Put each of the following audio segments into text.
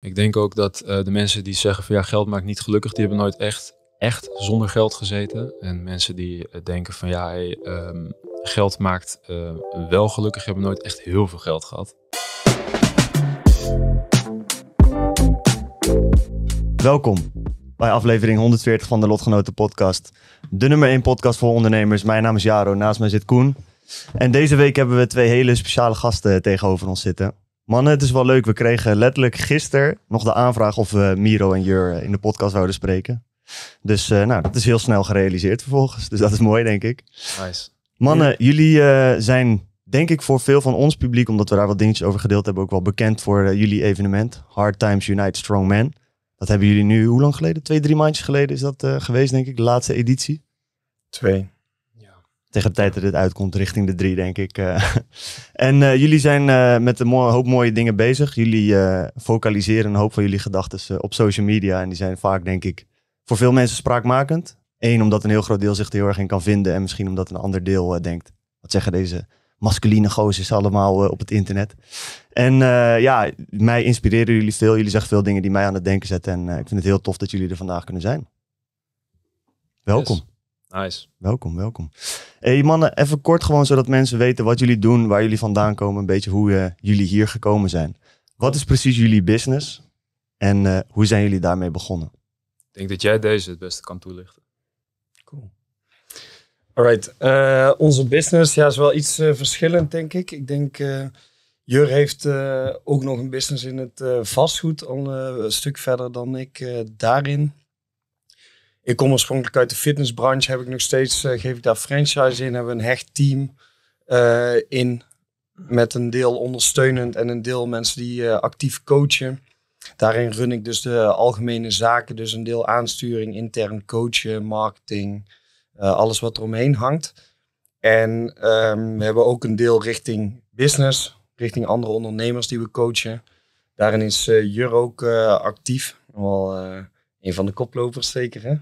Ik denk ook dat uh, de mensen die zeggen van ja, geld maakt niet gelukkig, die hebben nooit echt, echt zonder geld gezeten. En mensen die uh, denken van ja, um, geld maakt uh, wel gelukkig, hebben nooit echt heel veel geld gehad. Welkom bij aflevering 140 van de Lotgenoten podcast. De nummer 1 podcast voor ondernemers. Mijn naam is Jaro, naast mij zit Koen. En deze week hebben we twee hele speciale gasten tegenover ons zitten. Mannen, het is wel leuk. We kregen letterlijk gisteren nog de aanvraag of we Miro en Jur in de podcast zouden spreken. Dus uh, nou, dat is heel snel gerealiseerd vervolgens. Dus dat is mooi, denk ik. Nice. Mannen, jullie uh, zijn denk ik voor veel van ons publiek, omdat we daar wat dingetjes over gedeeld hebben, ook wel bekend voor uh, jullie evenement. Hard Times Unite Strong Men. Dat hebben jullie nu, hoe lang geleden? Twee, drie maandjes geleden is dat geweest, denk ik, de laatste editie. Twee tegen de tijd dat dit uitkomt, richting de drie, denk ik. Uh, en uh, jullie zijn uh, met een hoop mooie dingen bezig. Jullie focaliseren een hoop van jullie gedachten op social media. En die zijn vaak, denk ik, voor veel mensen spraakmakend. Eén, omdat een heel groot deel zich er heel erg in kan vinden. En misschien omdat een ander deel denkt, wat zeggen deze masculine gozers allemaal op het internet. En ja, mij inspireren jullie veel. Jullie zeggen veel dingen die mij aan het denken zetten. En ik vind het heel tof dat jullie er vandaag kunnen zijn. Welkom. Yes. Nice. Welkom, welkom. Hey mannen, even kort gewoon zodat mensen weten wat jullie doen, waar jullie vandaan komen, een beetje hoe uh, jullie hier gekomen zijn. Wat is precies jullie business en uh, hoe zijn jullie daarmee begonnen? Ik denk dat jij deze het beste kan toelichten. Cool. Alright, uh, onze business ja, is wel iets verschillend denk ik. Ik denk Jur heeft ook nog een business in het vastgoed, al een stuk verder dan ik daarin. Ik kom oorspronkelijk uit de fitnessbranche, heb ik nog steeds, uh, geef ik daar franchise in, hebben we een hecht team uh, in. Met een deel ondersteunend en een deel mensen die uh, actief coachen. Daarin run ik dus de algemene zaken, dus een deel aansturing, intern coachen, marketing, alles wat er omheen hangt. En um, we hebben ook een deel richting business, richting andere ondernemers die we coachen. Daarin is Jur ook actief. Wel, een van de koplopers zeker. Hè?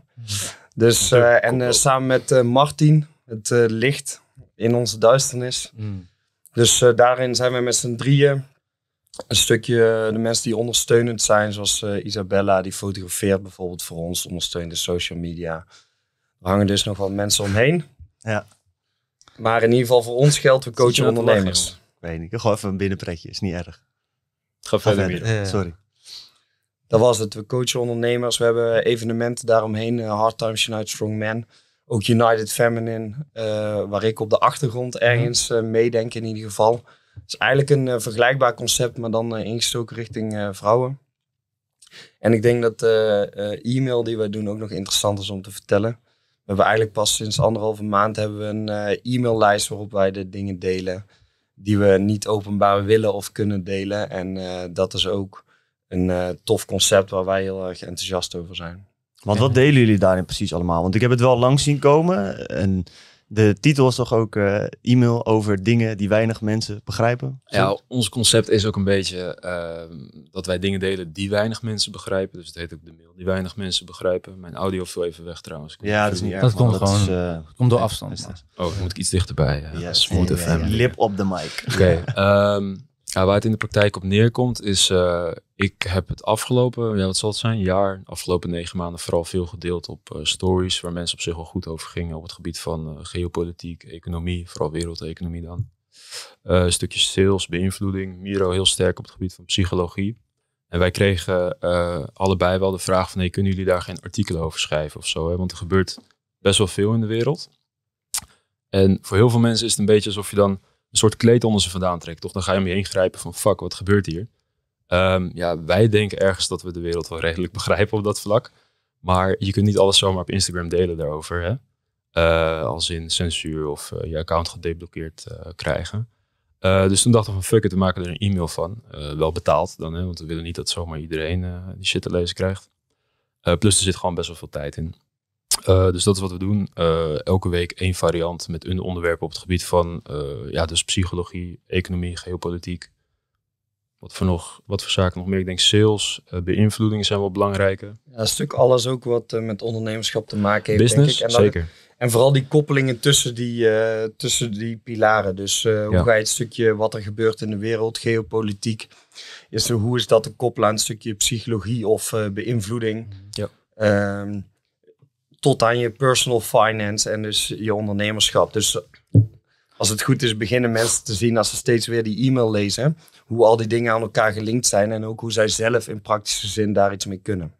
Dus, uh, en uh, samen met uh, Martin, het licht in onze duisternis. Mm. Dus daarin zijn we met z'n drieën. Een stukje de mensen die ondersteunend zijn, zoals Isabella, die fotografeert bijvoorbeeld voor ons, ondersteunt de social media. Er hangen dus nog wat mensen omheen. Ja. Maar in ieder geval voor ons geldt, we coachen ondernemers. Ik weet niet, ik ga even een binnenpretje, is niet erg. Ga, verder. Sorry. Dat was het. We coachen ondernemers. We hebben evenementen daaromheen. Uh, Hard Times Unite Strong Men. Ook United Feminine. Uh, waar ik op de achtergrond ergens uh, meedenk in ieder geval. Het is eigenlijk een vergelijkbaar concept. Maar dan ingestoken richting vrouwen. En ik denk dat de e-mail die wij doen ook nog interessant is om te vertellen. We hebben eigenlijk pas sinds anderhalve maand hebben we een e-maillijst waarop wij de dingen delen die we niet openbaar willen of kunnen delen. En dat is ook een uh, tof concept waar wij heel erg enthousiast over zijn. Want wat delen jullie daarin precies allemaal? Want ik heb het wel lang zien komen. En de titel is toch ook uh, e-mail over dingen die weinig mensen begrijpen? Ja, ons concept is ook een beetje uh, dat wij dingen delen die weinig mensen begrijpen. Dus het heet ook de mail die weinig mensen begrijpen. Mijn audio viel even weg trouwens. Ja, dat is niet erg. Dat komt gewoon is, uh, komt door afstand. Oh, dan moet ik iets dichterbij. Ja, smooth ja, ja, Lip op de mic. Oké. Okay, um, ja, waar het in de praktijk op neerkomt is, uh, ik heb het afgelopen, ja wat zal het zijn, jaar, afgelopen negen maanden vooral veel gedeeld op uh, stories waar mensen op zich wel goed over gingen op het gebied van uh, geopolitiek, economie, vooral wereldeconomie dan. een stukje sales, beïnvloeding, Miro heel sterk op het gebied van psychologie. En wij kregen allebei wel de vraag van, hey, kunnen jullie daar geen artikelen over schrijven of zo? Hè? Want er gebeurt best wel veel in de wereld. En voor heel veel mensen is het een beetje alsof je dan soort kleed onder ze vandaan trekt. Toch? Dan ga je mee ingrijpen van fuck, wat gebeurt hier? Um, ja, wij denken ergens dat we de wereld wel redelijk begrijpen op dat vlak. Maar je kunt niet alles zomaar op Instagram delen daarover. Hè? Uh, als in censuur of uh, je account gedeblokkeerd uh, krijgen. dus toen dachten we van fuck it, we maken er een e-mail van. wel betaald dan, hè? want we willen niet dat zomaar iedereen die shit te lezen krijgt. plus er zit gewoon best wel veel tijd in. Uh, dus dat is wat we doen. Uh, elke week één variant met een onderwerp op het gebied van uh, ja, dus psychologie, economie, geopolitiek. Wat voor, nog, wat voor zaken nog meer? Ik denk sales, beïnvloedingen zijn wel belangrijke. Ja, een stuk alles ook wat met ondernemerschap te maken heeft. Business, denk ik. En zeker. en vooral die koppelingen tussen die, tussen die pilaren. Dus hoe ja. ga je het stukje wat er gebeurt in de wereld, geopolitiek. Is er, hoe is dat te koppelen aan een stukje psychologie of beïnvloeding? Ja. Um, tot aan je personal finance en dus je ondernemerschap. Dus als het goed is, beginnen mensen te zien als ze steeds weer die e-mail lezen, hoe al die dingen aan elkaar gelinkt zijn en ook hoe zij zelf in praktische zin daar iets mee kunnen.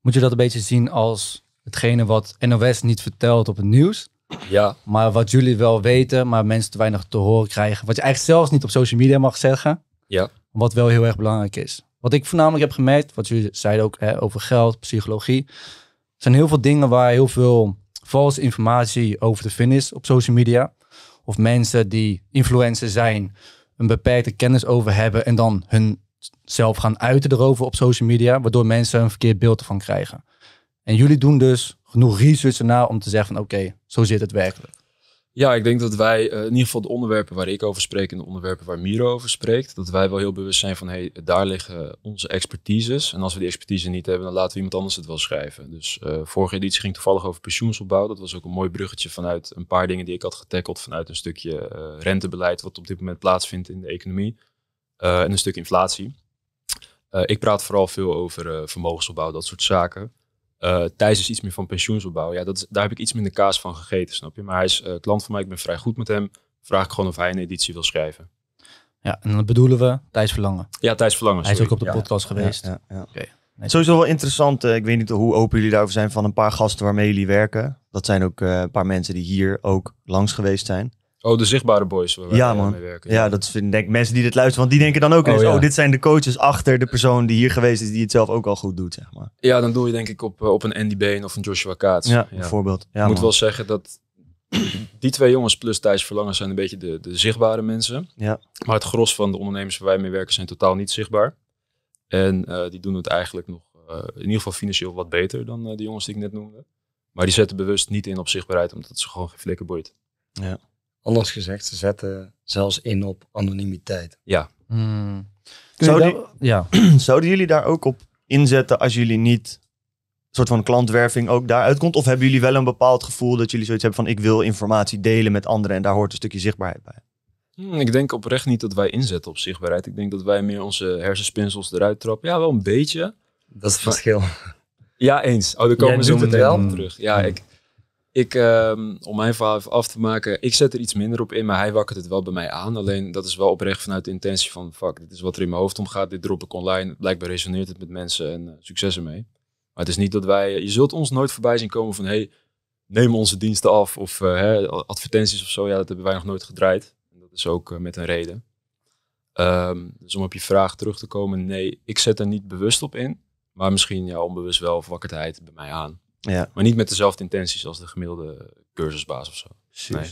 Moet je dat een beetje zien als hetgene wat NOS niet vertelt op het nieuws? Ja. Maar wat jullie wel weten, maar mensen te weinig te horen krijgen. Wat je eigenlijk zelfs niet op social media mag zeggen. Ja. Wat wel heel erg belangrijk is. Wat ik voornamelijk heb gemerkt, wat jullie zeiden ook hè, over geld, psychologie. Zijn heel veel dingen waar heel veel valse informatie over te vinden is op social media of mensen die influencer zijn, een beperkte kennis over hebben en dan hun zelf gaan uiten erover op social media, waardoor mensen een verkeerd beeld ervan krijgen. En jullie doen dus genoeg research erna om te zeggen van oké, zo zit het werkelijk. Ja, ik denk dat wij, uh, in ieder geval de onderwerpen waar ik over spreek en de onderwerpen waar Miro over spreekt, dat wij wel heel bewust zijn van, hey, daar liggen onze expertises. En als we die expertise niet hebben, dan laten we iemand anders het wel schrijven. Dus uh, vorige editie ging toevallig over pensioensopbouw. Dat was ook een mooi bruggetje vanuit een paar dingen die ik had getackeld vanuit een stukje uh, rentebeleid wat op dit moment plaatsvindt in de economie. en een stuk inflatie. ik praat vooral veel over vermogensopbouw, dat soort zaken. Uh, Thijs is iets meer van pensioensopbouw. Ja, dat is, daar heb ik iets minder kaas van gegeten, snap je? Maar hij is uh, klant van mij, ik ben vrij goed met hem. Vraag ik gewoon of hij een editie wil schrijven. Ja, en dan bedoelen we Thijs Verlangen. Ja, Thijs Verlangen. Hij is ook op de podcast geweest. Ja, ja, okay. nee, Sowieso wel interessant. Uh, ik weet niet hoe open jullie daarover zijn van een paar gasten waarmee jullie werken. Dat zijn ook een paar mensen die hier ook langs geweest zijn. Oh, de zichtbare boys waar wij ja, man. mee werken. Ja, dat vind ik mensen die dit luisteren. Want die denken dan ook, oh, eens, ja. oh, dit zijn de coaches achter de persoon die hier geweest is, die het zelf ook al goed doet, zeg maar. Ja, dan doe je denk ik op, op een Andy Bain of een Joshua Kaats. Ja, bijvoorbeeld. Ja, ik moet wel zeggen dat die twee jongens plus Thijs Verlangen zijn een beetje de, de zichtbare mensen. Ja. Maar het gros van de ondernemers waar wij mee werken zijn totaal niet zichtbaar. En uh, die doen het eigenlijk nog uh, in ieder geval financieel wat beter dan uh, de jongens die ik net noemde. Maar die zetten bewust niet in op zichtbaarheid, omdat ze gewoon geen flikker boeit. Ja. Anders gezegd, ze zetten zelfs in op anonimiteit. Ja. Hmm. Zouden, ja. zouden jullie daar ook op inzetten als jullie niet een soort van klantwerving ook daaruit komt? Of hebben jullie wel een bepaald gevoel dat jullie zoiets hebben van ik wil informatie delen met anderen en daar hoort een stukje zichtbaarheid bij? Hmm, ik denk oprecht niet dat wij inzetten op zichtbaarheid. Ik denk dat wij meer onze hersenspinsels eruit trappen. Ja, wel een beetje. Dat is het verschil. Ja, eens. Oh, dan komen we zo meteen wel terug. Ja, ik, ik, um, om mijn verhaal even af te maken, ik zet er iets minder op in, maar hij wakkert het wel bij mij aan. Alleen dat is wel oprecht vanuit de intentie van, fuck, dit is wat er in mijn hoofd omgaat, dit drop ik online. Blijkbaar resoneert het met mensen en uh, succes ermee. Maar het is niet dat wij, je zult ons nooit voorbij zien komen van, hey, neem onze diensten af of hè, advertenties of zo. Ja, dat hebben wij nog nooit gedraaid. En dat is ook uh, met een reden. Um, dus om op je vraag terug te komen, nee, ik zet er niet bewust op in. Maar misschien ja, onbewust wel of wakkert hij het bij mij aan. Ja. Maar niet met dezelfde intenties als de gemiddelde cursusbaas of zo. Nee.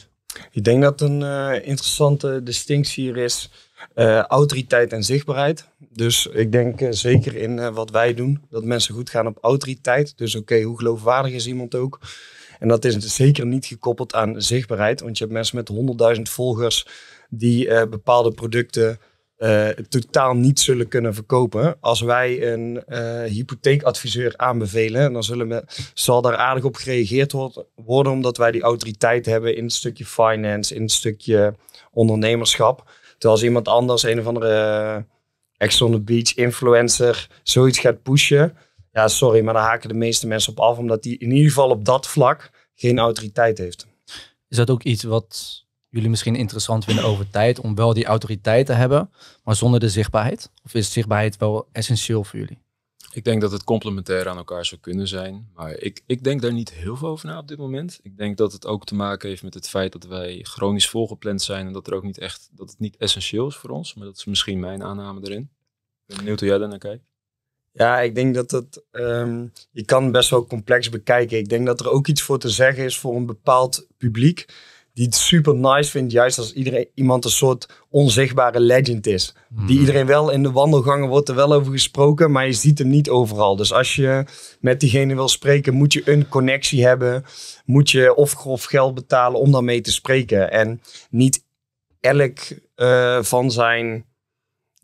Ik denk dat een uh, interessante distinctie hier is uh, autoriteit en zichtbaarheid. Dus ik denk uh, zeker in wat wij doen, dat mensen goed gaan op autoriteit. Dus oké, okay, hoe geloofwaardig is iemand ook? En dat is zeker niet gekoppeld aan zichtbaarheid, want je hebt mensen met 100.000 volgers die bepaalde producten uh, totaal niet zullen kunnen verkopen. Als wij een uh, hypotheekadviseur aanbevelen, dan zullen we, zal daar aardig op gereageerd worden, omdat wij die autoriteit hebben in het stukje finance, in het stukje ondernemerschap. Terwijl als iemand anders, een of andere uh, Ex on the Beach influencer, zoiets gaat pushen, ja sorry, maar daar haken de meeste mensen op af, omdat die in ieder geval op dat vlak geen autoriteit heeft. Is dat ook iets wat jullie misschien interessant vinden over tijd om wel die autoriteit te hebben, maar zonder de zichtbaarheid? Of is zichtbaarheid wel essentieel voor jullie? Ik denk dat het complementair aan elkaar zou kunnen zijn. Maar ik, ik denk daar niet heel veel over na op dit moment. Ik denk dat het ook te maken heeft met het feit dat wij chronisch volgepland zijn. En dat er ook niet echt dat het niet essentieel is voor ons. Maar dat is misschien mijn aanname erin. Ik ben benieuwd hoe jij daar naar kijkt. Ja, ik denk dat het. Um, je kan best wel complex bekijken. Ik denk dat er ook iets voor te zeggen is voor een bepaald publiek die het super nice vindt, juist als iedereen, iemand een soort onzichtbare legend is. Die mhm. iedereen wel in de wandelgangen wordt er wel over gesproken, maar je ziet hem niet overal. Dus als je met diegene wil spreken, moet je een connectie hebben. Moet je of grof geld betalen om daarmee te spreken. En niet elk uh, van zijn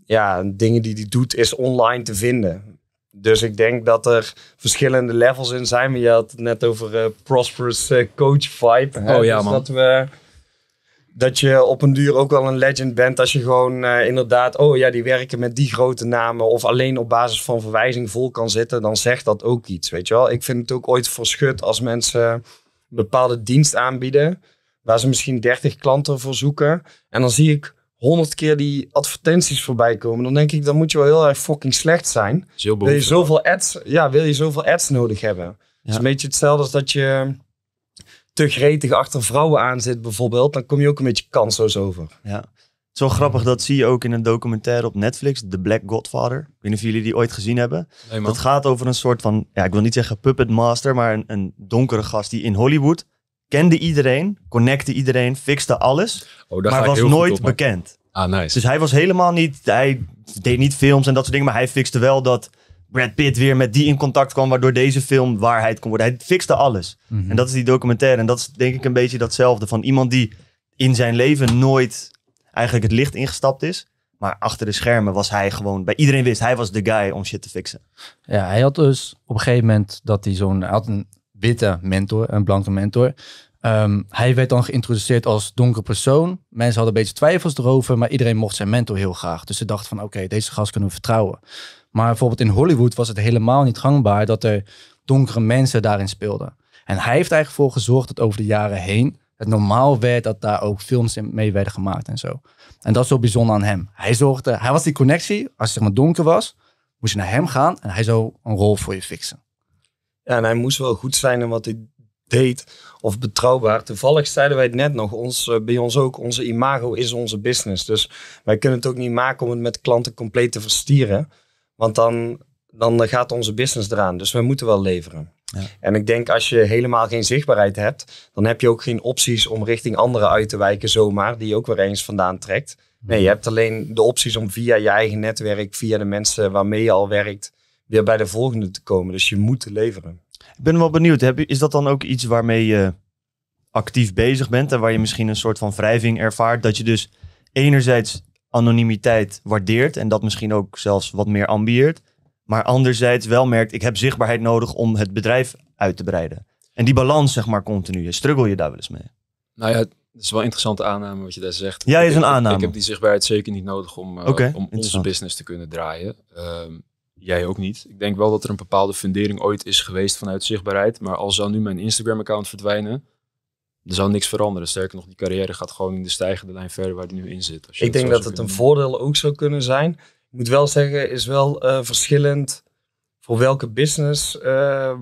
ja, dingen die hij doet is online te vinden. Dus ik denk dat er verschillende levels in zijn. Maar je had het net over eh, prosperous eh, coach vibe. hè. Oh ja, Dus man. Dat, we, dat je op een duur ook wel een legend bent als je gewoon eh, inderdaad... Oh ja, die werken met die grote namen. Of alleen op basis van verwijzing vol kan zitten. Dan zegt dat ook iets, weet je wel. Ik vind het ook ooit verschut als mensen een bepaalde dienst aanbieden. Waar ze misschien 30 klanten voor zoeken. En dan zie ik honderd keer die advertenties voorbij komen. Dan denk ik, dan moet je wel heel erg fucking slecht zijn. Dat is heel Wil je zoveel ads, ja, wil je zoveel ads nodig hebben? Het is een beetje hetzelfde als dat je te gretig achter vrouwen aan zit bijvoorbeeld. Dan kom je ook een beetje kansloos over. Ja. Het is wel grappig, dat zie je ook in een documentaire op Netflix, The Black Godfather. Ik weet niet of jullie die ooit gezien hebben. Nee. Dat gaat over een soort van, ja, ik wil niet zeggen puppet master, maar een, een donkere gast die in Hollywood kende iedereen, connecte iedereen, fixte alles, oh, daar ga maar ik was nooit bekend. Ah, nice. Dus hij was helemaal niet, hij deed niet films en dat soort dingen, maar hij fixte wel dat Brad Pitt weer met die in contact kwam, waardoor deze film waarheid kon worden. Hij fixte alles. Mhm. En dat is die documentaire. En dat is denk ik een beetje datzelfde. Van iemand die in zijn leven nooit eigenlijk het licht ingestapt is. Maar achter de schermen was hij gewoon... Bij iedereen wist, hij was de guy om shit te fixen. Ja, hij had dus op een gegeven moment dat hij zo'n... Hij had een witte mentor, een blanke mentor. Ehm, hij werd dan geïntroduceerd als donkere persoon. Mensen hadden een beetje twijfels erover, maar iedereen mocht zijn mentor heel graag. Dus ze dachten van, oké, deze gast kunnen we vertrouwen. Maar bijvoorbeeld in Hollywood was het helemaal niet gangbaar dat er donkere mensen daarin speelden. En hij heeft eigenlijk voor gezorgd dat over de jaren heen het normaal werd dat daar ook films mee werden gemaakt en zo. En dat is zo bijzonder aan hem. Hij zorgde, hij was die connectie. Als het zeg maar donker was, moest je naar hem gaan en hij zou een rol voor je fixen. Ja, en hij moest wel goed zijn in wat hij deed. Of betrouwbaar. Toevallig zeiden wij het net nog. Ons, eh, bij ons ook. Onze imago is onze business. Dus wij kunnen het ook niet maken om het met klanten compleet te verstieren. Want dan, dan gaat onze business eraan. Dus wij moeten wel leveren. Ja. En ik denk als je helemaal geen zichtbaarheid hebt. Dan heb je ook geen opties om richting anderen uit te wijken zomaar. Die je ook weer eens vandaan trekt. Nee, je hebt alleen de opties om via je eigen netwerk. Via de mensen waarmee je al werkt. Weer bij de volgende te komen. Dus je moet leveren. Ik ben wel benieuwd. Heb je, is dat dan ook iets waarmee je actief bezig bent? En waar je misschien een soort van wrijving ervaart? Dat je dus enerzijds anonimiteit waardeert. En dat misschien ook zelfs wat meer ambieert. Maar anderzijds wel merkt, ik heb zichtbaarheid nodig om het bedrijf uit te breiden. En die balans, zeg maar, continu. Struggle je daar wel eens mee? Nou ja, het is wel een interessante aanname wat je daar zegt. Ja, is Ik- een aanname. Ik heb die zichtbaarheid zeker niet nodig om, eh, om onze business te kunnen draaien. Ehm, jij ook niet. Ik denk wel dat er een bepaalde fundering ooit is geweest vanuit zichtbaarheid. Maar al zou nu mijn Instagram-account verdwijnen, er zou niks veranderen. Sterker nog, die carrière gaat gewoon in de stijgende lijn verder waar die nu in zit. als je Ik denk dat het een voordeel ook zou kunnen zijn. Ik moet wel zeggen, is wel eh, verschillend voor welke business eh,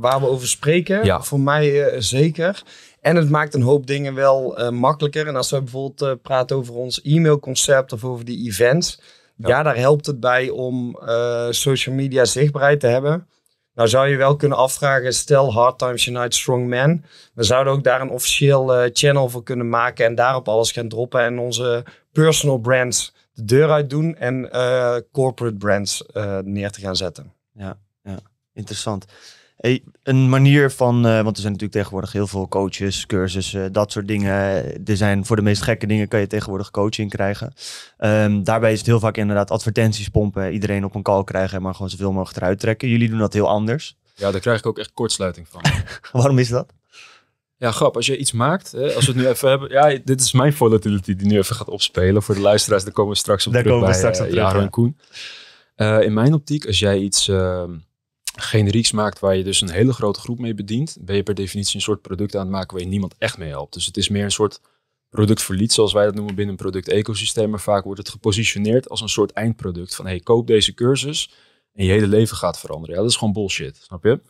waar we over spreken. Ja. Voor mij eh, zeker. En het maakt een hoop dingen wel makkelijker. En als we bijvoorbeeld praten over ons e-mailconcept of over die events. Ja. Ja. daar helpt het bij om eh, social media zichtbaarheid te hebben. Nou zou je wel kunnen afvragen, stel Hard Times Unite Strong Men. We zouden ook daar een officieel eh, channel voor kunnen maken en daarop alles gaan droppen. En onze personal brands de deur uit doen en eh, corporate brands neer te gaan zetten. Interessant. Een manier van, eh, want er zijn natuurlijk tegenwoordig heel veel coaches, cursussen, dat soort dingen. Er zijn voor de meest gekke dingen kan je tegenwoordig coaching krijgen. Ehm, daarbij is het heel vaak inderdaad advertenties pompen, iedereen op een call krijgen, maar gewoon zoveel mogelijk eruit trekken. Jullie doen dat heel anders. Ja, daar krijg ik ook echt kortsluiting van. Waarom is dat? Ja, grap. Als je iets maakt, hè, als we het nu even hebben. Ja, dit is mijn volatility die nu even gaat opspelen. Voor de luisteraars, daar komen we straks op Daar terug komen we bij straks op terug, Jaro ja. en Koen. Eh, in mijn optiek, als jij iets eh, generieks maakt waar je dus een hele grote groep mee bedient, ben je per definitie een soort product aan het maken waar je niemand echt mee helpt. Dus het is meer een soort product voor lead, zoals wij dat noemen binnen een product-ecosysteem. Maar vaak wordt het gepositioneerd als een soort eindproduct. Van hey, koop deze cursus en je hele leven gaat veranderen. Ja, dat is gewoon bullshit, snap je?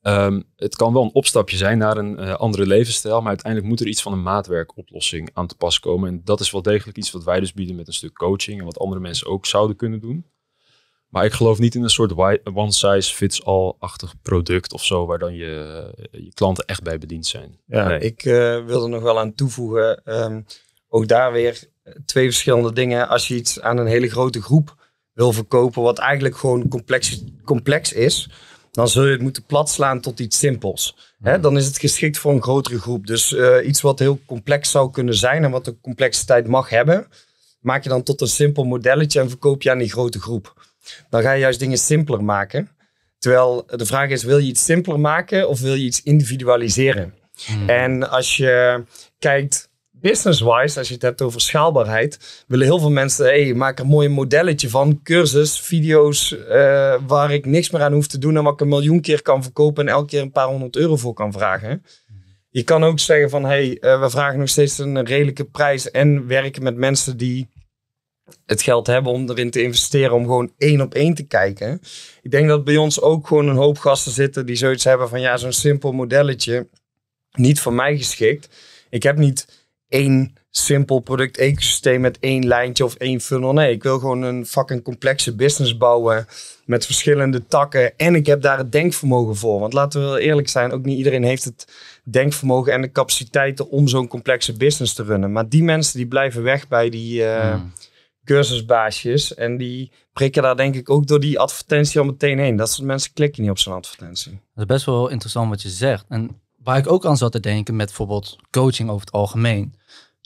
Ehm, het kan wel een opstapje zijn naar een eh, andere levensstijl, maar uiteindelijk moet er iets van een maatwerkoplossing aan te pas komen. En dat is wel degelijk iets wat wij dus bieden met een stuk coaching en wat andere mensen ook zouden kunnen doen. Maar ik geloof niet in een soort one-size-fits-all-achtig product of zo, waar dan je, je klanten echt bij bediend zijn. Ja, Nee. ik eh, wil er nog wel aan toevoegen. ehm, ook daar weer twee verschillende dingen. Als je iets aan een hele grote groep wil verkopen, wat eigenlijk gewoon complex, complex is, dan zul je het moeten platslaan tot iets simpels. Hè, dan is het geschikt voor een grotere groep. Dus eh, iets wat heel complex zou kunnen zijn en wat de complexiteit mag hebben, maak je dan tot een simpel modelletje en verkoop je aan die grote groep. Dan ga je juist dingen simpeler maken. Terwijl de vraag is, wil je iets simpeler maken of wil je iets individualiseren? Hmm. En als je kijkt business-wise, als je het hebt over schaalbaarheid, willen heel veel mensen, hey, maak er een mooi modelletje van, cursus, video's, eh, waar ik niks meer aan hoef te doen en wat ik een miljoen keer kan verkopen en elke keer een paar honderd euro voor kan vragen. Je kan ook zeggen van, hey, eh, we vragen nog steeds een redelijke prijs en werken met mensen die het geld hebben om erin te investeren, om gewoon één op één te kijken. Ik denk dat bij ons ook gewoon een hoop gasten zitten die zoiets hebben van, ja, zo'n simpel modelletje, niet voor mij geschikt. Ik heb niet één simpel product ecosysteem met één lijntje of één funnel. Nee, ik wil gewoon een fucking complexe business bouwen met verschillende takken. En ik heb daar het denkvermogen voor. Want laten we wel eerlijk zijn, ook niet iedereen heeft het denkvermogen en de capaciteiten om zo'n complexe business te runnen. Maar die mensen die blijven weg bij die uh, Hmm. Cursusbaasjes. En die prikken daar denk ik ook door die advertentie al meteen heen. Dat soort mensen klikken niet op zo'n advertentie. Dat is best wel interessant wat je zegt. En waar ik ook aan zat te denken met bijvoorbeeld coaching over het algemeen.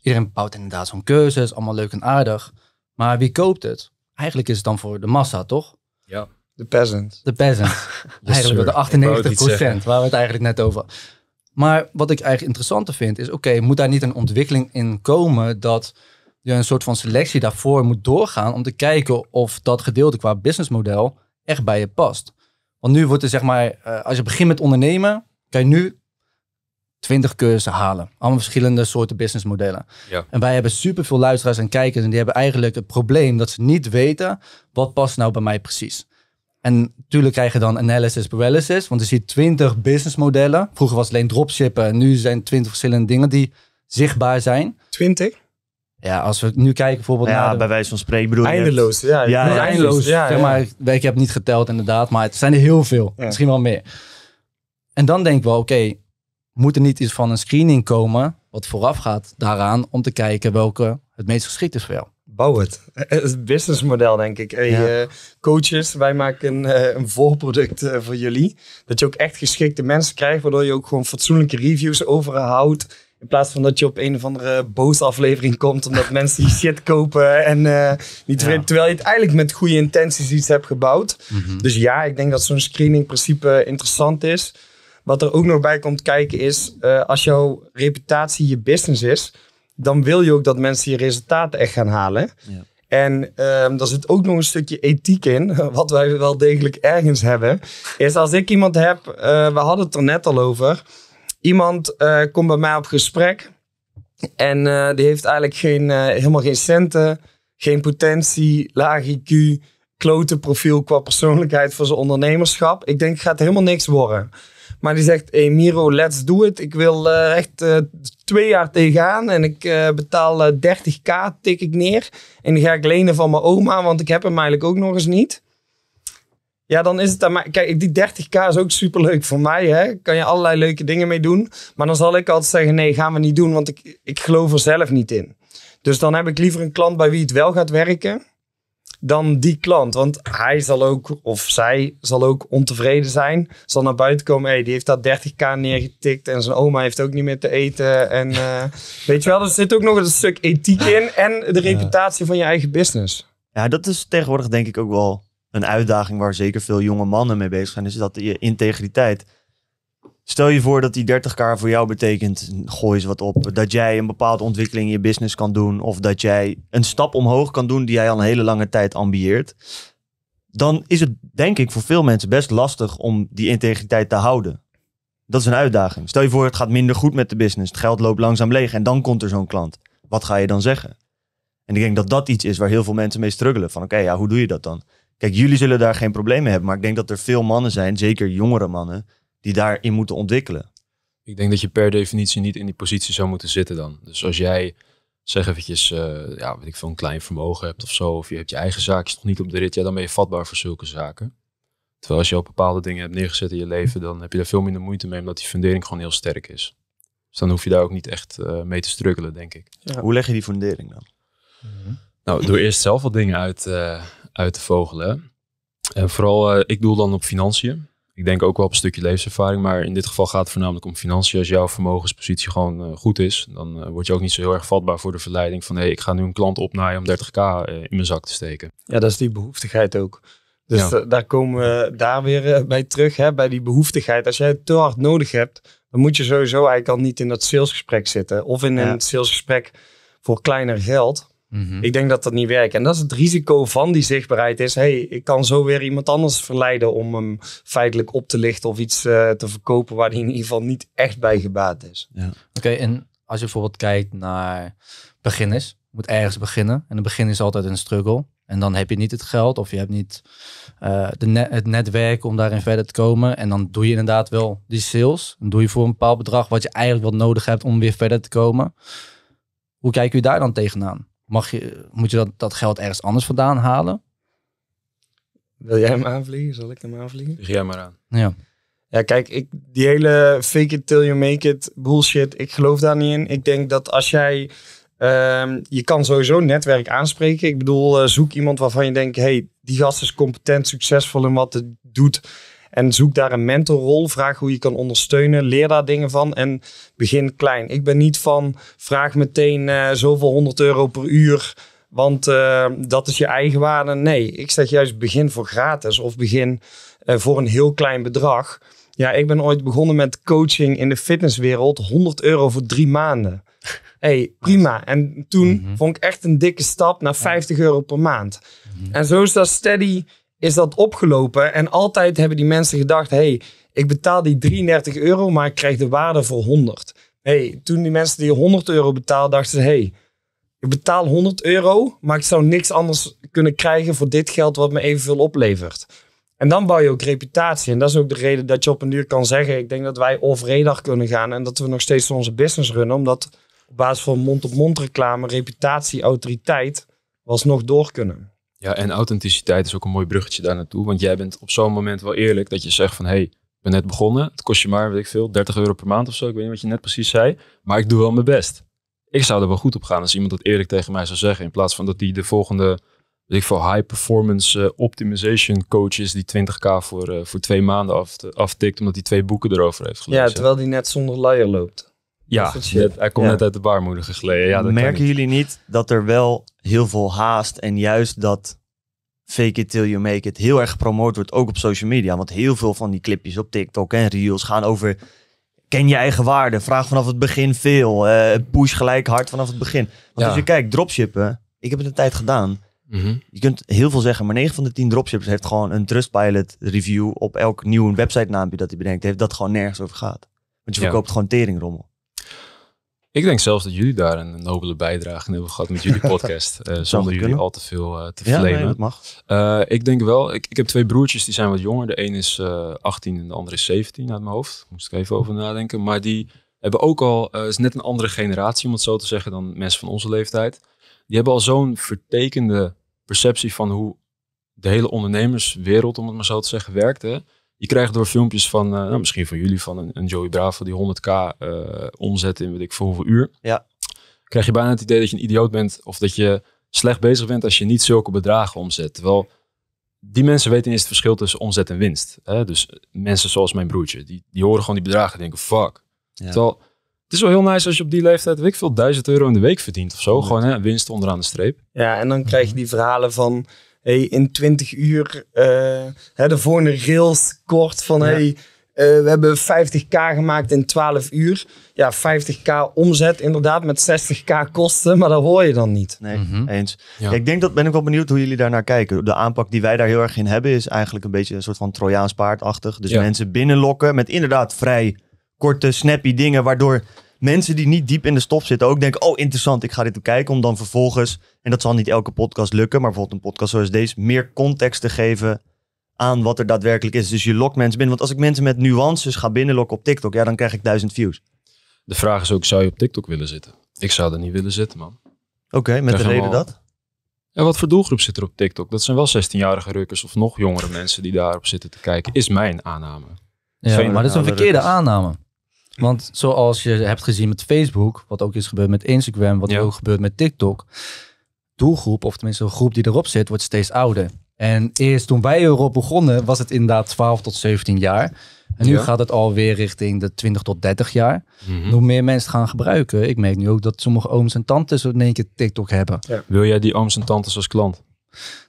Iedereen bouwt inderdaad zo'n cursus, allemaal leuk en aardig. Maar wie koopt het? Eigenlijk is het dan voor de massa, toch? Ja. De peasant. De peasant. eigenlijk de Ik wou het 98 niet zeggen. waar we het eigenlijk net over Maar wat ik eigenlijk interessanter vind is, oké, moet daar niet een ontwikkeling in komen dat je een soort van selectie daarvoor moet doorgaan om te kijken of dat gedeelte qua businessmodel echt bij je past. Want nu wordt er zeg maar, eh, als je begint met ondernemen, kan je nu 20 cursussen halen. Allemaal verschillende soorten businessmodellen. Ja. En wij hebben superveel luisteraars en kijkers en die hebben eigenlijk het probleem dat ze niet weten wat past nou bij mij precies. En natuurlijk krijg je dan analysis paralysis, want je ziet 20 businessmodellen. Vroeger was het alleen dropshippen en nu zijn 20 verschillende dingen die zichtbaar zijn. 20? Ja, als we nu kijken bijvoorbeeld ja, naar de, bij wijze van spreken bedoel je... Eindeloos. Ja, Ja, Nee, ja, eindeloos. Ja, zeg maar, ik heb niet geteld inderdaad, maar het zijn er heel veel. Ja. Misschien wel meer. En dan denk ik wel, oké, moet er niet iets van een screening komen wat vooraf gaat daaraan om te kijken welke het meest geschikt is voor jou. Bouw het. Het businessmodel, denk ik. Hey, Ja. eh, coaches, wij maken een, eh, een voorproduct eh, voor jullie. Dat je ook echt geschikte mensen krijgt, waardoor je ook gewoon fatsoenlijke reviews overhoudt. In plaats van dat je op een of andere boze aflevering komt, omdat mensen die shit kopen en eh, niet. Ja. Terwijl je het eigenlijk met goede intenties iets hebt gebouwd. Dus ja, ik denk dat zo'n screening principe interessant is. Wat er ook nog bij komt kijken is, eh, als jouw reputatie je business is, dan wil je ook dat mensen je resultaten echt gaan halen. Ja. En ehm daar zit ook nog een stukje ethiek in, wat wij wel degelijk ergens hebben. Is als ik iemand heb, eh, we hadden het er net al over. Iemand eh, komt bij mij op gesprek en eh, die heeft eigenlijk geen, eh, helemaal geen centen, geen potentie, laag IQ, klote profiel qua persoonlijkheid voor zijn ondernemerschap. Ik denk, gaat helemaal niks worden. Maar die zegt, hey Miro, let's do it. Ik wil eh, echt twee jaar tegenaan en ik betaal eh, 30k, tik ik neer. En die ga ik lenen van mijn oma, want ik heb hem eigenlijk ook nog eens niet. Ja, dan is het aan mij. Kijk, die 30k is ook superleuk voor mij. Hè? Kan je allerlei leuke dingen mee doen. Maar dan zal ik altijd zeggen: nee, gaan we niet doen, want ik, ik geloof er zelf niet in. Dus dan heb ik liever een klant bij wie het wel gaat werken. Dan die klant. Want hij zal ook, of zij zal ook ontevreden zijn. Zal naar buiten komen. Hey, die heeft daar 30k neergetikt. En zijn oma heeft ook niet meer te eten. En eh, weet je wel, er zit ook nog een stuk ethiek in. En de reputatie van je eigen business. Ja, dat is tegenwoordig denk ik ook wel een uitdaging waar zeker veel jonge mannen mee bezig zijn. Is dat je integriteit. Stel je voor dat die 30k voor jou betekent, gooi eens wat op. Dat jij een bepaalde ontwikkeling in je business kan doen. Of dat jij een stap omhoog kan doen die jij al een hele lange tijd ambieert. Dan is het denk ik voor veel mensen best lastig om die integriteit te houden. Dat is een uitdaging. Stel je voor het gaat minder goed met de business. Het geld loopt langzaam leeg en dan komt er zo'n klant. Wat ga je dan zeggen? En ik denk dat dat iets is waar heel veel mensen mee struggelen. Van oké, ja, hoe doe je dat dan? Kijk, jullie zullen daar geen probleem mee hebben. Maar ik denk dat er veel mannen zijn, zeker jongere mannen, die daarin moeten ontwikkelen. Ik denk dat je per definitie niet in die positie zou moeten zitten dan. Dus als jij, zeg eventjes, eh, ja, weet ik veel, een klein vermogen hebt of zo, of je hebt je eigen zaakjes nog niet op de rit, ja, dan ben je vatbaar voor zulke zaken. Terwijl als je al bepaalde dingen hebt neergezet in je leven, dan heb je daar veel minder moeite mee, omdat die fundering gewoon heel sterk is. Dus dan hoef je daar ook niet echt eh, mee te struggelen, denk ik. Ja. Hoe leg je die fundering dan? Nou, door eerst zelf wat dingen uit, eh, uit te vogelen. En vooral, eh, ik doel dan op financiën. Ik denk ook wel op een stukje levenservaring, maar in dit geval gaat het voornamelijk om financiën. Als jouw vermogenspositie gewoon eh, goed is, dan eh, word je ook niet zo heel erg vatbaar voor de verleiding van hé, hey, ik ga nu een klant opnaaien om 30k eh, in mijn zak te steken. Ja, dat is die behoeftigheid ook. Dus Ja. daar komen we daar weer bij terug, hè, bij die behoeftigheid. Als jij het te hard nodig hebt, dan moet je sowieso eigenlijk al niet in dat salesgesprek zitten. Of in Ja. een salesgesprek voor kleiner geld. Mhm. Ik denk dat dat niet werkt. En dat is het risico van die zichtbaarheid is, hey, ik kan zo weer iemand anders verleiden om hem feitelijk op te lichten of iets eh, te verkopen waar hij in ieder geval niet echt bij gebaat is. Oké, en als je bijvoorbeeld kijkt naar beginners, je moet ergens beginnen. En een begin is altijd een struggle. En dan heb je niet het geld of je hebt niet eh, de ne- het netwerk om daarin verder te komen. En dan doe je inderdaad wel die sales. Dan doe je voor een bepaald bedrag wat je eigenlijk wel nodig hebt om weer verder te komen. Hoe kijken jullie daar dan tegenaan? Mag je, moet je dat, dat geld ergens anders vandaan halen? Wil jij hem aanvliegen? Zal ik hem aanvliegen? Vlieg jij maar aan. Ja. Ja, kijk, ik, die hele fake it till you make it bullshit, ik geloof daar niet in. Ik denk dat als jij, ehm, je kan sowieso een netwerk aanspreken. Ik bedoel, eh, zoek iemand waarvan je denkt, hey, die gast is competent, succesvol in wat het doet. En zoek daar een mentorrol, vraag hoe je kan ondersteunen, leer daar dingen van en begin klein. Ik ben niet van, vraag meteen eh, zoveel 100 euro per uur, want eh, dat is je eigen waarde. Nee, ik zeg juist begin voor gratis of begin eh, voor een heel klein bedrag. Ja, ik ben ooit begonnen met coaching in de fitnesswereld. 100 euro voor drie maanden. hey, prima. En toen Mhm. vond ik echt een dikke stap naar 50 euro per maand. En zo is dat steady is dat opgelopen. En altijd hebben die mensen gedacht... hey, ik betaal die 33 euro, maar ik krijg de waarde voor 100. hey, toen die mensen die 100 euro betaalden, dachten ze... hey, ik betaal 100 euro, maar ik zou niks anders kunnen krijgen voor dit geld wat me evenveel oplevert. En dan bouw je ook reputatie. En dat is ook de reden dat je op een uur kan zeggen: Ik denk dat wij off-radar kunnen gaan en dat we nog steeds onze business runnen. Omdat op basis van mond-op-mond reclame, reputatie, autoriteit, we alsnog door kunnen. Ja, en authenticiteit is ook een mooi bruggetje daar naartoe. Want jij bent op zo'n moment wel eerlijk dat je zegt van... hé, hey, ik ben net begonnen. Het kost je maar, weet ik veel, 30 euro per maand of zo. Ik weet niet wat je net precies zei. Maar ik doe wel mijn best. Ik zou er wel goed op gaan als iemand dat eerlijk tegen mij zou zeggen. In plaats van dat die de volgende, weet ik veel, high performance eh, optimization coach is... die 20k voor, eh, voor twee maanden af, aftikt omdat hij twee boeken erover heeft gelezen. Ja, terwijl die net zonder luier loopt. Ja net- hij komt Ja. net uit de baarmoeder geleden. Ja, dat Merken jullie niet dat er wel heel veel haast en juist dat fake it till you make it heel erg gepromoot wordt, ook op social media? Want heel veel van die clipjes op TikTok en Reels gaan over ken je eigen waarde, vraag vanaf het begin veel, eh, push gelijk hard vanaf het begin. Want Ja. als je kijkt, dropshippen, ik heb het een tijd gedaan. Mhm. Je kunt heel veel zeggen, maar 9 van de 10 dropshippers heeft gewoon een Trustpilot review op elk nieuw website naampje dat hij bedenkt heeft, dat gewoon nergens over gaat. Want je Ja. verkoopt gewoon teringrommel. Ik denk zelfs dat jullie daar een nobele bijdrage in hebben gehad met jullie podcast. eh, zonder jullie al te veel eh, te Ja, nee, dat mag. Eh, ik denk wel, ik, ik heb twee broertjes die zijn wat jonger. De een is eh 18 en de andere is 17 uit mijn hoofd. Moest ik even over nadenken. Maar die hebben ook al, is net een andere generatie om het zo te zeggen dan mensen van onze leeftijd. Die hebben al zo'n vertekende perceptie van hoe de hele ondernemerswereld, om het maar zo te zeggen, werkt. Hè? Je krijgt door filmpjes van, eh, nou, misschien van jullie, van een, een Joey Bravo die 100k eh, omzet in weet ik veel hoeveel uur. Ja. Krijg je bijna het idee dat je een idioot bent of dat je slecht bezig bent als je niet zulke bedragen omzet. Terwijl die mensen weten eens het verschil tussen omzet en winst. Hè? Dus eh, mensen zoals mijn broertje, die, die horen gewoon die bedragen en denken, fuck. Ja. Terwijl het is wel heel nice als je op die leeftijd, weet ik veel, 1000 euro in de week verdient of zo. Gewoon hè, winst onderaan de streep. Ja, en dan krijg je die verhalen van... Hey, in 20 uur, eh, hè, de volgende rails kort van... Ja. Hey, eh, we hebben 50k gemaakt in 12 uur. Ja, 50k omzet inderdaad met 60k kosten, maar dat hoor je dan niet. Nee, Mhm. eens. Ja. Ja, ik denk dat ben ik wel benieuwd hoe jullie daar naar kijken. De aanpak die wij daar heel erg in hebben is eigenlijk een beetje een soort van Trojaans paardachtig. Dus Ja. mensen binnenlokken met inderdaad vrij korte, snappy dingen, waardoor mensen die niet diep in de stof zitten ook denken, oh interessant, ik ga dit bekijken, om dan vervolgens, en dat zal niet elke podcast lukken, maar bijvoorbeeld een podcast zoals deze, meer context te geven aan wat er daadwerkelijk is. Dus je lokt mensen binnen. Want als ik mensen met nuances ga binnenlokken op TikTok, ja, dan krijg ik duizend views. De vraag is ook, zou je op TikTok willen zitten? Ik zou er niet willen zitten, man. Oké, met de reden dat? En wat voor doelgroep zit er op TikTok? Dat zijn wel 16-jarige rukkers of nog jongere mensen die daarop zitten te kijken, is mijn aanname. Ja, maar dat is een verkeerde rukkers. aanname. Want zoals je hebt gezien met Facebook, wat ook is gebeurd met Instagram, wat Ja. ook gebeurt met TikTok, doelgroep, of tenminste een groep die erop zit, wordt steeds ouder. En eerst toen wij erop begonnen, was het inderdaad 12 tot 17 jaar. En nu Ja. gaat het alweer richting de 20 tot 30 jaar. Mhm. Hoe meer mensen gaan gebruiken. Ik merk nu ook dat sommige ooms en tantes in één keer TikTok hebben. Wil jij die ooms en tantes als klant?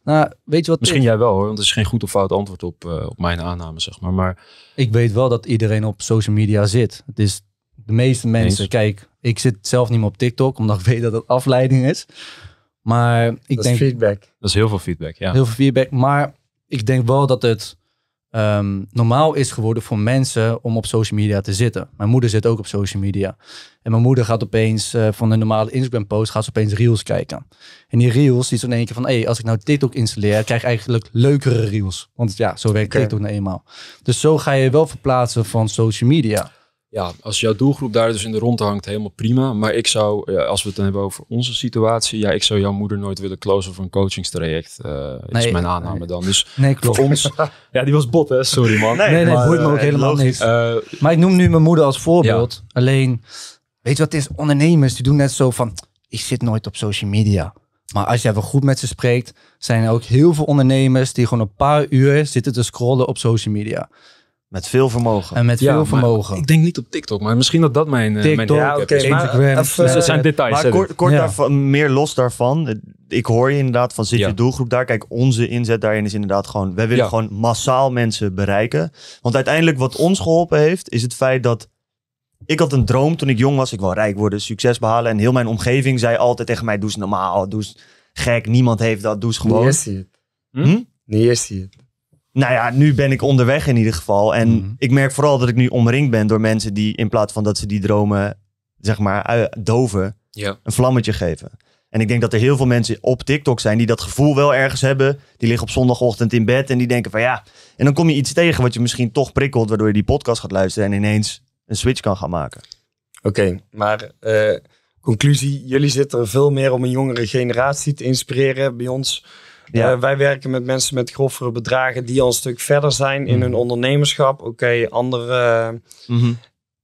Nou, weet je wat? Misschien jij wel hoor, want er is geen goed of fout antwoord op, eh, op mijn aanname, zeg maar. Maar Ik weet wel dat iedereen op social media zit. Het is de meeste mensen. Eens. Kijk, ik zit zelf niet meer op TikTok, omdat ik weet dat het afleiding is. Maar ik dat denk is feedback. dat is heel veel feedback, ja. heel veel feedback. Maar ik denk wel dat het ehm, normaal is geworden voor mensen om op social media te zitten. Mijn moeder zit ook op social media. En mijn moeder gaat opeens eh, van een normale Instagram post, gaat ze opeens reels kijken. En die reels, die is in één keer van, hé, als ik nou TikTok installeer, krijg ik eigenlijk leukere reels. Want ja, zo werkt. TikTok nou eenmaal. Dus zo ga je wel verplaatsen van social media. Ja, als jouw doelgroep daar dus in de rond hangt, helemaal prima. Maar ik zou, ja, als we het dan hebben over onze situatie, ja, ik zou jouw moeder nooit willen closen voor een coachingstraject. eh is Nee, mijn aanname nee. dan. Dus Nee, klopt. voor ons, ja, die was bot hè, sorry man. Nee, nee, maar, boeit me ook eh, helemaal logisch. niks. Eh, Maar ik noem nu mijn moeder als voorbeeld. Alleen, weet je wat het is? Ondernemers die doen net zo van, ik zit nooit op social media. Maar als je even goed met ze spreekt, zijn er ook heel veel ondernemers die gewoon een paar uur zitten te scrollen op social media. Met veel vermogen. En met ja, veel vermogen. Ik denk niet op TikTok, maar misschien dat dat mijn, eh, mijn TikTok, Ja, oké, is. maar Instagram, Snap. Dus dat zijn eh, details. Maar kort, kort Ja. daarvan, meer los daarvan. Ik hoor je inderdaad van zit Ja. je doelgroep daar. Kijk, onze inzet daarin is inderdaad gewoon... Wij willen Ja. gewoon massaal mensen bereiken. Want uiteindelijk wat ons geholpen heeft, is het feit dat... Ik had een droom toen ik jong was. Ik wil rijk worden, succes behalen. En heel mijn omgeving zei altijd tegen mij... Doe eens normaal, doe eens gek. Niemand heeft dat, doe eens Niet gewoon. is hij het. Hm? Niet is hij het. Nou ja, nu ben ik onderweg in ieder geval. En Mhm. ik merk vooral dat ik nu omringd ben door mensen die... in plaats van dat ze die dromen, zeg maar, doven Ja. een vlammetje geven. En ik denk dat er heel veel mensen op TikTok zijn die dat gevoel wel ergens hebben. Die liggen op zondagochtend in bed en die denken van ja. En dan kom je iets tegen wat je misschien toch prikkelt, waardoor je die podcast gaat luisteren en ineens een switch kan gaan maken. Oké, maar eh, conclusie. Jullie zitten er veel meer om een jongere generatie te inspireren. Bij ons, Ja. eh, wij werken met mensen met grovere bedragen die al een stuk verder zijn in Mhm. hun ondernemerschap. Oké, andere...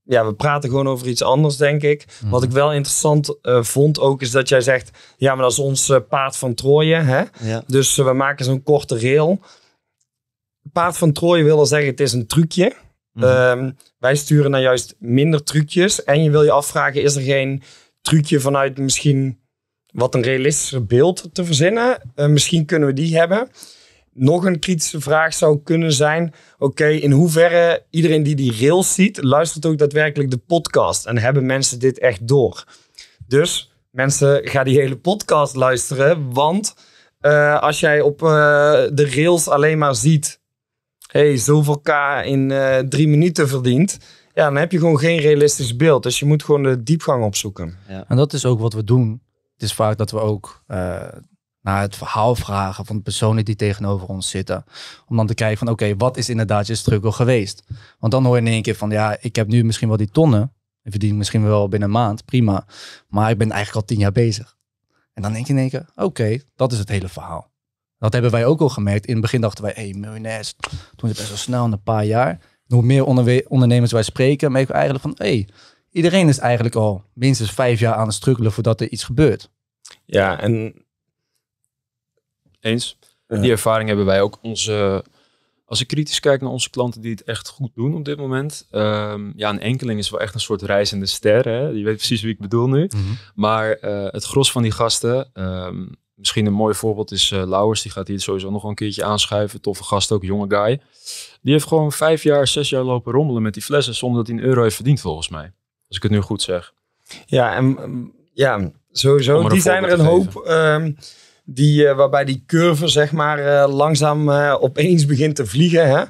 ja, we praten gewoon over iets anders, denk ik. Mhm. Wat ik wel interessant eh, vond ook, is dat jij zegt... Ja, maar dat is ons eh, paard van Troje, hè? Ja. Dus we maken zo'n korte rail. Paard van Troje wil zeggen, het is een trucje. Mhm. Ehm, wij sturen naar juist minder trucjes. En je wil je afvragen, is er geen trucje vanuit misschien wat een realistischer beeld te verzinnen? Eh, misschien kunnen we die hebben. Nog een kritische vraag zou kunnen zijn: oké, in hoeverre iedereen die die rails ziet, luistert ook daadwerkelijk de podcast en hebben mensen dit echt door? Dus mensen, ga die hele podcast luisteren, want eh, als jij op eh, de rails alleen maar ziet, hey, zoveel k in eh, drie minuten verdient, ja, dan heb je gewoon geen realistisch beeld. Dus je moet gewoon de diepgang opzoeken. En dat is ook wat we doen. Het is vaak dat we ook eh, naar het verhaal vragen van de personen die tegenover ons zitten. Om dan te kijken van oké, wat is inderdaad je struggle geweest? Want dan hoor je in één keer van ja, ik heb nu misschien wel die tonnen. Ik verdien misschien wel binnen een maand, prima. Maar ik ben eigenlijk al tien jaar bezig. En dan denk je in één keer, oké, dat is het hele verhaal. Dat hebben wij ook al gemerkt. In het begin dachten wij, hé, hey, miljonairs, toen is het best wel snel, in een paar jaar. En hoe meer ondernemers wij spreken, merken we eigenlijk van, hé, hey, iedereen is eigenlijk al minstens vijf jaar aan het struggelen voordat er iets gebeurt. Ja, en Eens. Ja. Die ervaring hebben wij ook. Onze, als ik kritisch kijk naar onze klanten die het echt goed doen op dit moment. ehm, ja, een enkeling is wel echt een soort reizende ster. Hè? Je weet precies wie ik bedoel nu. Maar eh, het gros van die gasten, ehm, misschien een mooi voorbeeld is eh Lauwers. Die gaat hier sowieso nog een keertje aanschuiven. Toffe gast ook, jonge guy. Die heeft gewoon vijf jaar, zes jaar lopen rommelen met die flessen zonder dat hij een euro heeft verdiend volgens mij. Als ik het nu goed zeg. Ja, en mm, ja, sowieso. Die zijn er een hoop ehm, die, eh, waarbij die curve zeg maar eh, langzaam eh, opeens begint te vliegen. Hè?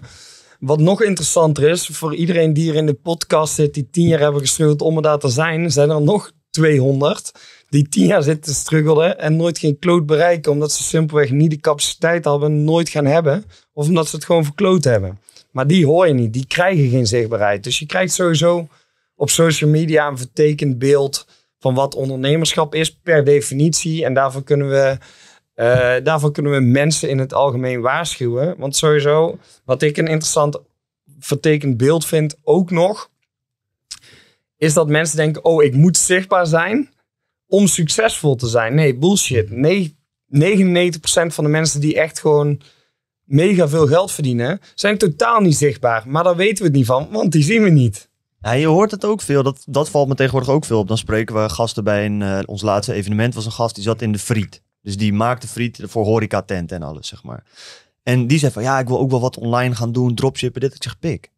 Wat nog interessanter is, voor iedereen die er in de podcast zit, die tien jaar hebben gestruggeld om er daar te zijn, zijn er nog 200 die tien jaar zitten te struggelen en nooit geen kloot bereiken, omdat ze simpelweg niet de capaciteit hadden, nooit gaan hebben, of omdat ze het gewoon verkloot hebben. Maar die hoor je niet, die krijgen geen zichtbaarheid. Dus je krijgt sowieso op social media een vertekend beeld van wat ondernemerschap is per definitie. En daarvoor kunnen we, eh, daarvoor kunnen we mensen in het algemeen waarschuwen. Want sowieso, wat ik een interessant vertekend beeld vind ook nog, is dat mensen denken, oh, ik moet zichtbaar zijn om succesvol te zijn. Nee, bullshit. Nee, 99% van de mensen die echt gewoon mega veel geld verdienen, zijn totaal niet zichtbaar. Maar daar weten we het niet van, want die zien we niet. Ja, je hoort het ook veel. Dat, dat valt me tegenwoordig ook veel op. Dan spreken we gasten bij een, eh, ons laatste evenement was een gast die zat in de friet. Dus die maakte friet voor horeca tent en alles, zeg maar. En die zei van, ja, ik wil ook wel wat online gaan doen, dropshippen, dit. Ik zeg, pik.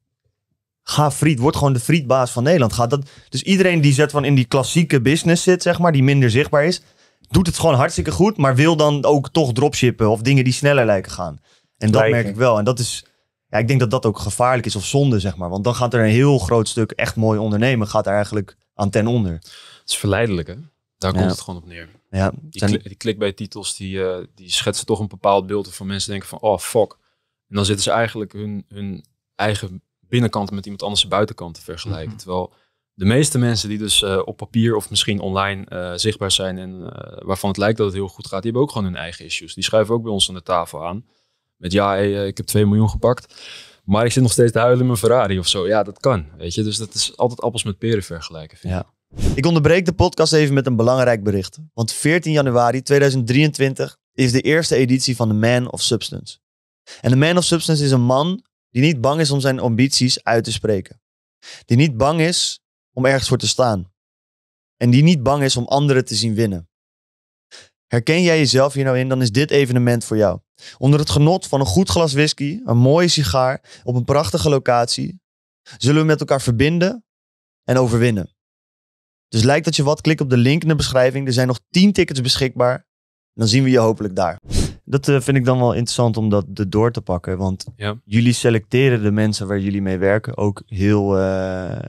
Ga friet, word gewoon de frietbaas van Nederland. Ga dat, dus iedereen die zet van in die klassieke business zit, zeg maar, die minder zichtbaar is, doet het gewoon hartstikke goed, maar wil dan ook toch dropshippen of dingen die sneller lijken gaan. En dat Lijken. merk ik wel. En dat is, ja, ik denk dat dat ook gevaarlijk is of zonde, zeg maar. Want dan gaat er een heel groot stuk echt mooi ondernemen, gaat er eigenlijk aan ten onder. Het is verleidelijk, hè? Daar Ja. komt het gewoon op neer. Ja, Die, zijn- kli die clickbait-titels, die, eh, die schetsen toch een bepaald beeld waarvan mensen denken van, oh fuck. En dan zitten ze eigenlijk hun, hun eigen binnenkant met iemand anders buitenkant te vergelijken. Terwijl de meeste mensen die dus eh, op papier of misschien online eh, zichtbaar zijn en waarvan het lijkt dat het heel goed gaat, die hebben ook gewoon hun eigen issues. Die schuiven ook bij ons aan de tafel aan. Met ja, eh, ik heb 2 miljoen gepakt, maar ik zit nog steeds te huilen in mijn Ferrari of zo. Ja, dat kan, weet je. Dus dat is altijd appels met peren vergelijken. vind ik. Ja. Ik onderbreek de podcast even met een belangrijk bericht. Want 14 januari 2023 is de eerste editie van de Man of Substance. En de Man of Substance is een man die niet bang is om zijn ambities uit te spreken. Die niet bang is om ergens voor te staan. En die niet bang is om anderen te zien winnen. Herken jij jezelf hier nou in, dan is dit evenement voor jou. Onder het genot van een goed glas whisky, een mooie sigaar, op een prachtige locatie, zullen we met elkaar verbinden en overwinnen. Dus lijkt dat je wat, klik op de link in de beschrijving. Er zijn nog 10 tickets beschikbaar. Dan zien we je hopelijk daar. Dat eh, vind ik dan wel interessant om dat er door te pakken. Want Ja. jullie selecteren de mensen waar jullie mee werken ook heel... eh,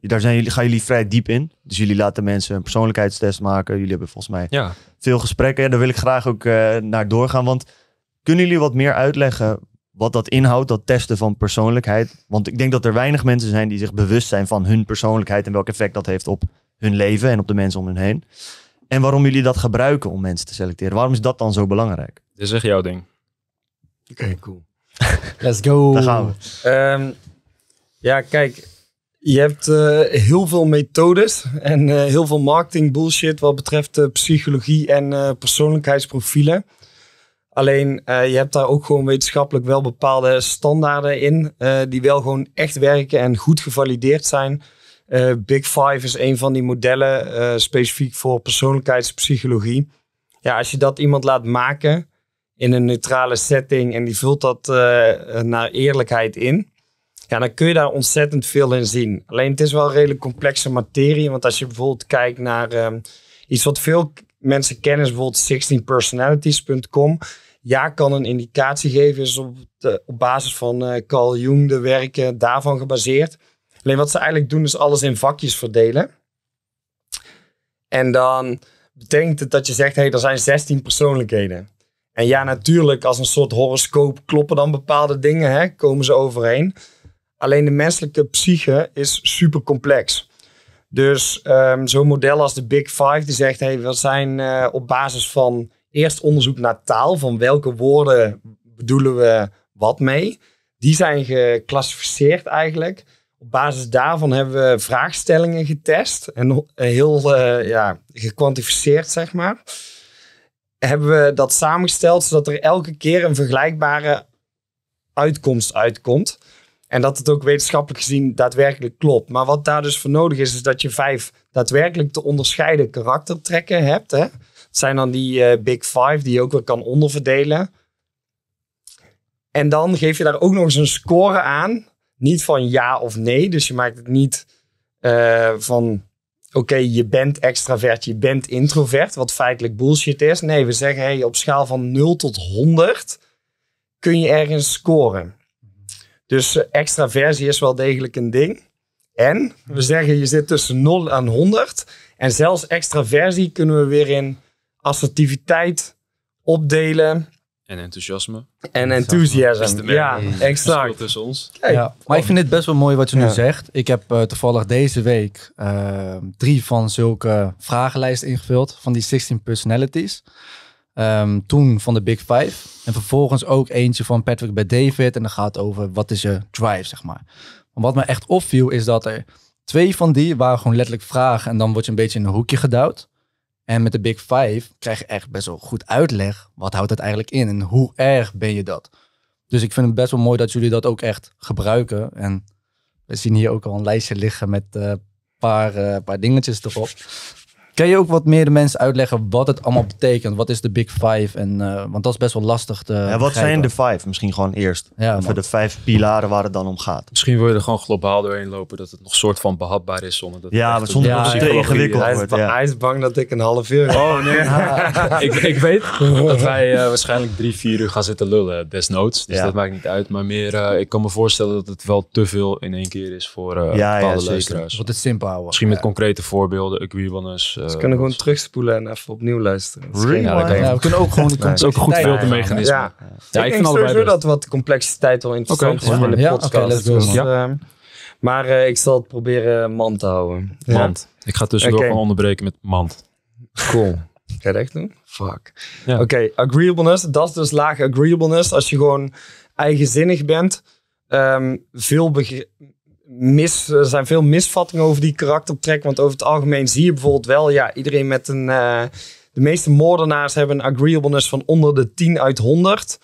daar zijn jullie, gaan jullie vrij diep in. Dus jullie laten mensen een persoonlijkheidstest maken. Jullie hebben volgens mij Ja, veel gesprekken. En daar wil ik graag ook eh, naar doorgaan. Want kunnen jullie wat meer uitleggen wat dat inhoudt, dat testen van persoonlijkheid? Want ik denk dat er weinig mensen zijn die zich bewust zijn van hun persoonlijkheid en welk effect dat heeft op hun leven en op de mensen om hen heen. En waarom jullie dat gebruiken om mensen te selecteren. Waarom is dat dan zo belangrijk? dit is echt jouw ding. Oké, cool. Let's go. Daar gaan we. Ehm, ja, kijk, je hebt eh, heel veel methodes en eh, heel veel marketing bullshit wat betreft eh, psychologie en persoonlijkheidsprofielen. Alleen, je hebt daar ook gewoon wetenschappelijk wel bepaalde standaarden in, die wel gewoon echt werken en goed gevalideerd zijn. Big Five is een van die modellen, specifiek voor persoonlijkheidspsychologie. Ja, als je dat iemand laat maken in een neutrale setting en die vult dat naar eerlijkheid in, ja, dan kun je daar ontzettend veel in zien. Alleen het is wel redelijk complexe materie. Want als je bijvoorbeeld kijkt naar ehm, iets wat veel mensen kennen, is bijvoorbeeld 16personalities.com. Ja, kan een indicatie geven, is op, op basis van eh, Carl Jung de werken daarvan gebaseerd. Alleen wat ze eigenlijk doen, is alles in vakjes verdelen. En dan betekent het dat je zegt, hé, hey, er zijn 16 persoonlijkheden. En ja, natuurlijk, als een soort horoscoop kloppen dan bepaalde dingen, hè, komen ze overeen. Alleen de menselijke psyche is super complex. Dus ehm, zo'n model als de Big Five, die zegt, hey, we zijn eh, op basis van eerst onderzoek naar taal, van welke woorden bedoelen we wat mee. Die zijn geclassificeerd eigenlijk. Op basis daarvan hebben we vraagstellingen getest en eh, heel eh, ja, gekwantificeerd, zeg maar. Hebben we dat samengesteld zodat er elke keer een vergelijkbare uitkomst uitkomt. En dat het ook wetenschappelijk gezien daadwerkelijk klopt. Maar wat daar dus voor nodig is, is dat je vijf daadwerkelijk te onderscheiden karaktertrekken hebt. Hè? Dat zijn dan die eh, Big Five die je ook weer kan onderverdelen. En dan geef je daar ook nog eens een score aan. Niet van ja of nee. Dus je maakt het niet eh, van oké, je bent extravert, je bent introvert. Wat feitelijk bullshit is. Nee, we zeggen hey, op schaal van 0 tot 100 kun je ergens scoren. Dus eh, extraversie is wel degelijk een ding. En we zeggen je zit tussen 0 en 100. En zelfs extraversie kunnen we weer in assertiviteit opdelen. En enthousiasme. En enthousiasme. Ja, exact. tussen ons. Ja, maar ik vind dit best wel mooi wat je nu Ja. zegt. Ik heb eh, toevallig deze week eh, drie van zulke vragenlijsten ingevuld. Van die 16 personalities. Ehm, toen van de Big Five. En vervolgens ook eentje van Patrick bij David. En dat gaat over wat is je drive, zeg maar. Maar wat me echt opviel is dat er twee van die waren gewoon letterlijk vragen. En dan word je een beetje in een hoekje gedouwd. En met de Big Five krijg je echt best wel goed uitleg. Wat houdt het eigenlijk in en hoe erg ben je dat? Dus ik vind het best wel mooi dat jullie dat ook echt gebruiken. En we zien hier ook al een lijstje liggen met een paar, eh, paar dingetjes erop. Kan je ook wat meer de mensen uitleggen wat het allemaal betekent? Wat is de Big Five? En, eh, want dat is best wel lastig te Ja, wat zijn de vijf? Misschien gewoon eerst. Ja, Even de vijf pilaren waar het dan om gaat. Misschien wil je er gewoon globaal doorheen lopen dat het nog soort van behapbaar is zonder dat het Ja, maar zonder dat het te ingewikkeld is. Hij is, wordt, ba- ja. hij is bang dat ik een half uur... Oh nee, ik, ik weet dat wij eh, waarschijnlijk drie, vier uur gaan zitten lullen, desnoods. Dus Ja. dat maakt niet uit. Maar meer, eh, ik kan me voorstellen dat het wel te veel in één keer is voor eh ja, bepaalde luisteraars. Wat het simpel houden. Misschien met concrete voorbeelden, agreeableness. Ze kunnen gewoon terugspoelen en even opnieuw luisteren. Rewind. Ja, we kunnen ook gewoon de is ook een goed filtermechanisme. Ja, Ja, ik, denk vind sowieso dat wat complexiteit wel interessant is ja. in de Ja, podcast. oké, let's go, Dus, man. eh, maar eh, ik zal het proberen man te houden. Ja. Mand. Ik ga tussendoor Oké. gewoon onderbreken met mand. Cool. Ga je dat echt doen? Fuck. Ja. Oké, agreeableness. Dat is dus lage agreeableness. Als je gewoon eigenzinnig bent. Ehm, veel mis, er zijn veel misvattingen over die karaktertrek. Want over het algemeen zie je bijvoorbeeld wel... Ja, iedereen met een... eh, de meeste moordenaars hebben een agreeableness van onder de 10 uit 100.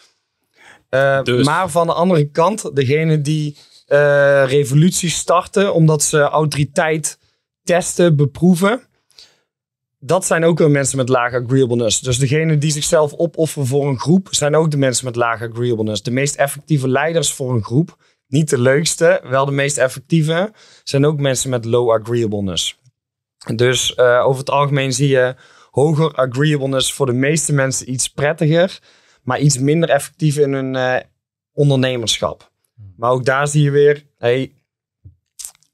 Eh, Dus. Maar van de andere kant, degene die eh revoluties starten... omdat ze autoriteit testen, beproeven dat zijn ook weer mensen met lage agreeableness. Dus degene die zichzelf opofferen voor een groep, zijn ook de mensen met lage agreeableness. De meest effectieve leiders voor een groep, niet de leukste, wel de meest effectieve, zijn ook mensen met low agreeableness. Dus eh, over het algemeen zie je hoger agreeableness voor de meeste mensen iets prettiger, maar iets minder effectief in hun eh, ondernemerschap. Maar ook daar zie je weer, hey,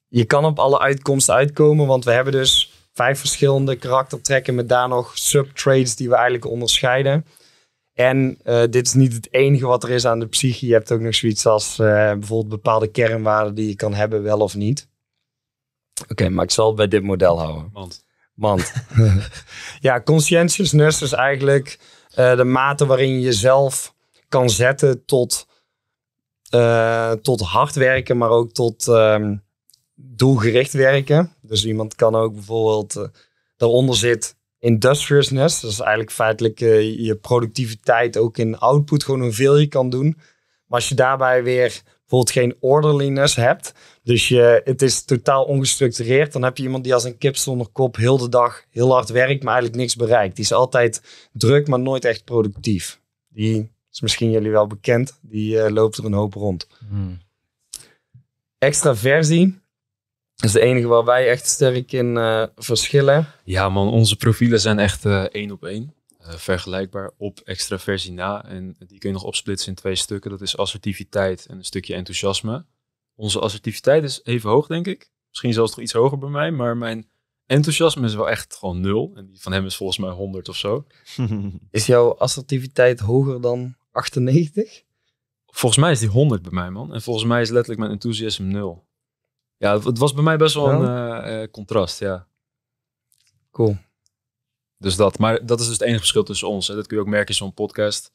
je kan op alle uitkomsten uitkomen, want we hebben dus vijf verschillende karaktertrekken met daar nog subtraits die we eigenlijk onderscheiden. En eh, dit is niet het enige wat er is aan de psyche. Je hebt ook nog zoiets als eh, bijvoorbeeld bepaalde kernwaarden die je kan hebben, wel of niet. Oké, maar ik zal het bij dit model houden. Mand. Want ja, conscientiousness is eigenlijk eh, de mate waarin je jezelf kan zetten tot, eh, tot hard werken, maar ook tot ehm, doelgericht werken. Dus iemand kan ook bijvoorbeeld, daaronder zit industriousness. Dat is eigenlijk feitelijk eh, je productiviteit ook in output, gewoon hoeveel je kan doen. Maar als je daarbij weer bijvoorbeeld geen orderliness hebt, dus je, het is totaal ongestructureerd, dan heb je iemand die als een kip zonder kop heel de dag heel hard werkt, maar eigenlijk niks bereikt. Die is altijd druk, maar nooit echt productief. Die is misschien jullie wel bekend, die eh, loopt er een hoop rond. Hmm. Extraversie is de enige waar wij echt sterk in eh, verschillen. Ja man, onze profielen zijn echt eh, één op één. Eh, vergelijkbaar op extraversie na. En die kun je nog opsplitsen in twee stukken. Dat is assertiviteit en een stukje enthousiasme. Onze assertiviteit is even hoog, denk ik. Misschien zelfs nog iets hoger bij mij. Maar mijn enthousiasme is wel echt gewoon nul. En die van hem is volgens mij 100 of zo. Is jouw assertiviteit hoger dan 98? Volgens mij is die 100 bij mij, man. En volgens mij is letterlijk mijn enthousiasme nul. Ja, het- het was bij mij best wel een eh, eh, contrast, ja. Cool. Dus dat. Maar dat is dus het enige verschil tussen ons. Hè. Dat kun je ook merken in zo'n podcast.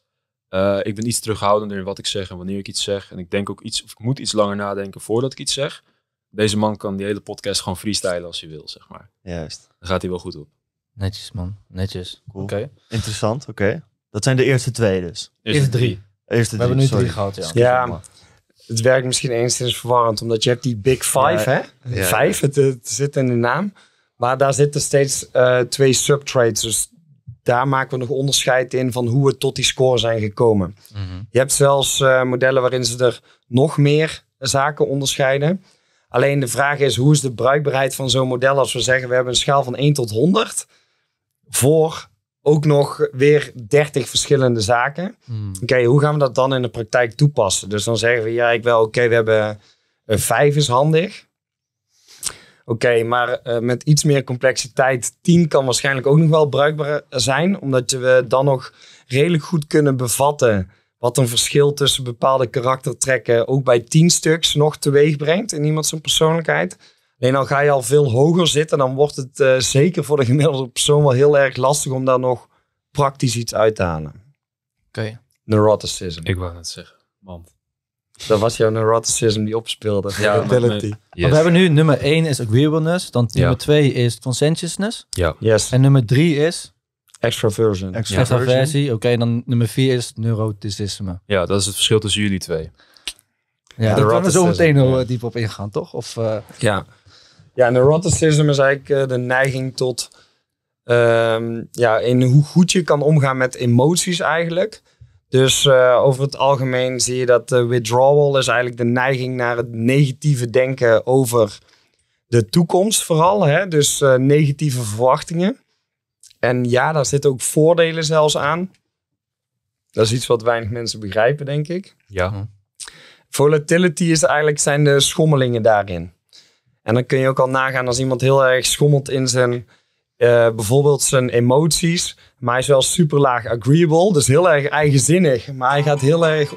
Eh, ik ben iets terughoudender in wat ik zeg en wanneer ik iets zeg. En ik denk ook iets, of ik moet iets langer nadenken voordat ik iets zeg. Deze man kan die hele podcast gewoon freestylen als hij wil, zeg maar. Juist. Daar gaat hij wel goed op. Netjes, man. Netjes. Cool. Oké. Interessant, oké. Dat zijn de eerste twee dus. Eerste drie. Eerste We hebben nu sorry. drie gehad, ja. Ja, het werkt misschien enigszins verwarrend, omdat je hebt die Big Five, Ja. hè? Vijf, het, het zit in de naam. Maar daar zitten steeds eh, twee subtraits. Dus daar maken we nog onderscheid in van hoe we tot die score zijn gekomen. Mhm. Je hebt zelfs eh, modellen waarin ze er nog meer zaken onderscheiden. Alleen de vraag is, hoe is de bruikbaarheid van zo'n model als we zeggen, we hebben een schaal van 1 tot 100 voor ook nog weer 30 verschillende zaken. Hmm. Oké, hoe gaan we dat dan in de praktijk toepassen? Dus dan zeggen we, ja, ik wel, oké, we hebben een 5 is handig. Oké, maar eh, met iets meer complexiteit, 10 kan waarschijnlijk ook nog wel bruikbaar zijn, omdat we dan nog redelijk goed kunnen bevatten wat een verschil tussen bepaalde karaktertrekken ook bij 10 stuks nog teweeg brengt in iemand zijn persoonlijkheid. Alleen dan ga je al veel hoger zitten, dan wordt het eh, zeker voor de gemiddelde persoon wel heel erg lastig om daar nog praktisch iets uit te halen. Oké. Neuroticism. Ik wou net zeggen. Man. Dat was jouw neuroticism die opspeelde. Ja, Maar We hebben nu nummer 1 is agreeableness, dan Ja. nummer 2 is conscientiousness Ja. Yes. en nummer 3 is Extra version. Extra Extra version. versie. Oké, dan nummer vier is neuroticisme. Ja, dat is het verschil tussen jullie twee. Ja, daar kunnen we zo meteen eh, diep op ingaan, toch? Of, eh, Ja. Ja, neuroticism is eigenlijk eh, de neiging tot... ehm, ja, in hoe goed je kan omgaan met emoties eigenlijk. Dus eh, over het algemeen zie je dat withdrawal is eigenlijk de neiging naar het negatieve denken over de toekomst vooral. Hè? Dus eh, negatieve verwachtingen. En ja, daar zitten ook voordelen zelfs aan. Dat is iets wat weinig mensen begrijpen, denk ik. Ja. Volatility is eigenlijk zijn de schommelingen daarin. En dan kun je ook al nagaan als iemand heel erg schommelt in zijn, eh, bijvoorbeeld zijn emoties. Maar hij is wel super laag agreeable, dus heel erg eigenzinnig. Maar hij gaat heel erg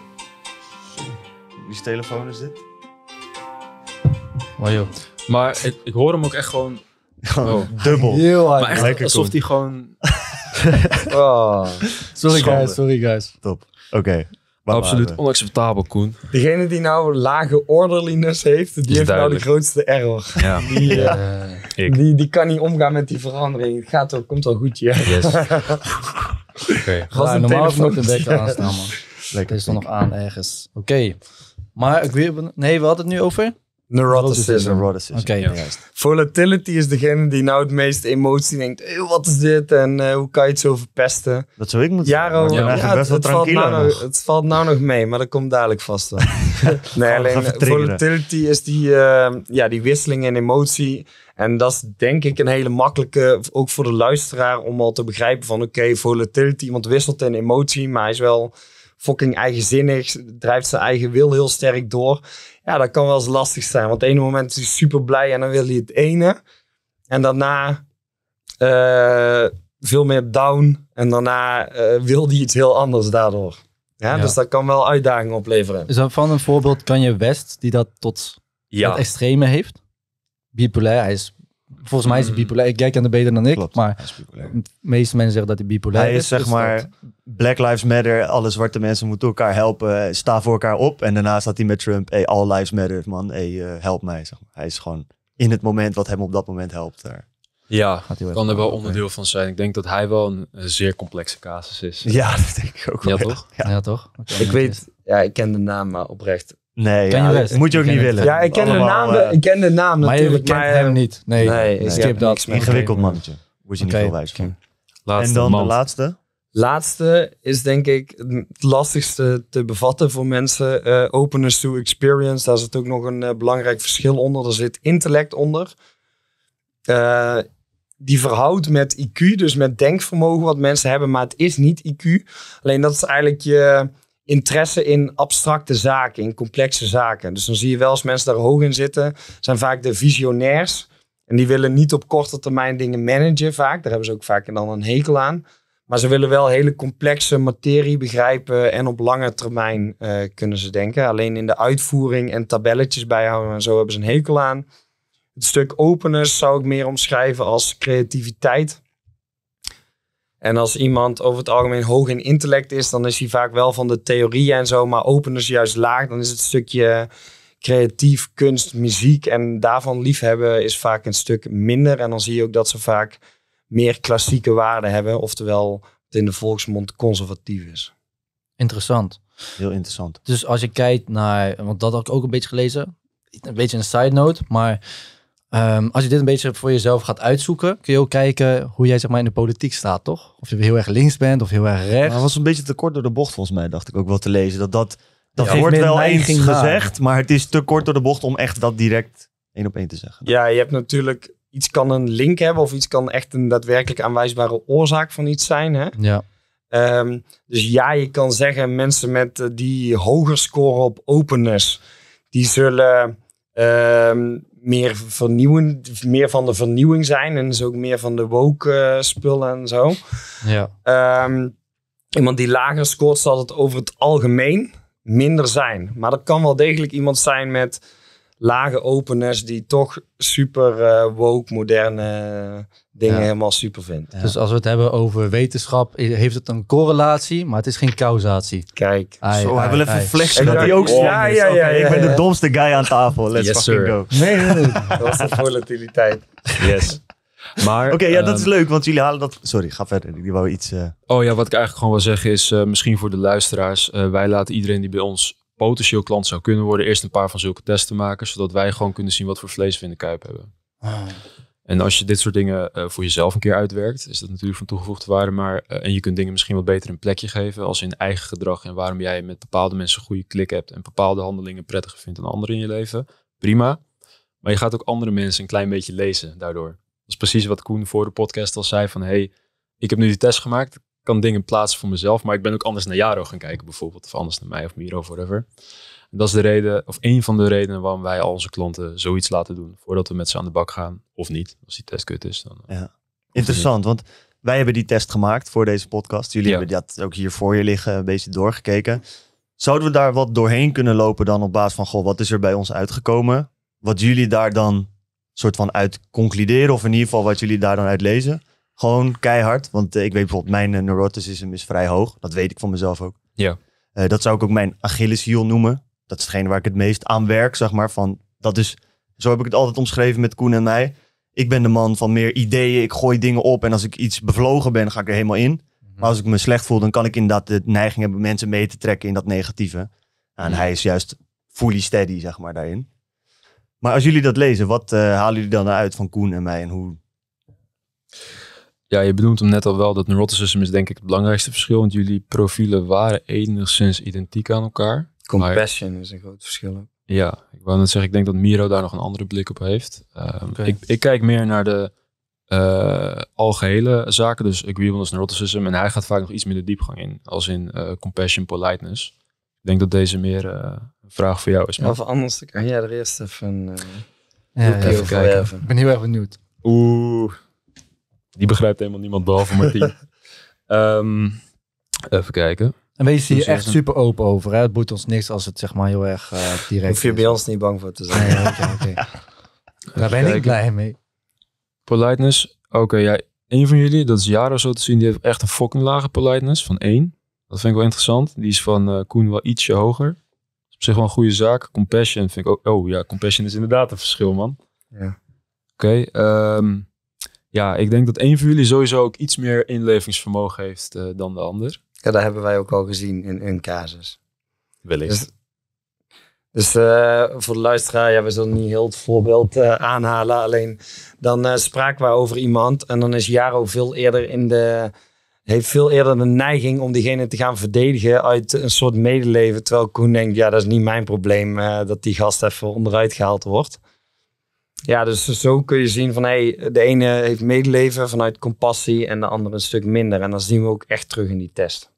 Wie's telefoon is dit? joh. Maar ik, ik hoor hem ook echt gewoon... Gewoon Oh. dubbel. Heel hard. Maar echt lekker alsof hij gewoon... Oh. sorry schande. guys, sorry guys. Top. Oké. Absoluut onacceptabel, Koen. Degene die nou lage orderliness heeft, die heeft nou de grootste error. Ja, Die, eh, ik. die, die kan niet omgaan met die verandering. Het gaat wel, komt wel goed, ja. Yes. Oké. Een normaal telefoon. moet een wekker aanstaan, man. Lekker. Het is er nog aan ergens. Oké. Maar ik weer... Nee, we hadden het nu over? Neuroticism. Neuroticism. Oké. Ja. Juist. Volatility is degene die nou het meest emotie denkt. "Eeuw, wat is dit en eh, hoe kan je het zo verpesten? Dat zou ik moeten Jaro, zeggen. ja, eigenlijk het, best wel valt nou nog. het valt nou nog mee, maar dat komt dadelijk vast wel. nee, alleen triggeren. volatility is die, eh, ja, die wisseling in emotie. En dat is denk ik een hele makkelijke, ook voor de luisteraar, om al te begrijpen van oké, volatility, iemand wisselt in emotie, maar hij is wel fucking eigenzinnig, drijft zijn eigen wil heel sterk door. Ja, dat kan wel eens lastig zijn, want op het ene moment is hij super blij en dan wil hij het ene. En daarna eh, veel meer down. En daarna eh, wil hij iets heel anders daardoor. Ja, Ja. Dus dat kan wel uitdagingen opleveren. Is dat van een voorbeeld kan je West, die dat tot Ja. het extreme heeft? Bipolair, hij is... Volgens mij is hij Mm. bipolair. Jij kent het beter dan ik, Klopt. maar de meeste mensen zeggen dat hij bipolair Hij is zeg Dus maar dat- Black Lives Matter, alle zwarte mensen moeten elkaar helpen, sta voor elkaar op. En daarna staat hij met Trump, hey, all lives matter, man, hey, eh, help mij. Zeg maar. Hij is gewoon in het moment wat hem op dat moment helpt. Daar. Ja, kan er wel onderdeel van zijn. Ik denk dat hij wel een, een zeer complexe casus is. Ja, dat denk ik ook wel. Ja, toch? Ja. Ja, toch? Oké, Ik weet, ja, ik ken de naam maar oprecht. Nee, Ken ja, je moet je ook Ik niet willen. Ja, ik ken, de naam, eh, ik ken de naam Maar je natuurlijk. kent maar, hem eh, niet. Nee, Nee, ik skip heb dat. Ingewikkeld mannetje. Word je niet veel wijs van. En dan man. de laatste. Laatste is denk ik het lastigste te bevatten voor mensen. eh, openness to experience, daar zit ook nog een belangrijk verschil onder. Er zit intellect onder. Eh, die verhoudt met IQ, dus met denkvermogen wat mensen hebben, maar het is niet IQ. Alleen dat is eigenlijk je interesse in abstracte zaken, in complexe zaken. Dus dan zie je wel als mensen daar hoog in zitten, zijn vaak de visionairs. En die willen niet op korte termijn dingen managen vaak. Daar hebben ze ook vaak dan een hekel aan. Maar ze willen wel hele complexe materie begrijpen en op lange termijn eh, kunnen ze denken. Alleen in de uitvoering en tabelletjes bijhouden en zo hebben ze een hekel aan. Het stuk openness zou ik meer omschrijven als creativiteit. En als iemand over het algemeen hoog in intellect is, dan is hij vaak wel van de theorieën en zo, maar openness juist laag. Dan is het stukje creatief, kunst, muziek en daarvan liefhebben is vaak een stuk minder. En dan zie je ook dat ze vaak meer klassieke waarden hebben, oftewel het in de volksmond conservatief is. Interessant. Heel interessant. Dus als je kijkt naar, want dat had ik ook een beetje gelezen, een beetje een side note, maar ehm, als je dit een beetje voor jezelf gaat uitzoeken, kun je ook kijken hoe jij zeg maar in de politiek staat, toch? Of je heel erg links bent of heel erg Maar rechts. het was een beetje te kort door de bocht volgens mij, dacht ik ook wel te lezen. Dat, dat, dat Ja, wordt wel eens gezegd, maar het is te kort door de bocht om echt dat direct één op één te zeggen. Ja, je hebt natuurlijk, iets kan een link hebben of iets kan echt een daadwerkelijk aanwijsbare oorzaak van iets zijn. Hè? Ja, Ehm, dus ja, je kan zeggen mensen met eh, die hoger scoren op openness, die zullen ehm, meer vernieuwen, meer van de vernieuwing zijn en dus ook meer van de woke eh, spullen en zo. ja. Ehm, iemand die lager scoort zal het over het algemeen minder zijn. Maar dat kan wel degelijk iemand zijn met lage openness die toch super eh, woke, moderne dingen Ja. helemaal super vindt. Ja. Dus als we het hebben over wetenschap, heeft het een correlatie, maar het is geen causatie. Kijk. Ai, Zo, hij ai, wil even flexen dat hij ook slim Ja, is. ja, ja, ik ben de domste guy aan tafel. Let's Yes, fucking sir. go. Nee, nee, nee. Dat was de volatiliteit. Yes. Maar, Oké, ja, dat is ehm, leuk, want jullie halen dat... Sorry, ga verder. Die wou iets... eh, Oh ja, wat ik eigenlijk gewoon wil zeggen is, eh, misschien voor de luisteraars, eh, wij laten iedereen die bij ons potentieel klant zou kunnen worden, eerst een paar van zulke testen maken, zodat wij gewoon kunnen zien wat voor vlees we in de kuip hebben. En als je dit soort dingen eh, voor jezelf een keer uitwerkt, is dat natuurlijk van toegevoegde waarde. Maar, eh, en je kunt dingen misschien wat beter een plekje geven, als in eigen gedrag en waarom jij met bepaalde mensen goede klik hebt en bepaalde handelingen prettiger vindt dan anderen in je leven. Prima. Maar je gaat ook andere mensen een klein beetje lezen daardoor. Dat is precies wat Koen voor de podcast al zei van, hey, ik heb nu die test gemaakt, ik kan dingen plaatsen voor mezelf, maar ik ben ook anders naar Jaro gaan kijken bijvoorbeeld, of anders naar mij of Miro of whatever. En dat is de reden, of een van de redenen waarom wij al onze klanten zoiets laten doen, voordat we met ze aan de bak gaan, of niet. Als die test kut is, dan... eh, Interessant, want wij hebben die test gemaakt voor deze podcast. Jullie Ja. hebben dat ook hier voor je liggen, een beetje doorgekeken. Zouden we daar wat doorheen kunnen lopen dan op basis van, goh, wat is er bij ons uitgekomen? Wat jullie daar dan soort van uit concluderen, of in ieder geval wat jullie daar dan uit lezen? Gewoon keihard, want eh, ik weet bijvoorbeeld, mijn uh, neuroticism is vrij hoog. Dat weet ik van mezelf ook. Ja. Eh, dat zou ik ook mijn Achilleshiel noemen. Dat is hetgene waar ik het meest aan werk, zeg maar. Van, dat is, zo heb ik het altijd omschreven met Koen en mij. Ik ben de man van meer ideeën. Ik gooi dingen op en als ik iets bevlogen ben, ga ik er helemaal in. Maar als ik me slecht voel, dan kan ik inderdaad de neiging hebben mensen mee te trekken in dat negatieve. En hij is juist fully steady, zeg maar, daarin. Maar als jullie dat lezen, wat eh, halen jullie dan uit van Koen en mij en hoe... Ja, je benoemt hem net al wel. Dat neuroticism is denk ik het belangrijkste verschil. Want jullie profielen waren enigszins identiek aan elkaar. Compassion is een groot verschil. Ja, ik wou net zeggen, ik denk dat Miro daar nog een andere blik op heeft. Ehm, ik, ik kijk meer naar de eh, algehele zaken, dus agreeableness, neuroticism. En hij gaat vaak nog iets meer de diepgang in, als in eh, compassion, politeness. Ik denk dat deze meer eh, een vraag voor jou is. Ja, man. of anders kan jij er eerst even uh, Ja, even kijken. werven. Ik ben heel erg benieuwd. Oeh, die begrijpt helemaal niemand behalve Martien. Ehm, even kijken. En wees hier echt super open over. Hè? Het boeit ons niks als het zeg maar heel erg eh direct Hoef je is. bij ons niet bang voor te zijn. Nee. Daar ben ik blij mee. Politeness. Oké, ja, een van jullie, dat is Jaro zo te zien, die heeft echt een fucking lage politeness van één. Dat vind ik wel interessant. Die is van eh, Koen wel ietsje hoger. Dat is op zich wel een goede zaak. Compassion vind ik ook... Oh ja, compassion is inderdaad een verschil, man. Ja. Oké, ehm, ja, ik denk dat één van jullie sowieso ook iets meer inlevingsvermogen heeft eh, dan de ander. Ja, dat hebben wij ook al gezien in een casus. Wellicht. Dus, dus eh, voor de luisteraar, ja, we zullen niet heel het voorbeeld eh, aanhalen. Alleen dan eh, spraken we over iemand en dan is Jaro veel eerder in de... Heeft veel eerder de neiging om diegene te gaan verdedigen uit een soort medeleven. Terwijl Koen denkt, ja, dat is niet mijn probleem dat die gast even onderuit gehaald wordt. Ja, dus zo kun je zien van, hey, de ene heeft medeleven vanuit compassie en de andere een stuk minder. En dat zien we ook echt terug in die test.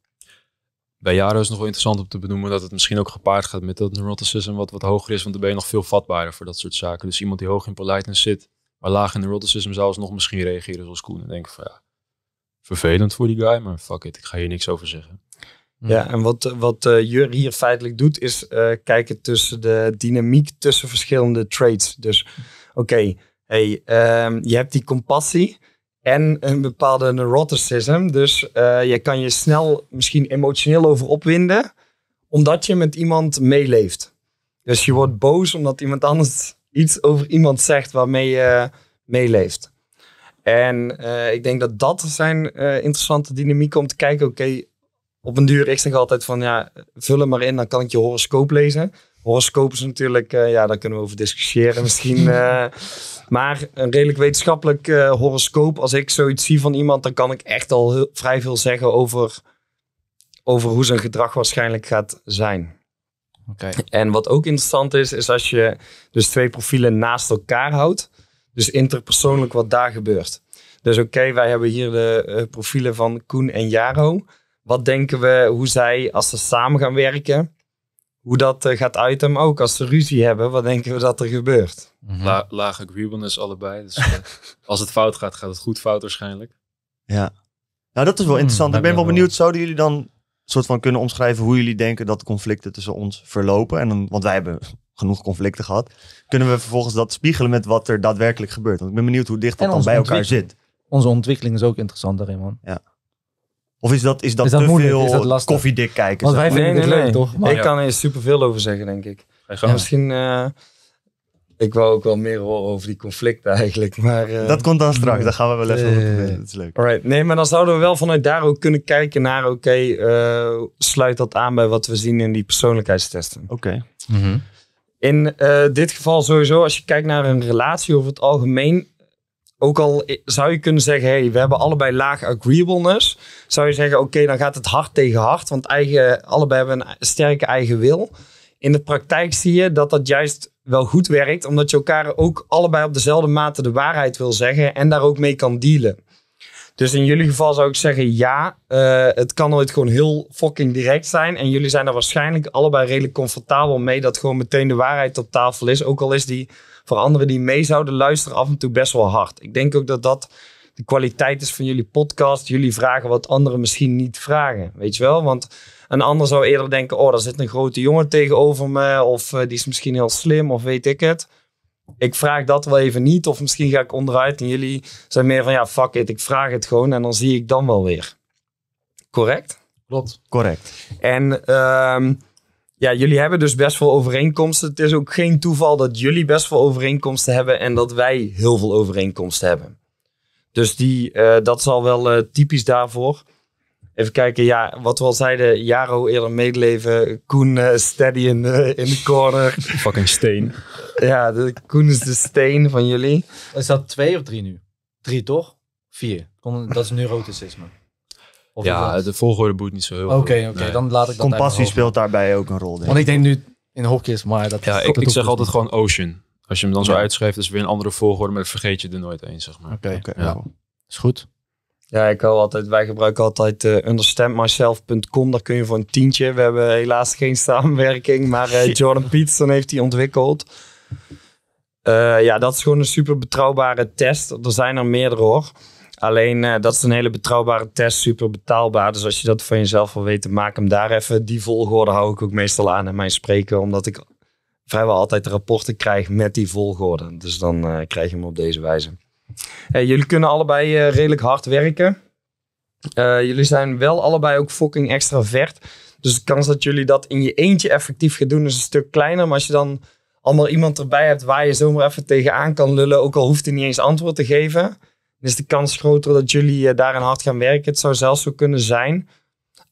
Bij Jaro is nog wel interessant om te benoemen dat het misschien ook gepaard gaat met dat neuroticism wat wat hoger is, want dan ben je nog veel vatbaarder voor dat soort zaken. Dus iemand die hoog in politeness zit, maar laag in neuroticism zou alsnog misschien reageren zoals Koen en denken van ja, vervelend voor die guy, maar fuck it, ik ga hier niks over zeggen. Ja, en wat, wat eh, Jur hier feitelijk doet, is eh, kijken tussen de dynamiek tussen verschillende traits. Dus oké, hey, ehm, je hebt die compassie en een bepaalde neuroticism. Dus eh, je kan je snel misschien emotioneel over opwinden, omdat je met iemand meeleeft. Dus je wordt boos omdat iemand anders iets over iemand zegt waarmee je meeleeft. En eh, ik denk dat dat zijn eh, interessante dynamieken om te kijken, oké, op een duur, ik zeg altijd van ja, vul hem maar in, dan kan ik je horoscoop lezen. Horoscoop is natuurlijk, eh, ja, daar kunnen we over discussiëren misschien. eh, maar een redelijk wetenschappelijk eh, horoscoop, als ik zoiets zie van iemand, dan kan ik echt al heel, vrij veel zeggen over, over hoe zijn gedrag waarschijnlijk gaat zijn. Oké. En wat ook interessant is, is als je dus twee profielen naast elkaar houdt. Dus interpersoonlijk wat daar gebeurt. Dus oké, wij hebben hier de profielen van Koen en Jaro. Wat denken we hoe zij, als ze samen gaan werken, hoe dat eh, gaat uiten. Maar ook als ze ruzie hebben, wat denken we dat er gebeurt? Mhm. La, lage agreeableness allebei, dus eh, als het fout gaat, gaat het goed fout waarschijnlijk. Ja. Nou, dat is wel Hmm, interessant. Ik ben wel benieuwd, zouden jullie dan soort van kunnen omschrijven hoe jullie denken dat de conflicten tussen ons verlopen? En dan, want wij hebben genoeg conflicten gehad. Kunnen we vervolgens dat spiegelen met wat er daadwerkelijk gebeurt? Want ik ben benieuwd hoe dicht dat En dan bij elkaar zit. Onze ontwikkeling is ook interessant daarin, man. Of is dat, is dat, Is dat te moeilijk? veel Is dat lastig? koffiedik kijken? Want wij vinden het leuk, toch? Maar Ik ja. kan er superveel over zeggen, denk ik. Gang. Misschien, eh, Ik wou ook wel meer horen over die conflicten eigenlijk. Maar, eh, Dat komt dan straks. Daar gaan we wel even Eh, over. Dat is leuk. Alright, nee, maar dan zouden we wel vanuit daar ook kunnen kijken naar, oké, eh, sluit dat aan bij wat we zien in die persoonlijkheidstesten. Oké. Mhm. In eh, dit geval sowieso, als je kijkt naar een relatie over het algemeen, ook al zou je kunnen zeggen, hey, we hebben allebei laag agreeableness, zou je zeggen, oké, dan gaat het hard tegen hard, want eigen, allebei hebben een sterke eigen wil. In de praktijk zie je dat dat juist wel goed werkt, omdat je elkaar ook allebei op dezelfde mate de waarheid wil zeggen en daar ook mee kan dealen. Dus in jullie geval zou ik zeggen, ja, eh, het kan ooit gewoon heel fucking direct zijn. En jullie zijn er waarschijnlijk allebei redelijk comfortabel mee dat gewoon meteen de waarheid op tafel is. Ook al is die voor anderen die mee zouden luisteren af en toe best wel hard. Ik denk ook dat dat de kwaliteit is van jullie podcast. Jullie vragen wat anderen misschien niet vragen, weet je wel? Want een ander zou eerder denken, oh, daar zit een grote jongen tegenover me. Of eh, die is misschien heel slim, of weet ik het. Ik vraag dat wel even niet, of misschien ga ik onderuit. En jullie zijn meer van, ja, fuck it, ik vraag het gewoon en dan zie ik dan wel weer. Correct? Klopt. Correct. En ehm, ja, jullie hebben dus best veel overeenkomsten. Het is ook geen toeval dat jullie best veel overeenkomsten hebben en dat wij heel veel overeenkomsten hebben. Dus die, eh, dat is al wel eh, typisch daarvoor. Even kijken, ja, wat we al zeiden, Jaro eerder medeleven, Koen eh, steady in, de- in de corner. Fucking steen. ja, de, Koen is de steen van jullie. Is dat twee of drie nu? Drie toch? Vier. Dat is neuroticisme. Of Ja, dat- de volgorde boeit niet zo heel Oké, veel. oké. Nee. Dan laat ik dat Compassie speelt daarbij ook een rol. denk Want ik. denk nu in hokjes, maar dat Ja, dat ik, ik zeg altijd gewoon Ocean. Als je hem dan zo uitschrijft, is weer een andere volgorde, maar dan vergeet je er nooit één, zeg maar. Oké, Oké, ja. ja. Is goed. Ja, ik hou altijd, wij gebruiken altijd eh understandmyself.com. Daar kun je voor een tientje. We hebben helaas geen samenwerking, maar eh, Jordan Peterson heeft die ontwikkeld. Eh, ja, dat is gewoon een super betrouwbare test. Er zijn er meerdere hoor. Alleen eh, dat is een hele betrouwbare test, super betaalbaar. Dus als je dat van jezelf wil weten, maak hem daar even. Die volgorde hou ik ook meestal aan in mijn spreken, omdat ik vrijwel altijd rapporten krijg met die volgorde. Dus dan eh, krijg je hem op deze wijze. Eh, jullie kunnen allebei redelijk hard werken. Jullie zijn wel allebei ook fucking extravert. Dus de kans dat jullie dat in je eentje effectief gaan doen is een stuk kleiner. Maar als je dan allemaal iemand erbij hebt waar je zomaar even tegenaan kan lullen, ook al hoeft hij niet eens antwoord te geven, is de kans groter dat jullie eh, daarin hard gaan werken. Het zou zelfs zo kunnen zijn,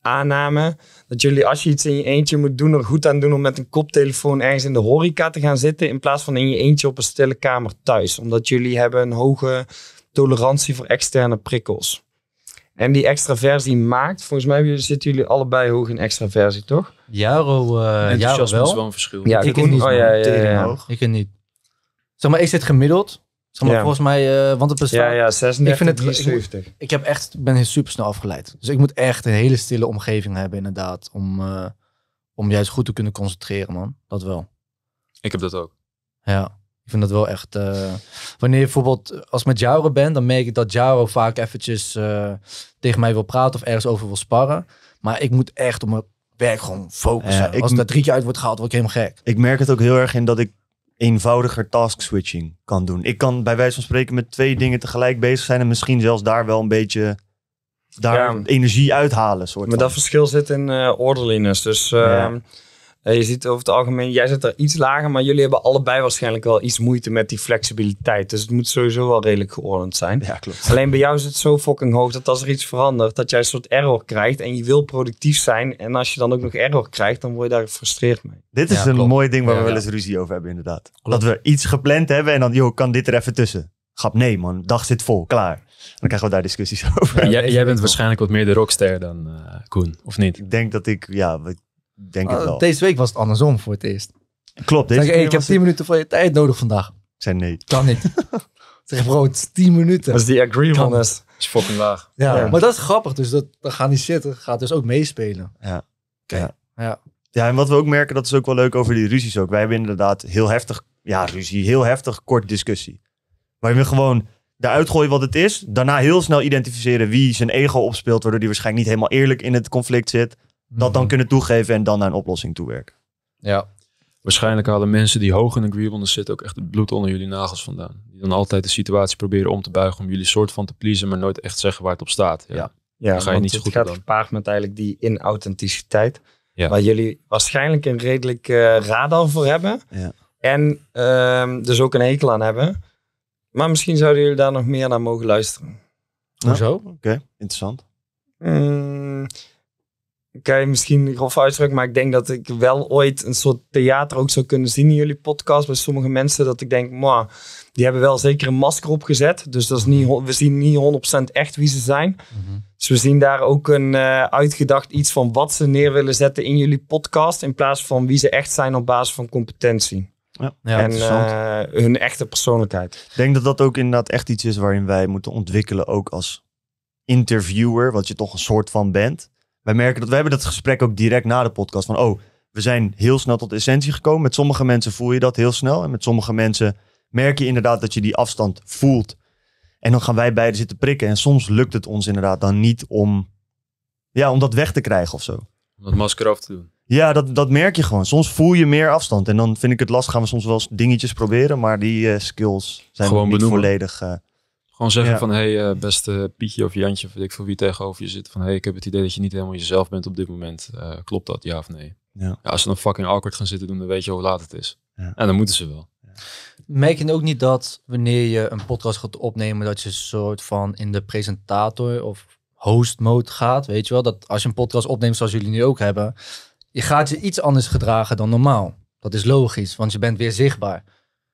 aanname, dat jullie als je iets in je eentje moet doen, er goed aan doen om met een koptelefoon ergens in de horeca te gaan zitten, in plaats van in je eentje op een stille kamer thuis. Omdat jullie hebben een hoge tolerantie voor externe prikkels. En die extraversie maakt, volgens mij zitten jullie allebei hoog in extraversie, toch? Jaro, eh Jaro Enthousiasme is wel. wel een verschil. Ja, Ik Koen- niet, oh, ja, ja. Ik niet. Zeg maar, ik zit gemiddeld. Zeg maar, Ja. volgens mij, eh, want het bestaat. Ja, ja, 36, Ik vind het- ik moet- 73. Ik heb echt, ben super snel afgeleid. Dus ik moet echt een hele stille omgeving hebben, inderdaad. Om, eh, om juist goed te kunnen concentreren, man. Dat wel. Ik heb dat ook. Ja, ik vind dat wel echt... eh, wanneer je bijvoorbeeld als ik met Jaro ben, dan merk ik dat Jaro vaak eventjes eh, tegen mij wil praten of ergens over wil sparren. Maar ik moet echt op mijn werk gewoon focussen. Ja, ik- als dat drie keer uit wordt gehaald, word ik helemaal gek. Ik merk het ook heel erg in dat ik eenvoudiger task switching kan doen. Ik kan bij wijze van spreken met twee dingen tegelijk bezig zijn en misschien zelfs daar wel een beetje daar Ja. energie uithalen. Soort Maar van. dat verschil zit in eh orderliness. Dus Ja. Eh, je ziet over het algemeen, jij zit er iets lager, maar jullie hebben allebei waarschijnlijk wel iets moeite met die flexibiliteit. Dus het moet sowieso wel redelijk geordend zijn. Ja, klopt. Alleen bij jou is het zo fucking hoog dat als er iets verandert, dat jij een soort error krijgt en je wil productief zijn. En als je dan ook nog error krijgt, dan word je daar gefrustreerd mee. Dit is Ja, een klopt. mooi ding waar Ja, we wel ja. eens ruzie over hebben, inderdaad. Dat we iets gepland hebben en dan, joh, kan dit er even tussen? Grap, nee man, dag zit vol, klaar. Dan krijgen we daar discussies over. jij, jij bent waarschijnlijk wat meer de rockster dan eh, Koen, of niet? Ik denk dat ik, ja, ik denk het Ah, wel. Deze week was het andersom voor het eerst. Klopt, Zeg deze hey, keer ik heb was 10 minuten van je tijd nodig vandaag. Ik zei nee. Kan niet. zeg bro, het is 10 minuten. Dat is die agreeableness. is fucking laag. Ja, Ja. maar dat is grappig. Dus dat, dan gaan die zitten, gaat dus ook meespelen. Ja. Oké. Ja. Ja. Ja, en wat we ook merken, dat is ook wel leuk over die ruzies ook. Wij hebben inderdaad heel heftig, ja, ruzie, heel heftig kort discussie. Waar we gewoon eruit gooien wat het is. Daarna heel snel identificeren wie zijn ego opspeelt, waardoor die waarschijnlijk niet helemaal eerlijk in het conflict zit. Dat dan Mhm. kunnen toegeven en dan naar een oplossing toewerken. Ja. Waarschijnlijk halen mensen die hoog in agreeableness zitten ook echt het bloed onder jullie nagels vandaan. Die dan altijd de situatie proberen om te buigen om jullie soort van te pleasen, maar nooit echt zeggen waar het op staat. Ja. Ja. Ja, Dan ga je want niet zo het goed gaat dan. gepaard met eigenlijk die inauthenticiteit. Ja. Waar jullie waarschijnlijk een redelijk eh, radar voor hebben. Ja. En ehm, dus ook een hekel aan hebben. Maar misschien zouden jullie daar nog meer naar mogen luisteren. Hoezo? Oké, interessant. Mm, Oké, misschien grof uitdruk, maar ik denk dat ik wel ooit een soort theater ook zou kunnen zien in jullie podcast. Bij sommige mensen dat ik denk, maar die hebben wel zeker een masker opgezet. Dus dat is niet, we zien niet 100% echt wie ze zijn. Dus we zien daar ook een eh, uitgedacht iets van wat ze neer willen zetten in jullie podcast. In plaats van wie ze echt zijn op basis van competentie. Ja, Ja, en eh, hun echte persoonlijkheid. Ik denk dat dat ook inderdaad echt iets is waarin wij moeten ontwikkelen, ook als interviewer, wat je toch een soort van bent. Wij merken dat we hebben dat gesprek ook direct na de podcast van, oh, we zijn heel snel tot essentie gekomen. Met sommige mensen voel je dat heel snel en met sommige mensen merk je inderdaad dat je die afstand voelt. En dan gaan wij beiden zitten prikken en soms lukt het ons inderdaad dan niet om, ja, om dat weg te krijgen of zo. Om dat masker af te doen. Ja, dat, dat merk je gewoon. Soms voel je meer afstand. En dan vind ik het lastig. Gaan we soms wel eens dingetjes proberen. Maar die eh, skills zijn Gewoon niet benoemen. volledig. eh, Gewoon zeggen Ja. van, hé, hey, eh, beste Pietje of Jantje, of weet ik veel wie tegenover je zit. Van, hé, hey, ik heb het idee dat je niet helemaal jezelf bent op dit moment. Eh, klopt dat, ja of nee? Ja. als ze dan fucking awkward gaan zitten doen, dan weet je hoe laat het is. Ja. En dan moeten ze wel. Merk je ook niet dat wanneer je een podcast gaat opnemen, dat je soort van in de presentator of host mode gaat? Weet je wel, dat als je een podcast opneemt zoals jullie nu ook hebben, je gaat je iets anders gedragen dan normaal. Dat is logisch, want je bent weer zichtbaar.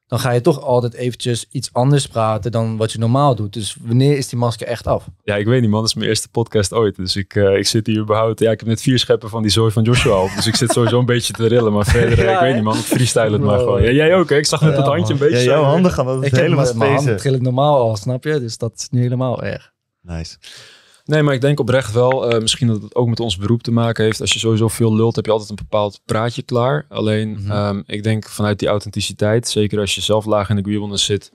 Dan ga je toch altijd eventjes iets anders praten dan wat je normaal doet. Dus wanneer is die masker echt af? Ja, ik weet niet man, dat is mijn eerste podcast ooit. Dus ik, eh, ik zit hier überhaupt... Ja, ik heb net vier scheppen van die zooi van Joshua op. Dus ik zit sowieso een beetje te rillen. Maar verder, eh, Ja, ik weet niet man, ik freestyle het maar gewoon. Ja, jij ook hè? Ik zag net Ja, het handje een beetje ja, jouw handen gaan heb helemaal mijn mijn handen trillen normaal al, snap je? Dus dat is nu helemaal erg. Nice. Nee, maar ik denk oprecht wel, eh, misschien dat het ook met ons beroep te maken heeft. Als je sowieso veel lult, heb je altijd een bepaald praatje klaar. Alleen, Mhm. ehm, ik denk vanuit die authenticiteit, zeker als je zelf laag in de agreeableness zit,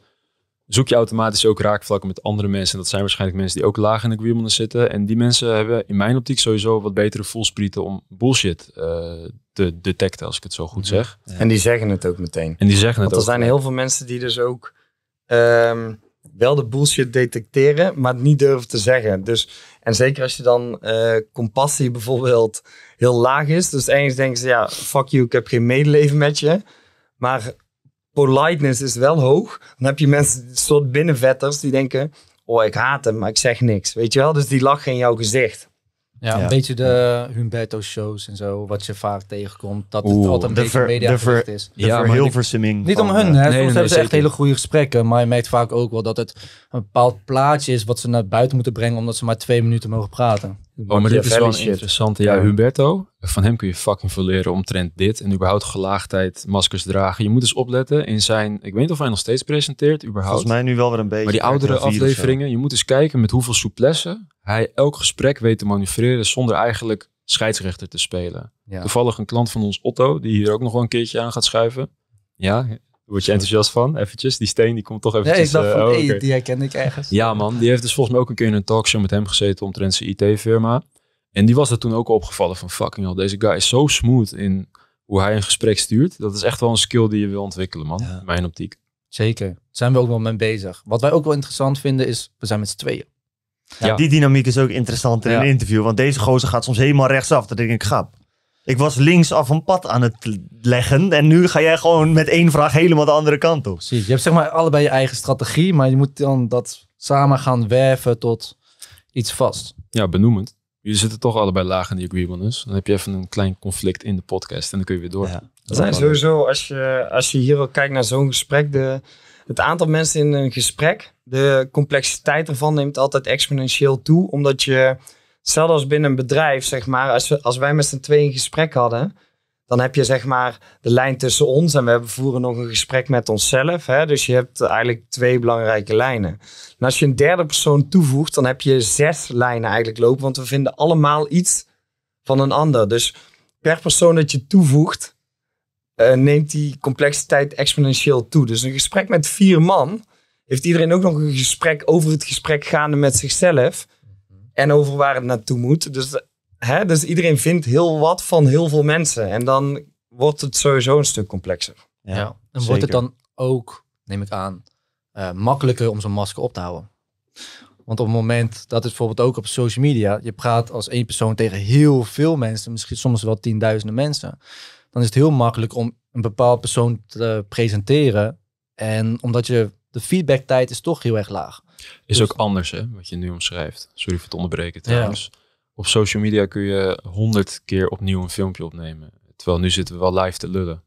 zoek je automatisch ook raakvlakken met andere mensen. En dat zijn waarschijnlijk mensen die ook laag in de agreeableness zitten. En die mensen hebben in mijn optiek sowieso wat betere voelsprieten om bullshit eh, te detecten, als ik het zo goed zeg. En die zeggen het ook meteen. En die zeggen Want het er ook. zijn heel veel mensen die dus ook ehm, wel de bullshit detecteren, maar niet durven te zeggen. Dus, en zeker als je dan eh, compassie bijvoorbeeld heel laag is. Dus ergens denken ze, ja, fuck you, ik heb geen medeleven met je. Maar politeness is wel hoog. Dan heb je mensen, een soort binnenvetters, die denken, oh, ik haat hem, maar ik zeg niks. Weet je wel? Dus die lachen in jouw gezicht. Ja, Ja. een beetje de Humberto-shows en zo, wat je vaak tegenkomt. Dat het Oeh, altijd een beetje ver- media ver- is. De Ja. Niet om hun, eh, hè. nee, Soms nee, hebben ze echt hele goede gesprekken. Maar je merkt vaak ook wel dat het een bepaald plaatje is wat ze naar buiten moeten brengen, omdat ze maar twee minuten mogen praten. Oh, maar dit is wel een interessante. Ja. Humberto, van hem kun je fucking veel leren omtrent dit. En überhaupt gelaagdheid, maskers dragen. Je moet eens opletten in zijn... Ik weet niet of hij nog steeds presenteert, überhaupt. Volgens mij nu wel weer een beetje. maar die oudere RTL 4 of zo. afleveringen, je moet eens kijken met hoeveel souplesse hij elk gesprek weet te manoeuvreren zonder eigenlijk scheidsrechter te spelen. Ja. Toevallig een klant van ons, Otto, die hier ook nog wel een keertje aan gaat schuiven. Ja, word je enthousiast van, eventjes. Die steen, die komt toch Ja, eventjes... ik dacht eh, van, oh, hey, oké. die herken ik ergens. Ja, man. Die heeft dus volgens mij ook een keer in een talkshow met hem gezeten omtrent zijn IT-firma. En die was er toen ook opgevallen van fucking hell, deze guy is zo smooth in hoe hij een gesprek stuurt. Dat is echt wel een skill die je wil ontwikkelen, man. Ja. Mijn optiek. Zeker. Daar zijn we ook wel mee bezig. Wat wij ook wel interessant vinden is, we zijn met z'n tweeën. Ja. Die dynamiek is ook interessant in Ja. een interview. Want deze gozer gaat soms helemaal rechtsaf. Dan denk ik, grap. Ik was linksaf een pad aan het leggen. En nu ga jij gewoon met één vraag helemaal de andere kant op. Precies. Je hebt zeg maar allebei je eigen strategie, maar je moet dan dat samen gaan werven tot iets vast. Ja, benoemend. Jullie zitten toch allebei laag in die agreeableness. Dan heb je even een klein conflict in de podcast en dan kun je weer door. Ja. Er zijn sowieso, als je, als je hier ook kijkt naar zo'n gesprek, de, het aantal mensen in een gesprek, de complexiteit ervan neemt altijd exponentieel toe. Omdat je, hetzelfde als binnen een bedrijf, zeg maar, als, we, als wij met z'n tweeën een gesprek hadden, dan heb je zeg maar de lijn tussen ons en we voeren nog een gesprek met onszelf. Hè? Dus je hebt eigenlijk twee belangrijke lijnen. En als je een derde persoon toevoegt, dan heb je zes lijnen eigenlijk lopen, want we vinden allemaal iets van een ander. Dus per persoon dat je toevoegt, eh, neemt die complexiteit exponentieel toe. Dus een gesprek met vier man heeft iedereen ook nog een gesprek over het gesprek gaande met zichzelf en over waar het naartoe moet. Dus, hè, dus iedereen vindt heel wat van heel veel mensen en dan wordt het sowieso een stuk complexer. Ja. En wordt het dan ook, neem ik aan, eh, makkelijker om zo'n masker op te houden? Want op het moment dat het bijvoorbeeld ook op social media, je praat als één persoon tegen heel veel mensen, misschien soms wel tienduizenden mensen, dan is het heel makkelijk om een bepaald persoon te presenteren. En omdat je de feedbacktijd is toch heel erg laag. Is Dus- ook anders, hè, wat je nu omschrijft. Sorry voor het onderbreken trouwens. Op social media kun je honderd keer opnieuw een filmpje opnemen. Terwijl nu zitten we wel live te lullen.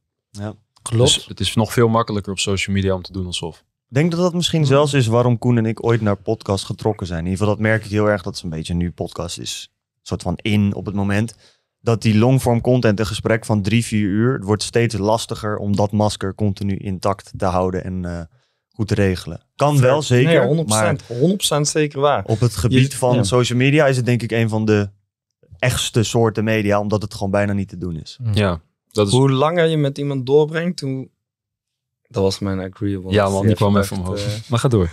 Klopt. Dus het is nog veel makkelijker op social media om te doen alsof. Ik denk dat dat misschien zelfs is waarom Koen en ik ooit naar podcast getrokken zijn. In ieder geval, dat merk ik heel erg. Dat is een beetje nu podcast is. Een soort van in op het moment. Dat die longform content, een gesprek van drie, vier uur. Het wordt steeds lastiger om dat masker continu intact te houden en eh, goed te regelen. Kan wel, zeker. Nee, 100%, Maar 100% zeker waar. op het gebied Je- van ja. social media is het denk ik een van de echtste soorten media. Omdat het gewoon bijna niet te doen is. Ja, dat is... Hoe langer je met iemand doorbrengt, hoe... Dat was mijn agreeable. Ja man, die kwam even omhoog. eh, Maar ga door.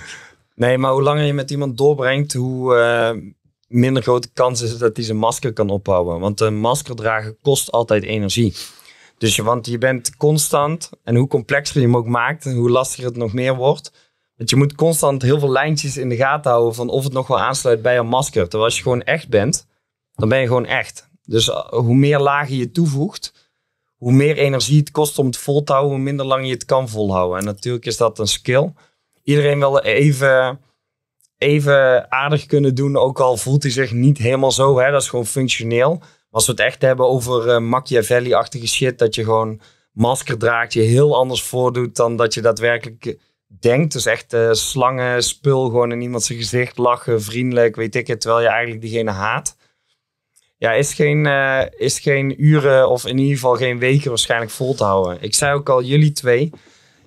Nee, maar hoe langer je met iemand doorbrengt, hoe eh, minder grote kans is dat hij zijn masker kan ophouden. Want een masker dragen kost altijd energie. Dus je, want je bent constant, en hoe complexer je hem ook maakt, hoe lastiger het nog meer wordt. Want je moet constant heel veel lijntjes in de gaten houden van of het nog wel aansluit bij een masker. Terwijl als je gewoon echt bent, dan ben je gewoon echt. Dus eh, hoe meer lagen je toevoegt, hoe meer energie het kost om het vol te houden, hoe minder lang je het kan volhouden. En natuurlijk is dat een skill. Iedereen wil even, even aardig kunnen doen, ook al voelt hij zich niet helemaal zo. Hè? Dat is gewoon functioneel. Als we het echt hebben over eh, Machiavelli-achtige shit, dat je gewoon masker draagt, je heel anders voordoet dan dat je daadwerkelijk denkt. Dus echt eh, slangen, spul, gewoon in iemand zijn gezicht lachen, vriendelijk, weet ik het, terwijl je eigenlijk diegene haat. Ja, is geen, eh, is geen uren of in ieder geval geen weken waarschijnlijk vol te houden. Ik zei ook al, jullie twee,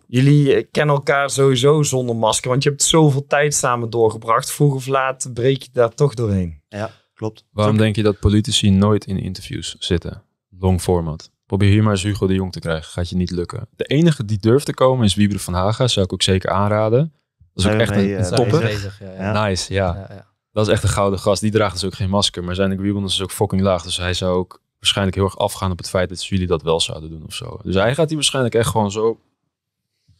jullie kennen elkaar sowieso zonder masker, want je hebt zoveel tijd samen doorgebracht. Vroeg of laat breek je daar toch doorheen. Klopt. Waarom denk je dat politici nooit in interviews zitten? Long format. Probeer hier maar eens Hugo de Jong te krijgen. Gaat je niet lukken. De enige die durft te komen is Wieberen van Haga. Zou ik ook zeker aanraden. Dat is ook echt een, eh, een topper. bezig? Ja, Ja. Nice, ja. Ja, ja. Dat is echt een gouden gast. Die draagt dus ook geen masker. Maar zijn agreeableness is ook fucking laag. Dus hij zou ook waarschijnlijk heel erg afgaan op het feit dat jullie dat wel zouden doen of zo. Dus hij gaat hier waarschijnlijk echt gewoon zo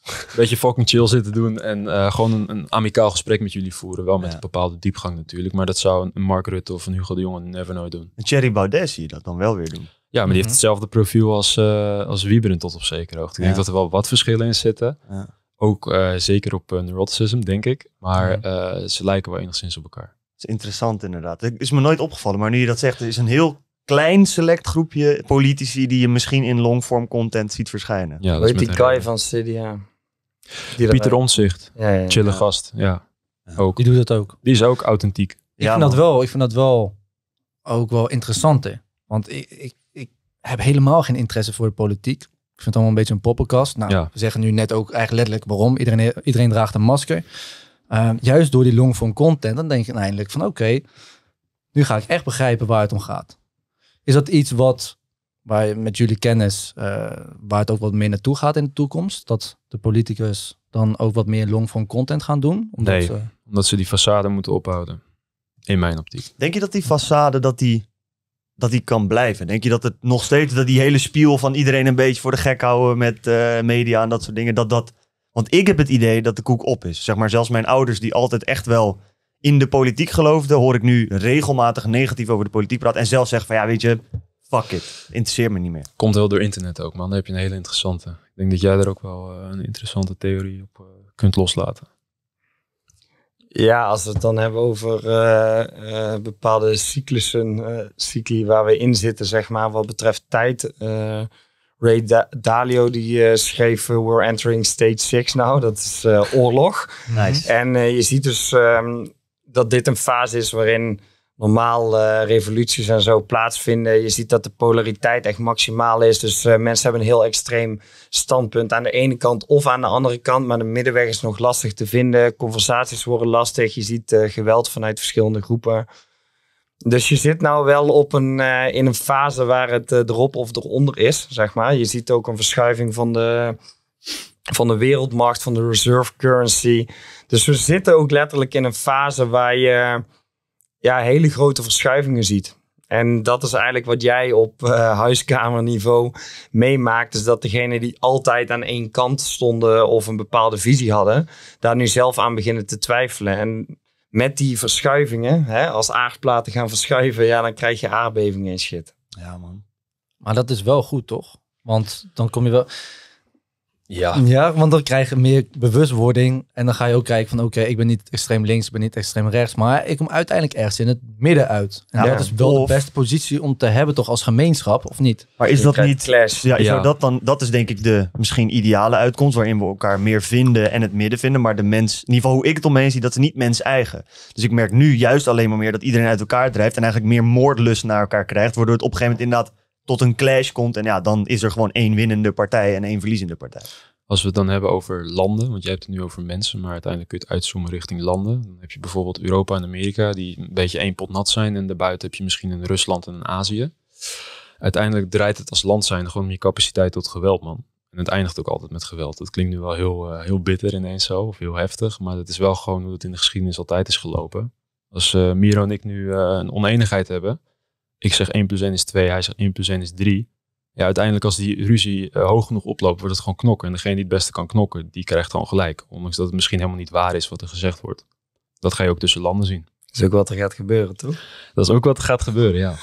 een beetje fucking chill zitten doen. En eh, gewoon een, een amicaal gesprek met jullie voeren. Wel met Ja. een bepaalde diepgang natuurlijk. Maar dat zou een Mark Rutte of een Hugo de Jonge never nooit doen. En Thierry Baudet zie je dat dan wel weer doen. Ja, maar die heeft Mhm. hetzelfde profiel als, eh als Wieberen tot op zekere hoogte. Ik denk dat er wel wat verschillen in zitten. Ja. Ook eh, zeker op uh, neuroticism, denk ik. Maar ze lijken wel enigszins op elkaar. Dat is interessant inderdaad. Het is me nooit opgevallen, maar nu je dat zegt, er is een heel klein select groepje politici die je misschien in longform content ziet verschijnen. Ja, dat Weet is die guy van Cydia? Die Pieter Omtzigt, Ja, ja. chille Ja. gast. Ja, Ja. ook. Die doet het ook. Die is ook authentiek. Ik, Ja, vind dat wel, ik vind dat wel ook wel interessant. Hè? Want ik, ik, ik heb helemaal geen interesse voor de politiek. Ik vind het allemaal een beetje een poppenkast. Nou, Ja. we zeggen nu net ook eigenlijk letterlijk waarom. Iedereen, iedereen draagt een masker. Ehm, juist door die longform content, dan denk je eindelijk van oké, nu ga ik echt begrijpen waar het om gaat. Is dat iets wat, waar je met jullie kennis, eh, waar het ook wat meer naartoe gaat in de toekomst? Dat de politicus dan ook wat meer longform content gaan doen? Omdat Nee. ze- Omdat ze die façade moeten ophouden. In mijn optiek. Denk je dat die façade dat die, dat die kan blijven? Denk je dat het nog steeds, dat die hele spiel van iedereen een beetje voor de gek houden met eh, media en dat soort dingen, dat dat... Want ik heb het idee dat de koek op is. Zeg maar, zelfs mijn ouders die altijd echt wel in de politiek geloofden, hoor ik nu regelmatig negatief over de politiek praten. En zelfs zeggen van, ja, weet je, fuck it. Interesseert me niet meer. Komt wel door internet ook, man. Dan heb je een hele interessante. Ik denk dat jij er ook wel eh, een interessante theorie op eh, kunt loslaten. Ja, als we het dan hebben over eh, eh, bepaalde cyclussen, eh cycli waar we in zitten, zeg maar, wat betreft tijd. eh, Ray Da- Dalio die schreef We're entering stage 6 now, dat is eh, oorlog. Nice. En eh, je ziet dus ehm, dat dit een fase is waarin normaal eh, revoluties en zo plaatsvinden. Je ziet dat de polariteit echt maximaal is. Dus eh, mensen hebben een heel extreem standpunt aan de ene kant of aan de andere kant. Maar de middenweg is nog lastig te vinden. Conversaties worden lastig. Je ziet eh, geweld vanuit verschillende groepen. Dus je zit nou wel op een, in een fase waar het erop of eronder is, zeg maar. Je ziet ook een verschuiving van de, van de wereldmarkt, van de reserve currency. Dus we zitten ook letterlijk in een fase waar je ja, hele grote verschuivingen ziet. En dat is eigenlijk wat jij op eh, huiskamerniveau meemaakt. Is dat degenen die altijd aan één kant stonden of een bepaalde visie hadden, daar nu zelf aan beginnen te twijfelen. En met die verschuivingen, hè, als aardplaten gaan verschuiven, ja, dan krijg je aardbevingen en shit. Ja, man. Maar dat is wel goed, toch? Want dan kom je wel... Ja. Ja, want dan krijg je meer bewustwording. En dan ga je ook kijken van oké, ik ben niet extreem links, ik ben niet extreem rechts. Maar ik kom uiteindelijk ergens in het midden uit. En Ja, dat is wel of- de beste positie om te hebben toch als gemeenschap, of niet? Maar is dat niet... clash. Ja, dat, dan, dat is denk ik de misschien ideale uitkomst waarin we elkaar meer vinden en het midden vinden. Maar de mens, in ieder geval hoe ik het omheen zie, dat is niet mens eigen. Dus ik merk nu juist alleen maar meer dat iedereen uit elkaar drijft en eigenlijk meer moordlust naar elkaar krijgt. Waardoor het op een gegeven moment inderdaad tot een clash komt. En ja, dan is er gewoon één winnende partij en één verliezende partij. Als we het dan hebben over landen, want jij hebt het nu over mensen, maar uiteindelijk kun je het uitzoomen richting landen. Dan heb je bijvoorbeeld Europa en Amerika, die een beetje één pot nat zijn. En daarbuiten heb je misschien een Rusland en een Azië. Uiteindelijk draait het als land zijn gewoon om je capaciteit tot geweld, man. En het eindigt ook altijd met geweld. Dat klinkt nu wel heel, eh, heel bitter ineens zo, of heel heftig. Maar dat is wel gewoon hoe het in de geschiedenis altijd is gelopen. Als eh, Miro en ik nu eh, een oneenigheid hebben. Ik zeg 1 plus 1 is 2, hij zegt 1 plus 1 is 3. Ja, uiteindelijk als die ruzie eh, hoog genoeg oploopt, wordt het gewoon knokken. En degene die het beste kan knokken, die krijgt gewoon gelijk. Ondanks dat het misschien helemaal niet waar is wat er gezegd wordt. Dat ga je ook tussen landen zien. Dat is ook wat er gaat gebeuren, toch? Dat is ook wat er gaat gebeuren, ja.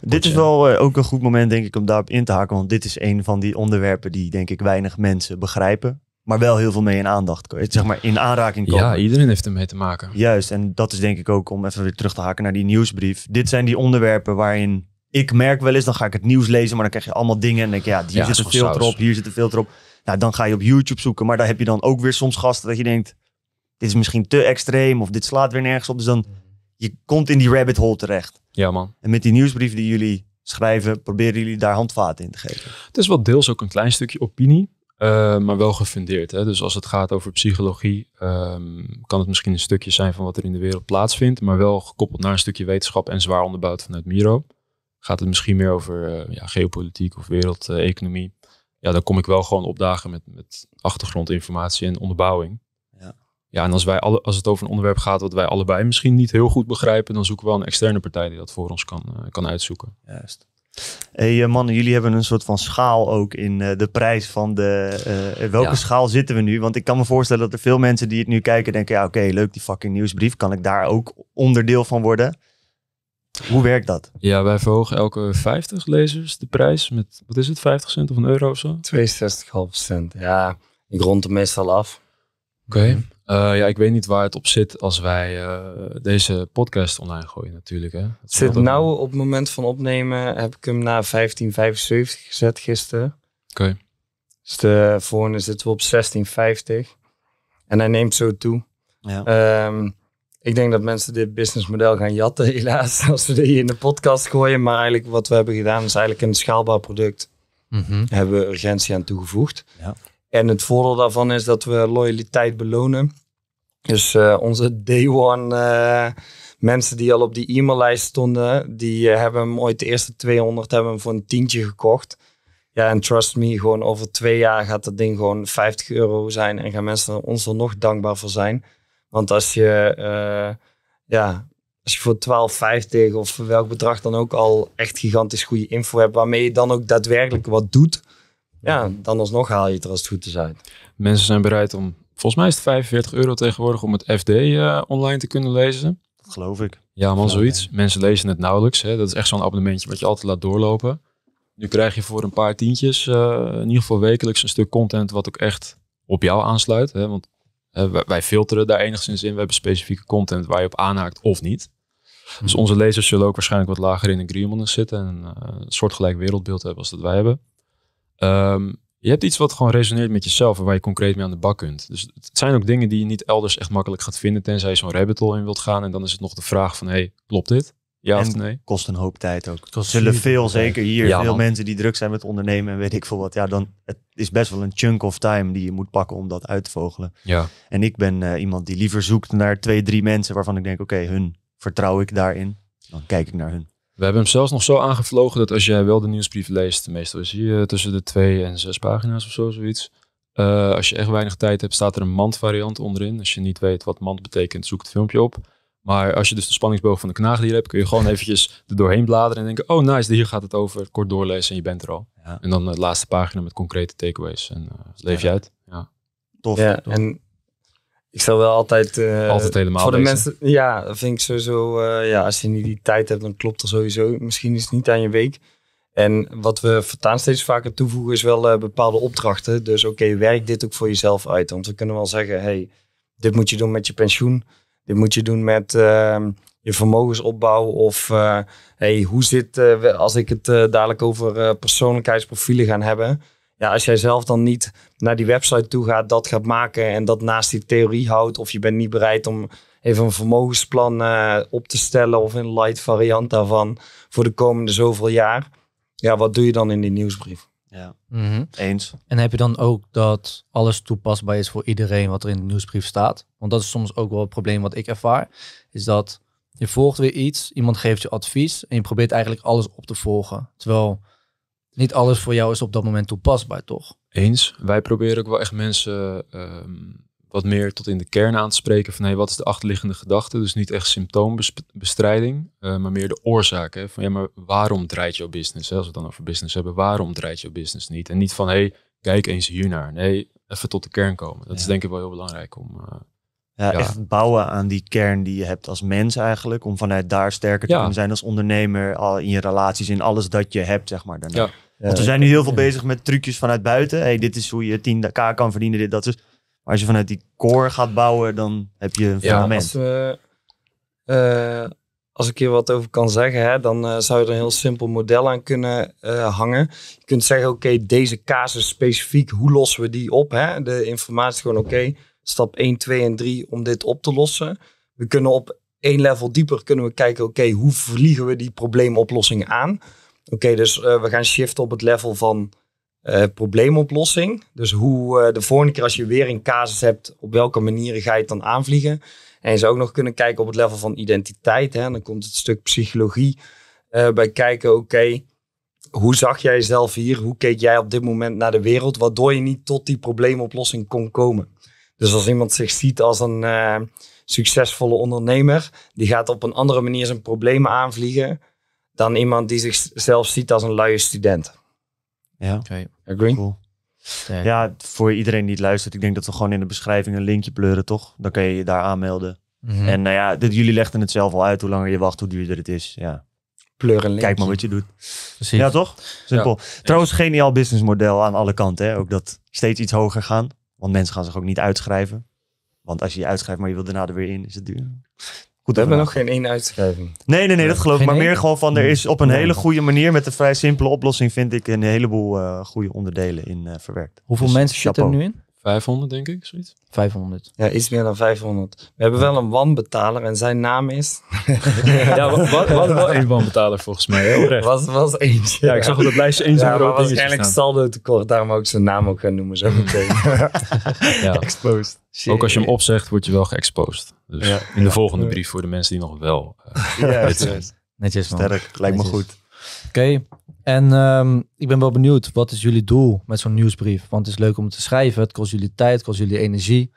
Dit is wel eh, ook een goed moment, denk ik, om daarop in te haken. Want dit is een van die onderwerpen die, denk ik, weinig mensen begrijpen. Maar wel heel veel mee in aandacht, zeg maar, in aanraking komen. Ja, iedereen heeft ermee te maken. Juist, en dat is denk ik ook om even weer terug te haken naar die nieuwsbrief. Dit zijn die onderwerpen waarin ik merk wel eens, dan ga ik het nieuws lezen, maar dan krijg je allemaal dingen en denk je, ja, hier Ja, zit een filter saus. op, hier zit een filter op. Nou, dan ga je op YouTube zoeken, maar daar heb je dan ook weer soms gasten dat je denkt, dit is misschien te extreem of dit slaat weer nergens op. Dus dan, je komt in die rabbit hole terecht. Ja, man. En met die nieuwsbrief die jullie schrijven, proberen jullie daar handvaten in te geven. Het is wel deels ook een klein stukje opinie, eh, maar wel gefundeerd. Hè? Dus als het gaat over psychologie, ehm, kan het misschien een stukje zijn van wat er in de wereld plaatsvindt, maar wel gekoppeld naar een stukje wetenschap en zwaar onderbouwd vanuit Miro. Gaat het misschien meer over eh, ja, geopolitiek of wereldeconomie? ja, dan kom ik wel gewoon opdagen met, met achtergrondinformatie en onderbouwing. Ja. Ja, en als, wij alle, als het over een onderwerp gaat wat wij allebei misschien niet heel goed begrijpen, dan zoeken we wel een externe partij die dat voor ons kan, eh, kan uitzoeken. Juist. Hey eh, mannen, jullie hebben een soort van schaal ook in eh, de prijs van de... eh, welke Ja. schaal zitten we nu? Want ik kan me voorstellen dat er veel mensen die het nu kijken denken... ja, oké, leuk die fucking nieuwsbrief. Kan ik daar ook onderdeel van worden? Hoe werkt dat? Ja, wij verhogen elke 50 lezers de prijs met, wat is het, 50 cent of een euro of zo? Oké. 62,5 Ja, ik rond hem meestal af. Eh, ja, ik weet niet waar het op zit als wij eh, deze podcast online gooien natuurlijk. Hè. Het Zit nou op het moment van opnemen, heb ik hem naar 1575 gezet gisteren. Oké. Dus de volgende zitten we op 1650. En hij neemt zo toe. Ja. Ehm, ik denk dat mensen dit businessmodel gaan jatten, helaas, als we die in de podcast gooien. Maar eigenlijk wat we hebben gedaan is eigenlijk een schaalbaar product. Mhm. Hebben we urgentie aan toegevoegd. Ja. En het voordeel daarvan is dat we loyaliteit belonen. Dus eh, onze day one eh, mensen die al op die e-maillijst stonden, die eh, hebben hem ooit de eerste 200 hebben hem voor een tientje gekocht. Ja, en trust me, gewoon over twee jaar gaat dat ding gewoon 50 euro zijn en gaan mensen ons er nog dankbaar voor zijn. Want als je, ja, als je voor 12,50 of welk bedrag dan ook al echt gigantisch goede info hebt, waarmee je dan ook daadwerkelijk wat doet, ja, dan alsnog haal je het er als het goed is uit. Mensen zijn bereid om, volgens mij is het 45 euro tegenwoordig om het FD eh, online te kunnen lezen. Dat geloof ik. Ja, man, Ja, zoiets. Mensen lezen het nauwelijks. Hè. Dat is echt zo'n abonnementje wat je altijd laat doorlopen. Nu krijg je voor een paar tientjes, eh, in ieder geval wekelijks, een stuk content wat ook echt op jou aansluit. Hè. Want wij, filteren daar enigszins in. We hebben specifieke content waar je op aanhaakt of niet. Dus onze lezers zullen ook waarschijnlijk wat lager in een Greenmanness zitten. En eh, een soortgelijk wereldbeeld hebben als dat wij hebben. Ehm, je hebt iets wat gewoon resoneert met jezelf en waar je concreet mee aan de bak kunt. Dus het zijn ook dingen die je niet elders echt makkelijk gaat vinden, tenzij je zo'n rabbit hole in wilt gaan. En dan is het nog de vraag van, hey, klopt dit? Ja of nee? Kost een hoop tijd ook. kost Zullen veel, zeker hier, Ja, veel man. mensen die druk zijn met ondernemen en weet ik veel wat. Ja, dan het is best wel een chunk of time die je moet pakken om dat uit te vogelen. Ja. En ik ben eh, iemand die liever zoekt naar twee, drie mensen waarvan ik denk, oké, hun vertrouw ik daarin. Dan kijk ik naar hun. We hebben hem zelfs nog zo aangevlogen dat als jij wel de nieuwsbrief leest, meestal is hij eh, tussen de twee en zes pagina's of zo, zoiets. Eh, als je echt weinig tijd hebt, staat er een mandvariant onderin. Als je niet weet wat mand betekent, zoek het filmpje op. Maar als je dus de spanningsboog van de knaagdier hebt, kun je gewoon eventjes er doorheen bladeren en denken, oh nice, hier gaat het over. Kort doorlezen en je bent er al. Ja. En dan de laatste pagina met concrete takeaways. En eh, leef je uit. Ja. Tof. Ja, tof. en ik zal wel altijd... eh, Altijd helemaal Voor de mensen, ja, dat vind ik sowieso... eh, ja, als je niet die tijd hebt, dan klopt er sowieso. Misschien is het niet aan je week. En wat we voortaan steeds vaker toevoegen is wel eh, bepaalde opdrachten. Dus oké, werk dit ook voor jezelf uit. Want we kunnen wel zeggen, hey, dit moet je doen met je pensioen. Dit moet je doen met ehm, je vermogensopbouw. Of hey, hoe zit, als ik het dadelijk over persoonlijkheidsprofielen gaan hebben. Ja, als jij zelf dan niet naar die website toe gaat, dat gaat maken en dat naast die theorie houdt. Of je bent niet bereid om even een vermogensplan eh, op te stellen of een light variant daarvan voor de komende zoveel jaar. Ja, wat doe je dan in die nieuwsbrief? Ja, Mhm. eens. En heb je dan ook dat alles toepasbaar is voor iedereen wat er in de nieuwsbrief staat? Want dat is soms ook wel het probleem wat ik ervaar. Is dat je volgt weer iets, iemand geeft je advies en je probeert eigenlijk alles op te volgen. Terwijl niet alles voor jou is op dat moment toepasbaar, toch? Eens. Wij proberen ook wel echt mensen ehm, wat meer tot in de kern aan te spreken van hey, wat is de achterliggende gedachte? Dus niet echt symptoombestrijding, eh, maar meer de oorzaak. Hè? Van ja, maar waarom draait jouw business? Hè? Als we het dan over business hebben, waarom draait jouw business niet? En niet van hey, kijk eens hiernaar. Nee, even tot de kern komen. Dat is denk ik wel heel belangrijk om. eh, Ja, Ja. echt bouwen aan die kern die je hebt als mens eigenlijk. Om vanuit daar sterker te Ja. kunnen zijn als ondernemer. Al in je relaties, in alles dat je hebt, zeg maar. Daarna. Ja. Want we zijn nu heel veel bezig met trucjes vanuit buiten. Hey, dit is hoe je 10k kan verdienen, dit, dat is. Maar als je vanuit die core gaat bouwen, dan heb je een Ja, fundament. Als, we, eh, als ik hier wat over kan zeggen, hè, dan eh, zou je er een heel simpel model aan kunnen eh, hangen. Je kunt zeggen, oké, deze casus specifiek, hoe lossen we die op? Hè? De informatie is gewoon, oké, stap 1, 2 en 3 om dit op te lossen. We kunnen op één level dieper kunnen we kijken, oké, hoe vliegen we die probleemoplossing aan? Oké, dus eh, we gaan shiften op het level van eh, probleemoplossing. Dus hoe eh, de volgende keer als je weer een casus hebt, op welke manieren ga je het dan aanvliegen? En je zou ook nog kunnen kijken op het level van identiteit. Hè? Dan komt het stuk psychologie bij kijken. Oké, hoe zag jij jezelf hier? Hoe keek jij op dit moment naar de wereld? Waardoor je niet tot die probleemoplossing kon komen. Dus als iemand zich ziet als een succesvolle ondernemer, die gaat op een andere manier zijn problemen aanvliegen dan iemand die zichzelf ziet als een luie student. Ja, Oké, Agree? cool. Ja, voor iedereen die het luistert, ik denk dat we gewoon in de beschrijving een linkje pleuren, toch? Dan kan je je daar aanmelden. Mhm. En nou ja, dit, jullie legden het zelf al uit. Hoe langer je wacht, hoe duurder het is. Ja. Pleur een Kijk maar wat je doet. Precies. Ja, toch? Simpel. Trouwens, geniaal businessmodel aan alle kanten. Hè? Ook dat steeds iets hoger gaan. Want mensen gaan zich ook niet uitschrijven. Want als je je uitschrijft, maar je wil daarna er weer in, is het duur. Goed, We hebben nog geen één uitschrijving. Nee, nee, nee, dat geloof ik. Maar één? meer gewoon van, er is op een Nee. hele goede manier, met een vrij simpele oplossing, vind ik een heleboel eh, goede onderdelen in eh, verwerkt. Hoeveel Dus mensen zitten er nu in? 500 denk ik, zoiets. 500. Ja, iets meer dan 500. We hebben wel een wanbetaler en zijn naam is... ja, wel één wanbetaler volgens mij, heel recht. Was, was eentje. Ja, ik zag op dat lijstje één zo'n Ja, maar rood waarschijnlijk saldo tekort. Daarom ook zijn naam ook gaan noemen zo meteen. Ja. Exposed. Ook als je hem opzegt, word je wel geëxposed. Dus Ja. in de volgende brief voor de mensen die nog wel. eh, Ja. Netjes man. sterk. Lijkt me Netjes. goed. Oké, en ehm, ik ben wel benieuwd, wat is jullie doel met zo'n nieuwsbrief? Want het is leuk om te schrijven, het kost jullie tijd, het kost jullie energie.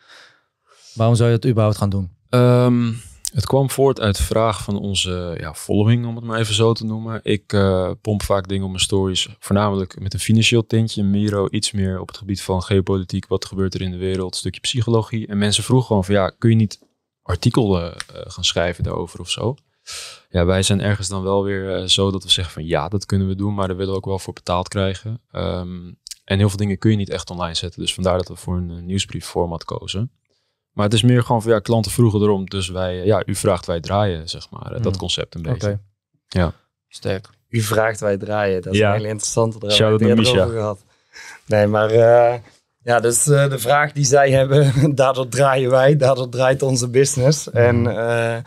Waarom zou je dat überhaupt gaan doen? Ehm, het kwam voort uit de vraag van onze ja, following, om het maar even zo te noemen. Ik eh, pomp vaak dingen op mijn stories, voornamelijk met een financieel tintje. Miro iets meer op het gebied van geopolitiek, wat gebeurt er in de wereld, een stukje psychologie. En mensen vroegen gewoon van ja, kun je niet artikelen eh, gaan schrijven daarover of zo? Ja, wij zijn ergens dan wel weer eh, zo dat we zeggen van ja, dat kunnen we doen, maar daar willen we ook wel voor betaald krijgen. Ehm, en heel veel dingen kun je niet echt online zetten, dus vandaar dat we voor een eh, nieuwsbriefformat kozen. Maar het is meer gewoon van ja, klanten vroegen erom, dus wij, eh, ja, u vraagt wij draaien, zeg maar. Dat Hmm. concept een Oké. beetje. Ja. Sterk. U vraagt wij draaien. Dat is Ja. een hele interessante. Daar hebben we het naar eerder over gehad. Nee, maar eh, ja, dus eh, de vraag die zij hebben, daardoor draaien wij, daardoor draait onze business. En eh,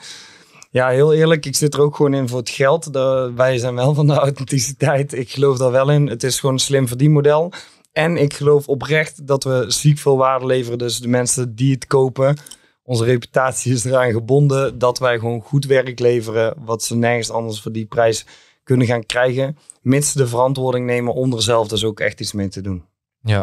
ja, heel eerlijk, ik zit er ook gewoon in voor het geld. De- wij zijn wel van de authenticiteit. Ik geloof daar wel in. Het is gewoon een slim verdienmodel. En ik geloof oprecht dat we ziek veel waarde leveren. Dus de mensen die het kopen, onze reputatie is eraan gebonden dat wij gewoon goed werk leveren. Wat ze nergens anders voor die prijs kunnen gaan krijgen. Mits de verantwoording nemen om er zelf dus ook echt iets mee te doen. Ja.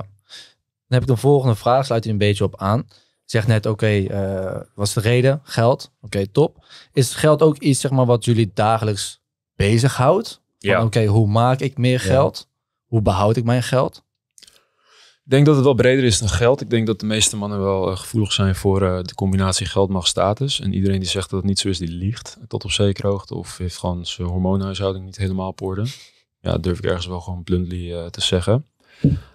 Dan heb ik een volgende vraag, sluit u een beetje op aan. Zegt net, oké, eh, wat is de reden? Geld. Oké, top. Is geld ook iets, zeg maar, wat jullie dagelijks bezighoudt? Ja. Oké, hoe maak ik meer geld? Hoe behoud ik mijn geld? Ik denk dat het wel breder is dan geld. Ik denk dat de meeste mannen wel eh, gevoelig zijn voor eh, de combinatie geld, macht, status. En iedereen die zegt dat het niet zo is, die liegt tot op zekere hoogte. Of heeft gewoon zijn hormoonhuishouding niet helemaal op orde. Ja, durf ik ergens wel gewoon bluntly te zeggen.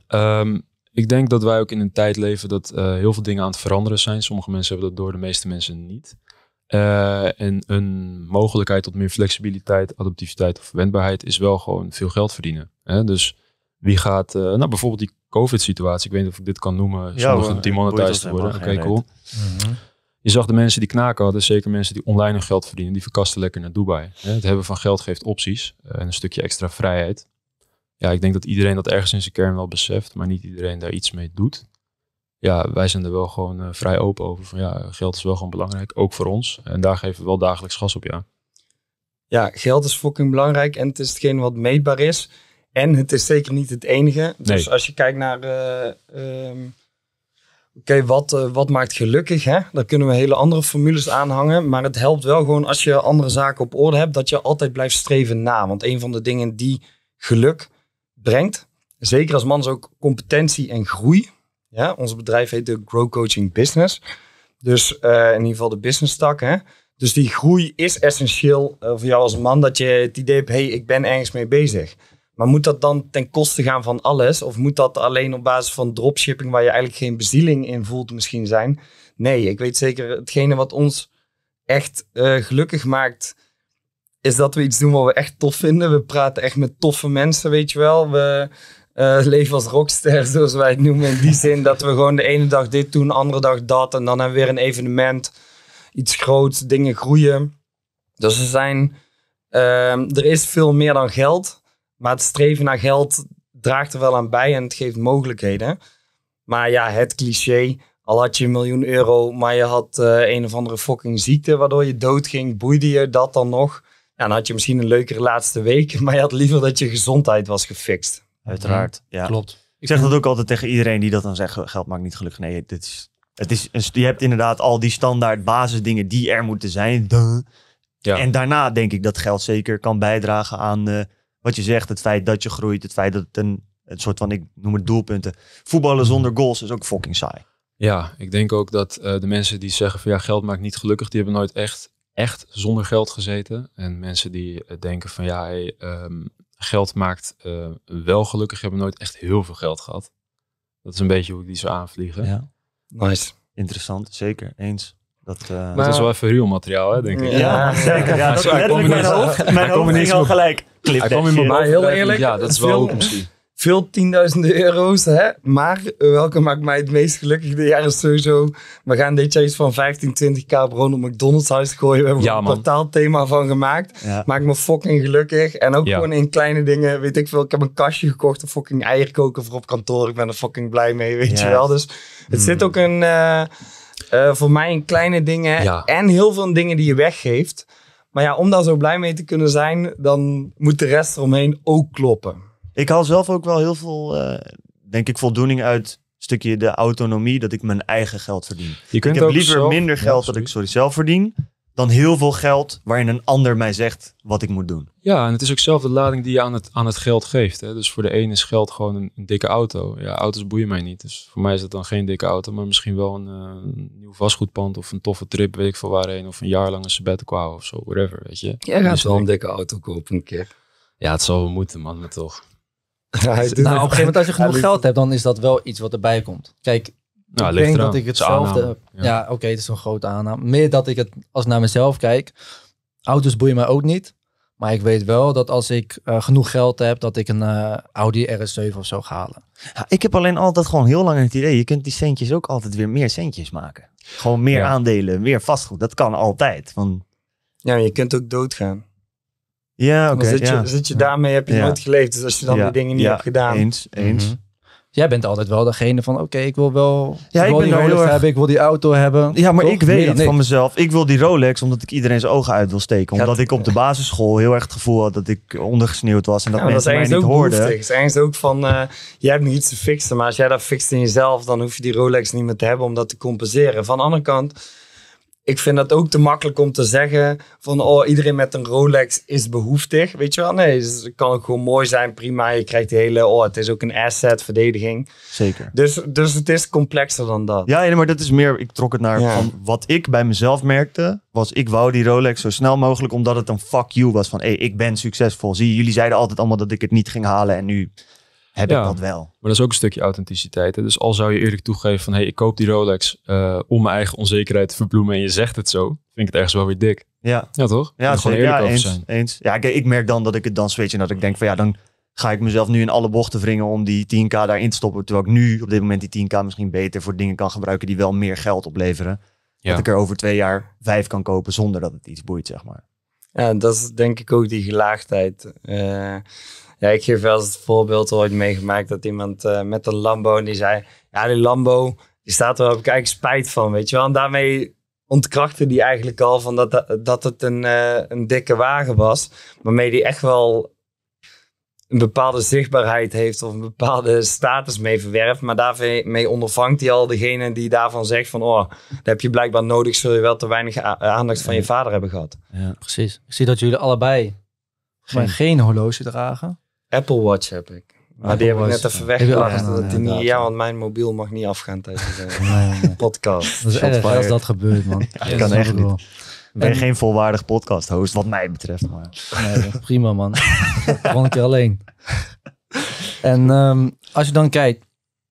Ehm, ik denk dat wij ook in een tijd leven dat eh, heel veel dingen aan het veranderen zijn. Sommige mensen hebben dat door, de meeste mensen niet. Eh, en een mogelijkheid tot meer flexibiliteit, adaptiviteit of wendbaarheid is wel gewoon veel geld verdienen. Hè? Dus wie gaat, eh, nou bijvoorbeeld die COVID-situatie, ik weet niet of ik dit kan noemen, Ja, zonder hoor. demonetized worden. Oké, cool. Je zag de mensen die knaken hadden, zeker mensen die online hun geld verdienen, die verkasten lekker naar Dubai. Hè? Het hebben van geld geeft opties en een stukje extra vrijheid. Ja, ik denk dat iedereen dat ergens in zijn kern wel beseft, maar niet iedereen daar iets mee doet. Ja, wij zijn er wel gewoon eh, vrij open over. Van ja, geld is wel gewoon belangrijk, ook voor ons. En daar geven we wel dagelijks gas op, ja. Ja, geld is fucking belangrijk en het is hetgeen wat meetbaar is. En het is zeker niet het enige. Dus Nee. als je kijkt naar, eh, ehm, oké, wat, eh, wat maakt gelukkig? Hè? Daar kunnen we hele andere formules aanhangen. Maar het helpt wel gewoon als je andere zaken op orde hebt, dat je altijd blijft streven na. Want een van de dingen die geluk brengt, zeker als man, is ook competentie en groei. Ja, ons bedrijf heet de Grow Coaching Business. Dus eh, in ieder geval de business tak. Hè? Dus die groei is essentieel eh, voor jou als man. Dat je het idee hebt, hey, ik ben ergens mee bezig. Maar moet dat dan ten koste gaan van alles? Of moet dat alleen op basis van dropshipping, waar je eigenlijk geen bezieling in voelt, misschien zijn? Nee, ik weet zeker, hetgene wat ons echt eh, gelukkig maakt, is dat we iets doen wat we echt tof vinden. We praten echt met toffe mensen, weet je wel. We eh, leven als rockster, zoals wij het noemen. In die zin dat we gewoon de ene dag dit doen, de andere dag dat. En dan hebben we weer een evenement, iets groots, dingen groeien. Dus er zijn, ehm, er is veel meer dan geld. Maar het streven naar geld draagt er wel aan bij en het geeft mogelijkheden. Maar ja, het cliché, al had je een miljoen euro, maar je had eh, een of andere fucking ziekte waardoor je doodging, boeide je dat dan nog? Ja, dan had je misschien een leukere laatste week, maar je had liever dat je gezondheid was gefixt. Uiteraard. Ja. Klopt. Ik zeg dat ook altijd tegen iedereen die dat dan zegt, geld maakt niet gelukkig. Nee, dit is, het is, een je hebt inderdaad al die standaard basisdingen die er moeten zijn. Duh. Ja. En daarna denk ik dat geld zeker kan bijdragen aan eh, wat je zegt. Het feit dat je groeit. Het feit dat het een, een soort van, ik noem het doelpunten. Voetballen zonder goals is ook fucking saai. Ja, ik denk ook dat eh, de mensen die zeggen van ja, geld maakt niet gelukkig, die hebben nooit echt, echt zonder geld gezeten. En mensen die eh, denken van ja, hey, ehm, geld maakt eh, wel gelukkig, hebben nooit echt heel veel geld gehad. Dat is een beetje hoe ik die zou aanvliegen. Ja. Nice. Interessant, zeker. Eens. Dat, eh, Dat is wel even real materiaal, hè, denk ik. Ja. ja, zeker. Ja, dat kwam letterlijk mijn hoofd, mijn hoofd ging al gelijk. Clip Hij kwam in Maar heel eerlijk, Ja, dat is wel ook misschien. Veel tienduizenden euro's, hè? maar welke maakt mij het meest gelukkig dit jaar is sowieso... We gaan dit jaar iets van 15, 20k op Ronald McDonald's huis gooien. We hebben er een kwartaalthema van gemaakt. Ja. Maakt me fucking gelukkig. En ook Ja. gewoon in kleine dingen, weet ik veel. Ik heb een kastje gekocht, een fucking eierkoker voor op kantoor. Ik ben er fucking blij mee, weet je wel. Dus het zit ook een, eh, eh, voor mij in kleine dingen en heel veel in dingen die je weggeeft. Maar ja, om daar zo blij mee te kunnen zijn, dan moet de rest eromheen ook kloppen. Ik haal zelf ook wel heel veel, eh, denk ik, voldoening uit een stukje de autonomie. Dat ik mijn eigen geld verdien. Je kunt Ik heb ook liever zelf- minder Ja, geld dat ik sorry, zelf verdien. Dan heel veel geld waarin een ander mij zegt wat ik moet doen. Ja, en het is ook zelf de lading die je aan het, aan het geld geeft. Hè? Dus voor de ene is geld gewoon een, een dikke auto. Ja, auto's boeien mij niet. Dus voor mij is het dan geen dikke auto, maar misschien wel een, eh, een nieuw vastgoedpand of een toffe trip, weet ik veel waarheen. Of een jaar lang een sabbatical of zo, whatever, weet je. Jij gaat Dus wel een ik- dikke auto kopen een keer. Ja, het zal wel moeten, man, maar toch. Ja, hij doet Nou, op een gegeven moment als je genoeg geld hebt, dan is dat wel iets wat erbij komt. Kijk, Nou, ik denk eraan. dat ik hetzelfde heb. Ja, oké, het is een grote aanname. Meer dat ik het als naar mezelf kijk. Auto's boeien mij ook niet. Maar ik weet wel dat als ik eh, genoeg geld heb, dat ik een eh, Audi RS7 of zo ga halen. Ja, ik heb alleen altijd gewoon heel lang het idee. Je kunt die centjes ook altijd weer meer centjes maken. Gewoon meer Ja. aandelen, meer vastgoed. Dat kan altijd. Van, Ja, maar je kunt ook doodgaan. Ja, oké. Zit, ja. zit je daarmee, heb je Ja. nooit geleefd. Dus als je dan Ja, die dingen niet ja, hebt gedaan. Eens, eens. Mhm. Jij bent altijd wel degene van, oké, ik wil wel Ja, ik wil ben die daar heel Rolex erg- hebben, ik wil die auto hebben. Ja, maar Toch? ik weet van mezelf. Ik wil die Rolex omdat ik iedereen zijn ogen uit wil steken. Omdat ik op de basisschool heel erg het gevoel had dat ik ondergesneeuwd was. En dat Ja, maar dat is mensen mij eigenlijk niet hoorden. Het is eigenlijk ook van, eh jij hebt nog iets te fixen. Maar als jij dat fixt in jezelf, dan hoef je die Rolex niet meer te hebben om dat te compenseren. Van de andere kant, ik vind dat ook te makkelijk om te zeggen van oh, iedereen met een Rolex is behoeftig. Weet je wel? Nee, dus het kan ook gewoon mooi zijn, prima. Je krijgt de hele, oh, het is ook een asset, verdediging. Zeker. Dus, dus het is complexer dan dat. Ja, nee, maar dat is meer, ik trok het naar Ja. van wat ik bij mezelf merkte, was ik wou die Rolex zo snel mogelijk, omdat het een fuck you was van, hé, ik ben succesvol. Zie jullie zeiden altijd allemaal dat ik het niet ging halen en nu heb Ja. ik dat wel. Maar dat is ook een stukje authenticiteit. Hè? Dus al zou je eerlijk toegeven van... hey, ik koop die Rolex eh, om mijn eigen onzekerheid te verbloemen... en je zegt het zo, vind ik het ergens wel weer dik. Ja, Ja, toch? ja, gewoon eerlijk ja over eens, zijn. eens. Ja, ik merk dan dat ik het dan switch en dat ik denk van, ja, dan ga ik mezelf nu in alle bochten wringen om die 10k daarin te stoppen, terwijl ik nu op dit moment die 10k misschien beter voor dingen kan gebruiken die wel meer geld opleveren. Ja. Dat ik er over twee jaar vijf kan kopen zonder dat het iets boeit, zeg maar. Ja, dat is denk ik ook die gelaagdheid. Eh, ja, ik geef wel eens het voorbeeld ooit meegemaakt dat iemand eh, met een Lambo en die zei, ja, die Lambo, die staat er wel, ik eigenlijk spijt van, weet je wel. En daarmee ontkrachtte die eigenlijk al van dat, dat, het een, eh, een dikke wagen was, waarmee die echt wel een bepaalde zichtbaarheid heeft of een bepaalde status mee verwerft. Maar daarmee ondervangt hij al degene die daarvan zegt van, oh, dat heb je blijkbaar nodig, zul je wel te weinig aandacht van je vader hebben gehad. Precies. Ik zie dat jullie allebei geen, geen horloge dragen. Apple Watch heb ik. Maar die heb ik net even weggelachen. Je- ja, want mijn mobiel mag niet afgaan tijdens de Nee, nee. podcast. Dat is erg als dat gebeurt, man. dat Ja, kan echt ik niet. Ik ben En- geen volwaardig podcast host, wat mij betreft. Maar... Nee, prima man. Gewoon een keer alleen. En ehm, als je dan kijkt,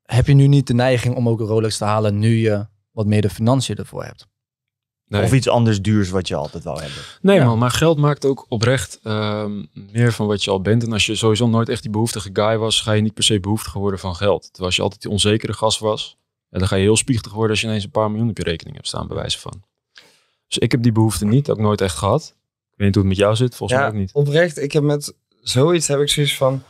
heb je nu niet de neiging om ook een Rolex te halen nu je wat meer de financiën ervoor hebt? Nee. Of iets anders duurs wat je altijd wou hebben. Nee Ja. man, maar geld maakt ook oprecht ehm, meer van wat je al bent. En als je sowieso nooit echt die behoeftige guy was, ga je niet per se behoeftig worden van geld. Terwijl als je altijd die onzekere gast was, ja, dan ga je heel spiegelig worden als je ineens een paar miljoen op je rekening hebt staan, bij wijze van. Dus ik heb die behoefte niet, ook nooit echt gehad. Ik weet niet hoe het met jou zit, volgens Ja, mij ook niet. oprecht. Ik heb met zoiets heb ik zoiets van...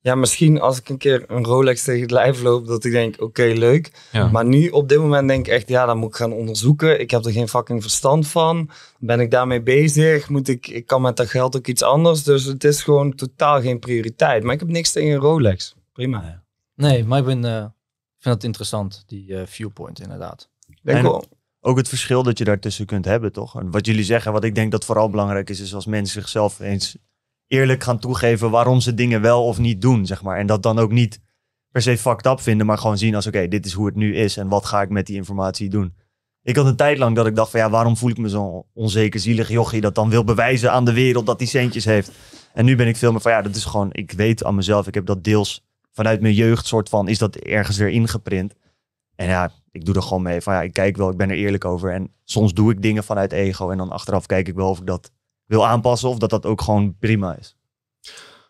Ja, misschien als ik een keer een Rolex tegen het lijf loop, dat ik denk, oké, leuk. Ja. Maar nu op dit moment denk ik echt, ja, dan moet ik gaan onderzoeken. Ik heb er geen fucking verstand van. Ben ik daarmee bezig? Moet ik, ik kan met dat geld ook iets anders. Dus het is gewoon totaal geen prioriteit. Maar ik heb niks tegen een Rolex. Prima. Nee, maar ik ben, eh, vind het interessant, die eh, viewpoint inderdaad. Ik Denk En- wel, Ook het verschil dat je daartussen kunt hebben, toch? En wat jullie zeggen, wat ik denk dat vooral belangrijk is, is als mensen zichzelf eens eerlijk gaan toegeven waarom ze dingen wel of niet doen, zeg maar. En dat dan ook niet per se fucked up vinden, maar gewoon zien als, oké, dit is hoe het nu is en wat ga ik met die informatie doen. Ik had een tijd lang dat ik dacht van, ja, waarom voel ik me zo'n onzeker, zielig jochie dat dan wil bewijzen aan de wereld dat die centjes heeft. En nu ben ik veel meer van, ja, dat is gewoon, ik weet aan mezelf, ik heb dat deels vanuit mijn jeugd soort van, is dat ergens erin geprint. En ja, ik doe er gewoon mee van ja, ik kijk wel, ik ben er eerlijk over. En soms doe ik dingen vanuit ego en dan achteraf kijk ik wel of ik dat wil aanpassen of dat dat ook gewoon prima is.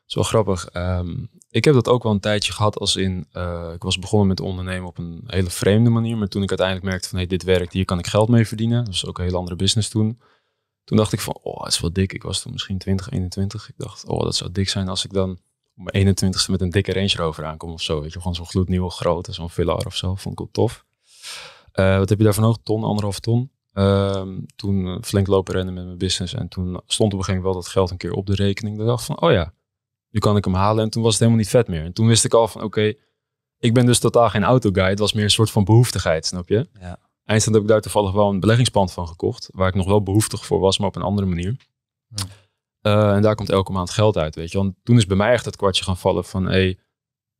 Het is grappig. Ehm, ik heb dat ook wel een tijdje gehad als in... eh, ik was begonnen met ondernemen op een hele vreemde manier. Maar toen ik uiteindelijk merkte van... Hey, dit werkt, hier kan ik geld mee verdienen. Dat was ook een hele andere business toen. Toen dacht ik van... Oh, het is wel dik. Ik was toen misschien 20, 21. Ik dacht, oh, dat zou dik zijn als ik dan... op mijn 21ste met een dikke Range Rover aankom of zo. Weet je, gewoon zo'n gloednieuwe grote, zo'n Velar of zo. Vond ik wel tof. Eh, wat heb je daarvan ook? Ton, anderhalf ton. Ehm, toen eh, flink lopen rennen met mijn business. En toen stond op een gegeven moment wel dat geld een keer op de rekening. Ik dacht van, oh ja, nu kan ik hem halen. En toen was het helemaal niet vet meer. En toen wist ik al van, oké, ik ben dus totaal geen autoguy. Het was meer een soort van behoeftigheid, snap je? Ja. Eindstand heb ik daar toevallig wel een beleggingspand van gekocht. Waar ik nog wel behoeftig voor was, maar op een andere manier. Ja. Eh, en daar komt elke maand geld uit, weet je. Want toen is bij mij echt het kwartje gaan vallen van... Hey,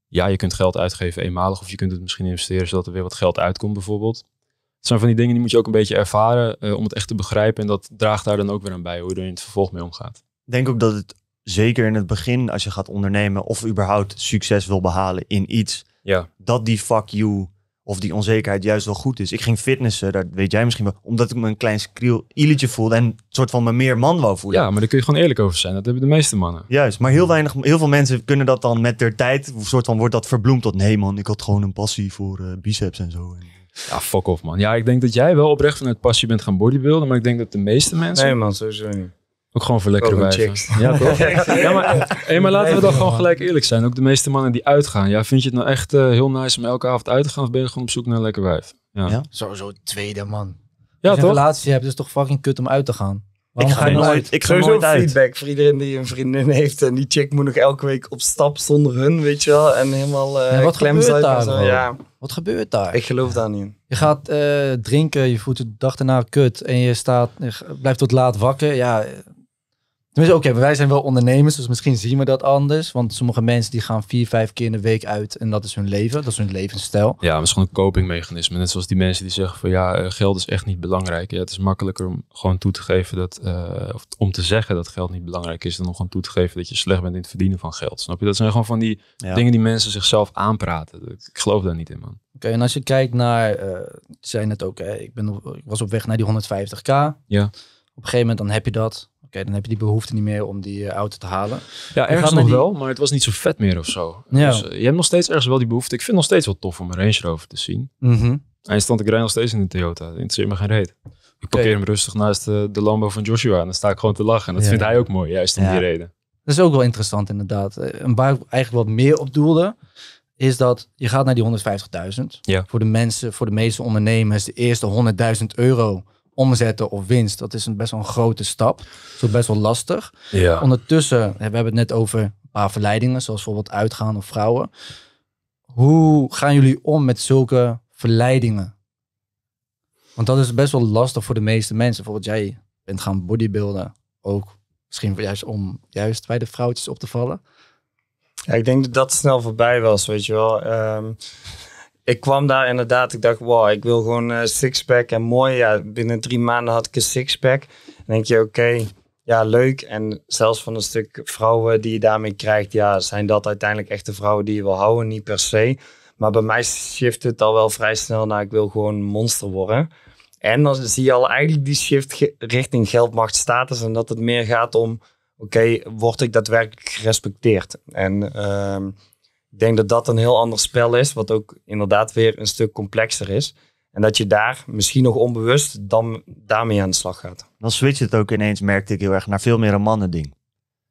ja, je kunt geld uitgeven eenmalig. Of je kunt het misschien investeren zodat er weer wat geld uitkomt bijvoorbeeld. Het zijn van die dingen die moet je ook een beetje ervaren eh, om het echt te begrijpen. En dat draagt daar dan ook weer aan bij hoe je er in het vervolg mee omgaat. Ik denk ook dat het zeker in het begin, als je gaat ondernemen of überhaupt succes wil behalen in iets, Ja, dat die fuck you of die onzekerheid juist wel goed is. Ik ging fitnessen, dat weet jij misschien wel, omdat ik me een klein skriel iletje voelde en een soort van me meer man wou voelen. ja, maar daar kun je gewoon eerlijk over zijn. Dat hebben de meeste mannen. Juist, maar heel weinig, heel veel mensen kunnen dat dan met der tijd, een soort van wordt dat verbloemd tot nee man, ik had gewoon een passie voor eh, biceps en zo. Ja, fuck off man. Ja, ik denk dat jij wel oprecht vanuit passie bent gaan bodybuilden. Maar ik denk dat de meeste mensen Nee man, sowieso niet. ook gewoon voor lekkere wijven. Ja, toch? ja, maar, hey, maar laten we dan gewoon gelijk eerlijk zijn. Ook de meeste mannen die uitgaan. Ja, vind je het nou echt eh, heel nice om elke avond uit te gaan? Of ben je gewoon op zoek naar een lekker wijf? Ja, Ja. Sowieso tweede man. Ja, Als je een toch? relatie hebt, is het toch fucking kut om uit te gaan. Ik ga nooit, ik ga Sowieso nooit uit. feedback voor iedereen die een vriendin heeft. En die chick moet nog elke week op stap zonder hun, weet je wel. En helemaal Ja, uh, wat gebeurt daar, zo. Ja, Wat gebeurt daar? Ik geloof daar niet in. Je gaat eh, drinken, je voelt de dag daarna kut en je staat, je blijft tot laat wakker. Ja, tenminste, oké, wij zijn wel ondernemers, dus misschien zien we dat anders. Want sommige mensen die gaan vier, vijf keer in de week uit en dat is hun leven, dat is hun levensstijl. Ja, maar het is gewoon een copingmechanisme. Net zoals die mensen die zeggen van ja, eh, geld is echt niet belangrijk. Ja, het is makkelijker om gewoon toe te geven dat, eh, of om te zeggen dat geld niet belangrijk is, dan om gewoon toe te geven dat je slecht bent in het verdienen van geld. Snap je? Dat zijn gewoon van die Ja. dingen die mensen zichzelf aanpraten. Ik geloof daar niet in, man. Oké, en als je kijkt naar, eh je zei net ook, hè, ik, ben ik was op weg naar die 150k. Ja. Op een gegeven moment dan heb je dat. Oké, dan heb je die behoefte niet meer om die eh, auto te halen. Ja, gaat ergens nog die- wel, maar het was niet zo vet meer of zo. Ja. Dus, eh, je hebt nog steeds ergens wel die behoefte. Ik vind het nog steeds wel tof om een Range Rover te zien. Mhm. Eindstand, ik rij nog steeds in een Toyota. Dat interesseert me geen reet. Ik parkeer hem rustig naast eh, de Lambo van Joshua. En dan sta ik gewoon te lachen. En dat Ja. vindt hij ook mooi, juist om Ja. die reden. Dat is ook wel interessant inderdaad. En waar ik eigenlijk wat meer op doelde, is dat je gaat naar die 150.000. Ja. Voor de mensen, voor de meeste ondernemers, de eerste 100.000 euro omzetten of winst, dat is een best wel een grote stap. Dat is best wel lastig. Ja. Ondertussen, we hebben het net over een paar verleidingen, zoals bijvoorbeeld uitgaan of vrouwen. Hoe gaan jullie om met zulke verleidingen? Want dat is best wel lastig voor de meeste mensen. Bijvoorbeeld jij bent gaan bodybuilden, ook misschien juist om juist bij de vrouwtjes op te vallen. Ja, ik denk dat dat snel voorbij was, weet je wel. Ehm, ik kwam daar inderdaad, ik dacht, wow, ik wil gewoon eh sixpack en mooi. Ja, binnen drie maanden had ik een sixpack. Dan denk je, oké, ja, leuk. En zelfs van een stuk vrouwen die je daarmee krijgt, ja, zijn dat uiteindelijk echt de vrouwen die je wil houden, niet per se. Maar bij mij shift het al wel vrij snel naar, ik wil gewoon een monster worden. En dan zie je al eigenlijk die shift richting geld, macht, status. En dat het meer gaat om, oké, word ik daadwerkelijk gerespecteerd? En ehm, ik denk dat dat een heel ander spel is, wat ook inderdaad weer een stuk complexer is. En dat je daar misschien nog onbewust dan daarmee aan de slag gaat. Dan switcht het ook ineens, merkte ik heel erg, naar veel meer een mannen ding.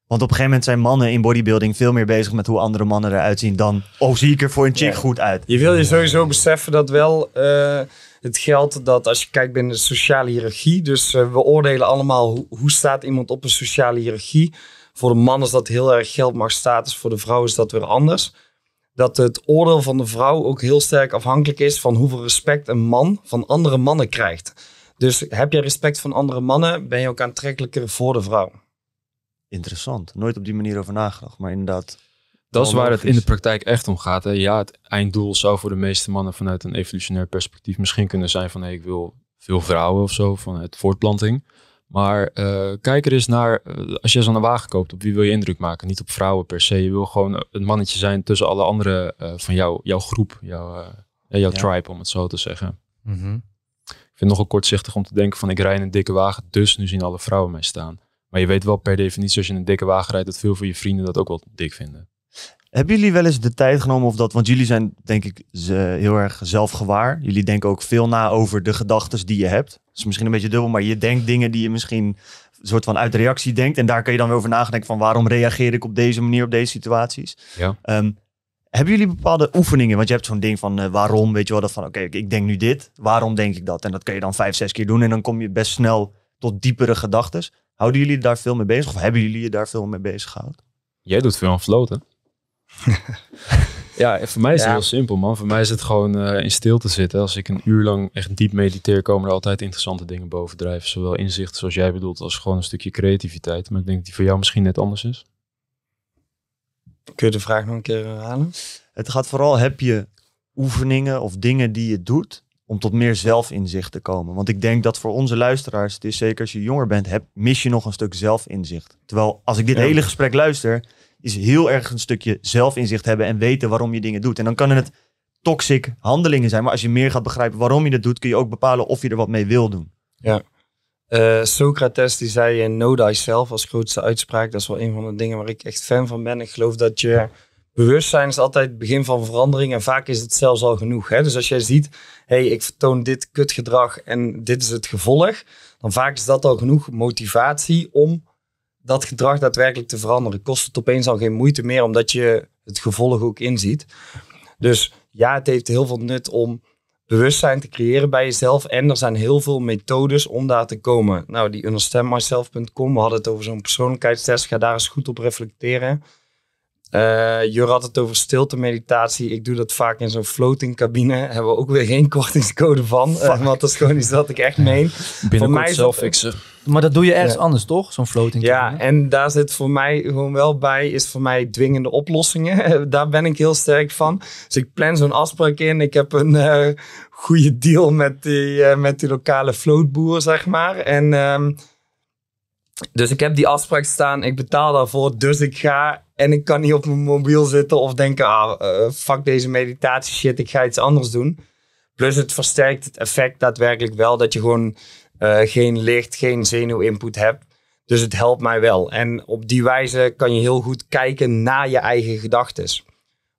Want op een gegeven moment zijn mannen in bodybuilding veel meer bezig met hoe andere mannen eruit zien dan, oh zie ik er voor een chick Ja. goed uit. Je wil je sowieso beseffen dat wel eh, het geldt dat als je kijkt binnen de sociale hiërarchie, dus eh, we oordelen allemaal hoe, hoe staat iemand op een sociale hiërarchie. Voor de man is dat heel erg geld, macht, status. Voor de vrouw is dat weer anders. Dat het oordeel van de vrouw ook heel sterk afhankelijk is van hoeveel respect een man van andere mannen krijgt. Dus heb je respect van andere mannen, ben je ook aantrekkelijker voor de vrouw. Interessant. Nooit op die manier over nagedacht, maar inderdaad. Dat is waar het in de praktijk echt om gaat. Hè. Ja, het einddoel zou voor de meeste mannen vanuit een evolutionair perspectief misschien kunnen zijn van hey, ik wil veel vrouwen of zo, vanuit voortplanting. Maar eh, kijk er eens naar, eh, als je zo'n wagen koopt, op wie wil je indruk maken? Niet op vrouwen per se. Je wil gewoon een mannetje zijn tussen alle andere eh, van jou, jouw groep, jouw, eh, ja, jouw Ja. tribe, om het zo te zeggen. Ik vind het nogal kortzichtig om te denken van ik rij in een dikke wagen, dus nu zien alle vrouwen mij staan. Maar je weet wel per definitie als je in een dikke wagen rijdt, dat veel van je vrienden dat ook wel dik vinden. Hebben jullie wel eens de tijd genomen of dat, want jullie zijn denk ik heel erg zelfgewaar. Jullie denken ook veel na over de gedachten die je hebt. Dat is misschien een beetje dubbel, maar je denkt dingen die je misschien een soort van uit reactie denkt. En daar kun je dan weer over nadenken van waarom reageer ik op deze manier op deze situaties. Ja. Ehm, hebben jullie bepaalde oefeningen? Want je hebt zo'n ding van eh, waarom, weet je wel, dat van oké, ik denk nu dit, waarom denk ik dat? En dat kun je dan vijf, zes keer doen en dan kom je best snel tot diepere gedachten. Houden jullie daar veel mee bezig of hebben jullie je daar veel mee bezig gehouden? Jij doet veel aan floten. ja, voor mij is het Ja. heel simpel, man. Voor mij is het gewoon eh, in stilte zitten. Als ik een uur lang echt diep mediteer, komen er altijd interessante dingen bovendrijven. Zowel inzicht, zoals jij bedoelt, als gewoon een stukje creativiteit. Maar ik denk dat die voor jou misschien net anders is. Kun je de vraag nog een keer herhalen? Het gaat vooral, heb je oefeningen of dingen die je doet om tot meer zelfinzicht te komen? Want ik denk dat voor onze luisteraars, het is zeker als je jonger bent, heb, mis je nog een stuk zelfinzicht. Terwijl als ik dit Ja. hele gesprek luister, is heel erg een stukje zelfinzicht hebben en weten waarom je dingen doet. En dan kan het toxic handelingen zijn, maar als je meer gaat begrijpen waarom je dat doet, kun je ook bepalen of je er wat mee wil doen. Eh, Socrates die zei in Know Thyself als grootste uitspraak. Dat is wel een van de dingen waar ik echt fan van ben. Ik geloof dat je bewustzijn is altijd het begin van verandering. En vaak is het zelfs al genoeg. Hè? Dus als jij ziet, hey, ik vertoon dit kutgedrag en dit is het gevolg. Dan vaak is dat al genoeg motivatie om dat gedrag daadwerkelijk te veranderen. Kost het opeens al geen moeite meer omdat je het gevolg ook inziet. Dus ja, het heeft heel veel nut om bewustzijn te creëren bij jezelf. En er zijn heel veel methodes om daar te komen. Nou, die understandmyself.com, we hadden het over zo'n persoonlijkheidstest. Ga daar eens goed op reflecteren. Uh, Jur had het over stilte meditatie. Ik doe dat vaak in zo'n floating cabine. Hebben we ook weer geen kortingscode van. Uh, want dat is gewoon iets wat ik echt meen. Binnenkort mij zelf fixen. Maar dat doe je ergens anders, toch? Zo'n floating cabine. Ja, en daar zit voor mij gewoon wel bij, is voor mij dwingende oplossingen. daar ben ik heel sterk van. Dus ik plan zo'n afspraak in. Ik heb een uh, goede deal met die, met die lokale floatboer, zeg maar. En... Um, dus ik heb die afspraak staan, ik betaal daarvoor, dus ik ga en ik kan niet op mijn mobiel zitten of denken, ah, uh, fuck deze meditatie shit, ik ga iets anders doen. Plus het versterkt het effect daadwerkelijk wel dat je gewoon uh, geen licht, geen zenuwinput hebt. Dus het helpt mij wel. En op die wijze kan je heel goed kijken naar je eigen gedachten.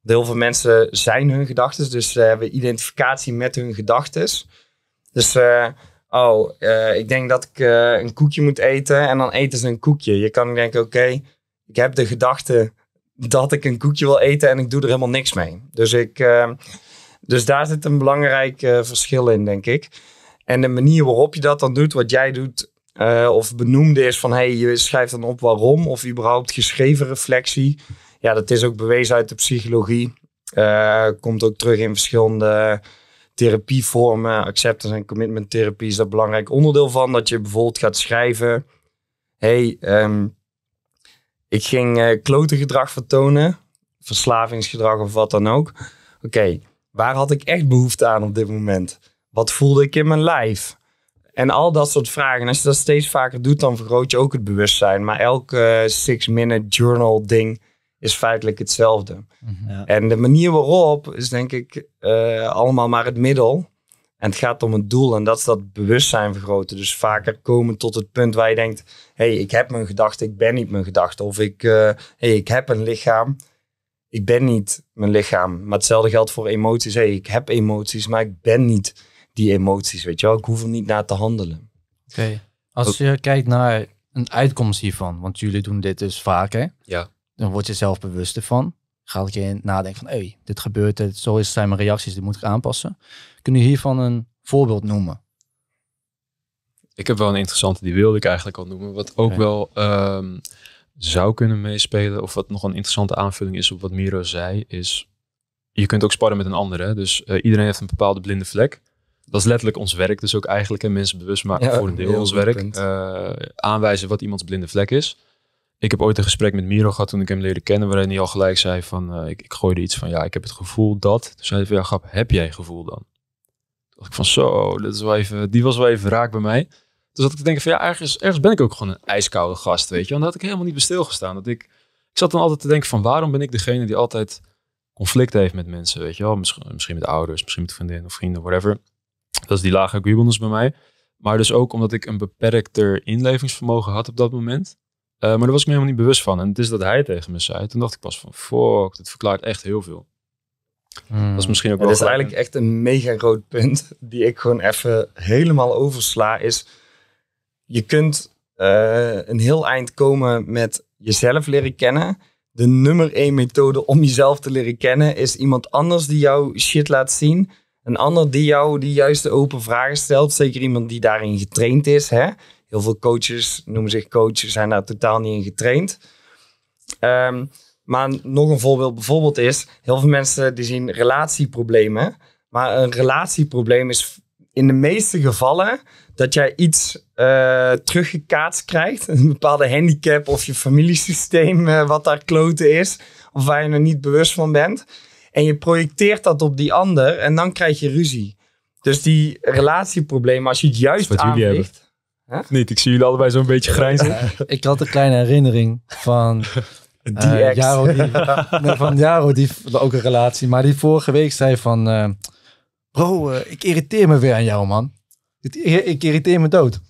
Heel veel mensen zijn hun gedachten, dus ze hebben identificatie met hun gedachten. Dus uh, oh, ik denk dat ik een koekje moet eten en dan eten ze een koekje. Je kan denken, oké, ik heb de gedachte dat ik een koekje wil eten en ik doe er helemaal niks mee. Dus, ik, uh, dus daar zit een belangrijk verschil in, denk ik. En de manier waarop je dat dan doet, wat jij doet, of benoemde is van, hey, je schrijft dan op waarom, of überhaupt geschreven reflectie. Ja, dat is ook bewezen uit de psychologie. komt ook terug in verschillende therapievormen, acceptance en commitment therapie is daar belangrijk onderdeel van. Dat je bijvoorbeeld gaat schrijven, hey, um, ik ging uh, klote gedrag vertonen, verslavingsgedrag of wat dan ook. Oké, waar had ik echt behoefte aan op dit moment? Wat voelde ik in mijn lijf? En al dat soort vragen. En als je dat steeds vaker doet, dan vergroot je ook het bewustzijn. Maar elke uh, six-minute journal ding is feitelijk hetzelfde. Mhm. ja. En de manier waarop is denk ik uh, allemaal maar het middel. En het gaat om het doel en dat is dat bewustzijn vergroten. Dus vaker komen tot het punt waar je denkt... hey, ik heb mijn gedachte, ik ben niet mijn gedachte. Of ik, uh, hey, ik heb een lichaam, ik ben niet mijn lichaam. Maar hetzelfde geldt voor emoties. Hey, ik heb emoties, maar ik ben niet die emoties, weet je wel. Ik hoef er niet naar te handelen. Oké. Als je kijkt naar een uitkomst hiervan, want jullie doen dit dus vaak, hè? Ja. Dan word je zelf bewust ervan. Ga ik je nadenken van, hey, dit gebeurt, het, zo is, zijn mijn reacties, die moet ik aanpassen. Kun je hiervan een voorbeeld noemen? Ik heb wel een interessante, die wilde ik eigenlijk al noemen. Wat ook wel um, zou kunnen meespelen, of wat nog een interessante aanvulling is op wat Miro zei, is je kunt ook sparren met een ander. Hè? Dus uh, iedereen heeft een bepaalde blinde vlek. Dat is letterlijk ons werk. Dus ook eigenlijk en mensen bewust maken ja, voor een deel ons werk. Uh, aanwijzen wat iemands blinde vlek is ik heb ooit een gesprek met Miro gehad toen ik hem leerde kennen, waarin hij al gelijk zei van, uh, ik, ik gooide iets van, ja, ik heb het gevoel dat. Toen zei hij van, ja, grap, heb jij gevoel dan? Dacht ik van, zo, dat is wel even, die was wel even raak bij mij. Dus dat ik te denken van, ja, ergens, ergens ben ik ook gewoon een ijskoude gast, weet je. Want dat had ik helemaal niet bij stilgestaan. Dat ik, ik zat dan altijd te denken van, waarom ben ik degene die altijd conflict heeft met mensen, weet je wel. Misschien, met ouders, misschien met vriendinnen of vrienden, whatever. Dat is die lage agreeableness bij mij. Maar dus ook omdat ik een beperkter inlevingsvermogen had op dat moment. Uh, maar daar was ik me helemaal niet bewust van. En het is dat hij tegen me zei. Toen dacht ik pas van, fuck, dit verklaart echt heel veel. Hmm. Dat is misschien ook wel... Het is eigenlijk echt een mega groot punt die ik gewoon even helemaal oversla. Is, je kunt uh, een heel eind komen met jezelf leren kennen. De nummer één methode om jezelf te leren kennen is iemand anders die jou shit laat zien. Een ander die jou die juiste open vragen stelt. Zeker iemand die daarin getraind is. Hè? Heel veel coaches noemen zich coaches, zijn daar totaal niet in getraind. Ehm, maar nog een voorbeeld bijvoorbeeld is, heel veel mensen die zien relatieproblemen. Maar een relatieprobleem is in de meeste gevallen dat jij iets uh, teruggekaatst krijgt. Een bepaalde handicap of je familiesysteem uh, wat daar kloten is. Of waar je er niet bewust van bent. En je projecteert dat op die ander en dan krijg je ruzie. Dus die relatieproblemen, als je het juist aanvliegt... Niet, ik zie jullie allebei zo'n beetje grijzen. ik had een kleine herinnering van uh, Jaro, die, van Jaro, die ook een relatie, maar die vorige week zei van, uh, bro, uh, ik irriteer me weer aan jou, man. Ik, ik irriteer me dood.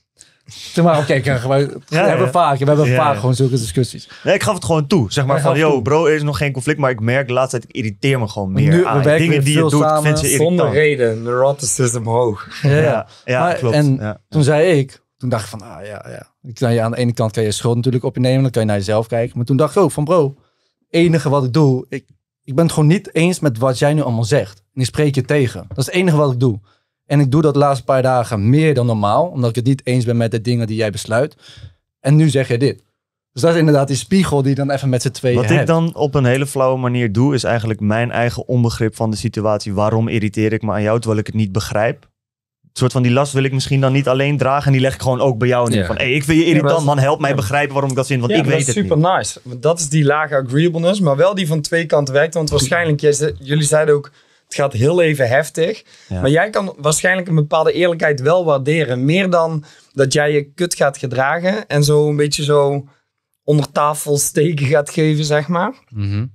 Zeg maar, oké, okay, we, ja, hebben vaak, we hebben vaak gewoon zulke discussies. Nee, ik gaf het gewoon toe. Zeg maar van, yo, bro, er is nog geen conflict, maar ik merk de laatste tijd, ik irriteer me gewoon meer nu, aan. We Dingen die je doet, samen, vind je Zonder reden, neuroticism hoog. Ja, ja, maar, klopt. En toen zei ik, toen dacht ik van, ah ja, ja. Ik je aan de ene kant kan je schuld natuurlijk op je nemen, dan kan je naar jezelf kijken. Maar toen dacht ik ook van, bro, enige wat ik doe, ik, ik ben het gewoon niet eens met wat jij nu allemaal zegt. En ik spreek je tegen. Dat is het enige wat ik doe. En ik doe dat de laatste paar dagen meer dan normaal, omdat ik het niet eens ben met de dingen die jij besluit. En nu zeg je dit. Dus dat is inderdaad die spiegel die dan even met z'n tweeën Wat hebt. ik dan op een hele flauwe manier doe, is eigenlijk mijn eigen onbegrip van de situatie. Waarom irriteer ik me aan jou terwijl ik het niet begrijp? Een soort van die last wil ik misschien dan niet alleen dragen en die leg ik gewoon ook bij jou neer. Ja. Van, hey, ik vind je irritant, dat is- man, help mij ja. begrijpen waarom ik dat zin, want Ja, ik weet dat het is super niet. nice. Want dat is die lage agreeableness, maar wel die van twee kanten werkt. Want waarschijnlijk, jij jullie zeiden ook, het gaat heel even heftig. Ja. Maar jij kan waarschijnlijk een bepaalde eerlijkheid wel waarderen. Meer dan dat jij je kut gaat gedragen en zo een beetje zo onder tafel steken gaat geven, zeg maar. Mhm.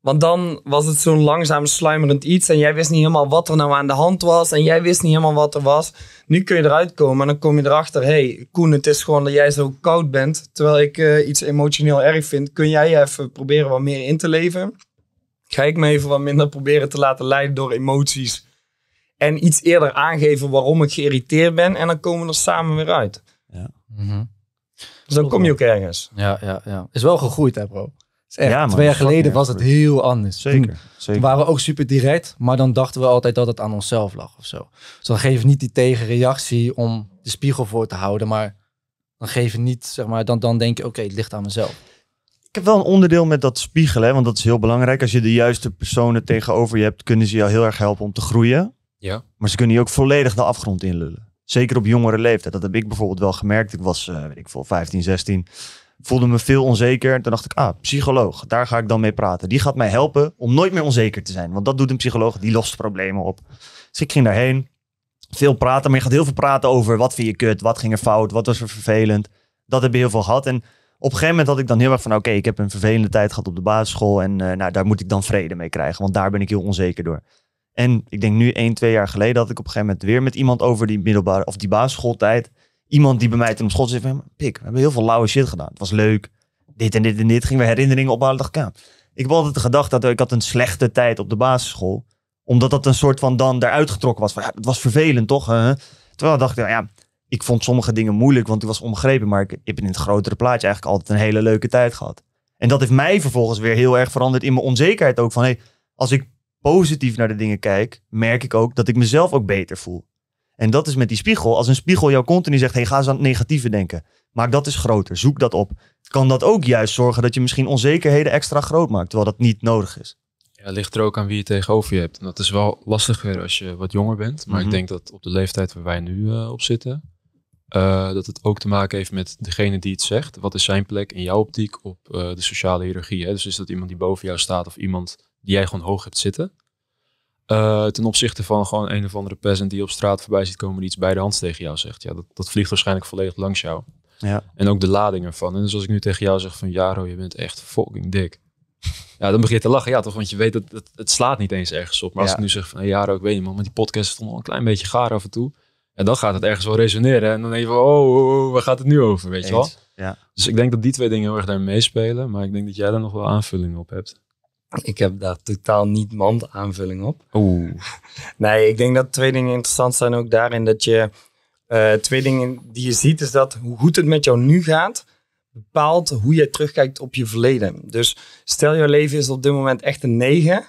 Want dan was het zo'n langzaam sluimerend iets en jij wist niet helemaal wat er nou aan de hand was en jij wist niet helemaal wat er was. Nu kun je eruit komen en dan kom je erachter, hey Koen, het is gewoon dat jij zo koud bent, terwijl ik eh, iets emotioneel erg vind. Kun jij even proberen wat meer in te leven? Ga ik me even wat minder proberen te laten leiden door emoties en iets eerder aangeven waarom ik geïrriteerd ben en dan komen we er samen weer uit. Mhm. Dus dan kom je ook ergens. Ja, ja, ja. Is wel gegroeid, hè, bro. Echt, Ja, man, twee jaar geleden was het heel anders. Toen, Zeker, toen waren we ook super direct, maar dan dachten we altijd dat het aan onszelf lag of zo. Dus dan geef je niet die tegenreactie om de spiegel voor te houden, maar dan geef je niet, zeg maar, dan, dan denk je, oké, het ligt aan mezelf. Ik heb wel een onderdeel met dat spiegelen, hè, want dat is heel belangrijk. Als je de juiste personen tegenover je hebt, kunnen ze jou heel erg helpen om te groeien. Ja. Maar ze kunnen je ook volledig de afgrond inlullen. Zeker op jongere leeftijd. Dat heb ik bijvoorbeeld wel gemerkt. Ik was, eh, weet ik veel, 15, 16. Voelde me veel onzeker. Toen dacht ik, ah, psycholoog. Daar ga ik dan mee praten. Die gaat mij helpen om nooit meer onzeker te zijn. Want dat doet een psycholoog. Die lost problemen op. Dus ik ging daarheen. Veel praten. Maar je gaat heel veel praten over wat vind je kut. Wat ging er fout. Wat was er vervelend. Dat heb je heel veel gehad. En op een gegeven moment had ik dan heel erg van... Oké, ik heb een vervelende tijd gehad op de basisschool. En eh, nou, daar moet ik dan vrede mee krijgen. Want daar ben ik heel onzeker door. En ik denk nu 1, 2 jaar geleden had ik op een gegeven moment weer met iemand over die middelbare of die basisschooltijd. Iemand die bij mij toen op school zei van, pik, we hebben heel veel lauwe shit gedaan. Het was leuk. Dit en dit en dit. Gingen we herinneringen ophalen. Dacht ik, ja. Ik heb altijd gedacht dat ik had een slechte tijd op de basisschool. Omdat dat een soort van dan eruit getrokken was. Van, ja, het was vervelend toch? hè? Terwijl ik dacht, ja, ik vond sommige dingen moeilijk, want ik was omgrepen. Maar ik, ik heb in het grotere plaatje eigenlijk altijd een hele leuke tijd gehad. En dat heeft mij vervolgens weer heel erg veranderd in mijn onzekerheid ook. Van, hey, als ik positief naar de dingen kijk, merk ik ook dat ik mezelf ook beter voel. En dat is met die spiegel. Als een spiegel jou continu zegt, hey, ga eens aan het negatieve denken. Maak dat eens groter. Zoek dat op. Kan dat ook juist zorgen dat je misschien onzekerheden extra groot maakt, terwijl dat niet nodig is. Ja, het ligt er ook aan wie je tegenover je hebt. En dat is wel lastiger als je wat jonger bent. Maar Mhm. ik denk dat op de leeftijd waar wij nu eh, op zitten, eh, dat het ook te maken heeft met degene die het zegt. Wat is zijn plek in jouw optiek op eh, de sociale hiërarchie? Hè? Dus is dat iemand die boven jou staat of iemand die jij gewoon hoog hebt zitten? Eh, ten opzichte van gewoon een of andere peasant die op straat voorbij ziet komen die iets bij de hand tegen jou zegt. Ja, dat, dat vliegt waarschijnlijk volledig langs jou. Ja. En ook de lading ervan. En dus als ik nu tegen jou zeg van Jaro, je bent echt fucking dik. Ja, dan begin je te lachen. Ja, toch? Want je weet dat het, het slaat niet eens ergens op. Maar als ik nu zeg van hey, Jaro, ik weet niet man, maar die podcast toch wel een klein beetje gaar af en toe. En dan gaat het ergens wel resoneren. En dan denk je van, oh, oh, oh, waar gaat het nu over, weet je wel? Ja. Dus ik denk dat die twee dingen heel erg daar meespelen. Maar ik denk dat jij daar nog wel aanvullingen op hebt. Ik heb daar totaal niet mand aanvulling op. Oeh. Nee, ik denk dat twee dingen interessant zijn ook daarin dat je eh, twee dingen die je ziet is dat hoe goed het met jou nu gaat bepaalt hoe jij terugkijkt op je verleden. Dus stel jouw leven is op dit moment echt een 9,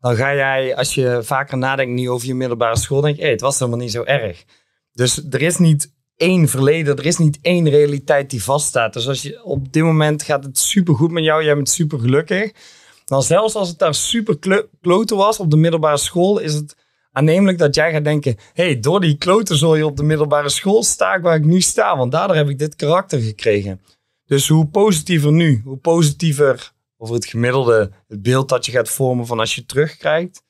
dan ga jij als je vaker nadenkt nu over je middelbare school denk je, hey, het was helemaal niet zo erg. Dus er is niet één verleden, er is niet één realiteit die vaststaat. Dus als je op dit moment gaat het super goed met jou, jij bent super gelukkig. Dan zelfs als het daar super kloten was op de middelbare school, is het aannemelijk dat jij gaat denken: hey, door die kloten je op de middelbare school sta ik waar ik nu sta, want daardoor heb ik dit karakter gekregen. Dus hoe positiever nu, hoe positiever over het gemiddelde het beeld dat je gaat vormen van als je terugkijkt.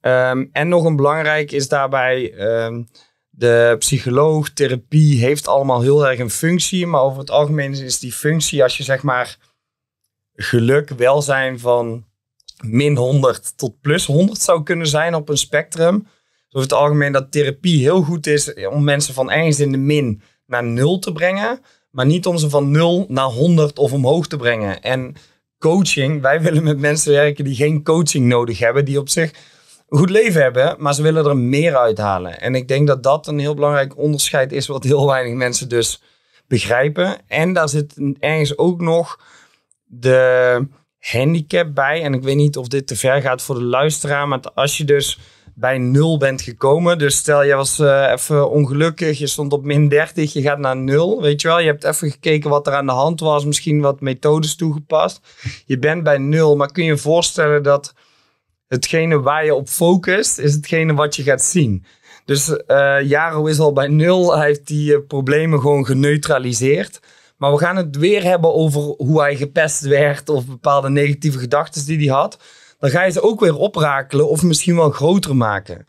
Ehm, en nog een belangrijk is daarbij ehm, de psycholoog, therapie heeft allemaal heel erg een functie, maar over het algemeen is die functie als je zeg maar geluk, welzijn van min 100 tot plus 100 zou kunnen zijn op een spectrum. Over het algemeen dat therapie heel goed is om mensen van ergens in de min naar 0 te brengen, maar niet om ze van 0 naar 100 of omhoog te brengen. En coaching, wij willen met mensen werken die geen coaching nodig hebben, die op zich een goed leven hebben, maar ze willen er meer uithalen. En ik denk dat dat een heel belangrijk onderscheid is, wat heel weinig mensen dus begrijpen. En daar zit ergens ook nog de handicap bij. En ik weet niet of dit te ver gaat voor de luisteraar, maar als je dus bij nul bent gekomen. Dus stel, je was eh, even ongelukkig, je stond op min 30, je gaat naar nul, weet je wel. Je hebt even gekeken wat er aan de hand was, misschien wat methodes toegepast. Je bent bij nul, maar kun je je voorstellen dat hetgene waar je op focust, is hetgene wat je gaat zien. Dus eh Jaro is al bij nul, hij heeft die eh, problemen gewoon geneutraliseerd. Maar we gaan het weer hebben over hoe hij gepest werd of bepaalde negatieve gedachten die hij had. Dan ga je ze ook weer oprakelen of misschien wel groter maken.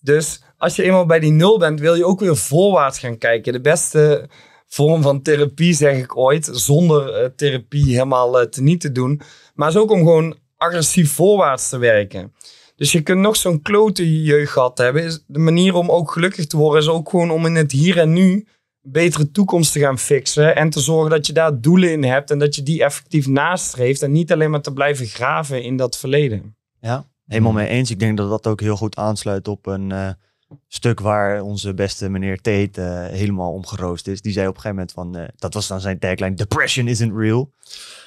Dus als je eenmaal bij die nul bent, wil je ook weer voorwaarts gaan kijken. De beste vorm van therapie, zeg ik ooit, zonder eh, therapie helemaal uh, teniet te doen. Maar is ook om gewoon agressief voorwaarts te werken. Dus je kunt nog zo'n klote jeugd gehad hebben. De manier om ook gelukkig te worden is ook gewoon om in het hier en nu betere toekomst te gaan fixen. En te zorgen dat je daar doelen in hebt en dat je die effectief nastreeft. En niet alleen maar te blijven graven in dat verleden. Ja, helemaal mee eens. Ik denk dat dat ook heel goed aansluit op een uh, stuk waar onze beste meneer Tate uh, helemaal omgeroost is. Die zei op een gegeven moment van, uh, dat was dan zijn tagline, depression isn't real.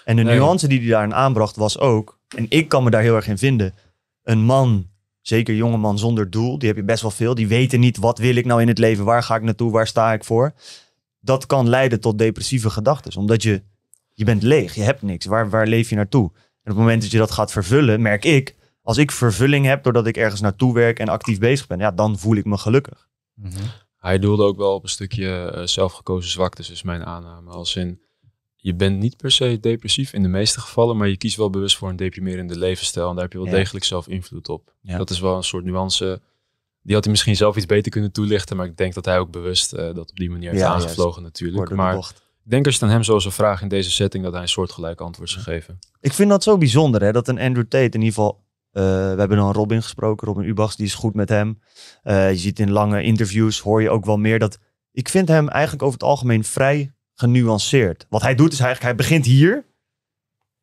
En de nuance die hij daarin aanbracht was ook, en ik kan me daar heel erg in vinden, een man, zeker jonge man zonder doel, die heb je best wel veel, die weten niet wat wil ik nou in het leven, waar ga ik naartoe, waar sta ik voor. Dat kan leiden tot depressieve gedachten, omdat je, je bent leeg, je hebt niks, waar, waar leef je naartoe? En op het moment dat je dat gaat vervullen, merk ik, als ik vervulling heb doordat ik ergens naartoe werk en actief bezig ben, ja, dan voel ik me gelukkig. Hij doelde ook wel op een stukje eh, zelfgekozen zwaktes, is mijn aanname. Als in, je bent niet per se depressief in de meeste gevallen, maar je kiest wel bewust voor een deprimerende levensstijl. En daar heb je wel Ja. degelijk zelf invloed op. Ja. Dat is wel een soort nuance. Die had hij misschien zelf iets beter kunnen toelichten, maar ik denk dat hij ook bewust eh, dat op die manier heeft Ja, aangevlogen natuurlijk. Maar bocht. ik denk als je aan hem zo zou vragen in deze setting, dat hij een soortgelijk antwoord zou geven. Ik vind dat zo bijzonder, hè, dat een Andrew Tate in ieder geval. eh, we hebben dan Robin gesproken, Robin Ubachs, die is goed met hem. Eh, je ziet in lange interviews, hoor je ook wel meer dat. Ik vind hem eigenlijk over het algemeen vrij genuanceerd. Wat hij doet is eigenlijk, hij begint hier,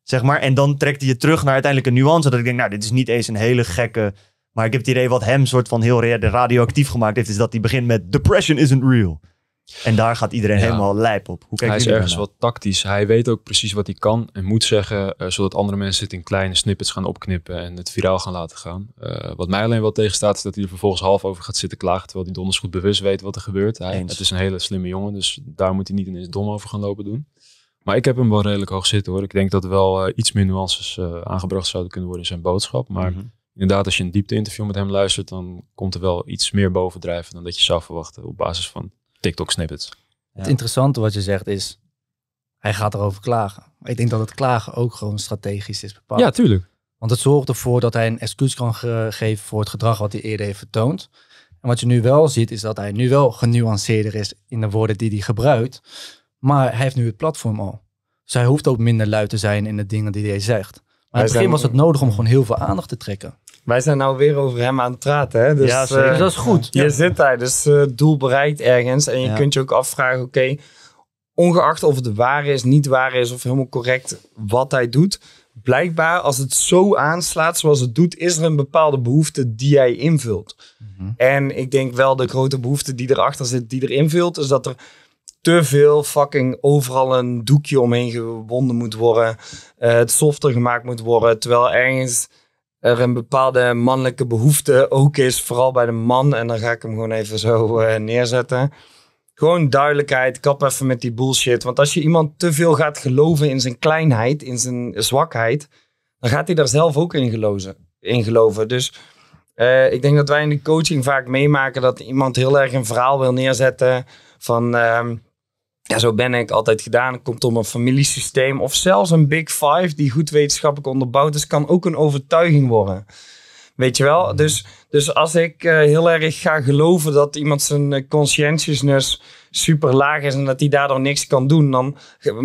zeg maar, en dan trekt hij je terug naar uiteindelijk een nuance. Dat ik denk, nou, dit is niet eens een hele gekke. Maar ik heb het idee wat hem soort van heel ra- radioactief gemaakt heeft, is dat hij begint met Depression isn't real. En daar gaat iedereen Ja. helemaal lijp op. Hoe hij is ergens wat tactisch. Hij weet ook precies wat hij kan en moet zeggen, eh, zodat andere mensen het in kleine snippets gaan opknippen en het viraal gaan laten gaan. Eh, wat mij alleen wel tegenstaat is dat hij er vervolgens half over gaat zitten klagen, terwijl hij donders goed bewust weet wat er gebeurt. Hij, Eens. het is een hele slimme jongen, dus daar moet hij niet ineens dom over gaan lopen doen. Maar ik heb hem wel redelijk hoog zitten hoor. Ik denk dat er wel eh, iets meer nuances aangebracht zouden kunnen worden in zijn boodschap. Maar Mhm. inderdaad, als je een diepte interview met hem luistert, dan komt er wel iets meer bovendrijven dan dat je zou verwachten op basis van TikTok snippets. Het interessante wat je zegt is, hij gaat erover klagen. Maar ik denk dat het klagen ook gewoon strategisch is bepaald. Ja, tuurlijk. Want het zorgt ervoor dat hij een excuus kan ge- geven voor het gedrag wat hij eerder heeft vertoond. En wat je nu wel ziet, is dat hij nu wel genuanceerder is in de woorden die hij gebruikt. Maar hij heeft nu het platform al. Dus hij hoeft ook minder luid te zijn in de dingen die hij zegt. Maar in het begin was het nodig om gewoon heel veel aandacht te trekken. Wij zijn nou weer over hem aan het praten. Hè? Dus, Ja, zeker. eh, Dus dat is goed. Je zit daar, dus eh, het doel bereikt ergens. En je Ja. kunt je ook afvragen, oké, ongeacht of het waar is, niet waar is of helemaal correct wat hij doet. Blijkbaar, als het zo aanslaat zoals het doet, is er een bepaalde behoefte die hij invult. Mhm. En ik denk wel de grote behoefte die erachter zit, die er invult, is dat er te veel fucking overal een doekje omheen gewonden moet worden. eh, het softer gemaakt moet worden. Terwijl ergens er een bepaalde mannelijke behoefte ook is, vooral bij de man. En dan ga ik hem gewoon even zo eh, neerzetten. Gewoon duidelijkheid, kap even met die bullshit. Want als je iemand te veel gaat geloven in zijn kleinheid, in zijn zwakheid, dan gaat hij daar zelf ook in geloven. Geloven. Dus eh, ik denk dat wij in de coaching vaak meemaken dat iemand heel erg een verhaal wil neerzetten van... ehm, ja, zo ben ik altijd gedaan. Het komt om een familiesysteem. Of zelfs een Big Five die goed wetenschappelijk onderbouwd is, kan ook een overtuiging worden. Weet je wel? Dus, dus als ik eh, heel erg ga geloven dat iemand zijn eh, conscientiousness super laag is en dat hij daardoor niks kan doen, dan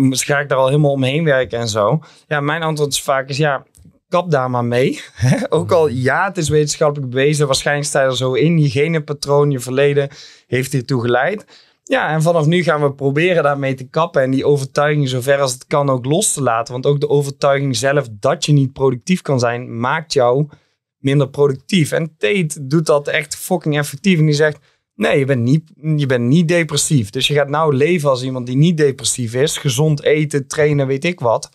ga ik daar al helemaal omheen werken en zo. Ja, mijn antwoord is vaak is ja, kap daar maar mee. ook al ja, het is wetenschappelijk bewezen, waarschijnlijk sta je er zo in. Je genenpatroon, je verleden heeft hiertoe geleid. Ja, en vanaf nu gaan we proberen daarmee te kappen en die overtuiging zover als het kan ook los te laten. Want ook de overtuiging zelf dat je niet productief kan zijn, maakt jou minder productief. En Tate doet dat echt fucking effectief. En die zegt, nee, je bent niet, je bent niet depressief. Dus je gaat nou leven als iemand die niet depressief is. Gezond eten, trainen, weet ik wat.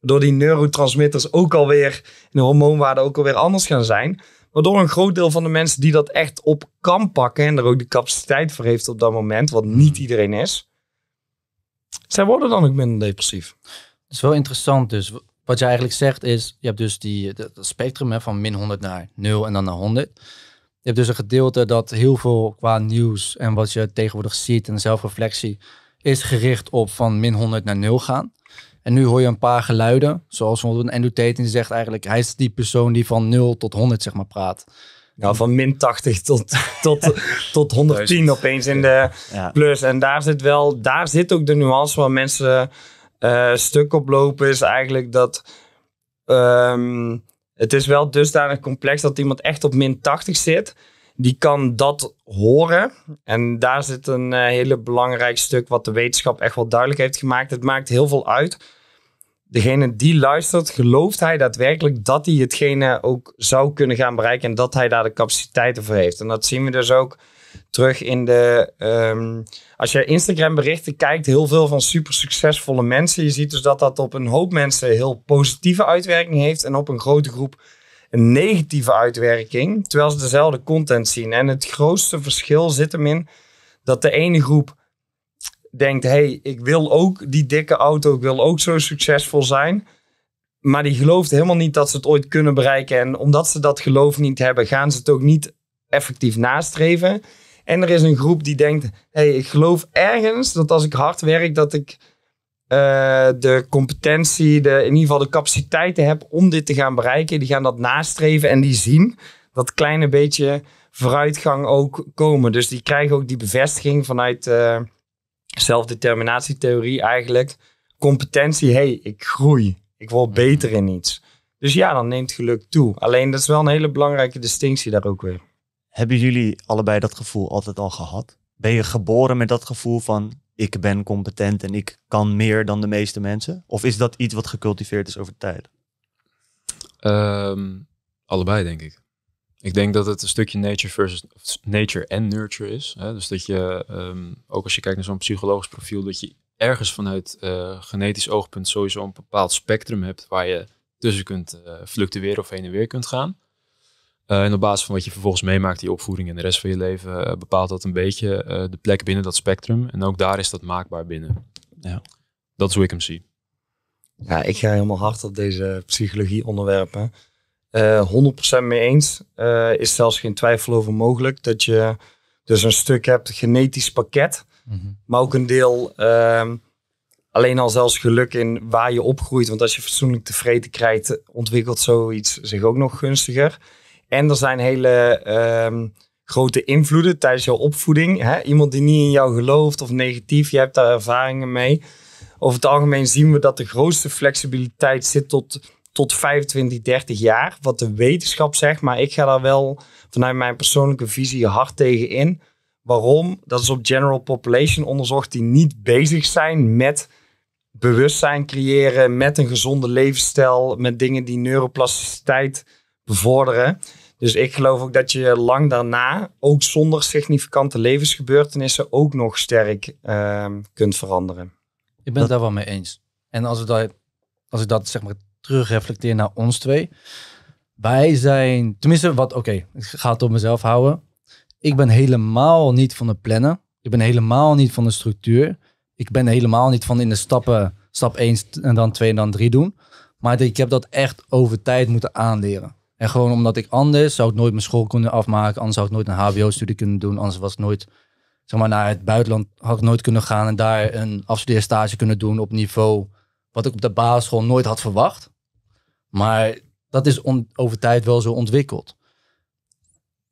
Waardoor die neurotransmitters ook alweer, en de hormoonwaarden ook alweer anders gaan zijn. Waardoor een groot deel van de mensen die dat echt op kan pakken en er ook de capaciteit voor heeft op dat moment, wat niet iedereen is, zij worden dan ook minder depressief. Dat is wel interessant dus. Wat je eigenlijk zegt is, je hebt dus die, dat spectrum hè, van min 100 naar 0 en dan naar 100. Je hebt dus een gedeelte dat heel veel qua nieuws en wat je tegenwoordig ziet en zelfreflectie is gericht op van min 100 naar 0 gaan. En nu hoor je een paar geluiden, zoals een Andrew Tate, die zegt eigenlijk, hij is die persoon die van 0 tot 100 zeg maar praat. Ja, van min 80 tot, tot, tot 110 opeens in de Ja. plus. En daar zit wel, daar zit ook de nuance waar mensen eh, stuk op lopen, is eigenlijk dat ehm, het is wel dusdanig complex dat iemand echt op min 80 zit. Die kan dat horen. En daar zit een eh, hele belangrijk stuk wat de wetenschap echt wel duidelijk heeft gemaakt. Het maakt heel veel uit. Degene die luistert, gelooft hij daadwerkelijk dat hij hetgene ook zou kunnen gaan bereiken en dat hij daar de capaciteiten voor heeft. En dat zien we dus ook terug in de. ehm, als je Instagram berichten kijkt, heel veel van super succesvolle mensen. Je ziet dus dat dat op een hoop mensen heel positieve uitwerking heeft en op een grote groep een negatieve uitwerking, terwijl ze dezelfde content zien. En het grootste verschil zit hem in dat de ene groep denkt: hey, ik wil ook die dikke auto, ik wil ook zo succesvol zijn. Maar die gelooft helemaal niet dat ze het ooit kunnen bereiken. En omdat ze dat geloof niet hebben, gaan ze het ook niet effectief nastreven. En er is een groep die denkt: hey, ik geloof ergens dat als ik hard werk, dat ik eh, de competentie, de, in ieder geval de capaciteiten heb om dit te gaan bereiken. Die gaan dat nastreven en die zien dat kleine beetje vooruitgang ook komen. Dus die krijgen ook die bevestiging vanuit eh zelfdeterminatietheorie eigenlijk. Competentie, hey, ik groei. Ik word beter in iets. Dus ja, dan neemt geluk toe. Alleen dat is wel een hele belangrijke distinctie daar ook weer. Hebben jullie allebei dat gevoel altijd al gehad? Ben je geboren met dat gevoel van ik ben competent en ik kan meer dan de meeste mensen? Of is dat iets wat gecultiveerd is over tijd? Ehm, allebei, denk ik. Ik denk dat het een stukje nature versus nature en nurture is. Hè? Dus dat je, ehm, ook als je kijkt naar zo'n psychologisch profiel, dat je ergens vanuit eh, genetisch oogpunt sowieso een bepaald spectrum hebt waar je tussen kunt eh, fluctueren of heen en weer kunt gaan. Eh, en op basis van wat je vervolgens meemaakt, die opvoeding en de rest van je leven, bepaalt dat een beetje de plek binnen dat spectrum. En ook daar is dat maakbaar binnen. Ja. Dat is hoe ik hem zie. Ja, ik ga helemaal hard op deze psychologie onderwerpen. Eh 100% mee eens. Eh, is zelfs geen twijfel over mogelijk. Dat je dus een stuk hebt genetisch pakket. Maar ook een deel ehm, alleen al zelfs geluk in waar je opgroeit. Want als je fatsoenlijk tevreden krijgt, ontwikkelt zoiets zich ook nog gunstiger. En er zijn hele ehm, grote invloeden tijdens jouw opvoeding. Hè? Iemand die niet in jou gelooft of negatief, je hebt daar ervaringen mee. Over het algemeen zien we dat de grootste flexibiliteit zit tot, tot 25, 30 jaar. Wat de wetenschap zegt. Maar ik ga daar wel vanuit mijn persoonlijke visie hard tegen in. Waarom? Dat is op general population onderzocht die niet bezig zijn met bewustzijn creëren, met een gezonde levensstijl, met dingen die neuroplasticiteit bevorderen. Dus ik geloof ook dat je lang daarna, ook zonder significante levensgebeurtenissen, ook nog sterk ehm, kunt veranderen. Ik ben het daar wel mee eens. En als, we dat, als ik dat zeg maar terugreflecteer naar ons twee. Wij zijn, tenminste wat, oké, ik ga het op mezelf houden. Ik ben helemaal niet van het plannen. Ik ben helemaal niet van de structuur. Ik ben helemaal niet van in de stappen, stap 1 en dan 2 en dan 3 doen. Maar ik heb dat echt over tijd moeten aanleren. En gewoon omdat ik anders zou ik nooit mijn school kunnen afmaken. Anders zou ik nooit een hbo-studie kunnen doen. Anders was ik nooit zeg maar, naar het buitenland had ik nooit kunnen gaan en daar een afstudeerstage kunnen doen op niveau wat ik op de basisschool nooit had verwacht. Maar dat is over tijd wel zo ontwikkeld.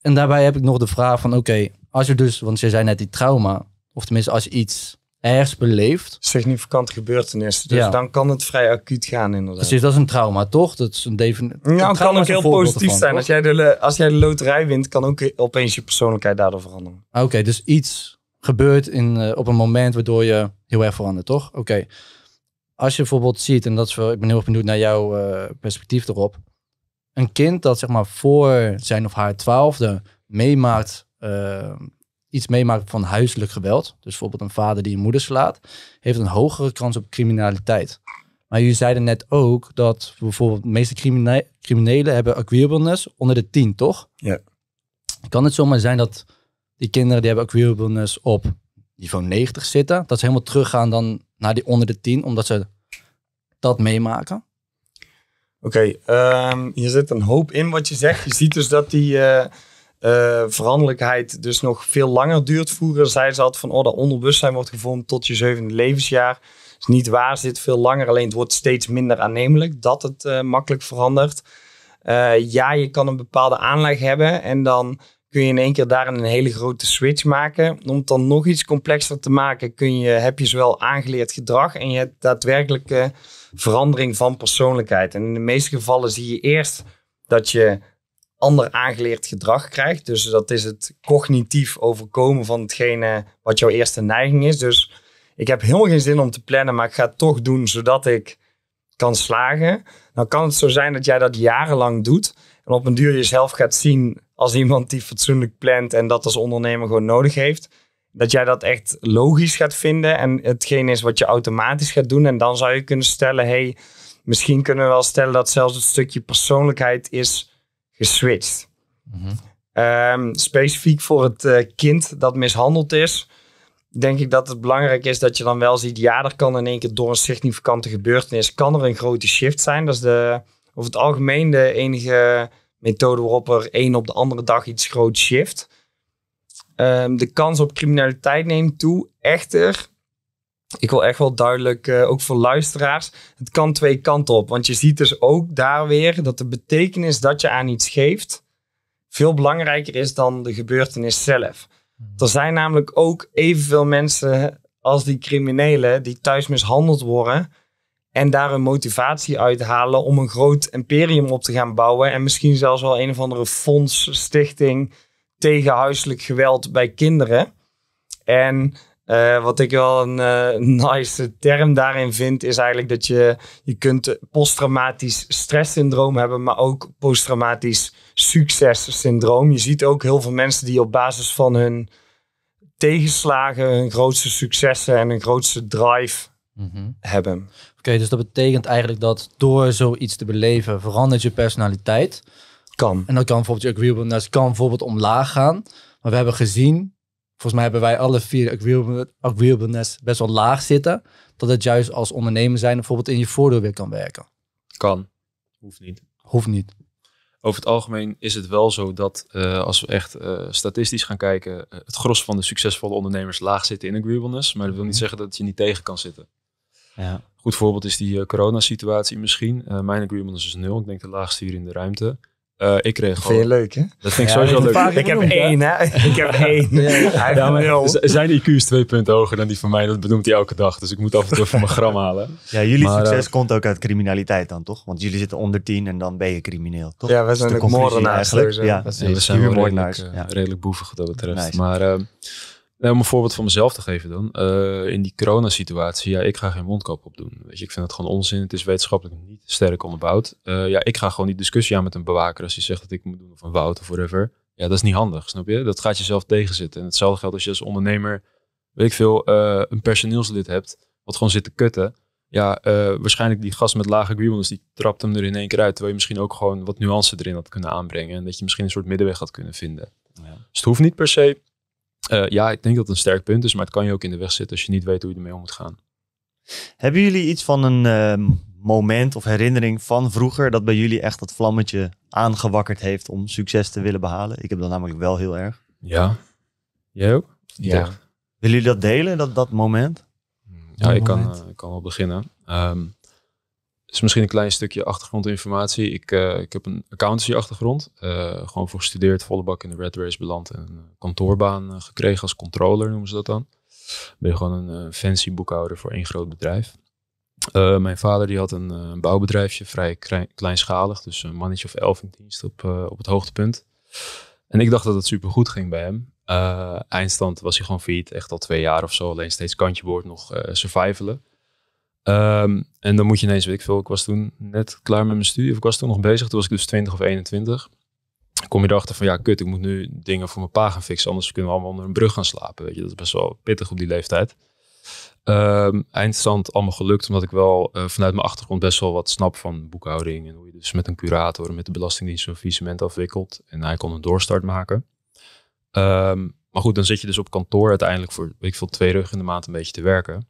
En daarbij heb ik nog de vraag van, oké, als je dus, want je zei net die trauma, of tenminste als je iets ergens beleeft, Significante gebeurtenissen. Dus Ja. dan kan het vrij acuut gaan inderdaad. precies, dat is een trauma, toch? Dat is een definitie. Nou, het kan ook heel positief zijn. Als jij, de, als jij de loterij wint, kan ook opeens je persoonlijkheid daardoor veranderen. Ah, Oké, dus iets gebeurt in, eh, op een moment waardoor je heel erg verandert, toch? Oké. Als je bijvoorbeeld ziet, en dat is wel, ik ben heel erg benieuwd naar jouw eh, perspectief erop. Een kind dat zeg maar voor zijn of haar twaalfde meemaakt, eh, iets meemaakt van huiselijk geweld. Dus bijvoorbeeld een vader die een moeder slaat, heeft een hogere kans op criminaliteit. Maar Maar jullie zeiden net ook dat bijvoorbeeld de meeste crimine- criminelen hebben agreeableness onder de 10, toch? Ja. Kan het zomaar zijn dat die kinderen die hebben agreeableness op niveau 90 zitten, dat ze helemaal teruggaan dan naar die onder de 10, omdat ze dat meemaken? Oké, ehm, hier zit een hoop in wat je zegt. Je ziet dus dat die eh, eh, veranderlijkheid dus nog veel langer duurt. Vroeger zei ze altijd van, oh, dat onderbewustzijn wordt gevormd tot je zevende levensjaar. is niet waar, zit veel langer. Alleen het wordt steeds minder aannemelijk dat het eh, makkelijk verandert. Ja, je kan een bepaalde aanleg hebben en dan kun je in één keer daarin een hele grote switch maken. Om het dan nog iets complexer te maken, kun je, heb je zowel aangeleerd gedrag en je hebt daadwerkelijke verandering van persoonlijkheid. En in de meeste gevallen zie je eerst dat je ander aangeleerd gedrag krijgt. Dus dat is het cognitief overkomen van hetgene wat jouw eerste neiging is. Dus ik heb helemaal geen zin om te plannen, maar ik ga het toch doen zodat ik kan slagen. Dan kan het zo zijn dat jij dat jarenlang doet. En op een duur jezelf gaat zien als iemand die fatsoenlijk plant en dat als ondernemer gewoon nodig heeft. Dat jij dat echt logisch gaat vinden en hetgeen is wat je automatisch gaat doen. En dan zou je kunnen stellen, hey, misschien kunnen we wel stellen dat zelfs het stukje persoonlijkheid is geswitcht. Ehm, specifiek voor het eh, kind dat mishandeld is, denk ik dat het belangrijk is dat je dan wel ziet, ja, er kan in één keer door een significante gebeurtenis, kan er een grote shift zijn. Dat is de, over het algemeen de enige methode waarop er één op de andere dag iets groot shift. Ehm, de kans op criminaliteit neemt toe. Echter, ik wil echt wel duidelijk, eh, ook voor luisteraars, het kan twee kanten op. Want je ziet dus ook daar weer dat de betekenis dat je aan iets geeft veel belangrijker is dan de gebeurtenis zelf. Er zijn namelijk ook evenveel mensen als die criminelen die thuis mishandeld worden en daar een motivatie uithalen om een groot imperium op te gaan bouwen en misschien zelfs wel een of andere fonds, stichting tegen huiselijk geweld bij kinderen. En eh, wat ik wel een eh, nice term daarin vind, is eigenlijk dat je, je kunt posttraumatisch stresssyndroom hebben, maar ook posttraumatisch successyndroom. Je ziet ook heel veel mensen die op basis van hun tegenslagen, hun grootste successen en hun grootste drive hebben. Oké, dus dat betekent eigenlijk dat door zoiets te beleven verandert je personaliteit. Kan. En dan kan bijvoorbeeld je agreeableness kan bijvoorbeeld omlaag gaan. Maar we hebben gezien, volgens mij hebben wij alle vier agreeable- agreeableness best wel laag zitten. Dat het juist als ondernemer zijn bijvoorbeeld in je voordeel weer kan werken. Kan. Hoeft niet. Hoeft niet. Over het algemeen is het wel zo dat eh, als we echt eh, statistisch gaan kijken, eh, het gros van de succesvolle ondernemers laag zitten in agreeableness. Maar dat wil niet zeggen dat je niet tegen kan zitten. Ja. Goed voorbeeld is die eh, coronasituatie misschien. Eh, mijn agreeableness is nul. Ik denk de laagste hier in de ruimte. Eh, ik kreeg Vind je gewoon... leuk, hè? Dat vind ik Ja, sowieso leuk. Ik heb één, hè? Ik heb één. Ja, maar zijn IQ is twee punten hoger dan die van mij. Dat benoemt hij elke dag. Dus ik moet af en toe even mijn gram halen. Ja, jullie Maar, succes eh, komt ook uit criminaliteit dan, toch? Want jullie zitten onder 10 en dan ben je crimineel, toch? Ja, is zijn de ook moordenaars eigenlijk. Ja. Ja, we zijn redelijk, eh, ja. redelijk boevig wat dat betreft. Nice. Maar eh, nee, om een voorbeeld van mezelf te geven dan. eh, in die coronasituatie, ja, ik ga geen mondkap opdoen. Weet je, ik vind het gewoon onzin. Het is wetenschappelijk niet sterk onderbouwd. Eh, ja, ik ga gewoon die discussie aan met een bewaker als hij zegt dat ik moet doen of een woud of whatever. Ja, dat is niet handig, snap je? Dat gaat jezelf tegenzitten. En hetzelfde geldt als je als ondernemer, weet ik veel, eh, een personeelslid hebt wat gewoon zit te kutten. Ja, waarschijnlijk die gast met lage agreeableness, die trapt hem er in één keer uit. Terwijl je misschien ook gewoon wat nuance erin had kunnen aanbrengen. En dat je misschien een soort middenweg had kunnen vinden. Ja. Dus het hoeft niet per se. Eh, ja, ik denk dat het een sterk punt is, maar het kan je ook in de weg zitten als je niet weet hoe je ermee om moet gaan. Hebben jullie iets van een ehm, moment of herinnering van vroeger dat bij jullie echt dat vlammetje aangewakkerd heeft om succes te willen behalen? Ik heb dat namelijk wel heel erg. Ja. Jij ook? Ja. Willen jullie dat delen, dat, dat moment? Ja, ik kan, eh, ik kan wel beginnen. Ehm, het is misschien een klein stukje achtergrondinformatie. Ik, eh, ik heb een accountancy-achtergrond. eh, gewoon voor gestudeerd, volle bak in de red race beland. En een kantoorbaan eh, gekregen als controller, noemen ze dat dan. Ben je gewoon een fancy boekhouder voor één groot bedrijf. Mijn vader die had een, bouwbedrijfje, vrij krei- kleinschalig. Dus een mannetje of elf in dienst op, op het hoogtepunt. En ik dacht dat het super goed ging bij hem. Eindstand was hij gewoon failliet, echt al twee jaar of zo. Alleen steeds kantje boord nog survivalen. Ehm, en dan moet je ineens, weet ik veel, ik was toen net klaar met mijn studie. Of ik was toen nog bezig, toen was ik dus 20 of 21. Kom je erachter van, ja kut, ik moet nu dingen voor mijn pa gaan fixen. Anders kunnen we allemaal onder een brug gaan slapen. Weet je, dat is best wel pittig op die leeftijd. Ehm, eindstand allemaal gelukt, omdat ik wel eh, vanuit mijn achtergrond best wel wat snap van boekhouding. En hoe je dus met een curator en met de Belastingdienst zo'n faillissement afwikkelt. En hij kon een doorstart maken. Ehm, maar goed, dan zit je dus op kantoor uiteindelijk voor, weet ik veel, twee rug in de maand een beetje te werken.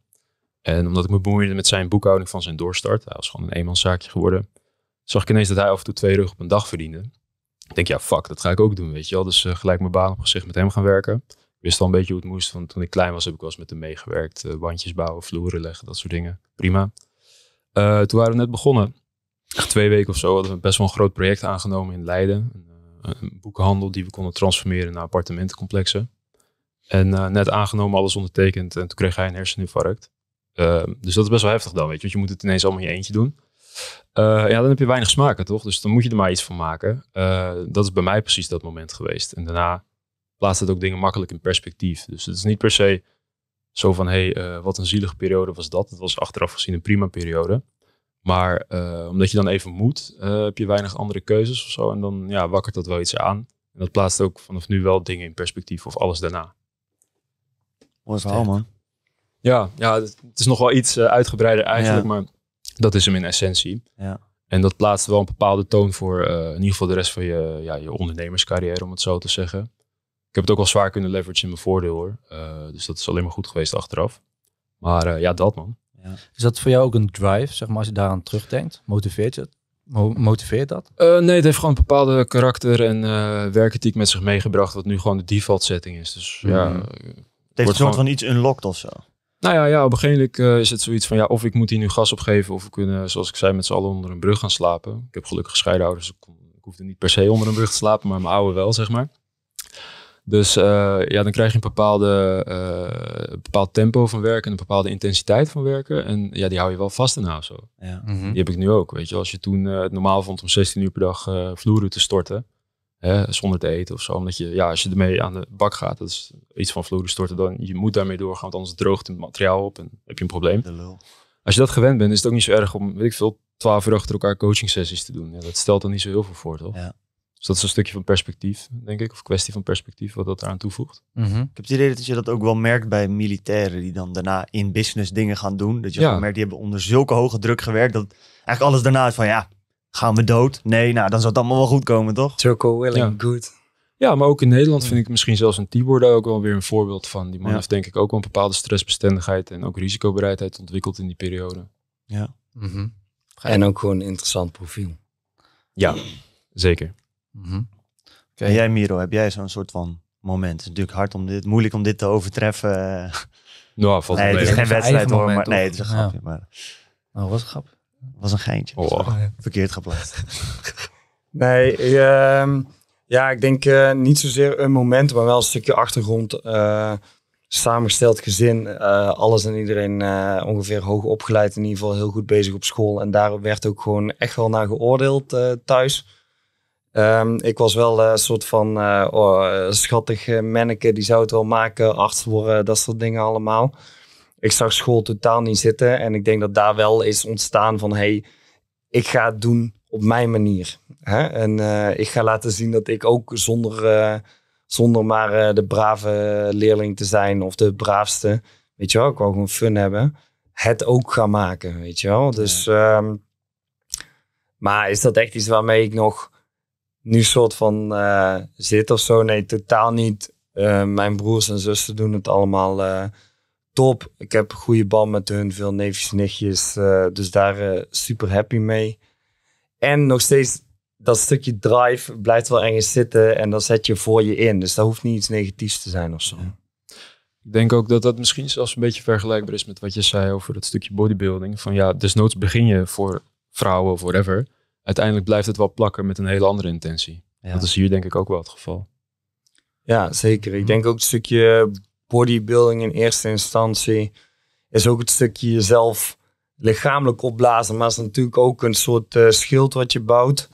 En omdat ik me bemoeide met zijn boekhouding van zijn doorstart, hij was gewoon een eenmanszaakje geworden, zag ik ineens dat hij af en toe twee rug op een dag verdiende. Ik denk, ja, fuck, dat ga ik ook doen, weet je wel. Dus uh, gelijk mijn baan opgezegd met hem gaan werken. Ik wist al een beetje hoe het moest, want toen ik klein was heb ik wel eens met hem meegewerkt. Uh, bandjes bouwen, vloeren leggen, dat soort dingen. Prima. Uh, toen waren we net begonnen. Twee weken of zo hadden we best wel een groot project aangenomen in Leiden. Een, een boekenhandel die we konden transformeren naar appartementencomplexen. En net aangenomen, alles ondertekend. En toen kreeg hij een herseninfarct. Dus dat is best wel heftig dan, weet je. Want je moet het ineens allemaal in je eentje doen. Uh, ja, dan heb je weinig smaken, toch? Dus dan moet je er maar iets van maken. Uh, dat is bij mij precies dat moment geweest. En daarna plaatst het ook dingen makkelijk in perspectief. Dus het is niet per se zo van, hé, hey, uh, wat een zielige periode was dat. Het was achteraf gezien een prima periode. Maar omdat je dan even moet, heb je weinig andere keuzes of zo. En dan ja, wakkert dat wel iets aan. En dat plaatst ook vanaf nu wel dingen in perspectief of alles daarna. Mooi verhaal, man. Ja, ja, het is nog wel iets uitgebreider eigenlijk, ja. maar dat is hem in essentie. Ja. En dat plaatst wel een bepaalde toon voor uh, in ieder geval de rest van je, ja, je ondernemerscarrière, om het zo te zeggen. Ik heb het ook wel zwaar kunnen leveragen in mijn voordeel hoor. Uh, dus dat is alleen maar goed geweest achteraf. Maar uh, ja, dat man. Ja. Is dat voor jou ook een drive, zeg maar, als je daaraan terugdenkt? Motiveert je het? Mo motiveert dat? nee, het heeft gewoon een bepaalde karakter en werkethiek met zich meegebracht, wat nu gewoon de default setting is. Dus mm. ja. Het heeft een soort van iets unlocked of zo. Nou ja, ja op een gegeven moment uh, is het zoiets van ja, of ik moet hier nu gas op geven, of we kunnen, zoals ik zei, met z'n allen onder een brug gaan slapen. Ik heb gelukkig gescheiden ouders, ik, hoefde niet per se onder een brug te slapen, maar mijn oude wel, zeg maar. Dus uh, ja, dan krijg je een bepaalde, uh, een bepaald tempo van werken, een bepaalde intensiteit van werken. En ja, die hou je wel vast in zo. Ja. Mm -hmm. Die heb ik nu ook. Weet je, als je toen het normaal vond om 16 uur per dag vloeren te storten, Hè, zonder te eten of zo. Omdat je, ja, als je ermee aan de bak gaat, dat is iets van vloeren storten, dan je moet daarmee doorgaan, want anders droogt het materiaal op en heb je een probleem. Als je dat gewend bent, is het ook niet zo erg om, weet ik veel, twaalf uur achter elkaar coaching sessies te doen. Ja, dat stelt dan niet zo heel veel voor, toch? Ja. Dus dat is een stukje van perspectief, denk ik, of kwestie van perspectief, wat dat eraan toevoegt. Mm -hmm. Ik heb het idee dat je dat ook wel merkt bij militairen die dan daarna in business dingen gaan doen. Dat je ja. merkt, die hebben onder zulke hoge druk gewerkt, dat eigenlijk alles daarna is van, ja, Gaan we dood? Nee, nou, dan zou het allemaal wel goed komen, toch? Joko Willing, ja. good. Ja, maar ook in Nederland vind ik misschien zelfs een Tibor daar ook wel weer een voorbeeld van. Die man ja. heeft denk ik ook wel een bepaalde stressbestendigheid en ook risicobereidheid ontwikkeld in die periode. Ja. Mm -hmm. En ook gewoon een interessant profiel. Ja, zeker. Mm -hmm. okay. En jij Miro, heb jij zo'n soort van moment? Het is natuurlijk hard om dit, moeilijk om dit te overtreffen. Nou, valt nee, het is geen wedstrijd hoor, maar nee, het is een grapje. Ja. Maar... Oh, was een grap? Was een geintje. Oh. Verkeerd geplaatst. nee, uh, ja, ik denk uh, niet zozeer een moment, maar wel een stukje achtergrond. Uh, samengesteld gezin, uh, alles en iedereen ongeveer hoog opgeleid, in ieder geval heel goed bezig op school. En daar werd ook gewoon echt wel naar geoordeeld thuis. Um, ik was wel een soort van oh, schattig manneke, die zou het wel maken, arts worden, dat soort dingen allemaal ik zag school totaal niet zitten. En ik denk dat daar wel is ontstaan van, hey, ik ga het doen op mijn manier. Hè? En uh, ik ga laten zien dat ik ook zonder, uh, zonder maar uh, de brave leerling te zijn of de braafste, weet je wel, ik wou gewoon fun hebben, het ook ga maken, weet je wel. Dus, ja. um, maar is dat echt iets waarmee ik nog nu soort van zit of zo? Nee, totaal niet. mijn broers en zussen doen het allemaal top. Ik heb een goede band met hun, veel neefjes en nichtjes. Uh, dus daar uh, super happy mee. En nog steeds dat stukje drive blijft wel ergens zitten en dan zet je voor je in. Dus dat hoeft niet iets negatiefs te zijn of zo. Ja. Ik denk ook dat dat misschien zelfs een beetje vergelijkbaar is met wat je zei over dat stukje bodybuilding. Van ja, desnoods begin je voor vrouwen of whatever. Uiteindelijk blijft het wel plakken met een hele andere intentie. Ja. Dat is hier denk ik ook wel het geval. Ja, zeker. Ik denk ook een stukje bodybuilding in eerste instantie is ook het stukje jezelf lichamelijk opblazen, maar is natuurlijk ook een soort uh, schild wat je bouwt.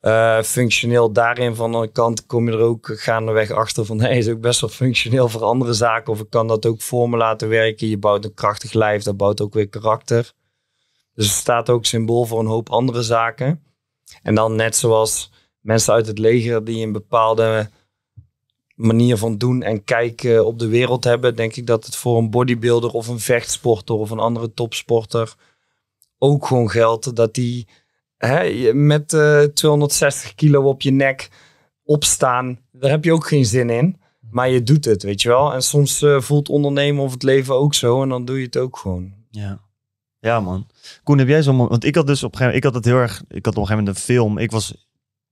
Uh, functioneel daarin van de kant kom je er ook gaandeweg achter van hey, is ook best wel functioneel voor andere zaken. Of ik kan dat ook voor me laten werken. Je bouwt een krachtig lijf, dat bouwt ook weer karakter. Dus het staat ook symbool voor een hoop andere zaken. En dan net zoals mensen uit het leger die een bepaalde manier van doen en kijken op de wereld hebben, denk ik dat het voor een bodybuilder of een vechtsporter of een andere topsporter ook gewoon geldt dat die hè, met eh 260 kilo op je nek opstaan, daar heb je ook geen zin in. Maar je doet het, weet je wel. En soms eh, voelt ondernemen of het leven ook zo en dan doe je het ook gewoon. Ja. Ja, man. Koen, heb jij zo'n... Want ik had dus op een gegeven moment... Ik had het heel erg... Ik had op een gegeven moment een film. Ik was...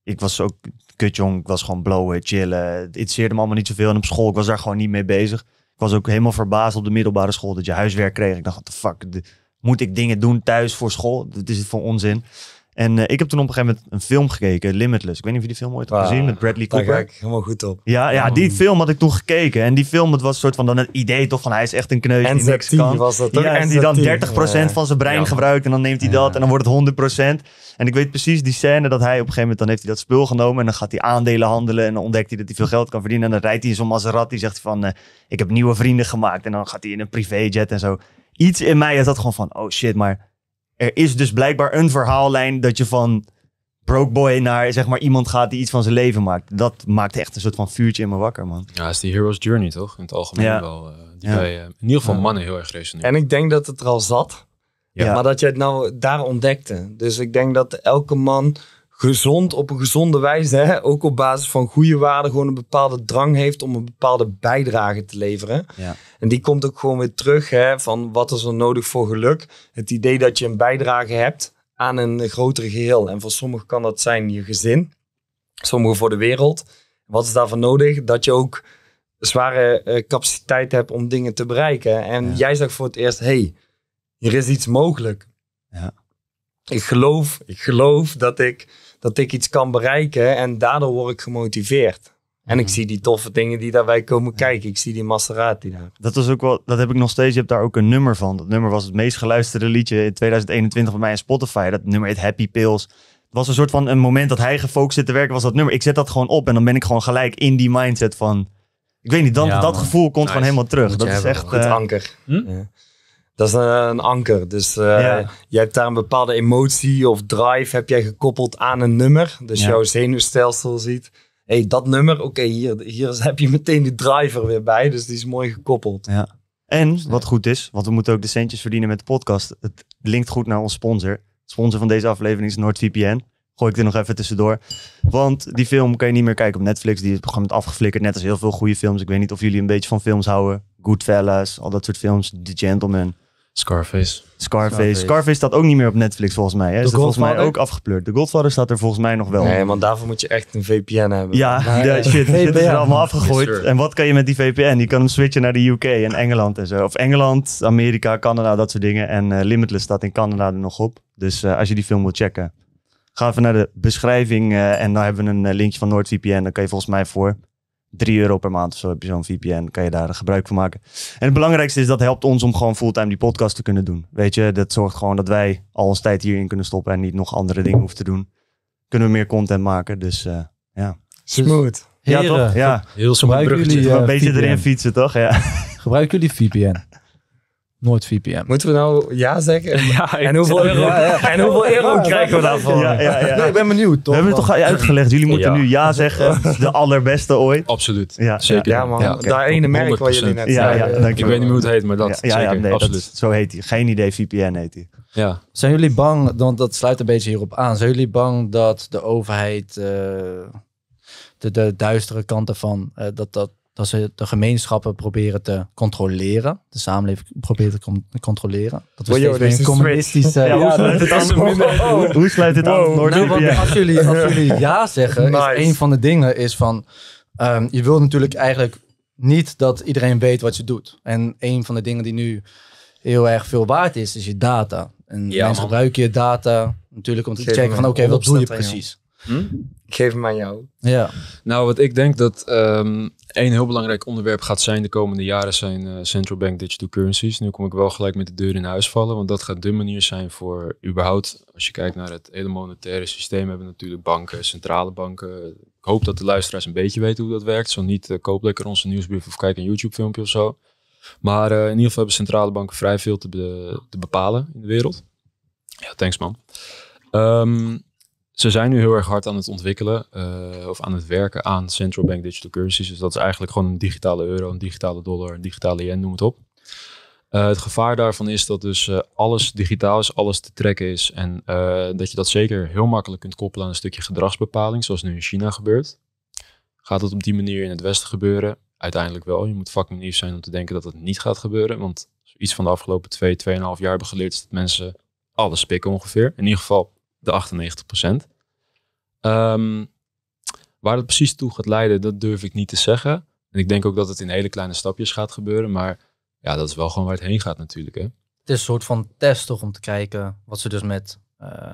Ik was ook kutjong. Ik was gewoon blowen, chillen. Het interesseerde me allemaal niet zoveel. En op school, ik was daar gewoon niet mee bezig. Ik was ook helemaal verbaasd op de middelbare school dat je huiswerk kreeg. Ik dacht, what the fuck, moet ik dingen doen thuis voor school? Dit is het voor onzin. En eh, ik heb toen op een gegeven moment een film gekeken, Limitless. Ik weet niet of je die film ooit hebt gezien met Bradley Daar Cooper. ga ik helemaal goed op. Ja, ja, die film had ik toen gekeken. En die film, het was een soort van dan het idee toch van hij is echt een kneus die niks kan. was dat ook. Ja, en die dan 30% Ja. van zijn brein Ja. gebruikt en dan neemt hij dat en dan wordt het 100%. En ik weet precies die scène dat hij op een gegeven moment, dan heeft hij dat spul genomen en dan gaat hij aandelen handelen en dan ontdekt hij dat hij veel geld kan verdienen. En dan rijdt hij in zo'n Maserati, zegt hij van, eh, ik heb nieuwe vrienden gemaakt. En dan gaat hij in een privéjet en zo. Iets in mij is dat gewoon van, oh shit, maar er is dus blijkbaar een verhaallijn dat je van broke boy naar zeg maar iemand gaat die iets van zijn leven maakt. Dat maakt echt een soort van vuurtje in me wakker, man. Ja, is die hero's journey toch? In het algemeen Ja. wel. eh, die Ja. bij eh, in ieder geval Ja. mannen heel erg resoneert. En ik denk dat het er al zat. Ja. Maar dat je het nou daar ontdekte. Dus ik denk dat elke man gezond, op een gezonde wijze, hè, ook op basis van goede waarden, gewoon een bepaalde drang heeft om een bepaalde bijdrage te leveren. Ja. En die komt ook gewoon weer terug hè, van wat is er nodig voor geluk. Het idee dat je een bijdrage hebt aan een groter geheel. En voor sommigen kan dat zijn je gezin, sommigen voor de wereld. Wat is daarvoor nodig? Dat je ook zware eh, capaciteit hebt om dingen te bereiken. En Ja. jij zag voor het eerst, hey, hier is iets mogelijk. Ja. Ik geloof, ik geloof dat ik, dat ik iets kan bereiken en daardoor word ik gemotiveerd. En ik zie die toffe dingen die daarbij komen kijken. Ik zie die Maserati daar. Dat was ook wel, dat heb ik nog steeds. Je hebt daar ook een nummer van. Dat nummer was het meest geluisterde liedje in 2021 bij mij in Spotify. Dat nummer heet Happy Pills. Het was een soort van een moment dat hij gefocust zit te werken, was dat nummer. Ik zet dat gewoon op en dan ben ik gewoon gelijk in die mindset van. Ik weet niet, dan, Ja, dat man. gevoel komt Nice. gewoon helemaal terug. Moet Dat is echt. Het eh, anker. Hm? Ja. Dat is een, een anker. Dus eh Ja. je hebt daar een bepaalde emotie of drive heb jij gekoppeld aan een nummer. Dus Ja. jouw zenuwstelsel ziet. hey, dat nummer, oké, hier, hier heb je meteen die driver weer bij. Dus die is mooi gekoppeld. Ja. En wat goed is, want we moeten ook de centjes verdienen met de podcast. Het linkt goed naar ons sponsor. Sponsor van deze aflevering is NordVPN. Gooi ik er nog even tussendoor. Want die film kan je niet meer kijken op Netflix. Die is moment afgeflikkerd. Net als heel veel goede films. Ik weet niet of jullie een beetje van films houden. Goodfellas, al dat soort films. The Gentleman, Scarface. Scarface. Scarface. Scarface staat ook niet meer op Netflix volgens mij. Hè? Is volgens mij ook afgepleurd. De Godfather staat er volgens mij nog wel. Nee, want daarvoor moet je echt een VPN hebben. Ja, Maar, de eh, shit, shit is er allemaal afgegooid. Yes, en wat kan je met die VPN? Je kan hem switchen naar de UK en Engeland en zo. Of Engeland, Amerika, Canada, dat soort dingen. En eh, Limitless staat in Canada er nog op. Dus eh, als je die film wilt checken, ga even naar de beschrijving. eh, en dan hebben we een linkje van NordVPN. Dan kan je volgens mij voor 3 euro per maand of zo heb je zo'n VPN. Kan je daar gebruik van maken. En het belangrijkste is dat helpt ons om gewoon fulltime die podcast te kunnen doen. Weet je, dat zorgt gewoon dat wij al ons tijd hierin kunnen stoppen en niet nog andere dingen hoeven te doen. Kunnen we meer content maken. Dus eh, Smooth. ja, Heren, toch? Ja. Heel Gebruiken bruggetje. jullie, een eh, beetje VPN. erin fietsen, toch? Ja. Gebruiken jullie VPN? Nooit VPN. Moeten we nou ja zeggen? Ja, En hoeveel euro, Ja, ja. En hoeveel euro Ja, krijgen we daarvoor? Ja, ja, ja. Nee, ik ben benieuwd, We toch? hebben het toch uitgelegd. Jullie moeten Ja. nu ja zeggen. De allerbeste ooit. Absoluut. Ja, Zeker. Ja, man. Ja, Daar ene merk wat jullie 100%. net Ja, Ik weet niet hoe het heet, maar dat ja, ja, ja, zeker. nee, dat, absoluut. zo heet hij. Geen idee, VPN heet hij. Ja. Zijn jullie bang, want dat sluit een beetje hierop aan. Zijn jullie bang dat de overheid eh, de, de duistere kanten van eh, dat, dat, dat ze de gemeenschappen proberen te controleren, de samenleving proberen te con- controleren? Dat deze een communistische. Ja, hoe sluit is aan? Hoe sluit dit aan? Nou, want als jullie, als jullie ja zeggen, Nice. is een van de dingen is van, ehm, je wil natuurlijk eigenlijk niet dat iedereen weet wat je doet. En een van de dingen die nu heel erg veel waard is, is je data. En Ja, mensen man. gebruiken je data natuurlijk om te Geef checken van, oké, wat doe je precies? Ik geef hem aan jou. Ja. Nou, wat ik denk dat ehm een heel belangrijk onderwerp gaat zijn de komende jaren zijn eh, central bank digital currencies. Nu kom ik wel gelijk met de deur in huis vallen, want dat gaat de manier zijn voor überhaupt, als je kijkt naar het hele monetaire systeem, hebben we natuurlijk banken, centrale banken. Ik hoop dat de luisteraars een beetje weten hoe dat werkt. Zo niet, eh, koop lekker onze nieuwsbrief of kijk een YouTube filmpje of zo. Maar eh, in ieder geval hebben centrale banken vrij veel te, te bepalen in de wereld. Ja, thanks man. Ehm, ze zijn nu heel erg hard aan het ontwikkelen uh, of aan het werken aan central bank digital currencies. Dus dat is eigenlijk gewoon een digitale euro, een digitale dollar, een digitale yen, noem het op. Uh, het gevaar daarvan is dat dus uh, alles digitaal is, alles te trekken is. En dat je dat zeker heel makkelijk kunt koppelen aan een stukje gedragsbepaling, zoals nu in China gebeurt. Gaat het op die manier in het Westen gebeuren? Uiteindelijk wel. Je moet fucking zijn om te denken dat het niet gaat gebeuren. Want iets van de afgelopen twee, tweeënhalf jaar hebben geleerd dat mensen alles pikken ongeveer. In ieder geval de 98 procent. Ehm, waar het precies toe gaat leiden, dat durf ik niet te zeggen. En ik denk ook dat het in hele kleine stapjes gaat gebeuren. Maar ja, dat is wel gewoon waar het heen gaat natuurlijk. Hè? Het is een soort van test toch om te kijken wat ze dus met uh,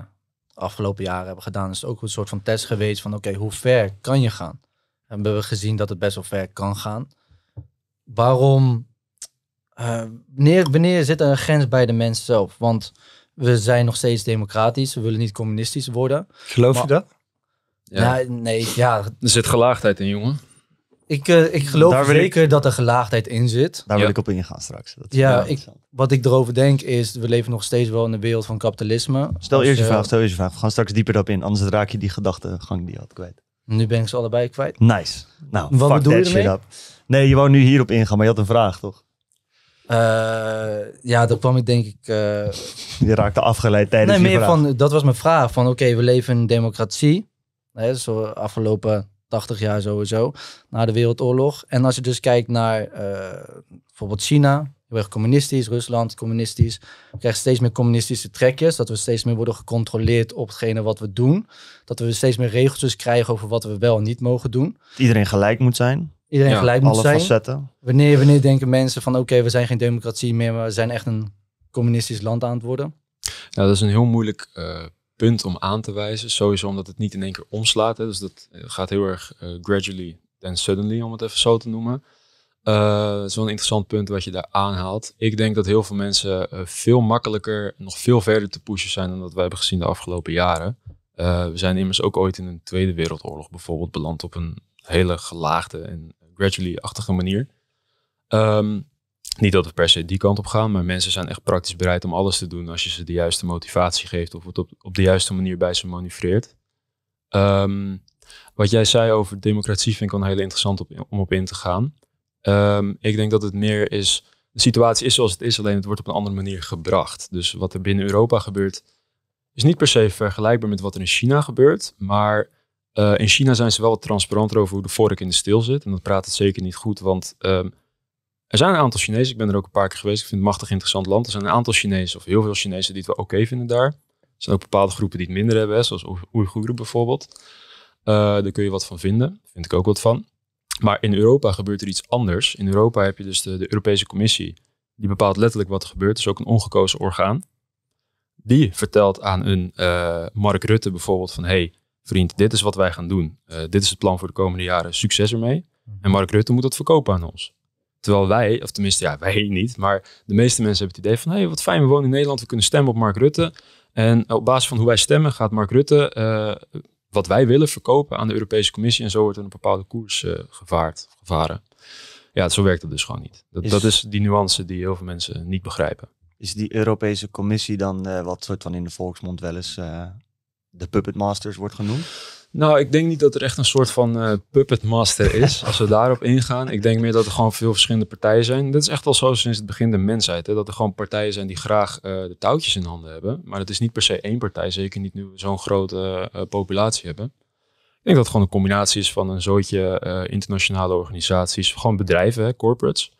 afgelopen jaren hebben gedaan. Is ook een soort van test geweest van oké, hoe ver kan je gaan? En hebben we gezien dat het best wel ver kan gaan. Waarom, uh, wanneer, wanneer zit er een grens bij de mens zelf? Want we zijn nog steeds democratisch. We willen niet communistisch worden. Geloof je dat? Ja. nee, ja. Er zit gelaagdheid in, jongen. Ik, uh, ik geloof zeker dat er gelaagdheid in zit. Daar wil ik op ingaan straks. Dat ja, ik, wat ik erover denk is, we leven nog steeds wel in een wereld van kapitalisme. Stel eerst je vraag, stel eerst je vraag. We gaan straks dieper op in, anders raak je die gedachtegang die je had kwijt. Nu ben ik ze allebei kwijt. Nice. Nou, wat bedoel je ermee? Nee, je wou nu hierop ingaan, maar je had een vraag, toch? Uh, ja, daar kwam ik denk ik... Uh... Je raakte afgeleid tijdens nee, meer vraag. Van, dat was mijn vraag. Van oké, we leven in een democratie. Hè, zo afgelopen 80 jaar sowieso, na de Wereldoorlog. En als je dus kijkt naar uh, bijvoorbeeld China, heel erg communistisch, Rusland communistisch. We krijgen steeds meer communistische trekjes, dat we steeds meer worden gecontroleerd op hetgene wat we doen. Dat we steeds meer regeltjes krijgen over wat we wel en niet mogen doen. Dat iedereen gelijk moet zijn. Iedereen gelijk moet alle zijn. Facetten. Wanneer, wanneer denken mensen van oké, we zijn geen democratie meer, maar we zijn echt een communistisch land aan het worden? Nou, dat is een heel moeilijk uh, punt om aan te wijzen. Sowieso omdat het niet in één keer omslaat. Hè. Dus dat eh, gaat heel erg uh, gradually and suddenly, om het even zo te noemen. Uh, dat is wel een interessant punt wat je daar aanhaalt. Ik denk dat heel veel mensen uh, veel makkelijker, nog veel verder te pushen zijn dan dat we hebben gezien de afgelopen jaren. Uh, we zijn immers ook ooit in een Tweede Wereldoorlog bijvoorbeeld beland op een hele gelaagde en gradually-achtige manier. Um, niet dat we per se die kant op gaan, maar mensen zijn echt praktisch bereid om alles te doen als je ze de juiste motivatie geeft of het op, op de juiste manier bij ze manoeuvreert. Um, wat jij zei over democratie vind ik wel hele interessant om op in te gaan. Um, ik denk dat het meer is, de situatie is zoals het is, alleen het wordt op een andere manier gebracht. Dus wat er binnen Europa gebeurt, is niet per se vergelijkbaar met wat er in China gebeurt, maar uh, in China zijn ze wel wat transparanter over hoe de vork in de stil zit. En dat praat het zeker niet goed, want um, er zijn een aantal Chinezen, ik ben er ook een paar keer geweest, ik vind het machtig interessant land. Er zijn een aantal Chinezen, of heel veel Chinezen, die het wel oké vinden daar. Er zijn ook bepaalde groepen die het minder hebben, zoals Oeigoeren bijvoorbeeld. Uh, daar kun je wat van vinden, vind ik ook wat van. Maar in Europa gebeurt er iets anders. In Europa heb je dus de, de Europese Commissie, die bepaalt letterlijk wat er gebeurt. Is ook een ongekozen orgaan. Die vertelt aan een uh, Mark Rutte bijvoorbeeld van... hey, vriend, dit is wat wij gaan doen. Uh, dit is het plan voor de komende jaren. Succes ermee. En Mark Rutte moet dat verkopen aan ons. Terwijl wij, of tenminste, ja, wij niet, maar de meeste mensen hebben het idee van: hé, hey, wat fijn, we wonen in Nederland, we kunnen stemmen op Mark Rutte. En op basis van hoe wij stemmen, gaat Mark Rutte uh, wat wij willen verkopen aan de Europese Commissie. En zo wordt er een bepaalde koers uh, gevaard, gevaren. Ja, zo werkt het dus gewoon niet. Dat is, dat is die nuance die heel veel mensen niet begrijpen. Is die Europese Commissie dan uh, wat soort van in de volksmond wel eens de Puppet Masters wordt genoemd? Nou, ik denk niet dat er echt een soort van uh, puppet master is, als we daarop ingaan. Ik denk meer dat er gewoon veel verschillende partijen zijn. Dat is echt wel zo sinds het begin de mensheid. Hè? Dat er gewoon partijen zijn die graag uh, de touwtjes in handen hebben. Maar dat is niet per se één partij, zeker niet nu we zo'n grote uh, populatie hebben. Ik denk dat het gewoon een combinatie is van een zootje internationale organisaties, gewoon bedrijven, corporates.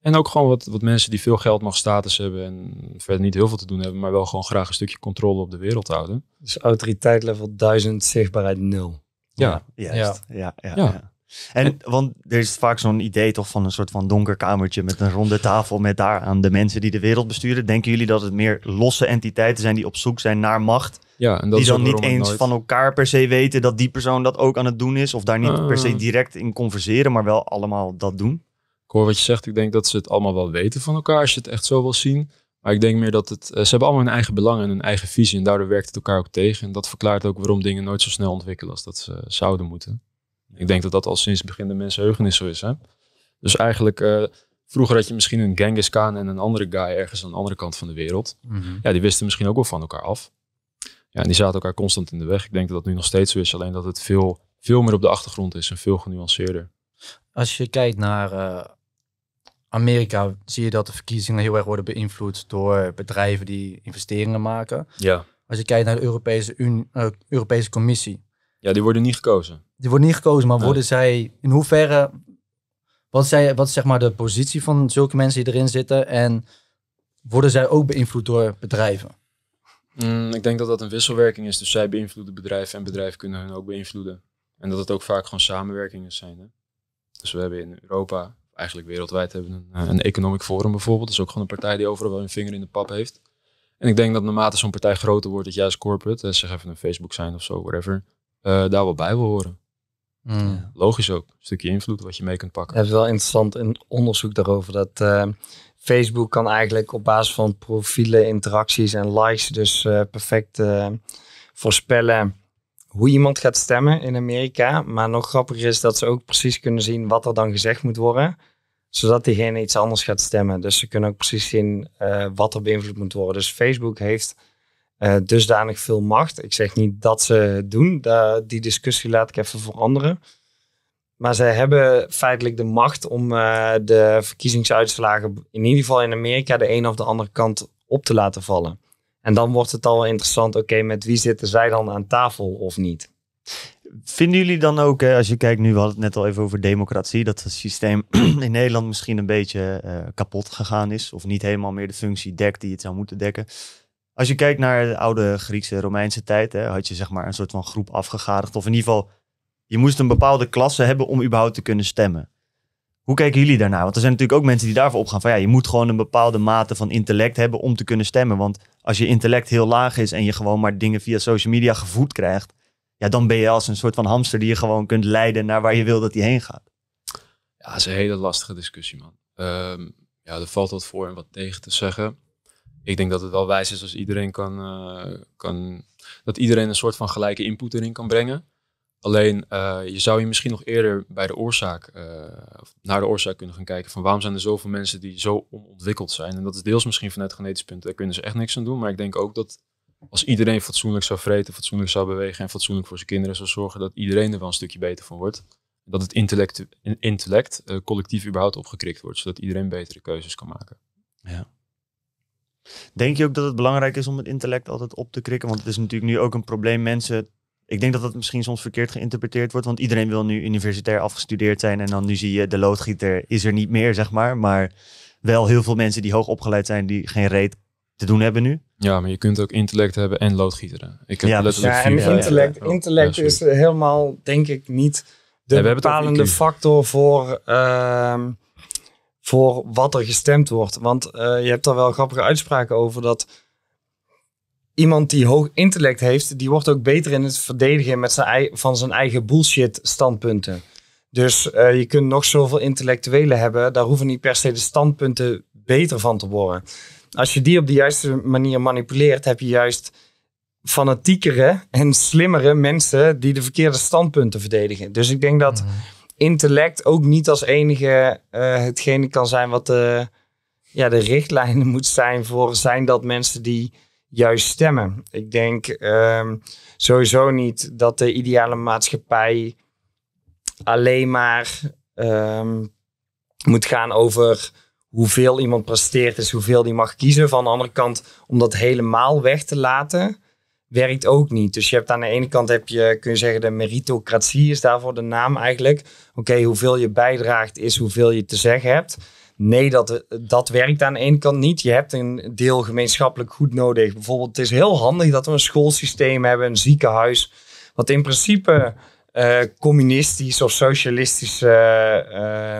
En ook gewoon wat, wat mensen die veel geld, mag status hebben en verder niet heel veel te doen hebben, maar wel gewoon graag een stukje controle op de wereld houden. Dus autoriteit level 1000, zichtbaarheid 0. Ja, ja. Juist. Ja. Ja, ja, ja. En want er is vaak zo'n idee toch van een soort van donker kamertje met een ronde tafel met daar aan de mensen die de wereld besturen. Denken jullie dat het meer losse entiteiten zijn die op zoek zijn naar macht? Ja, en dat die dan niet eens nooit... van elkaar per se weten dat die persoon dat ook aan het doen is. Of daar niet uh. per se direct in converseren, maar wel allemaal dat doen? Ik hoor wat je zegt. Ik denk dat ze het allemaal wel weten van elkaar, als je het echt zo wil zien. Maar ik denk meer dat het. Eh, ze hebben allemaal hun eigen belangen en hun eigen visie. En daardoor werkt het elkaar ook tegen. En dat verklaart ook waarom dingen nooit zo snel ontwikkelen als dat ze zouden moeten. Ik denk dat dat al sinds het begin de mensenheugenis zo is. Hè? Dus eigenlijk, uh, vroeger had je misschien een Genghis Khan en een andere guy ergens aan de andere kant van de wereld. Mhm. Ja, die wisten misschien ook wel van elkaar af. Ja, en die zaten elkaar constant in de weg. Ik denk dat dat nu nog steeds zo is, alleen dat het veel, veel meer op de achtergrond is en veel genuanceerder. Als je kijkt naar uh, Amerika, zie je dat de verkiezingen heel erg worden beïnvloed door bedrijven die investeringen maken. Ja. Als je kijkt naar de Europese, Unie, uh, Europese Commissie. Ja, die worden niet gekozen. Die worden niet gekozen, maar worden zij in hoeverre. Wat, zij, wat is zeg maar de positie van zulke mensen die erin zitten? En worden zij ook beïnvloed door bedrijven? Mm, ik denk dat dat een wisselwerking is. Dus zij beïnvloeden bedrijven en bedrijven kunnen hun ook beïnvloeden. En dat het ook vaak gewoon samenwerkingen zijn. Hè? Dus we hebben in Europa, eigenlijk wereldwijd, hebben we een, een Economic Forum bijvoorbeeld. Dat is ook gewoon een partij die overal wel een vinger in de pap heeft. En ik denk dat naarmate zo'n partij groter wordt, dat juist corporate, zeg even een Facebook zijn of zo, whatever, uh, daar wel bij wil horen. Mm. Logisch ook. Een stukje invloed wat je mee kunt pakken. Het is wel interessant een onderzoek daarover dat uh, Facebook kan eigenlijk op basis van profielen, interacties en likes dus uh, perfect uh, voorspellen hoe iemand gaat stemmen in Amerika. Maar nog grappiger is dat ze ook precies kunnen zien wat er dan gezegd moet worden. Zodat diegene iets anders gaat stemmen. Dus ze kunnen ook precies zien uh, wat er beïnvloed moet worden. Dus Facebook heeft dusdanig veel macht. Ik zeg niet dat ze doen. die discussie laat ik even voor anderen. Maar zij hebben feitelijk de macht om uh, de verkiezingsuitslagen, in ieder geval in Amerika, de een of de andere kant op te laten vallen. En dan wordt het al interessant, oké, met wie zitten zij dan aan tafel of niet? Vinden jullie dan ook, hè, als je kijkt, nu we hadden het net al even over democratie, dat het systeem in Nederland misschien een beetje uh, kapot gegaan is, of niet helemaal meer de functie dekt die het zou moeten dekken? Als je kijkt naar de oude Griekse, Romeinse tijd, hè, had je zeg maar een soort van groep afgegadigd, of in ieder geval je moest een bepaalde klasse hebben om überhaupt te kunnen stemmen. Hoe kijken jullie daarnaar? Want er zijn natuurlijk ook mensen die daarvoor opgaan van ja, je moet gewoon een bepaalde mate van intellect hebben om te kunnen stemmen. Want als je intellect heel laag is en je gewoon maar dingen via social media gevoed krijgt, ja, dan ben je als een soort van hamster die je gewoon kunt leiden naar waar je wil dat hij heen gaat. Ja, dat is een hele lastige discussie, man. Um, ja, er valt wat voor en wat tegen te zeggen. Ik denk dat het wel wijs is als iedereen kan, uh, kan dat iedereen een soort van gelijke input erin kan brengen. Alleen uh, je zou je misschien nog eerder bij de oorzaak, uh, naar de oorzaak kunnen gaan kijken van waarom zijn er zoveel mensen die zo onontwikkeld zijn. En dat is deels misschien vanuit genetisch punt, daar kunnen ze echt niks aan doen. Maar ik denk ook dat als iedereen fatsoenlijk zou vreten, fatsoenlijk zou bewegen en fatsoenlijk voor zijn kinderen zou zorgen, dat iedereen er wel een stukje beter van wordt. Dat het intellect, intellect uh, collectief überhaupt opgekrikt wordt, zodat iedereen betere keuzes kan maken. Ja. Denk je ook dat het belangrijk is om het intellect altijd op te krikken? Want het is natuurlijk nu ook een probleem. Mensen ik denk dat dat misschien soms verkeerd geïnterpreteerd wordt, want iedereen wil nu universitair afgestudeerd zijn en dan nu zie je de loodgieter is er niet meer, zeg maar. Maar wel heel veel mensen die hoog opgeleid zijn, die geen reet te doen hebben nu. Ja, maar je kunt ook intellect hebben en loodgieteren. Ik heb ja, ja, en intellect, intellect is helemaal, denk ik, niet de bepalende factor voor, uh, voor wat er gestemd wordt. Want uh, je hebt daar wel grappige uitspraken over dat iemand die hoog intellect heeft, die wordt ook beter in het verdedigen met zijn, van zijn eigen bullshit standpunten. Dus uh, je kunt nog zoveel intellectuelen hebben, daar hoeven niet per se de standpunten beter van te worden. Als je die op de juiste manier manipuleert, heb je juist fanatiekere en slimmere mensen die de verkeerde standpunten verdedigen. Dus ik denk dat mhm. intellect ook niet als enige uh, hetgene kan zijn wat de, ja, de richtlijnen moet zijn voor zijn dat mensen die juist stemmen. Ik denk um, sowieso niet dat de ideale maatschappij alleen maar um, moet gaan over hoeveel iemand presteert, is hoeveel die mag kiezen. Van de andere kant, om dat helemaal weg te laten, werkt ook niet. Dus je hebt aan de ene kant heb je, kun je zeggen, de meritocratie is daarvoor de naam eigenlijk. Oké, hoeveel je bijdraagt is hoeveel je te zeggen hebt. Nee, dat, dat werkt aan de ene kant niet. Je hebt een deel gemeenschappelijk goed nodig. Bijvoorbeeld, het is heel handig dat we een schoolsysteem hebben, een ziekenhuis. Wat in principe uh, communistisch of socialistisch, uh,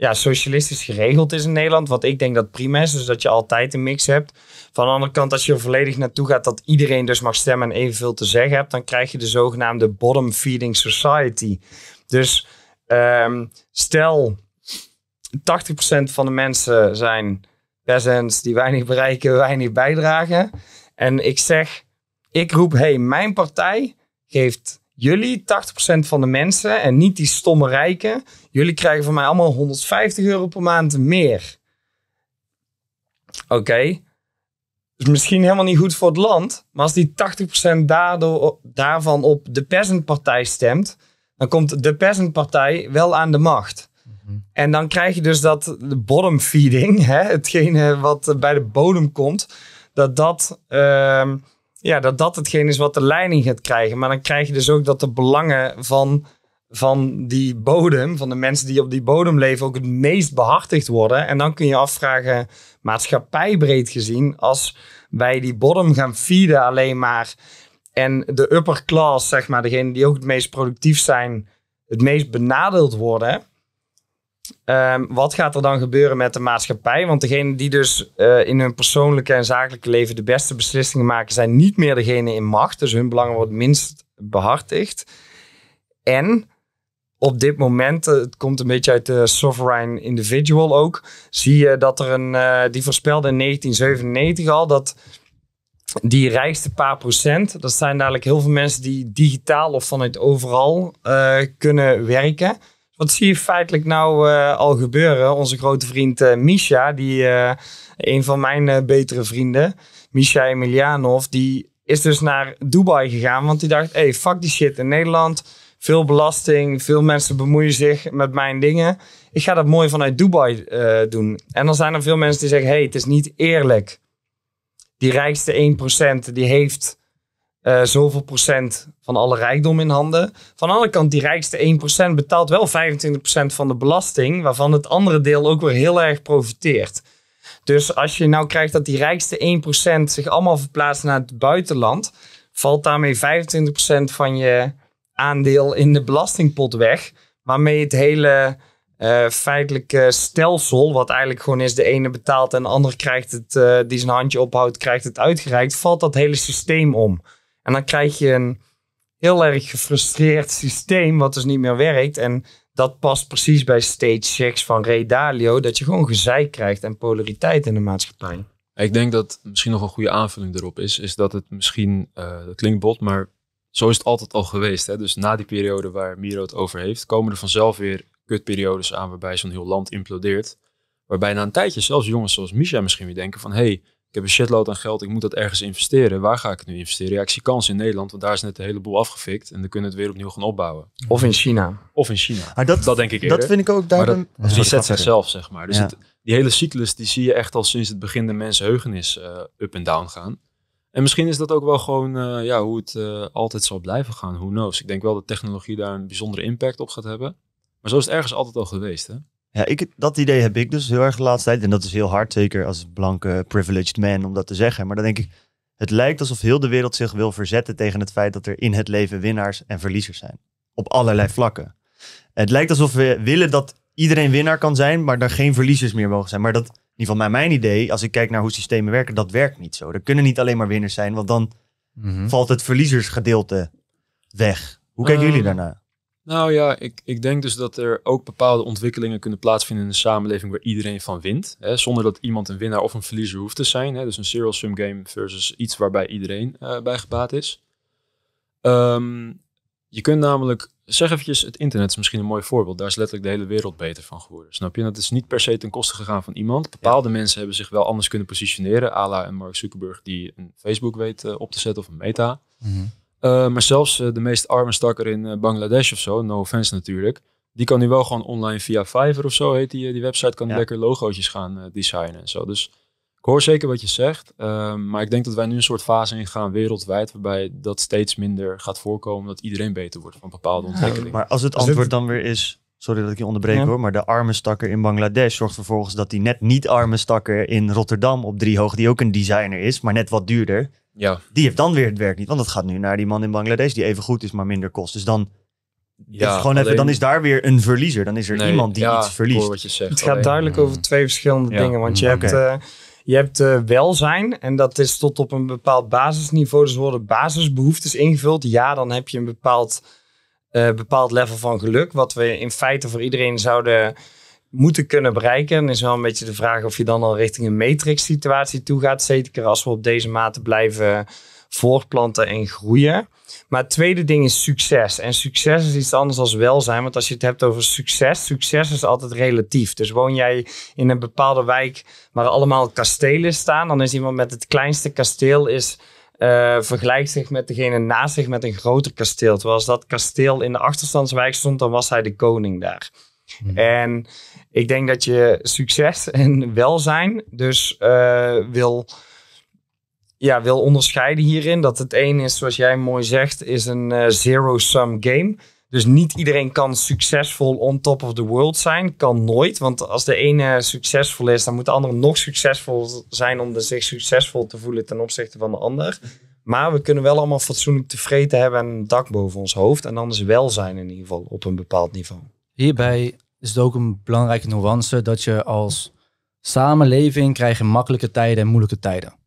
ja, socialistisch geregeld is in Nederland. Wat ik denk dat prima is, dus dat je altijd een mix hebt. Van de andere kant, als je er volledig naartoe gaat dat iedereen dus mag stemmen en evenveel te zeggen hebt, dan krijg je de zogenaamde bottom feeding society. Dus um, stel 80% van de mensen zijn peasants die weinig bereiken, weinig bijdragen. En ik zeg, ik roep, hey, mijn partij geeft jullie 80% van de mensen en niet die stomme rijken. Jullie krijgen van mij allemaal 150 euro per maand meer. Oké. is misschien helemaal niet goed voor het land. Maar als die 80% daardoor, daarvan op de peasantpartij stemt, dan komt de peasantpartij wel aan de macht. En dan krijg je dus dat de bottom feeding, hè, hetgene wat bij de bodem komt, dat dat, ehm, ja, dat dat hetgene is wat de leiding gaat krijgen. Maar dan krijg je dus ook dat de belangen van, van die bodem, van de mensen die op die bodem leven, ook het meest behartigd worden. En dan kun je afvragen, maatschappijbreed gezien, als wij die bottom gaan feeden alleen maar en de upper class, zeg maar, degene die ook het meest productief zijn, het meest benadeeld worden Ehm, wat gaat er dan gebeuren met de maatschappij? Want degenen die dus uh, in hun persoonlijke en zakelijke leven de beste beslissingen maken, zijn niet meer degene in macht. Dus hun belangen worden minst behartigd. En op dit moment, uh, het komt een beetje uit de sovereign individual ook, zie je dat er een, uh, die voorspelde in 1997 al, dat die rijkste paar procent, dat zijn dadelijk heel veel mensen die digitaal of vanuit overal kunnen werken. Wat zie je feitelijk nou al gebeuren? Onze grote vriend Misha, die een van mijn betere vrienden, Misha Emilianov, die is dus naar Dubai gegaan. Want die dacht, hey, fuck die shit in Nederland. Veel belasting, veel mensen bemoeien zich met mijn dingen. Ik ga dat mooi vanuit Dubai doen. En dan zijn er veel mensen die zeggen, hey, het is niet eerlijk. Die rijkste 1% die heeft uh, zoveel procent van alle rijkdom in handen. Van de andere kant, die rijkste 1% betaalt wel 25% van de belasting, waarvan het andere deel ook weer heel erg profiteert. Dus als je nou krijgt dat die rijkste 1% zich allemaal verplaatst naar het buitenland, valt daarmee 25% van je aandeel in de belastingpot weg, waarmee het hele uh, feitelijke stelsel, wat eigenlijk gewoon is de ene betaalt en de ander krijgt het, uh, die zijn handje ophoudt, krijgt het uitgereikt, valt dat hele systeem om. En dan krijg je een heel erg gefrustreerd systeem wat dus niet meer werkt. En dat past precies bij stage 6 van Ray Dalio. Dat je gewoon gezeik krijgt en polariteit in de maatschappij. Ik denk dat misschien nog een goede aanvulling erop is. Is dat het misschien, uh, dat klinkt bot, maar zo is het altijd al geweest. Hè? Dus na die periode waar Miro het over heeft, komen er vanzelf weer kutperiodes aan waarbij zo'n heel land implodeert. Waarbij na een tijdje zelfs jongens zoals Misha misschien weer denken van... hey, ik heb een shitload aan geld, ik moet dat ergens investeren. Waar ga ik het nu investeren? Ja, ik zie kansen in Nederland, want daar is net een heleboel afgefikt. En dan kunnen we het weer opnieuw gaan opbouwen. Of in China. Of in China. Maar dat, dat denk ik eerder. Dat vind ik ook daar. Maar dat reset zichzelf, zeg maar. Dus het, die hele cyclus, die zie je echt al sinds het begin de mensenheugenis uh, up en down gaan. En misschien is dat ook wel gewoon uh, ja, hoe het uh, altijd zal blijven gaan. Who knows? Ik denk wel dat technologie daar een bijzondere impact op gaat hebben. Maar zo is het ergens altijd al geweest, hè? Ja, ik, dat idee heb ik dus heel erg de laatste tijd. En dat is heel hard, zeker als blanke privileged man, om dat te zeggen. Maar dan denk ik, het lijkt alsof heel de wereld zich wil verzetten tegen het feit dat er in het leven winnaars en verliezers zijn. Op allerlei vlakken. Het lijkt alsof we willen dat iedereen winnaar kan zijn, maar er geen verliezers meer mogen zijn. Maar dat, ieder geval mijn idee, als ik kijk naar hoe systemen werken, dat werkt niet zo. Er kunnen niet alleen maar winnaars zijn, want dan mm-hmm. valt het verliezersgedeelte weg. Hoe kijken jullie daarnaar? Nou ja, ik, ik denk dus dat er ook bepaalde ontwikkelingen kunnen plaatsvinden in een samenleving waar iedereen van wint. Hè, zonder dat iemand een winnaar of een verliezer hoeft te zijn. Hè, dus een serial sum game versus iets waarbij iedereen uh, bij gebaat is. Um, je kunt namelijk, zeg eventjes, het internet is misschien een mooi voorbeeld. Daar is letterlijk de hele wereld beter van geworden. Snap je? Dat is niet per se ten koste gegaan van iemand. Bepaalde mensen hebben zich wel anders kunnen positioneren. Ala en Mark Zuckerberg die een Facebook weet uh, op te zetten of een meta. Mm -hmm. Uh, maar zelfs uh, de meest arme stakker in Bangladesh of zo, no offense natuurlijk, die kan nu wel gewoon online via Fiverr of zo heet die, die website, kan ja. lekker logootjes gaan designen en zo. Dus ik hoor zeker wat je zegt, maar ik denk dat wij nu een soort fase ingaan wereldwijd waarbij dat steeds minder gaat voorkomen, dat iedereen beter wordt van bepaalde ontwikkelingen. maar als het antwoord dan weer is, sorry dat ik je onderbreek ja. hoor, maar de arme stakker in Bangladesh zorgt vervolgens dat die net niet arme stakker in Rotterdam op drie hoog, die ook een designer is, maar net wat duurder, ja. Die heeft dan weer het werk niet. Want dat gaat nu naar die man in Bangladesh die even goed is, maar minder kost. Dus dan, ja, gewoon even, dan is daar weer een verliezer. Dan is er nee, iemand die ja, iets verliest. Wat je zegt, het gaat alleen. duidelijk over twee verschillende Ja. dingen. Want je Mm, hebt. Je hebt eh, welzijn en dat is tot op een bepaald basisniveau. Dus worden basisbehoeftes ingevuld. Ja, dan heb je een bepaald, eh, bepaald level van geluk. Wat we in feite voor iedereen zouden moeten kunnen bereiken. En is wel een beetje de vraag of je dan al richting een matrix situatie toe gaat. Zeker als we op deze mate blijven voortplanten en groeien. Maar het tweede ding is succes. En succes is iets anders dan welzijn. Want als je het hebt over succes, succes is altijd relatief. Dus woon jij in een bepaalde wijk waar allemaal kastelen staan, dan is iemand met het kleinste kasteel is uh, vergelijkt zich met degene naast zich met een groter kasteel. Terwijl als dat kasteel in de achterstandswijk stond, dan was hij de koning daar. Hmm. En ik denk dat je succes en welzijn dus uh, wil, ja, wil onderscheiden hierin. Dat het een is, zoals jij mooi zegt, is een uh, zero-sum game. Dus niet iedereen kan succesvol on top of the world zijn. Kan nooit. Want als de ene succesvol is, dan moet de andere nog succesvol zijn om zich succesvol te voelen ten opzichte van de ander. Maar we kunnen wel allemaal fatsoenlijk tevreden hebben en een dak boven ons hoofd. En is welzijn in ieder geval op een bepaald niveau. Hierbij is het ook een belangrijke nuance dat je als samenleving krijg je makkelijke tijden en moeilijke tijden.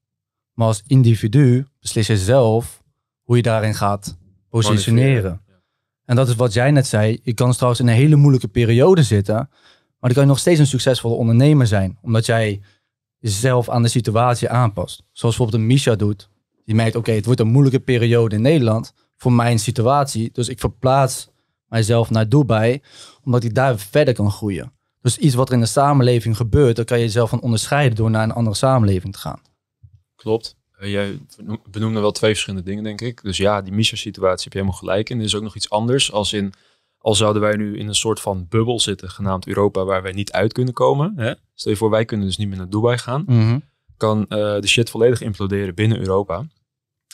Maar als individu beslis je zelf hoe je daarin gaat positioneren. En dat is wat jij net zei. Je kan trouwens in een hele moeilijke periode zitten. Maar dan kan je nog steeds een succesvolle ondernemer zijn. Omdat jij jezelf aan de situatie aanpast. Zoals bijvoorbeeld een Misha doet. Die merkt, oké, het wordt een moeilijke periode in Nederland. Voor mijn situatie. Dus ik verplaats mijzelf naar Dubai. Omdat ik daar verder kan groeien. Dus iets wat er in de samenleving gebeurt. Dan kan je jezelf van onderscheiden door naar een andere samenleving te gaan. Klopt. Uh, jij benoemde wel twee verschillende dingen, denk ik. Dus ja, die Misha-situatie heb je helemaal gelijk in. Er is ook nog iets anders. Als in, al zouden wij nu in een soort van bubbel zitten, genaamd Europa, waar wij niet uit kunnen komen. Hè? Stel je voor, wij kunnen dus niet meer naar Dubai gaan. Mhm. Kan uh, de shit volledig imploderen binnen Europa.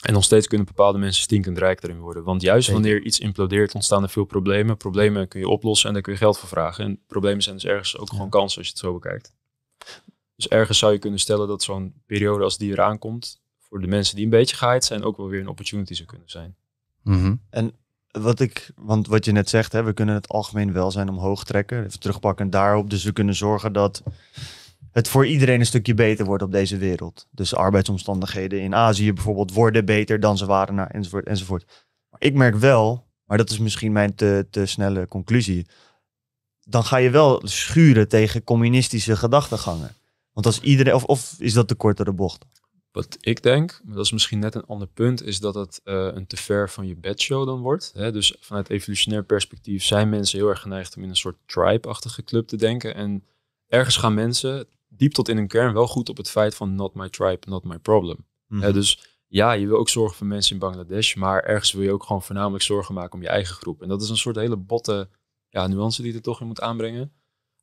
En nog steeds kunnen bepaalde mensen stinkend rijk erin worden. Want juist wanneer iets implodeert, ontstaan er veel problemen. Problemen kun je oplossen en daar kun je geld voor vragen. En problemen zijn dus ergens ook gewoon kansen als je het zo bekijkt. Dus ergens zou je kunnen stellen dat zo'n periode als die eraan komt, voor de mensen die een beetje geheid zijn ook wel weer een opportunity zou kunnen zijn. Mhm. En wat ik, want wat je net zegt, hè, we kunnen het algemeen welzijn omhoog trekken, even terugpakken daarop. Dus we kunnen zorgen dat het voor iedereen een stukje beter wordt op deze wereld. Dus arbeidsomstandigheden in Azië bijvoorbeeld worden beter dan ze waren, naar, enzovoort, enzovoort. Maar ik merk wel, maar dat is misschien mijn te, te snelle conclusie, dan ga je wel schuren tegen communistische gedachtegangen. Want als iedereen, of, of is dat te kort door de bocht? Wat ik denk, maar dat is misschien net een ander punt, is dat het uh, een te ver van je bedshow dan wordt. Hè? Dus vanuit evolutionair perspectief zijn mensen heel erg geneigd om in een soort tribe-achtige club te denken. En ergens gaan mensen diep tot in hun kern wel goed op het feit van not my tribe, not my problem. Mhm. dus ja, je wil ook zorgen voor mensen in Bangladesh, maar ergens wil je ook gewoon voornamelijk zorgen maken om je eigen groep. En dat is een soort hele botte ja, nuance die je er toch in moet aanbrengen.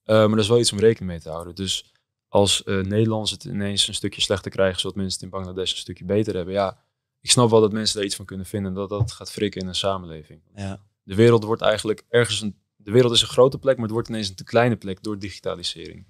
Uh, maar dat is wel iets om rekening mee te houden. Dus als uh, Nederlanders het ineens een stukje slechter krijgen, zodat mensen het in Bangladesh een stukje beter hebben. Ja, ik snap wel dat mensen daar iets van kunnen vinden, dat dat gaat frikken in een samenleving. Ja. De wereld wordt eigenlijk ergens een, de wereld is een grote plek, maar het wordt ineens een te kleine plek door digitalisering.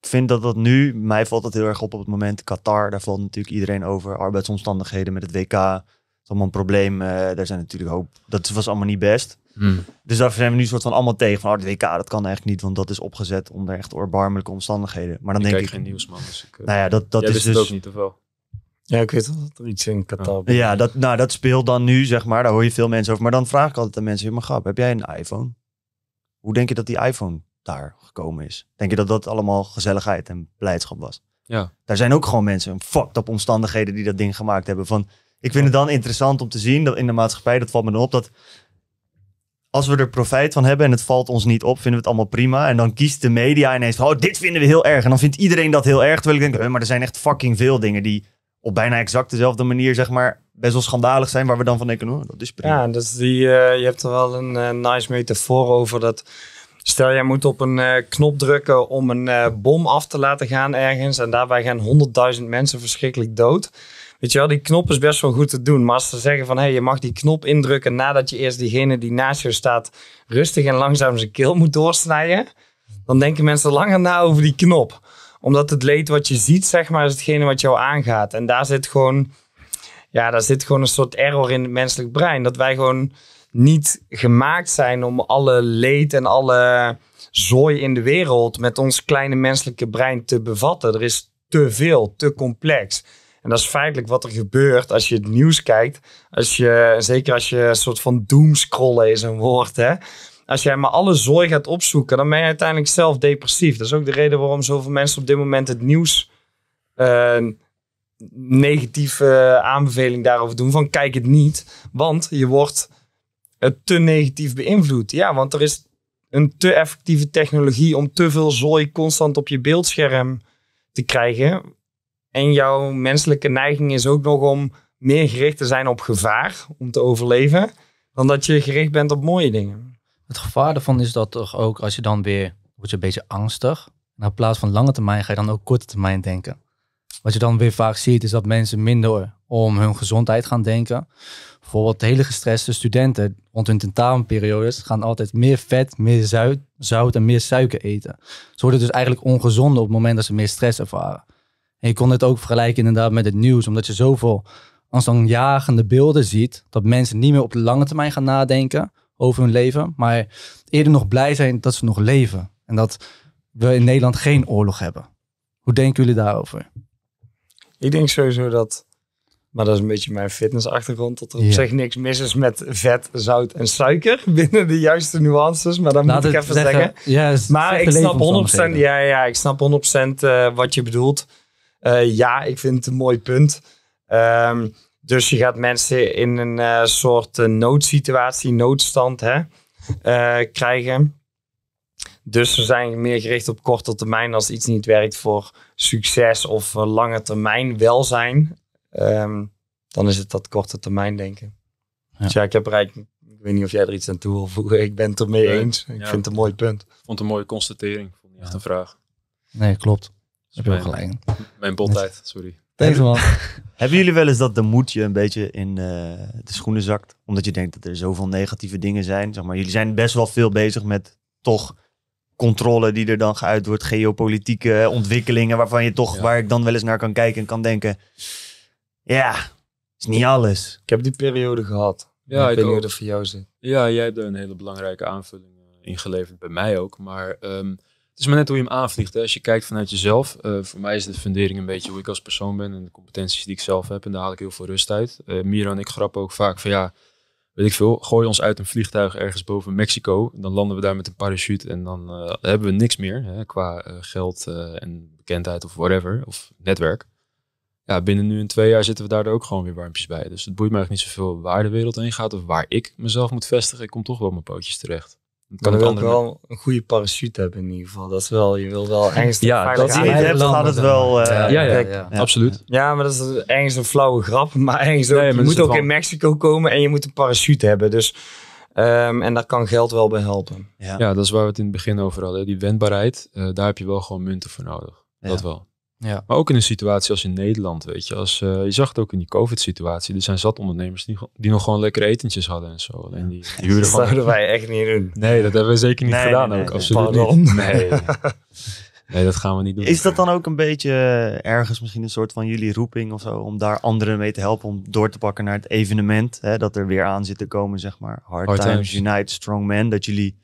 Ik vind dat dat nu, mij valt dat heel erg op op het moment. Qatar, daar valt natuurlijk iedereen over. Arbeidsomstandigheden met het WK. Dat is allemaal een probleem. Uh, daar zijn natuurlijk hoop. Dat was allemaal niet best. Hmm. Dus daar zijn we nu soort van allemaal tegen. Van oh, het WK, dat kan eigenlijk niet, want dat is opgezet onder echt erbarmelijke omstandigheden. Maar dan ik denk kijk ik. geen nieuws, man. Dus ik, uh, Nou ja, dat, dat jij is dus. het ook niet, of wel? Ja, ik weet wel dat er iets in Qatar Ja. Ja, dat, nou, dat speelt dan nu, zeg maar. Daar hoor je veel mensen over. Maar dan vraag ik altijd aan mensen: maar grap, heb jij een iPhone? Hoe denk je dat die iPhone daar gekomen is? Denk je dat dat allemaal gezelligheid en blijdschap was? Ja. Daar zijn ook gewoon mensen, fucked up omstandigheden, die dat ding gemaakt hebben. Van, ik vind het dan interessant om te zien dat in de maatschappij, dat valt me dan op, dat als we er profijt van hebben en het valt ons niet op, vinden we het allemaal prima. En dan kiest de media ineens van, oh, dit vinden we heel erg. En dan vindt iedereen dat heel erg. Terwijl ik denk, "Huh, maar er zijn echt fucking veel dingen die op bijna exact dezelfde manier, zeg maar, best wel schandalig zijn. Waar we dan van denken, oh, dat is prima. Ja, dus die, eh, je hebt er wel een eh, nice metafoor over dat. Stel, jij moet op een eh, knop drukken om een bom af te laten gaan ergens. En daarbij gaan honderdduizend mensen verschrikkelijk dood. Weet je wel, die knop is best wel goed te doen. Maar als ze zeggen van, hé, hey, je mag die knop indrukken nadat je eerst diegene die naast je staat rustig en langzaam zijn keel moet doorsnijden. Dan denken mensen langer na over die knop. Omdat het leed wat je ziet, zeg maar, is hetgene wat jou aangaat. En daar zit gewoon, ja, daar zit gewoon een soort error in het menselijk brein. Dat wij gewoon niet gemaakt zijn om alle leed en alle zooi in de wereld met ons kleine menselijke brein te bevatten. Er is te veel, te complex. En dat is feitelijk wat er gebeurt als je het nieuws kijkt. Als je, zeker als je een soort van doomscrollen is een woord, hè. Als jij maar alle zooi gaat opzoeken, dan ben je uiteindelijk zelf depressief. Dat is ook de reden waarom zoveel mensen op dit moment het nieuws eh, negatieve aanbeveling daarover doen van kijk het niet, want je wordt eh, te negatief beïnvloed. Ja, want er is een te effectieve technologie om te veel zooi constant op je beeldscherm te krijgen. En jouw menselijke neiging is ook nog om meer gericht te zijn op gevaar, om te overleven, dan dat je gericht bent op mooie dingen. Het gevaar daarvan is dat toch ook als je dan weer word je een beetje angstig. En in plaats van lange termijn ga je dan ook korte termijn denken. Wat je dan weer vaak ziet is dat mensen minder om hun gezondheid gaan denken. Bijvoorbeeld hele gestreste studenten rond hun tentamenperiodes gaan altijd meer vet, meer zout, zout en meer suiker eten. Ze worden dus eigenlijk ongezonder op het moment dat ze meer stress ervaren. En je kon het ook vergelijken inderdaad met het nieuws, omdat je zoveel angstaanjagende beelden ziet, dat mensen niet meer op de lange termijn gaan nadenken over hun leven, maar eerder nog blij zijn dat ze nog leven. En dat we in Nederland geen oorlog hebben. Hoe denken jullie daarover? Ik denk sowieso dat, maar dat is een beetje mijn fitnessachtergrond, dat er op zich niks mis is met vet, zout en suiker binnen de juiste nuances. Maar dat moet ik even zeggen. Ja, Maar ik snap 100%, leefomstandigheden. ja, ja, ik snap 100% eh, wat je bedoelt. Eh, ja, ik vind het een mooi punt. Ehm, dus je gaat mensen in een eh, soort eh, noodsituatie, noodstand hè, eh, krijgen. Dus ze zijn meer gericht op korte termijn als iets niet werkt voor succes of lange termijn welzijn. Ehm, dan is het dat korte termijn denken. Ja. Dus ja, ik heb er eigenlijk, ik weet niet of jij er iets aan toe wil voegen. Ik ben het ermee Nee, eens. Ik ja. vind het een mooi punt. Ik vond het een mooie constatering. Ik vond niet echt een vraag. Nee, klopt. Je Mijn- wel gelijk. Mijn boltijd, sorry. Thanks man. Hebben jullie wel eens dat de moed je een beetje in eh, de schoenen zakt? Omdat je denkt dat er zoveel negatieve dingen zijn. Zeg maar, jullie zijn best wel veel bezig met toch controle die er dan geuit wordt. Geopolitieke ontwikkelingen waarvan je toch, Ja. waar ik dan wel eens naar kan kijken en kan denken. Ja, is niet alles. Ik heb die periode gehad. Ja, ik niet ook. voor jou zit. Ja, jij hebt daar een hele belangrijke aanvulling eh, ingeleverd, bij mij ook. Maar ehm, het is maar net hoe je hem aanvliegt. Hè. Als je kijkt vanuit jezelf, eh, voor mij is de fundering een beetje hoe ik als persoon ben en de competenties die ik zelf heb. En daar haal ik heel veel rust uit. Miro en ik grappen ook vaak van ja, weet ik veel, gooi ons uit een vliegtuig ergens boven Mexico. Dan landen we daar met een parachute en dan eh, hebben we niks meer hè, qua geld en bekendheid of whatever, of netwerk. Ja, binnen nu en twee jaar zitten we daar ook gewoon weer warmpjes bij. Dus het boeit me eigenlijk niet zoveel waar de wereld heen gaat of waar ik mezelf moet vestigen. Ik kom toch wel op mijn pootjes terecht. Dat Kan ook andere wel een goede parachute hebben in ieder geval. Dat is wel, je wil wel ergens Ja, dat je hebt, landen gaat het wel... eh, Ja, ja. Ja. Absoluut. Ja, maar dat is ergens een flauwe grap. Maar ergens ook, Nee, maar je er moet ook in Mexico komen en je moet een parachute hebben. Dus, ehm, en daar kan geld wel bij helpen. ja. Ja, dat is waar we het in het begin over hadden. Die wendbaarheid, eh, daar heb je wel gewoon munten voor nodig. Ja. Dat wel. Ja. Maar ook in een situatie als in Nederland, weet je. Als, eh, je zag het ook in die COVID-situatie. Er zijn zat ondernemers die, die nog gewoon lekkere etentjes hadden en zo. Alleen die, die huurden Dat zouden wij echt niet doen. Nee, dat hebben we zeker niet Nee, gedaan nee, ook. nee, Absoluut Pardon. niet. Nee. nee, dat gaan we niet doen. Is dat dan ook een beetje eh, ergens misschien een soort van jullie roeping of zo? Om daar anderen mee te helpen om door te pakken naar het evenement. Hè, dat er weer aan zit te komen, zeg maar. Hard, Hard times, times. Unite, Strong Men. Dat jullie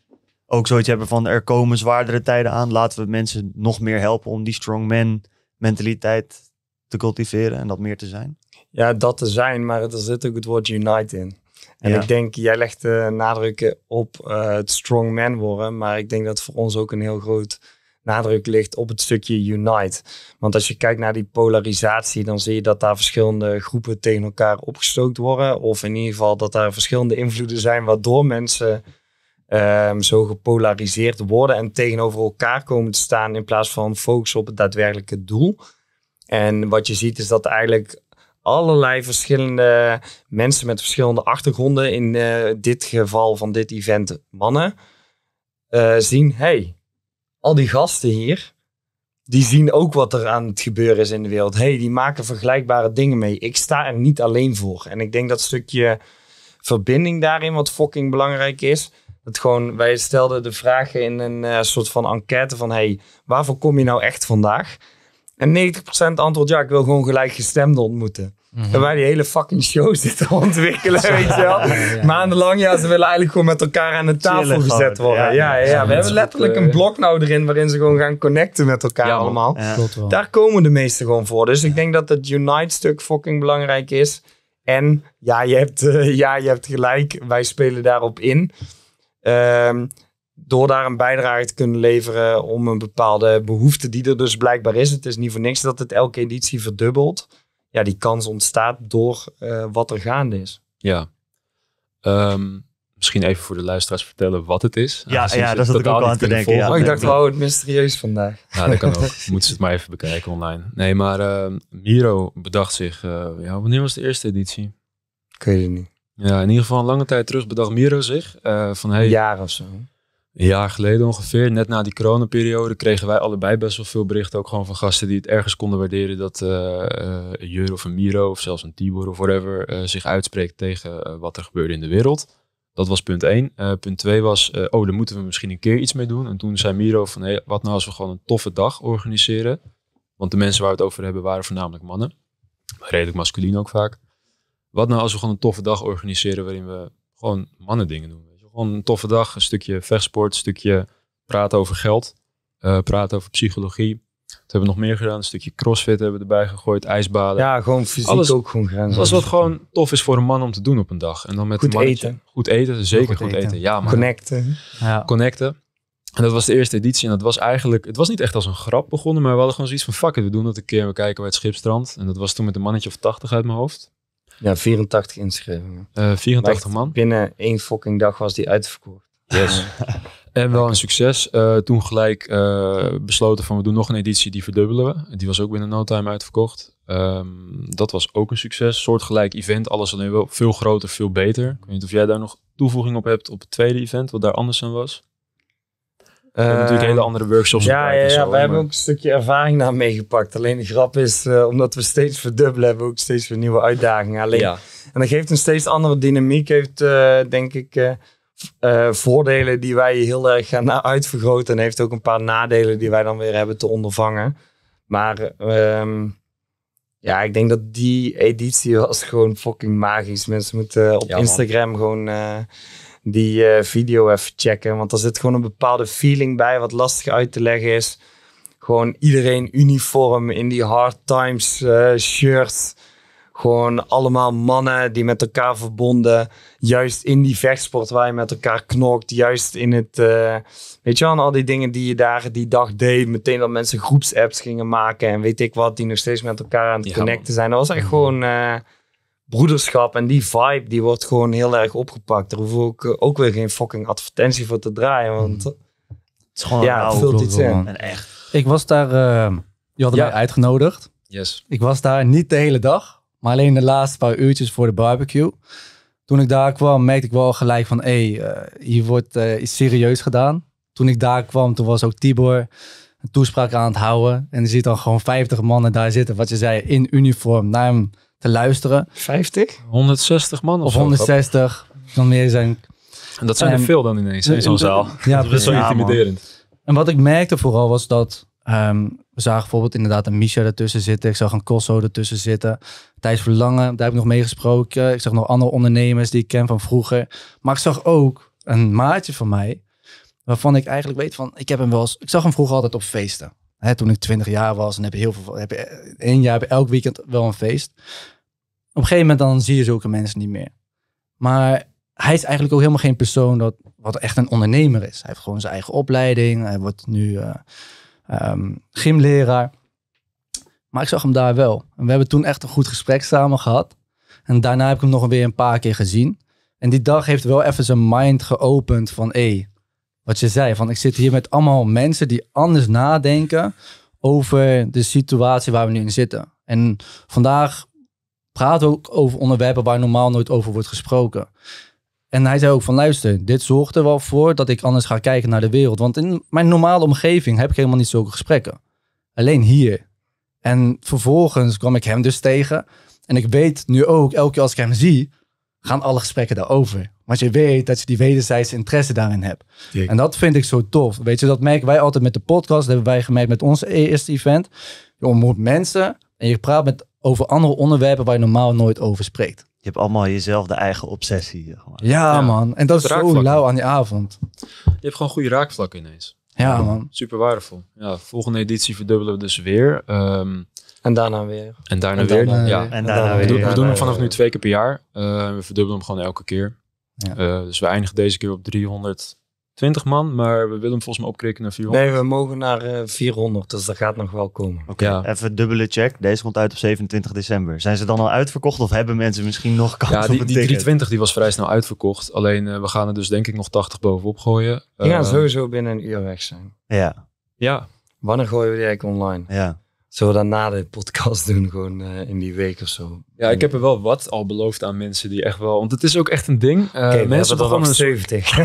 ook zoiets hebben van er komen zwaardere tijden aan. Laten we mensen nog meer helpen om die Strong Men mentaliteit te cultiveren en dat meer te zijn. Ja, dat te zijn, maar er zit ook het woord unite in. En Ja. ik denk, jij legt de nadruk op eh, het strong man worden, maar ik denk dat voor ons ook een heel groot nadruk ligt op het stukje unite. Want als je kijkt naar die polarisatie, dan zie je dat daar verschillende groepen tegen elkaar opgestookt worden. Of in ieder geval dat daar verschillende invloeden zijn waardoor mensen ehm, zo gepolariseerd worden en tegenover elkaar komen te staan in plaats van focussen op het daadwerkelijke doel. En wat je ziet is dat eigenlijk allerlei verschillende mensen met verschillende achtergronden, in eh, dit geval van dit event mannen, eh, zien, hey, al die gasten hier, die zien ook wat er aan het gebeuren is in de wereld. hey, die maken vergelijkbare dingen mee. Ik sta er niet alleen voor. En ik denk dat stukje verbinding daarin wat fucking belangrijk is. Dat gewoon, wij stelden de vragen in een eh, soort van enquête van, hey, waarvoor kom je nou echt vandaag? En 90% antwoord, ja, ik wil gewoon gelijkgestemden ontmoeten. Mhm. En wij die hele fucking show zitten ontwikkelen, weet je wel. Maandenlang, ja, ze willen eigenlijk gewoon met elkaar aan de tafel Chillen gezet gewoon. worden. Ja, Ja, ja, ja. ja. Ja, We hebben letterlijk een blok nou erin waarin ze gewoon gaan connecten met elkaar allemaal. Daar komen de meesten gewoon voor. Dus ik denk dat het Unite-stuk fucking belangrijk is. En ja, je hebt, eh, ja, je hebt gelijk. Wij spelen daarop in. Ehm, door daar een bijdrage te kunnen leveren om een bepaalde behoefte die er dus blijkbaar is. Het is niet voor niks dat het elke editie verdubbelt. ja, die kans ontstaat door eh, wat er gaande is. Ja. Ehm, misschien even voor de luisteraars vertellen wat het is. Ja, ja, daar zat ik ook al aan te denken, ja. Oh, ik dacht, nee. we houden het mysterieus vandaag. Ja, dat kan ook. Moeten ze het maar even bekijken online. Nee, maar ehm, Miro bedacht zich... eh, ja, wanneer was de eerste editie? Ik weet het niet. Ja, in ieder geval een lange tijd terug bedacht Miro zich. eh, van, hey, Een jaar of zo. Een jaar geleden ongeveer, net na die coronaperiode, kregen wij allebei best wel veel berichten. Ook gewoon van gasten die het ergens konden waarderen dat eh eh, een Jur of een Miro of zelfs een Tibor of whatever eh, zich uitspreekt tegen eh, wat er gebeurde in de wereld. Dat was punt 1. punt 2 was, eh, oh, daar moeten we misschien een keer iets mee doen. En toen zei Miro van, hey, wat nou als we gewoon een toffe dag organiseren? Want de mensen waar we het over hebben waren voornamelijk mannen. Redelijk masculien ook vaak. Wat nou als we gewoon een toffe dag organiseren waarin we gewoon mannen dingen doen? Weet je? Gewoon een toffe dag, een stukje vechtsport, een stukje praten over geld, eh, praten over psychologie. Wat hebben we nog meer gedaan? Een stukje crossfit hebben we erbij gegooid, ijsbaden. Ja, gewoon fysiek Alles- ook gewoon. Dat is wat gewoon tof is voor een man om te doen op een dag. En dan met Goed eten. Goed eten, zeker Goed goed, eten. eten. Ja, maar Connecten. Ja. connecten. En dat was de eerste editie. En dat was eigenlijk, het was niet echt als een grap begonnen, maar we hadden gewoon zoiets van fuck it, we doen dat een keer en we kijken bij het schipstrand. En dat was toen met een mannetje of 80 uit mijn hoofd. Ja, 84 inschrijvingen. Eh 84 Maar man. Binnen één fucking dag was die uitverkocht. Yes. En wel een succes. Eh, toen gelijk eh, besloten van we doen nog een editie, die verdubbelen we. Die was ook binnen no time uitverkocht. Ehm, dat was ook een succes. Soortgelijk event, alles alleen wel veel groter, veel beter. Ik weet niet of jij daar nog toevoeging op hebt op het tweede event, wat daar anders aan was. We hebben natuurlijk hele andere workshops. Ja, ja, ja zo, we hebben ook een stukje ervaring daar meegepakt. Alleen de grap is, eh, omdat we steeds verdubbelen, hebben we ook steeds weer nieuwe uitdagingen. Alleen, Ja, En dat geeft een steeds andere dynamiek. Heeft, eh, denk ik, eh, voordelen die wij heel erg gaan uitvergroten. En heeft ook een paar nadelen die wij dan weer hebben te ondervangen. Maar ehm, ja, ik denk dat die editie was gewoon fucking magisch. Mensen moeten op Ja. Instagram gewoon die eh, video even checken. Want er zit gewoon een bepaalde feeling bij wat lastig uit te leggen is. Gewoon iedereen uniform in die hard times eh, shirts. Gewoon allemaal mannen die met elkaar verbonden. Juist in die vechtsport waar je met elkaar knokt. Juist in het. eh, weet je wel, al die dingen die je daar die dag deed. Meteen dat mensen groepsapps gingen maken. En weet ik wat, die nog steeds met elkaar aan het Ja, connecten zijn. Dat was echt gewoon eh, broederschap. En die vibe die wordt gewoon heel erg opgepakt. Daar hoef ik ook, eh, ook weer geen fucking advertentie voor te draaien. Want Het is gewoon ja, een het vult iets in. man. en echt. Ik was daar, eh je had Ja. mij uitgenodigd. yes. Ik was daar niet de hele dag, maar alleen de laatste paar uurtjes voor de barbecue. Toen ik daar kwam, merkte ik wel gelijk van, hé, hey, eh, hier wordt eh, iets serieus gedaan. Toen ik daar kwam, toen was ook Tibor een toespraak aan het houden. En je ziet dan gewoon 50 mannen daar zitten, wat je zei, in uniform, naar hem te luisteren. 50? 160 man of, Of zo, 160, dan meer zijn En dat zijn er veel dan ineens in zo'n zaal. Ja, dat is best wel Ja, man. intimiderend. En wat ik merkte vooral was dat ehm, we zagen bijvoorbeeld inderdaad een Misha ertussen zitten. Ik zag een Kosso ertussen zitten. Thijs Verlangen, daar heb ik nog mee gesproken. Ik zag nog andere ondernemers die ik ken van vroeger. Maar ik zag ook een maatje van mij, waarvan ik eigenlijk weet van, ik heb hem wel eens, ik zag hem vroeger altijd op feesten. Hè, toen ik 20 jaar was en heb je heel veel, heb je één jaar heb je elk weekend wel een feest. Op een gegeven moment dan zie je zulke mensen niet meer. Maar hij is eigenlijk ook helemaal geen persoon dat wat echt een ondernemer is. Hij heeft gewoon zijn eigen opleiding. Hij wordt nu eh, ehm, gymleraar. Maar ik zag hem daar wel. En we hebben toen echt een goed gesprek samen gehad. En daarna heb ik hem nog weer een paar keer gezien. En die dag heeft wel even zijn mind geopend van... hé, wat je zei, van ik zit hier met allemaal mensen die anders nadenken... over de situatie waar we nu in zitten. En vandaag we ook over onderwerpen waar normaal nooit over wordt gesproken. En hij zei ook van luister, dit zorgt er wel voor dat ik anders ga kijken naar de wereld. Want in mijn normale omgeving heb ik helemaal niet zulke gesprekken. Alleen hier. En vervolgens kwam ik hem dus tegen. En ik weet nu ook, elke keer als ik hem zie, gaan alle gesprekken daarover. Want je weet dat je die wederzijdse interesse daarin hebt. En dat vind ik zo tof. Weet je, dat merken wij altijd met de podcast. Dat hebben wij gemerkt met ons eerste event. Je ontmoet mensen en je praat met, over andere onderwerpen waar je normaal nooit over spreekt. Je hebt allemaal jezelf de eigen obsessie. zeg maar. Ja, Ja, man. En dat is zo lauw aan die avond. Je hebt gewoon goede raakvlakken ineens. Ja, man. Super waardevol. Ja, volgende editie verdubbelen we dus weer. Ehm, En daarna weer. en daarna En weer. daarna ja. En daarna We weer. doen, we Ja, doen hem vanaf nu twee keer per jaar. Eh, we verdubbelen hem gewoon elke keer. Ja. Eh, dus we eindigen deze keer op 20 man, maar we willen hem volgens mij opkrikken naar 400. Nee, we mogen naar eh, 400, dus dat gaat nog wel komen. Oké, Ja. even dubbele check. Deze komt uit op 27 december. Zijn ze dan al uitverkocht of hebben mensen misschien nog kans Ja, op die, een die ticket? 320 die was vrij snel uitverkocht. Alleen eh, we gaan er dus denk ik nog 80 bovenop gooien. Die gaan Eh, sowieso binnen een uur weg zijn. Ja, Ja, Wanneer gooien we die eigenlijk online? ja. Zullen we dat na de podcast doen, gewoon eh, in die week of zo? ja, ik heb er wel wat al beloofd aan mensen die echt wel... Want het is ook echt een ding. We mensen begonnen een 70.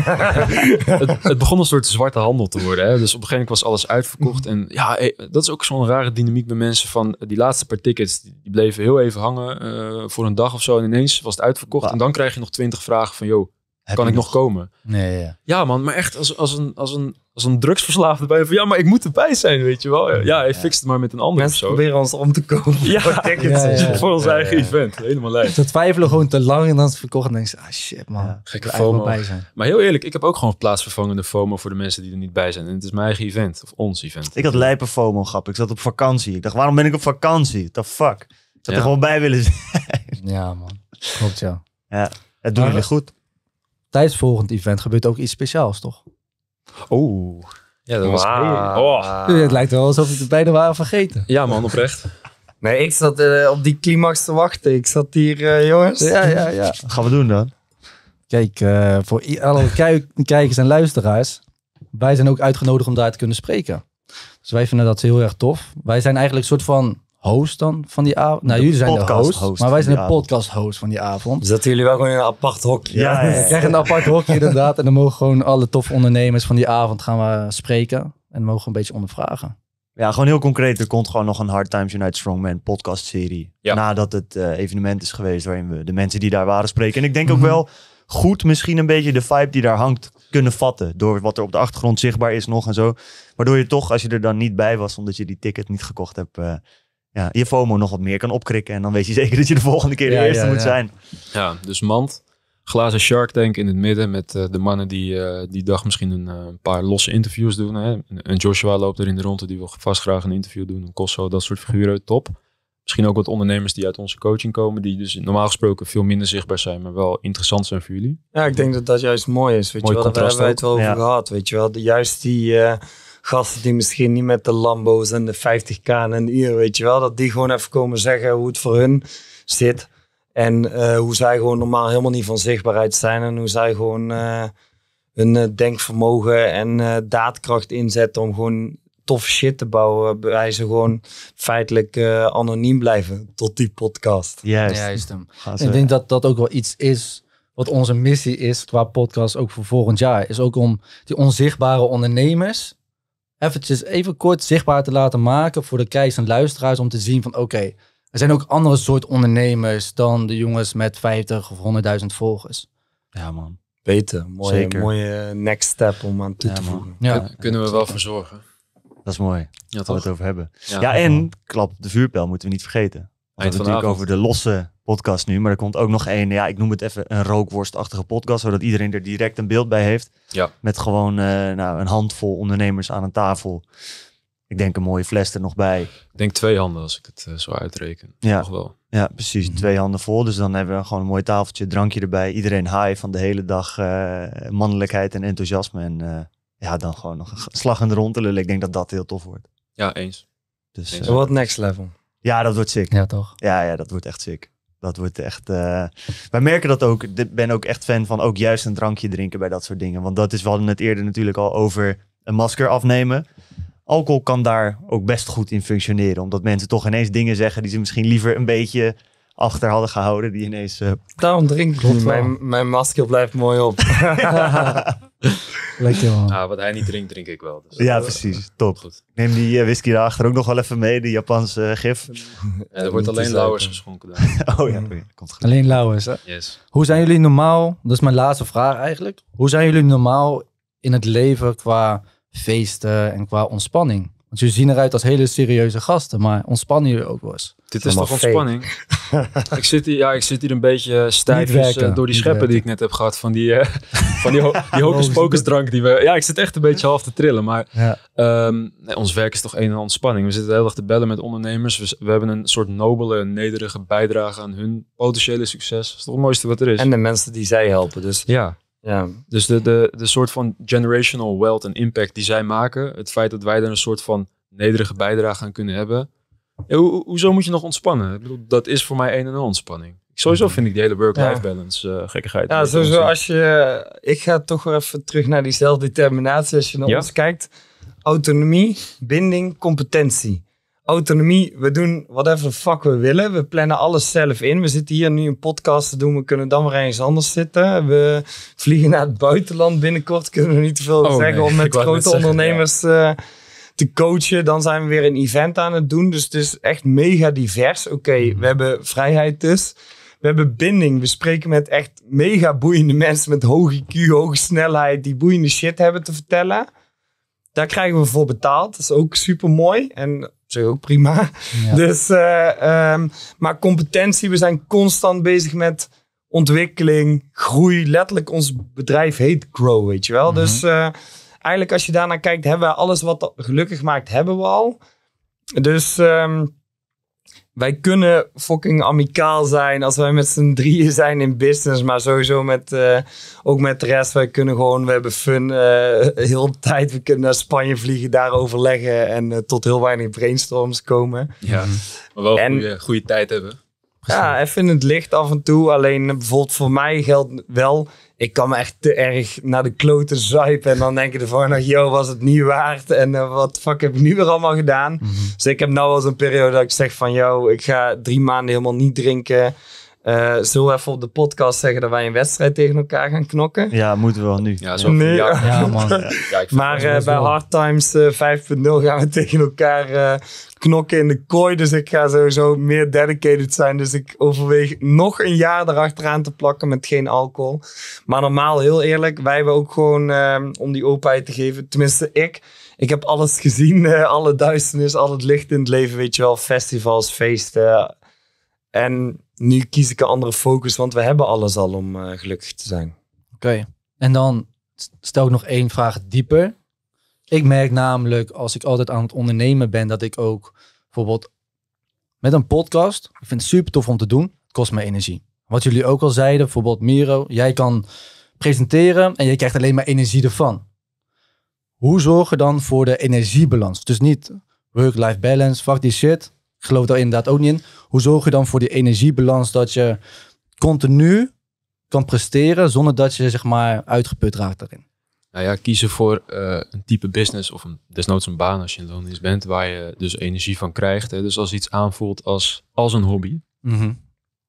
het, het begon een soort zwarte handel te worden. Hè? Dus op een gegeven moment was alles uitverkocht. En ja, eh, dat is ook zo'n rare dynamiek bij mensen van die laatste paar tickets. Die bleven heel even hangen voor een dag of zo. En ineens was het uitverkocht. Bah. En dan krijg je nog twintig vragen van, joh, Heb kan ik nog komen? Nee, ja. Ja man, maar echt als, als, een, als, een, als een drugsverslaafde bij van, ja, maar ik moet erbij zijn, weet je wel. Ja, hij fixt het maar met een ander of Mensen zo. proberen ons om te kopen. Ja, ja, ja. zo. voor ons Ja, eigen ja. event. Helemaal lijf. Ze twijfelen gewoon te lang en dan is het verkocht en denken ze, ah shit man. Ja. Gekke FOMO. wel bij zijn. Maar heel eerlijk, ik heb ook gewoon plaatsvervangende FOMO voor de mensen die er niet bij zijn. En het is mijn eigen event, of ons event. Ik had lijpe FOMO, grap. Ik zat op vakantie. Ik dacht, waarom ben ik op vakantie? What the fuck? Ik zou Ja. er gewoon bij willen zijn. Ja man, klopt ja. Het doen jullie goed. Tijdens het volgende event gebeurt ook iets speciaals toch? Oeh. Ja, dat was... Oh. Het lijkt wel alsof we het bijna waren vergeten. Ja man, oprecht. Nee, ik zat eh, op die climax te wachten. Ik zat hier, eh, jongens. Ja, ja, ja. Wat gaan we doen dan? Kijk, eh, voor alle kijk- kijkers en luisteraars, wij zijn ook uitgenodigd om daar te kunnen spreken. Dus wij vinden dat heel erg tof. Wij zijn eigenlijk een soort van host dan van die avond. Nou, De jullie zijn de podcast host, host maar wij zijn de avond. podcast host van die avond. Zaten jullie wel gewoon in een apart hokje? Ja, ja, We krijgen een apart hokje inderdaad en dan mogen gewoon alle tof ondernemers van die avond gaan we spreken. En mogen een beetje ondervragen. Ja, gewoon heel concreet. Er komt gewoon nog een Hard Times United Strongman podcast serie. Ja. Nadat het eh, evenement is geweest waarin we de mensen die daar waren spreken. En ik denk ook Mhm. wel goed misschien een beetje de vibe die daar hangt kunnen vatten. Door wat er op de achtergrond zichtbaar is nog en zo. Waardoor je toch, als je er dan niet bij was omdat je die ticket niet gekocht hebt... eh, ja, je FOMO nog wat meer kan opkrikken. En dan weet je zeker dat je de volgende keer de Ja, eerste ja, moet ja. zijn. Ja, dus mand. Glazen Shark Tank in het midden met eh, de mannen die eh, die dag misschien een, eh, een paar losse interviews doen. Hè. Een Joshua loopt er in de ronde, die wil vast graag een interview doen. Een Kosso, dat soort figuren, top. Misschien ook wat ondernemers die uit onze coaching komen, die dus normaal gesproken veel minder zichtbaar zijn, maar wel interessant zijn voor jullie. Ja, ik denk dat dat juist mooi is. Weet Mooi je wel, daar hebben wij het wel over Ja. gehad. Weet je wel, de, juist die eh, gasten die misschien niet met de Lambo's en de 50k en uur, weet je wel, dat die gewoon even komen zeggen hoe het voor hun zit. En eh, hoe zij gewoon normaal helemaal niet van zichtbaarheid zijn. En hoe zij gewoon eh, hun eh, denkvermogen en eh, daadkracht inzetten om gewoon tof shit te bouwen. Wij ze gewoon feitelijk eh, anoniem blijven tot die podcast. Juist. Juist hem. Ik denk dat dat ook wel iets is wat onze missie is qua podcast ook voor volgend jaar. Is ook om die onzichtbare ondernemers eventjes even kort zichtbaar te laten maken voor de kijkers en luisteraars om te zien van oké, er zijn ook andere soort ondernemers dan de jongens met 50 of 100.000 volgers. Ja, man. Beter, mooie, Zeker. mooie next step om aan toe Ja, te man. voegen. Ja, Kun- kunnen we wel voor zorgen. Dat is mooi. Ja, Waar we het over hebben. Ja. Ja, en klap de vuurpijl moeten we niet vergeten. We hebben natuurlijk over de losse podcast nu, maar er komt ook nog een, ja, ik noem het even een rookworstachtige podcast, zodat iedereen er direct een beeld bij heeft. Ja. Met gewoon eh, nou, een handvol ondernemers aan een tafel. Ik denk een mooie fles er nog bij. Ik denk twee handen als ik het eh, zo uitreken. Ja. Toch wel. Ja, precies. Mhm. Twee handen vol. Dus dan hebben we gewoon een mooi tafeltje, drankje erbij. Iedereen high van de hele dag eh, mannelijkheid en enthousiasme. En eh, ja, dan gewoon nog een slag in de rond te lullen. Ik denk dat dat heel tof wordt. Ja, eens. Dus Eens. Wat next level? Ja, dat wordt sick. ja toch? Ja, ja, dat wordt echt sick. Dat wordt echt. eh, Wij merken dat ook. Ik ben ook echt fan van ook juist een drankje drinken bij dat soort dingen. Want dat is, we hadden het eerder natuurlijk al over een masker afnemen. Alcohol kan daar ook best goed in functioneren. Omdat mensen toch ineens dingen zeggen die ze misschien liever een beetje achter hadden gehouden. Die ineens. eh, Daarom drink ik. Mijn, mijn masker blijft mooi op. Lekker man. Ah, wat hij niet drinkt, drink ik wel. Dus, ja, precies. Top. Goed. Ik neem die eh, whisky daarachter ook nog wel even mee. De Japanse eh, gif. En er wordt alleen lauwers geschonken daar. Oh ja, komt goed. Alleen Lauwers hè? Yes. Hoe zijn jullie normaal, dat is mijn laatste vraag eigenlijk. Hoe zijn jullie normaal in het leven qua feesten en qua ontspanning? Want jullie zien eruit als hele serieuze gasten, maar ontspannen jullie ook wel eens? Dit is toch ontspanning? ik, zit hier, ja, ik zit hier een beetje stijf werken, door die scheppen die ik net heb gehad. Van die, eh, van die, ho die hocus pocus drank die we... Ja, ik zit echt een beetje half te trillen. Maar Ja. ehm, nee, ons werk is toch een en al ontspanning. We zitten de hele dag te bellen met ondernemers. We, we hebben een soort nobele, nederige bijdrage aan hun potentiële succes. Dat is toch het mooiste wat er is? En de mensen die zij helpen. Dus ja, Ja, Dus de, de, de soort van generational wealth en impact die zij maken, het feit dat wij er een soort van nederige bijdrage aan kunnen hebben. Ja, ho- ho- hoezo moet je nog ontspannen? Ik bedoel, dat is voor mij een en al ontspanning. Sowieso vind ik die hele work-life Ja. balance eh, gekkigheid. Ja, sowieso als je... Ik ga toch weer even terug naar die zelfdeterminatie. Als je naar Ja. ons kijkt. Autonomie, binding, competentie. Autonomie, we doen whatever the fuck we willen. We plannen alles zelf in. We zitten hier nu een podcast te doen. We kunnen dan weer ergens anders zitten. We vliegen naar het buitenland binnenkort. Kunnen we niet te veel Oh, zeggen nee. om met Ik grote zeggen, ondernemers eh, te coachen. Dan zijn we weer een event aan het doen. Dus het is echt mega divers. Oké, Mhm. we hebben vrijheid dus. We hebben binding. We spreken met echt mega boeiende mensen met hoge IQ, hoge snelheid, die boeiende shit hebben te vertellen. Daar krijgen we voor betaald. Dat is ook super mooi. En zich ook prima. Ja. Dus, eh, ehm, maar competentie, we zijn constant bezig met ontwikkeling, groei. Letterlijk, ons bedrijf heet Grow, weet je wel. Mhm. Dus eh, eigenlijk als je daarnaar kijkt, hebben we alles wat gelukkig maakt, hebben we al. Dus ehm, wij kunnen fucking amicaal zijn als wij met z'n drieën zijn in business. Maar sowieso met, eh, ook met de rest. Wij kunnen gewoon, we hebben fun eh, heel de tijd. We kunnen naar Spanje vliegen, daar overleggen. En eh, tot heel weinig brainstorms komen. Ja, maar wel En- goede, goede tijd hebben. Ja, even in het licht af en toe. Alleen bijvoorbeeld voor mij geldt wel... Ik kan me echt te erg naar de kloten zuipen. En dan denk je ervan nog, yo, was het niet waard? En eh, wat fuck heb ik nu weer allemaal gedaan? Dus ik heb nou wel eens een periode dat ik zeg van... Yo, ik ga drie maanden helemaal niet drinken. Eh zullen we even op de podcast zeggen dat wij een wedstrijd tegen elkaar gaan knokken? Ja, moeten we wel nu. Ja, zo Nee. ja, Ja, man. ja, Maar eh, bij Hard Times eh, 5.0 gaan we tegen elkaar eh, knokken in de kooi. Dus ik ga sowieso meer dedicated zijn. Dus ik overweeg nog een jaar erachteraan te plakken met geen alcohol. Maar normaal, heel eerlijk, wij hebben ook gewoon, eh, om die openheid te geven, tenminste ik... Ik heb alles gezien, eh, alle duisternis, al het licht in het leven, weet je wel. Festivals, feesten. En nu kies ik een andere focus, want we hebben alles al om eh, gelukkig te zijn. Oké. En dan stel ik nog één vraag dieper. Ik merk namelijk als ik altijd aan het ondernemen ben, dat ik ook bijvoorbeeld met een podcast, ik vind het super tof om te doen, het kost me energie. Wat jullie ook al zeiden, bijvoorbeeld Miro, jij kan presenteren en je krijgt alleen maar energie ervan. Hoe zorg je dan voor de energiebalans? Dus niet work-life balance, fuck die shit. Ik geloof daar inderdaad ook niet in. Hoe zorg je dan voor die energiebalans dat je continu kan presteren zonder dat je zeg maar uitgeput raakt daarin? Nou ja, kiezen voor eh, een type business of een, desnoods een baan als je in loondienst bent, waar je dus energie van krijgt. Hè. Dus als iets aanvoelt als, als een hobby,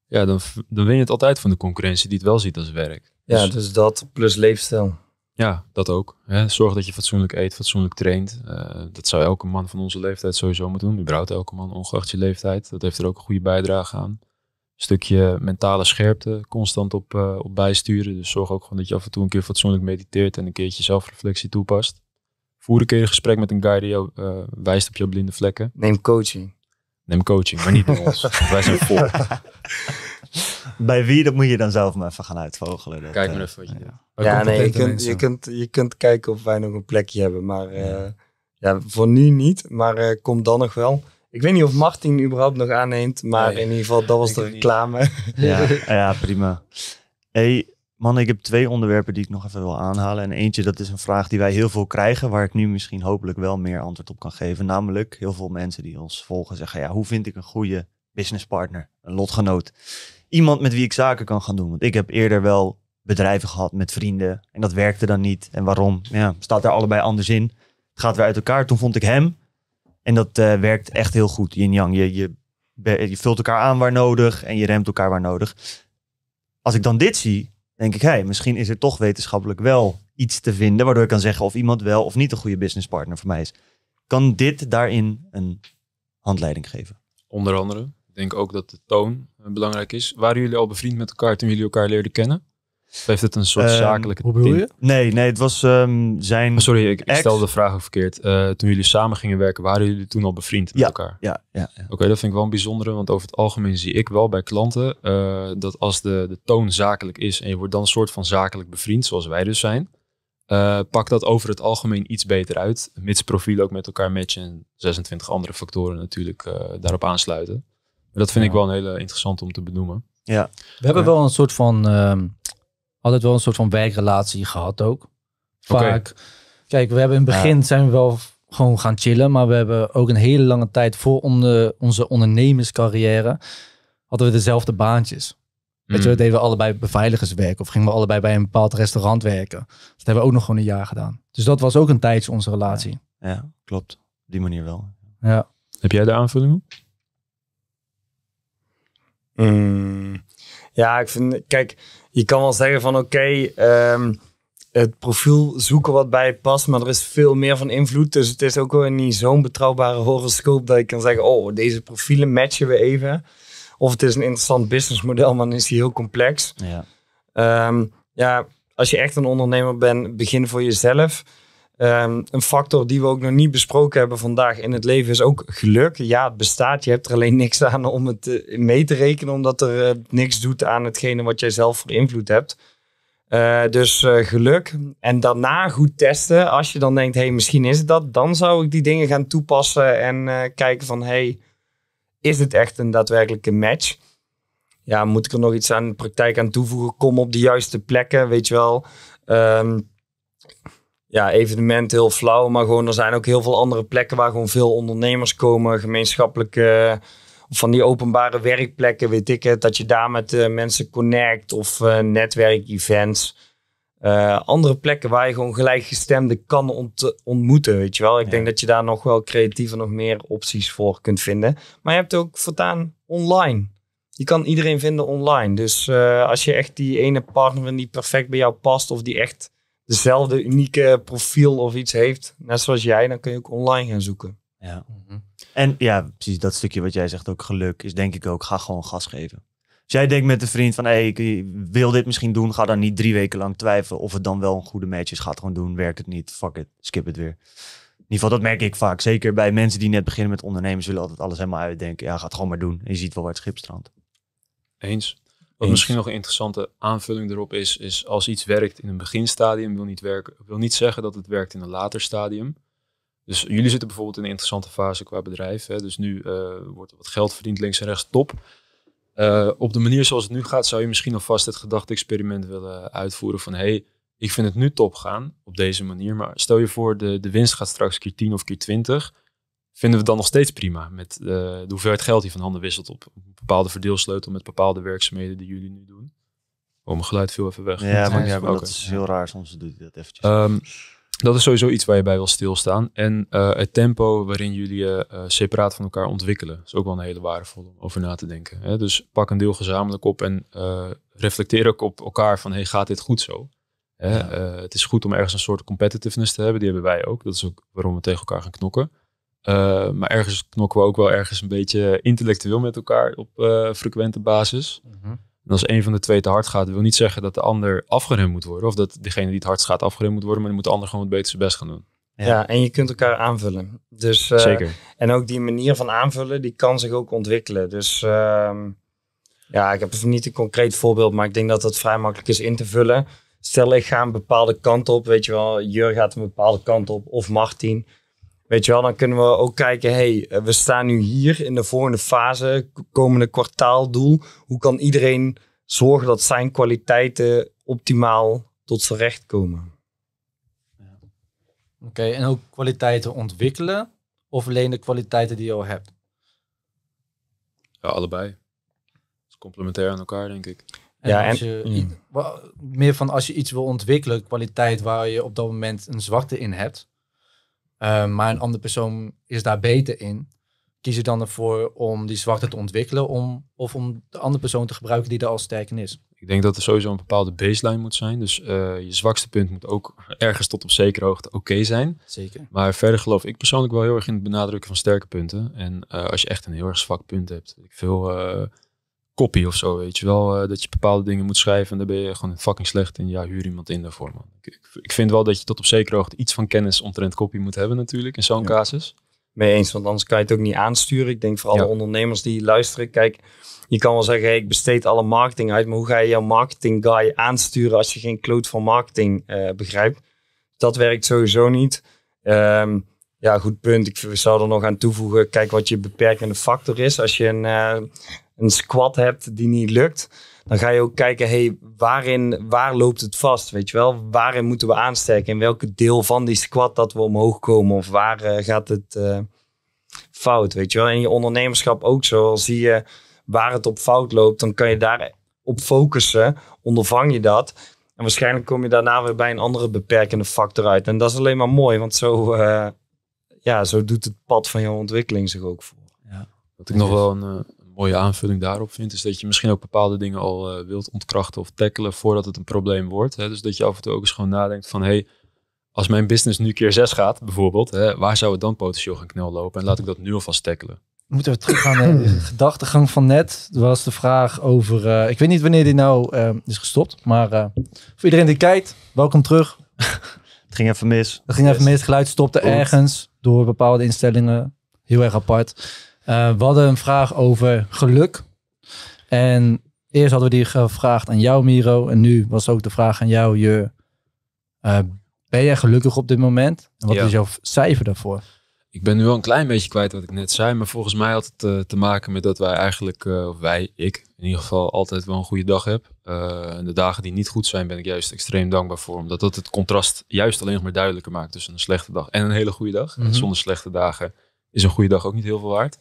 ja, dan, dan win je het altijd van de concurrentie die het wel ziet als werk. Ja, Dus- dus dat plus leefstijl. Ja, dat ook. Hè. Zorg dat je fatsoenlijk eet, fatsoenlijk traint. Eh, dat zou elke man van onze leeftijd sowieso moeten doen. Überhaupt elke man, ongeacht je leeftijd. Dat heeft er ook een goede bijdrage aan. stukje mentale scherpte constant op, eh, op bijsturen. Dus zorg ook gewoon dat je af en toe een keer fatsoenlijk mediteert en een keertje zelfreflectie toepast. Voer een keer een gesprek met een guy die jou eh, wijst op jouw blinde vlekken. Neem coaching. Neem coaching, maar niet bij ons. wij zijn voor. Bij wie, dat moet je dan zelf maar even gaan uitvogelen. Dat, Kijk eh, maar even wat je doet. Ja, nee, je kunt, je, kunt, je kunt kijken of wij nog een plekje hebben. Maar eh, ja, voor nu niet. Maar eh komt dan nog wel. Ik weet niet of Martin überhaupt nog aanneemt. Maar Nee, in ieder geval, dat was de reclame. Ja, ja, prima. Hey, man, ik heb twee onderwerpen die ik nog even wil aanhalen. En eentje, dat is een vraag die wij heel veel krijgen, waar ik nu misschien hopelijk wel meer antwoord op kan geven. Namelijk, heel veel mensen die ons volgen zeggen, ja, hoe vind ik een goede businesspartner, een lotgenoot? Iemand met wie ik zaken kan gaan doen. Want ik heb eerder wel bedrijven gehad met vrienden en dat werkte dan niet. En waarom? Ja, staat daar allebei anders in. Het gaat weer uit elkaar. Toen vond ik hem en dat eh, werkt echt heel goed. Yin-yang, je, je, je vult elkaar aan waar nodig en je remt elkaar waar nodig als ik dan dit zie, denk ik, hey, misschien is er toch wetenschappelijk wel iets te vinden, waardoor ik kan zeggen of iemand wel of niet een goede businesspartner voor mij is. Kan dit daarin een handleiding geven? Onder andere. Ik denk ook dat de toon eh, belangrijk is. Waren jullie al bevriend met elkaar toen jullie elkaar leerden kennen? Of heeft het een soort Ehm, zakelijke Hoe bedoel je? Nee, nee, het was ehm, zijn. Oh, sorry, ik, stelde de vraag ook verkeerd. Eh, toen jullie samen gingen werken, waren jullie toen al bevriend met elkaar? Ja, ja, ja. Oké, dat vind ik wel een bijzondere, want over het algemeen zie ik wel bij klanten eh, dat als de, de toon zakelijk is en je wordt dan een soort van zakelijk bevriend, zoals wij dus zijn, eh pakt dat over het algemeen iets beter uit, mits profielen ook met elkaar matchen en 26 andere factoren natuurlijk daarop aansluiten. Dat vind ik wel een hele interessant om te benoemen. ja. We hebben wel een soort van, ehm, altijd wel een soort van werkrelatie gehad ook. Vaak. Kijk, we hebben in het begin zijn we wel gewoon gaan chillen, maar we hebben ook een hele lange tijd voor onze, onze ondernemerscarrière hadden we dezelfde baantjes. Weet je, Mm. deden we allebei beveiligerswerk of gingen we allebei bij een bepaald restaurant werken. Dat hebben we ook nog gewoon een jaar gedaan. Dus dat was ook een tijdje onze relatie. Ja, klopt. Op die manier wel. Ja. Heb jij de aanvulling op? Mm, ja, ik vind, kijk, je kan wel zeggen van oké, ehm, het profiel zoeken wat bij je past, maar er is veel meer van invloed. Dus het is ook wel niet zo'n betrouwbare horoscoop dat ik kan zeggen, oh, deze profielen matchen we even. Of het is een interessant businessmodel, maar dan is die heel complex. Ja. Ehm, ja, als je echt een ondernemer bent, begin voor jezelf. Ehm, een factor die we ook nog niet besproken hebben vandaag in het leven is ook geluk. Ja, het bestaat. Je hebt er alleen niks aan om het eh, mee te rekenen, omdat er eh, niks doet aan hetgene wat jij zelf voor invloed hebt. Eh, dus geluk. En daarna goed testen. Als je dan denkt, hey, misschien is het dat. Dan zou ik die dingen gaan toepassen en kijken van, hey, is het echt een daadwerkelijke match? Ja, moet ik er nog iets aan de praktijk aan toevoegen? Kom op de juiste plekken, weet je wel. Ehm, ja, evenement heel flauw, maar gewoon er zijn ook heel veel andere plekken waar gewoon veel ondernemers komen, gemeenschappelijke van die openbare werkplekken, weet ik het, dat je daar met eh, mensen connect of eh, netwerkevents. Eh, andere plekken waar je gewoon gelijkgestemden kan ont- ontmoeten, weet je wel. Ik Ja. denk dat je daar nog wel creatiever nog meer opties voor kunt vinden. Maar je hebt ook voortaan online. Je kan iedereen vinden online. Dus als je echt die ene partner vindt die perfect bij jou past of die echt dezelfde unieke profiel of iets heeft, net zoals jij, dan kun je ook online gaan zoeken. Ja. En ja, precies dat stukje wat jij zegt, ook geluk, is denk ik ook, ga gewoon gas geven. Als jij denkt met een vriend van, hey, ik wil dit misschien doen, ga dan niet drie weken lang twijfelen of het dan wel een goede match is. Ga het gewoon doen, werkt het niet, fuck it, skip het weer. In ieder geval, dat merk ik vaak. Zeker bij mensen die net beginnen met ondernemers, willen altijd alles helemaal uitdenken. Ja, ga het gewoon maar doen. En je ziet wel waar het schip strandt. Eens. Wat misschien nog een interessante aanvulling erop is, is als iets werkt in een beginstadium, wil niet, werken, wil niet zeggen dat het werkt in een later stadium. Dus jullie zitten bijvoorbeeld in een interessante fase qua bedrijf. Hè? Dus nu eh, wordt er wat geld verdiend links en rechts, top. Eh, op de manier zoals het nu gaat, zou je misschien alvast het gedachte-experiment willen uitvoeren van hey, ik vind het nu top gaan op deze manier, maar stel je voor de, de winst gaat straks keer 10 of keer 20, vinden we het dan nog steeds prima met eh, de hoeveelheid geld die van handen wisselt op een bepaalde verdeelsleutel met bepaalde werkzaamheden die jullie nu doen. Oh, mijn geluid viel even weg. Ja, maar, ja, maar dat is heel raar. Soms doet hij dat eventjes. Ehm, dat is sowieso iets waar je bij wil stilstaan. En eh, het tempo waarin jullie je eh, separaat van elkaar ontwikkelen, is ook wel een hele waardevolle om over na te denken. Hè? Dus pak een deel gezamenlijk op en eh, reflecteer ook op elkaar van, hey, gaat dit goed zo? Hè? Ja. Eh, het is goed om ergens een soort competitiveness te hebben, die hebben wij ook. Dat is ook waarom we tegen elkaar gaan knokken. Eh, maar ergens knokken we ook wel ergens een beetje intellectueel met elkaar op eh, frequente basis. En als een van de twee te hard gaat, wil niet zeggen dat de ander afgeremd moet worden. Of dat degene die het hardst gaat afgeremd moet worden. Maar dan moet de ander gewoon het beter zijn best gaan doen. Ja. Ja. en je kunt elkaar aanvullen. Dus, eh, Zeker. En ook die manier van aanvullen, die kan zich ook ontwikkelen. Dus ehm, ja, ik heb even niet een concreet voorbeeld, maar ik denk dat het vrij makkelijk is in te vullen. Stel, ik ga een bepaalde kant op, weet je wel, Jur gaat een bepaalde kant op, of Martin. Weet je wel, dan kunnen we ook kijken, hey, eh, we staan nu hier in de volgende fase, komende kwartaaldoel. Hoe kan iedereen zorgen dat zijn kwaliteiten optimaal tot zijn recht komen? Oké, en ook kwaliteiten ontwikkelen of alleen de kwaliteiten die je al hebt? Ja, allebei. Het is complementair aan elkaar, denk ik. En Ja, als en- je, mm. meer van als je iets wil ontwikkelen, kwaliteit waar je op dat moment een zwakte in hebt, eh, maar een andere persoon is daar beter in, kies je dan ervoor om die zwakte te ontwikkelen om, of om de andere persoon te gebruiken die er al sterk in is? Ik denk dat er sowieso een bepaalde baseline moet zijn. Dus eh, je zwakste punt moet ook ergens tot op zekere hoogte oké zijn. Zeker. Maar verder geloof ik persoonlijk wel heel erg in het benadrukken van sterke punten. En eh, als je echt een heel erg zwak punt hebt, ik veel eh copy of zo, weet je wel, eh, dat je bepaalde dingen moet schrijven en dan ben je gewoon fucking slecht en ja, huur iemand in daarvoor, man. Ik, ik, vind wel dat je tot op zekere hoogte iets van kennis omtrent copy moet hebben natuurlijk, in zo'n Ja. casus. mee eens, want anders kan je het ook niet aansturen. Ik denk voor alle Ja. ondernemers die luisteren, kijk, je kan wel zeggen, hey, ik besteed alle marketing uit, maar hoe ga je jouw marketing guy aansturen als je geen kloot van marketing eh, begrijpt? Dat werkt sowieso niet. Ehm, ja, goed punt. Ik zou er nog aan toevoegen, kijk wat je beperkende factor is. Als je een, eh, een squat hebt die niet lukt, dan ga je ook kijken, hey, waarin, waar loopt het vast? Weet je wel, waarin moeten we aansterken? In welke deel van die squat dat we omhoog komen? Of waar eh, gaat het uh, fout? Weet je wel, in je ondernemerschap ook zo. Als zie je waar het op fout loopt, dan kan je daar op focussen. Ondervang je dat. En waarschijnlijk kom je daarna weer bij een andere beperkende factor uit. En dat is alleen maar mooi, want zo, uh, ja, zo doet het pad van jouw ontwikkeling zich ook voor. Ja. Wat ik nog wel een, mooie aanvulling daarop vind, is dat je misschien ook bepaalde dingen al uh, wilt ontkrachten of tackelen voordat het een probleem wordt. Hè? Dus dat je af en toe ook eens gewoon nadenkt van, hey, als mijn business nu keer zes gaat, bijvoorbeeld, hè, waar zou het dan potentieel gaan knel lopen? En laat ik dat nu alvast tackelen. Moeten we teruggaan naar de gedachtegang van net. Er was de vraag over, uh, ik weet niet wanneer die nou uh, is gestopt, maar voor iedereen die kijkt, welkom terug. het ging even mis. Het ging even mis, het geluid stopte ergens door bepaalde instellingen. Heel erg apart. Uh, we hadden een vraag over geluk. En eerst hadden we die gevraagd aan jou, Miro. En nu was ook de vraag aan jou, je. Uh, ben jij gelukkig op dit moment? En wat is jouw cijfer daarvoor? Ik ben nu wel een klein beetje kwijt wat ik net zei. Maar volgens mij had het uh, te maken met dat wij eigenlijk, of wij, ik in ieder geval, altijd wel een goede dag heb. en de dagen die niet goed zijn, ben ik juist extreem dankbaar voor. Omdat dat het contrast juist alleen nog maar duidelijker maakt tussen een slechte dag en een hele goede dag. En zonder slechte dagen is een goede dag ook niet heel veel waard.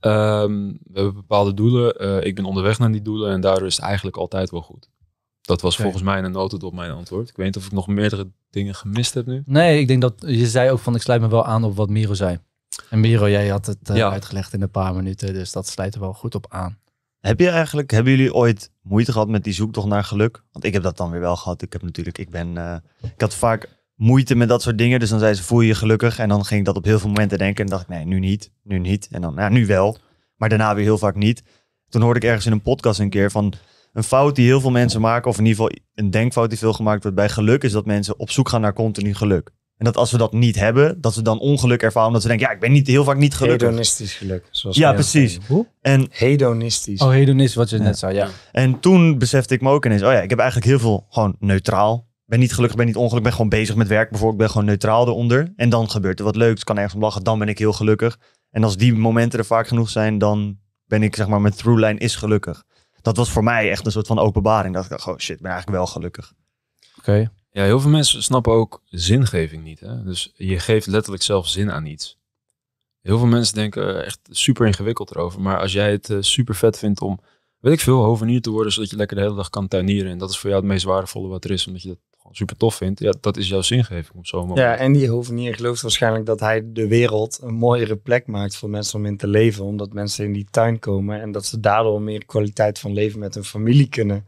Um, we hebben bepaalde doelen. Uh, ik ben onderweg naar die doelen en daardoor is het eigenlijk altijd wel goed. Dat was volgens mij een notendop op mijn antwoord. Ik weet niet of ik nog meerdere dingen gemist heb nu. Nee, ik denk dat je zei ook van ik sluit me wel aan op wat Miro zei. En Miro, jij had het uh, ja. uitgelegd in een paar minuten, dus dat sluit er wel goed op aan. Heb je eigenlijk, hebben jullie ooit moeite gehad met die zoektocht naar geluk? Want ik heb dat dan weer wel gehad. Ik heb natuurlijk, ik ben, uh, ik had vaak moeite met dat soort dingen. Dus dan zei ze, voel je je gelukkig? En dan ging ik dat op heel veel momenten denken. En dacht ik, nee, nu niet, nu niet. En dan, ja, nu wel. Maar daarna weer heel vaak niet. Toen hoorde ik ergens in een podcast een keer van een fout die heel veel mensen maken. Of in ieder geval een denkfout die veel gemaakt wordt bij geluk. Is dat mensen op zoek gaan naar continu geluk. En dat als we dat niet hebben, dat ze dan ongeluk ervaren. Omdat ze denken, ja, ik ben niet, heel vaak niet gelukkig. Hedonistisch geluk. Zoals ja, precies. Hoe? En, hedonistisch. Oh, hedonistisch, wat je net zei, ja. En toen besefte ik me ook ineens, oh ja, ik heb eigenlijk heel veel gewoon neutraal ben niet gelukkig, ben niet ongelukkig, ben gewoon bezig met werk bijvoorbeeld. ben gewoon neutraal eronder. En dan gebeurt er wat leuks, kan ergens om lachen, dan ben ik heel gelukkig. En als die momenten er vaak genoeg zijn, dan ben ik zeg maar, mijn throughline is gelukkig. Dat was voor mij echt een soort van openbaring. Dat ik dacht, oh shit, ben eigenlijk wel gelukkig. Oké. Ja, heel veel mensen snappen ook zingeving niet. Hè? Dus je geeft letterlijk zelf zin aan iets. Heel veel mensen denken echt super ingewikkeld erover. Maar als jij het uh, super vet vindt om, weet ik veel, hovenier te worden, zodat je lekker de hele dag kan tuinieren. En dat is voor jou het meest waardevolle wat er is, omdat je dat super tof vindt, ja, dat is jouw zingeving op zo'n moment. Ja, en die hovenier gelooft waarschijnlijk dat hij de wereld een mooiere plek maakt voor mensen om in te leven, omdat mensen in die tuin komen en dat ze daardoor meer kwaliteit van leven met hun familie kunnen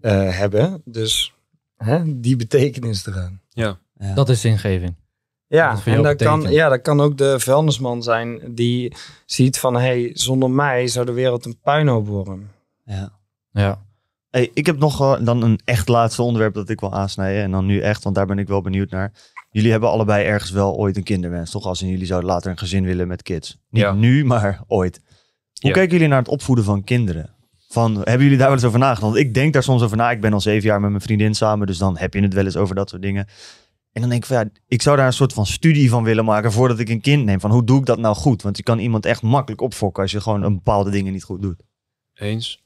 uh, hebben. Dus hè, die betekenis eraan. Ja. ja. Dat is zingeving. Ja, dat en dat kan, ja, dat kan ook de vuilnisman zijn die ziet van, hey, zonder mij zou de wereld een puinhoop worden. Ja. Ja. Hey, ik heb nog dan een echt laatste onderwerp dat ik wil aansnijden. En dan nu echt, want daar ben ik wel benieuwd naar. Jullie hebben allebei ergens wel ooit een kinderwens, toch? Als in jullie zouden later een gezin willen met kids. Niet ja. nu, maar ooit. Hoe kijken jullie naar het opvoeden van kinderen? Van, hebben jullie daar wel eens over nagedacht? Want ik denk daar soms over na. Ik ben al zeven jaar met mijn vriendin samen, dus dan heb je het wel eens over dat soort dingen. En dan denk ik van ja, ik zou daar een soort van studie van willen maken voordat ik een kind neem. Van hoe doe ik dat nou goed? Want je kan iemand echt makkelijk opfokken als je gewoon een bepaalde dingen niet goed doet. Eens.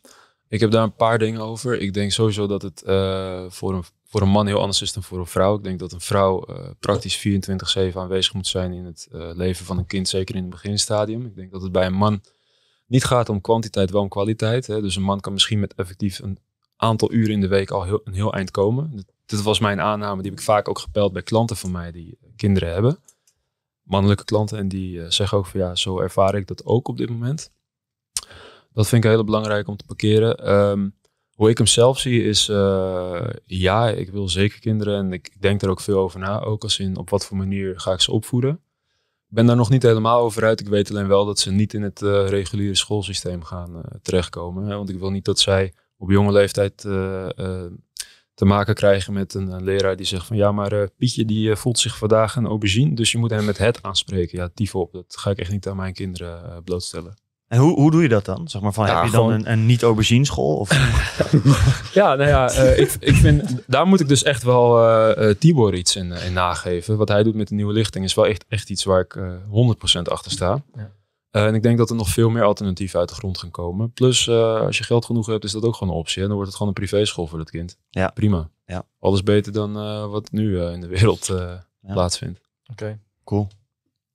Ik heb daar een paar dingen over. Ik denk sowieso dat het uh, voor, een, voor een man heel anders is dan voor een vrouw. Ik denk dat een vrouw uh, praktisch 24-7 aanwezig moet zijn in het uh, leven van een kind, zeker in het beginstadium. Ik denk dat het bij een man niet gaat om kwantiteit, wel om kwaliteit. Hè. Dus een man kan misschien met effectief een aantal uren in de week al heel, een heel eind komen. Dit was mijn aanname, die heb ik vaak ook gepeld bij klanten van mij die kinderen hebben. Mannelijke klanten en die zeggen ook van ja, zo ervaar ik dat ook op dit moment. Dat vind ik heel belangrijk om te parkeren. Ehm, hoe ik hem zelf zie is, uh, ja, ik wil zeker kinderen en ik denk er ook veel over na. Ook als in op wat voor manier ga ik ze opvoeden. Ik ben daar nog niet helemaal over uit. Ik weet alleen wel dat ze niet in het uh, reguliere schoolsysteem gaan uh, terechtkomen. Hè? Want ik wil niet dat zij op jonge leeftijd te maken krijgen met een, een, leraar die zegt van ja, maar Pietje die voelt zich vandaag een aubergine, dus je moet hem met het aanspreken. Ja, tief op, dat ga ik echt niet aan mijn kinderen blootstellen. En hoe, hoe doe je dat dan? Zeg maar van, heb je dan een, een niet-aubergine school? Of? ja, nou ja, uh, ik, ik vind, daar moet ik dus echt wel uh, Tibor iets in, in, nageven. Wat hij doet met de nieuwe lichting is wel echt, echt iets waar ik 100% achter sta. Ja. Eh, en ik denk dat er nog veel meer alternatieven uit de grond gaan komen. Plus, eh, als je geld genoeg hebt, is dat ook gewoon een optie. En dan wordt het gewoon een privéschool voor dat kind. Ja. Prima. Ja. Alles beter dan eh, wat nu eh, in de wereld eh, Ja. plaatsvindt. Oké. Cool.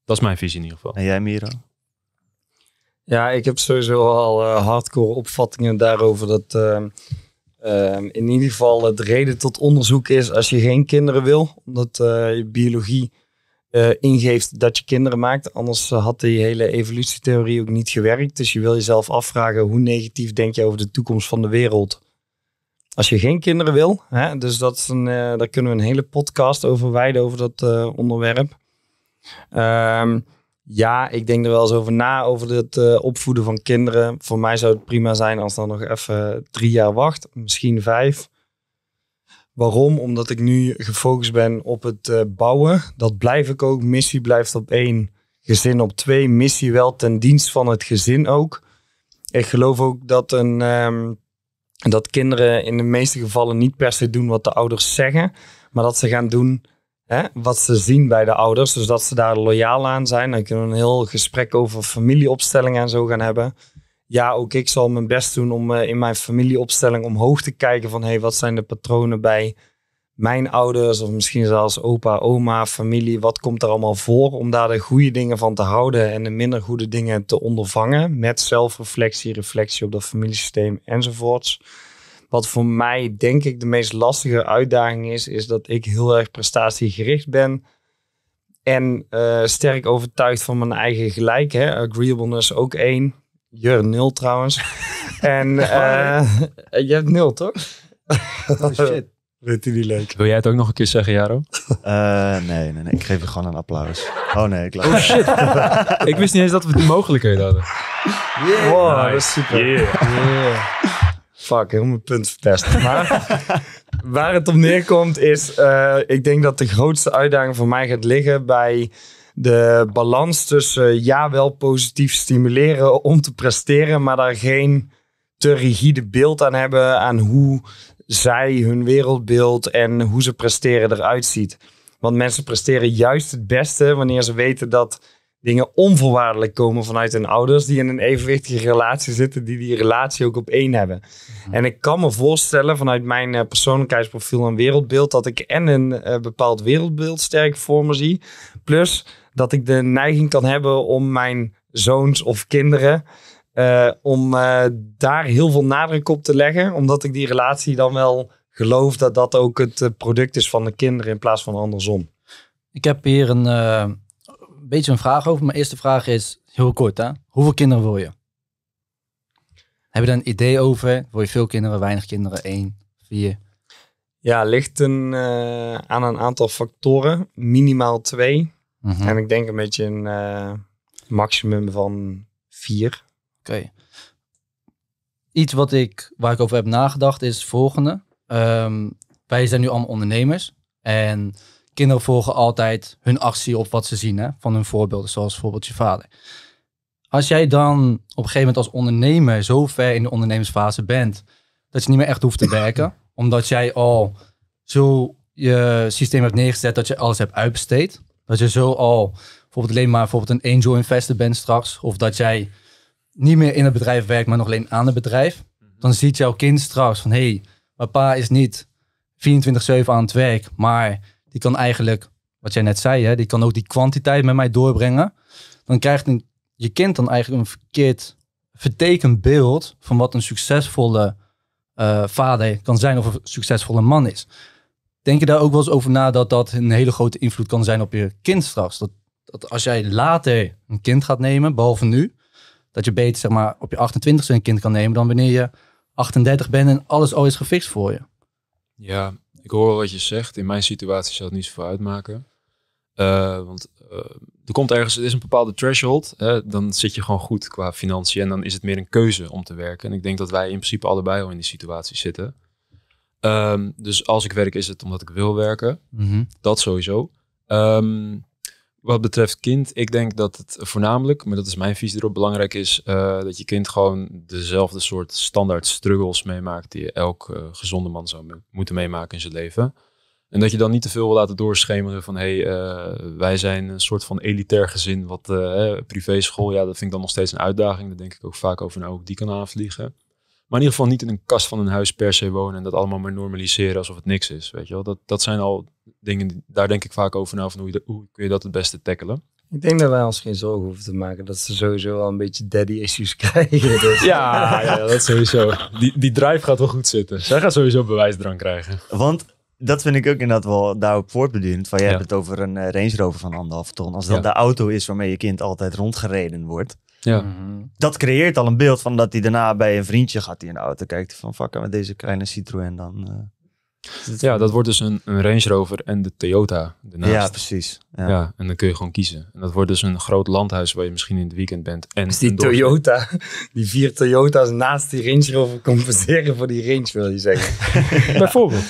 Dat is mijn visie in ieder geval. En jij, Miro? Ja, ik heb sowieso al eh, hardcore opvattingen daarover dat ehm, ehm, in ieder geval het reden tot onderzoek is als je geen kinderen wil, omdat eh, je biologie eh, ingeeft dat je kinderen maakt. Anders had die hele evolutietheorie ook niet gewerkt. Dus je wil jezelf afvragen hoe negatief denk je over de toekomst van de wereld als je geen kinderen wil. Hè? Dus dat is een, daar kunnen we een hele podcast over wijden over dat onderwerp. Ehm, ja, ik denk er wel eens over na, over het eh, opvoeden van kinderen. Voor mij zou het prima zijn als dan nog even drie jaar wacht, misschien vijf. Waarom? Omdat ik nu gefocust ben op het eh, bouwen. Dat blijf ik ook. Missie blijft op één, gezin op twee. Missie wel ten dienst van het gezin ook. Ik geloof ook dat, een, ehm, dat kinderen in de meeste gevallen niet per se doen wat de ouders zeggen, maar dat ze gaan doen wat ze zien bij de ouders. Dus dat ze daar loyaal aan zijn. Dan kunnen we een heel gesprek over familieopstellingen en zo gaan hebben. Ja, ook ik zal mijn best doen om eh, in mijn familieopstelling omhoog te kijken van hey, wat zijn de patronen bij mijn ouders of misschien zelfs opa, oma, familie. Wat komt er allemaal voor om daar de goede dingen van te houden en de minder goede dingen te ondervangen met zelfreflectie, reflectie op dat familiesysteem enzovoorts. Wat voor mij denk ik de meest lastige uitdaging is, is dat ik heel erg prestatiegericht ben. En eh, sterk overtuigd van mijn eigen gelijk. Hè? Agreeableness ook één. Jur nul trouwens. en eh, je hebt nul toch? Oh shit. Vindt hij niet leuk? Wil jij het ook nog een keer zeggen, Jaro? Eh, nee, nee, nee. Ik geef je gewoon een applaus. Oh nee, ik laat Oh shit. ik wist niet eens dat we die mogelijkheden hadden. Wow, dat is super. Yeah. Fuck, mijn punt verpest. Maar waar het op neerkomt is, eh, ik denk dat de grootste uitdaging voor mij gaat liggen bij de balans tussen ja wel positief stimuleren om te presteren, maar daar geen te rigide beeld aan hebben aan hoe zij hun wereldbeeld en hoe ze presteren eruit ziet. Want mensen presteren juist het beste wanneer ze weten dat dingen onvoorwaardelijk komen vanuit hun ouders die in een evenwichtige relatie zitten, die die relatie ook op één hebben. En ik kan me voorstellen vanuit mijn eh, persoonlijkheidsprofiel en wereldbeeld dat ik en een eh, bepaald wereldbeeld sterk voor me zie, plus dat ik de neiging kan hebben om mijn zoons of kinderen eh, om daar heel veel nadruk op te leggen, omdat ik die relatie dan wel geloof dat dat ook het product is van de kinderen in plaats van andersom. Ik heb hier een, een beetje een vraag over. Mijn eerste vraag is heel kort. Hè? Hoeveel kinderen wil je? Heb je daar een idee over? Wil je veel kinderen, weinig kinderen, één, vier? Ja, ligt een, eh, aan een aantal factoren, minimaal twee. Mhm. En ik denk een beetje een eh, maximum van vier. Oké. Iets wat ik, waar ik over heb nagedacht is het volgende. Ehm, wij zijn nu allemaal ondernemers. En kinderen volgen altijd hun actie op wat ze zien hè, van hun voorbeelden, zoals bijvoorbeeld je vader. Als jij dan op een gegeven moment als ondernemer zo ver in de ondernemersfase bent, dat je niet meer echt hoeft te werken, omdat jij al zo je systeem hebt neergezet dat je alles hebt uitbesteed. Dat je zo al bijvoorbeeld alleen maar bijvoorbeeld een angel investor bent straks, of dat jij niet meer in het bedrijf werkt, maar nog alleen aan het bedrijf. Dan ziet jouw kind straks van, hé, hey, mijn pa is niet 24-7 aan het werk, maar die kan eigenlijk, wat jij net zei, hè, die kan ook die kwantiteit met mij doorbrengen. Dan krijgt een, je kind dan eigenlijk een verkeerd vertekend beeld van wat een succesvolle eh, vader kan zijn of een succesvolle man is. Denk je daar ook wel eens over na dat dat een hele grote invloed kan zijn op je kind straks? Dat, dat als jij later een kind gaat nemen, behalve nu, dat je beter zeg maar, op je 28ste een kind kan nemen dan wanneer je 38 bent en alles al is gefixt voor je. Ja, ik hoor wat je zegt. In mijn situatie zou het niet zoveel uitmaken. Eh, want eh, er komt ergens, er is een bepaalde threshold. Hè, dan zit je gewoon goed qua financiën. En dan is het meer een keuze om te werken. En ik denk dat wij in principe allebei al in die situatie zitten. Ehm, dus als ik werk, is het omdat ik wil werken. Dat sowieso. Ehm, wat betreft kind, ik denk dat het voornamelijk, maar dat is mijn visie erop, belangrijk is eh, dat je kind gewoon dezelfde soort standaard struggles meemaakt die elk eh, gezonde man zou moeten meemaken in zijn leven. En dat je dan niet te veel wil laten doorschemeren van hé, hey, uh, wij zijn een soort van elitair gezin, wat uh, privéschool, ja, dat vind ik dan nog steeds een uitdaging. Daar denk ik ook vaak over nou, ook die kan aanvliegen. Maar in ieder geval niet in een kast van een huis per se wonen en dat allemaal maar normaliseren alsof het niks is. Weet je wel? Dat, dat zijn al dingen, daar denk ik vaak over na van hoe, je, hoe kun je dat het beste tackelen. Ik denk dat wij ons geen zorgen hoeven te maken dat ze sowieso al een beetje daddy issues krijgen. Dus. ja, ja, dat sowieso. Die, die drive gaat wel goed zitten. Zij gaat sowieso bewijsdrang krijgen. Want dat vind ik ook inderdaad wel daarop voortbedurend. Van, je hebt het over een uh, Range Rover van anderhalf ton. Als dat de auto is waarmee je kind altijd rondgereden wordt. Ja. Mhm. Dat creëert al een beeld van dat hij daarna bij een vriendje gaat die in de auto kijkt. Van fuck, met deze kleine Citroën dan... Uh, ja, dat wordt dus een, een, Range Rover en de Toyota ernaast. Ja, precies. Ja. ja. en dan kun je gewoon kiezen. En dat wordt dus een groot landhuis waar je misschien in het weekend bent. En dus die Toyota, die vier Toyota's naast die Range Rover compenseren voor die range, wil je zeggen? Bijvoorbeeld.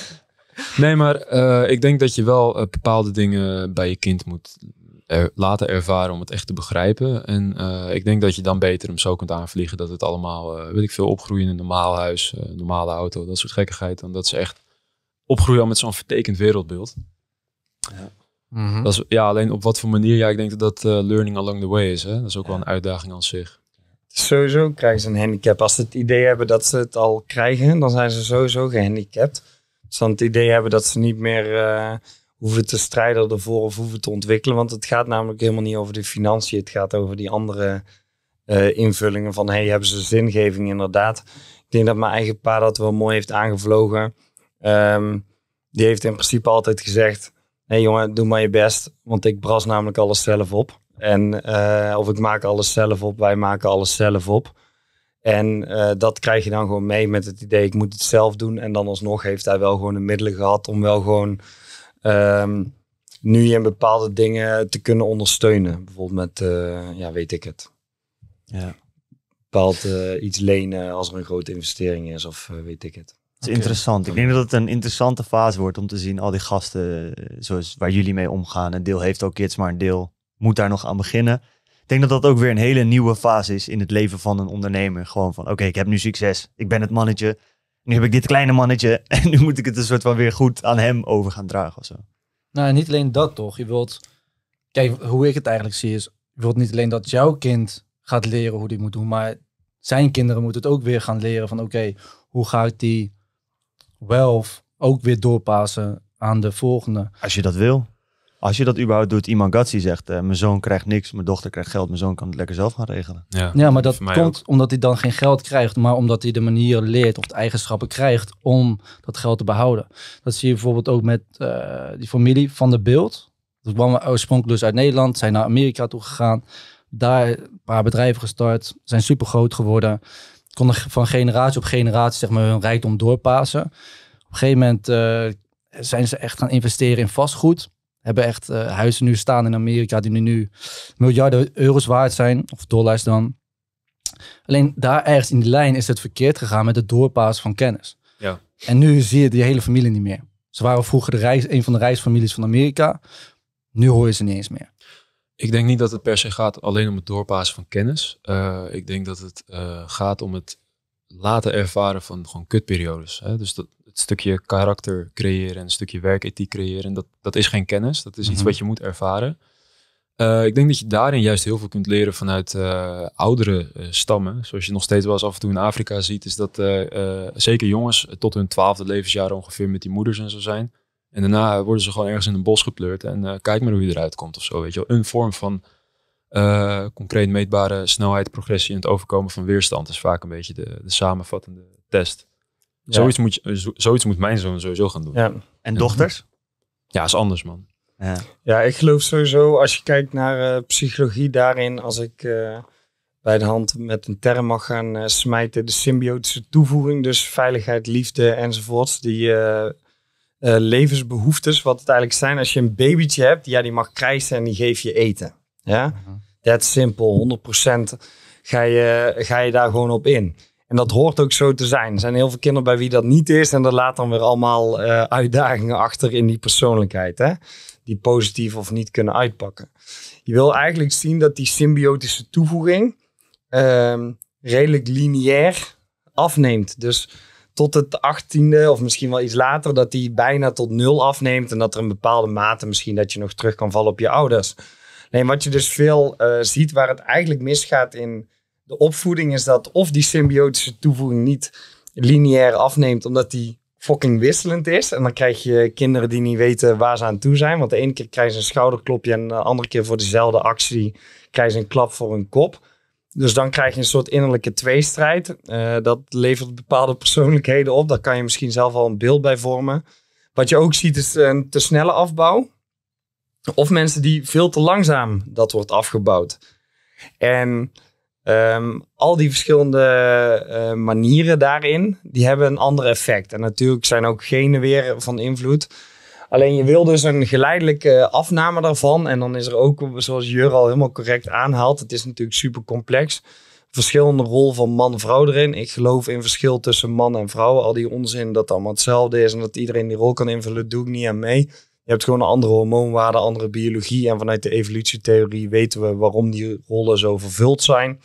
Nee, maar uh, ik denk dat je wel uh, bepaalde dingen bij je kind moet er, laten ervaren om het echt te begrijpen. En uh, ik denk dat je dan beter hem zo kunt aanvliegen dat het allemaal, weet ik veel, opgroeien in een normaal huis, normale auto, dat soort gekkigheid. Dan dat ze echt opgroeien al met zo'n vertekend wereldbeeld. Ja. Mm dat is, ja, alleen op wat voor manier, ja, ik denk dat dat learning along the way is. Hè? Dat is ook wel een uitdaging aan zich. Sowieso krijgen ze een handicap. Als ze het idee hebben dat ze het al krijgen, dan zijn ze sowieso gehandicapt ze dan het idee hebben dat ze niet meer uh, hoeven te strijden ervoor of hoeven te ontwikkelen. Want het gaat namelijk helemaal niet over de financiën. Het gaat over die andere uh, invullingen van hey, hebben ze zingeving inderdaad. Ik denk dat mijn eigen pa dat wel mooi heeft aangevlogen. Um, die heeft in principe altijd gezegd, hey jongen, doe maar je best. Want ik bras namelijk alles zelf op. En, uh, of ik maak alles zelf op, wij maken alles zelf op. En uh, dat krijg je dan gewoon mee met het idee, ik moet het zelf doen. En dan alsnog heeft hij wel gewoon de middelen gehad om wel gewoon um, nu in bepaalde dingen te kunnen ondersteunen. Bijvoorbeeld met, uh, ja, weet ik het. Ja. Bepaald uh, iets lenen als er een grote investering is of weet ik het. Het is interessant. Ik denk dat het een interessante fase wordt om te zien al die gasten zoals waar jullie mee omgaan. Een deel heeft ook kids, maar een deel moet daar nog aan beginnen. Ik denk dat dat ook weer een hele nieuwe fase is in het leven van een ondernemer. Gewoon van, oké, ik heb nu succes. Ik ben het mannetje. Nu heb ik dit kleine mannetje. En nu moet ik het een soort van weer goed aan hem over gaan dragen of zo. Nou, niet alleen dat toch. Je wilt, kijk, hoe ik het eigenlijk zie is, je wilt niet alleen dat jouw kind gaat leren hoe die moet doen, maar zijn kinderen moeten het ook weer gaan leren van, oké, hoe ga ik die wealth ook weer doorpassen aan de volgende. Als je dat wil. Als je dat überhaupt doet, iemand Gatsi zegt, uh, mijn zoon krijgt niks, mijn dochter krijgt geld, mijn zoon kan het lekker zelf gaan regelen. Ja, ja maar dat komt omdat hij dan geen geld krijgt, maar omdat hij de manier leert of de eigenschappen krijgt om dat geld te behouden. Dat zie je bijvoorbeeld ook met uh, die familie van de Beeld. Dat kwam oorspronkelijk dus uit Nederland, zijn naar Amerika toe gegaan. Daar een paar bedrijven gestart, zijn super groot geworden. Konden van generatie op generatie zeg maar, hun rijkdom doorpassen. Op een gegeven moment uh, zijn ze echt gaan investeren in vastgoed hebben echt uh, huizen nu staan in Amerika die nu miljarden euro's waard zijn, of dollars dan. Alleen daar ergens in die lijn is het verkeerd gegaan met het doorpassen van kennis. Ja. En nu zie je die hele familie niet meer. Ze waren vroeger de reis, een van de reisfamilies van Amerika. Nu hoor je ze niet eens meer. Ik denk niet dat het per se gaat alleen om het doorpassen van kennis. Uh, ik denk dat het uh, gaat om het laten ervaren van gewoon kutperiodes. Hè? Dus dat, het stukje karakter creëren en een stukje werkethiek creëren, dat, dat is geen kennis. Dat is iets mhm. wat je moet ervaren. Uh, ik denk dat je daarin juist heel veel kunt leren vanuit uh, oudere uh, stammen. Zoals je nog steeds wel eens af en toe in Afrika ziet, is dat zeker jongens tot hun twaalfde levensjaar ongeveer met die moeders en zo zijn. En daarna worden ze gewoon ergens in een bos gepleurd en kijk maar hoe je eruit komt of zo. Weet je wel. Een vorm van concreet meetbare snelheid, progressie en het overkomen van weerstand is vaak een beetje de, de samenvattende test. Zoiets, moet je, zoiets moet mijn zoon sowieso gaan doen. Ja. En dochters? Ja, is anders, man. Ja, ja ik geloof sowieso, als je kijkt naar uh, psychologie daarin, als ik uh, bij de hand met een term mag gaan uh, smijten, de symbiotische toevoeging, dus veiligheid, liefde enzovoorts, die levensbehoeftes, wat het eigenlijk zijn als je een babytje hebt, ja, die mag krijsen en die geef je eten. Ja, that's simple, 100% ga je, ga je daar gewoon op in. En dat hoort ook zo te zijn. Er zijn heel veel kinderen bij wie dat niet is. En dat laat dan weer allemaal uh, uitdagingen achter in die persoonlijkheid. Hè? Die positief of niet kunnen uitpakken. Je wil eigenlijk zien dat die symbiotische toevoeging uh, redelijk lineair afneemt. Dus tot het achttiende of misschien wel iets later, dat die bijna tot nul afneemt. En dat er een bepaalde mate misschien dat je nog terug kan vallen op je ouders. Nee, wat je dus veel eh, ziet waar het eigenlijk misgaat in de opvoeding, is dat of die symbiotische toevoeging niet lineair afneemt, omdat die fucking wisselend is. En dan krijg je kinderen die niet weten waar ze aan toe zijn. Want de ene keer krijgen ze een schouderklopje en de andere keer voor dezelfde actie krijgen ze een klap voor hun kop. Dus dan krijg je een soort innerlijke tweestrijd. Uh, dat levert bepaalde persoonlijkheden op. Daar kan je misschien zelf al een beeld bij vormen. Wat je ook ziet is een te snelle afbouw. Of mensen die veel te langzaam dat wordt afgebouwd. En Ehm, al die verschillende uh, manieren daarin, die hebben een ander effect. En natuurlijk zijn ook genen weer van invloed. Alleen je wil dus een geleidelijke afname daarvan. En dan is er ook, zoals Jur al helemaal correct aanhaalt, het is natuurlijk super complex. Verschillende rol van man-vrouw erin. Ik geloof in verschil tussen man en vrouw. Al die onzin dat allemaal hetzelfde is en dat iedereen die rol kan invullen, doe ik niet aan mee. Je hebt gewoon een andere hormoonwaarde, andere biologie. En vanuit de evolutietheorie weten we waarom die rollen zo vervuld zijn.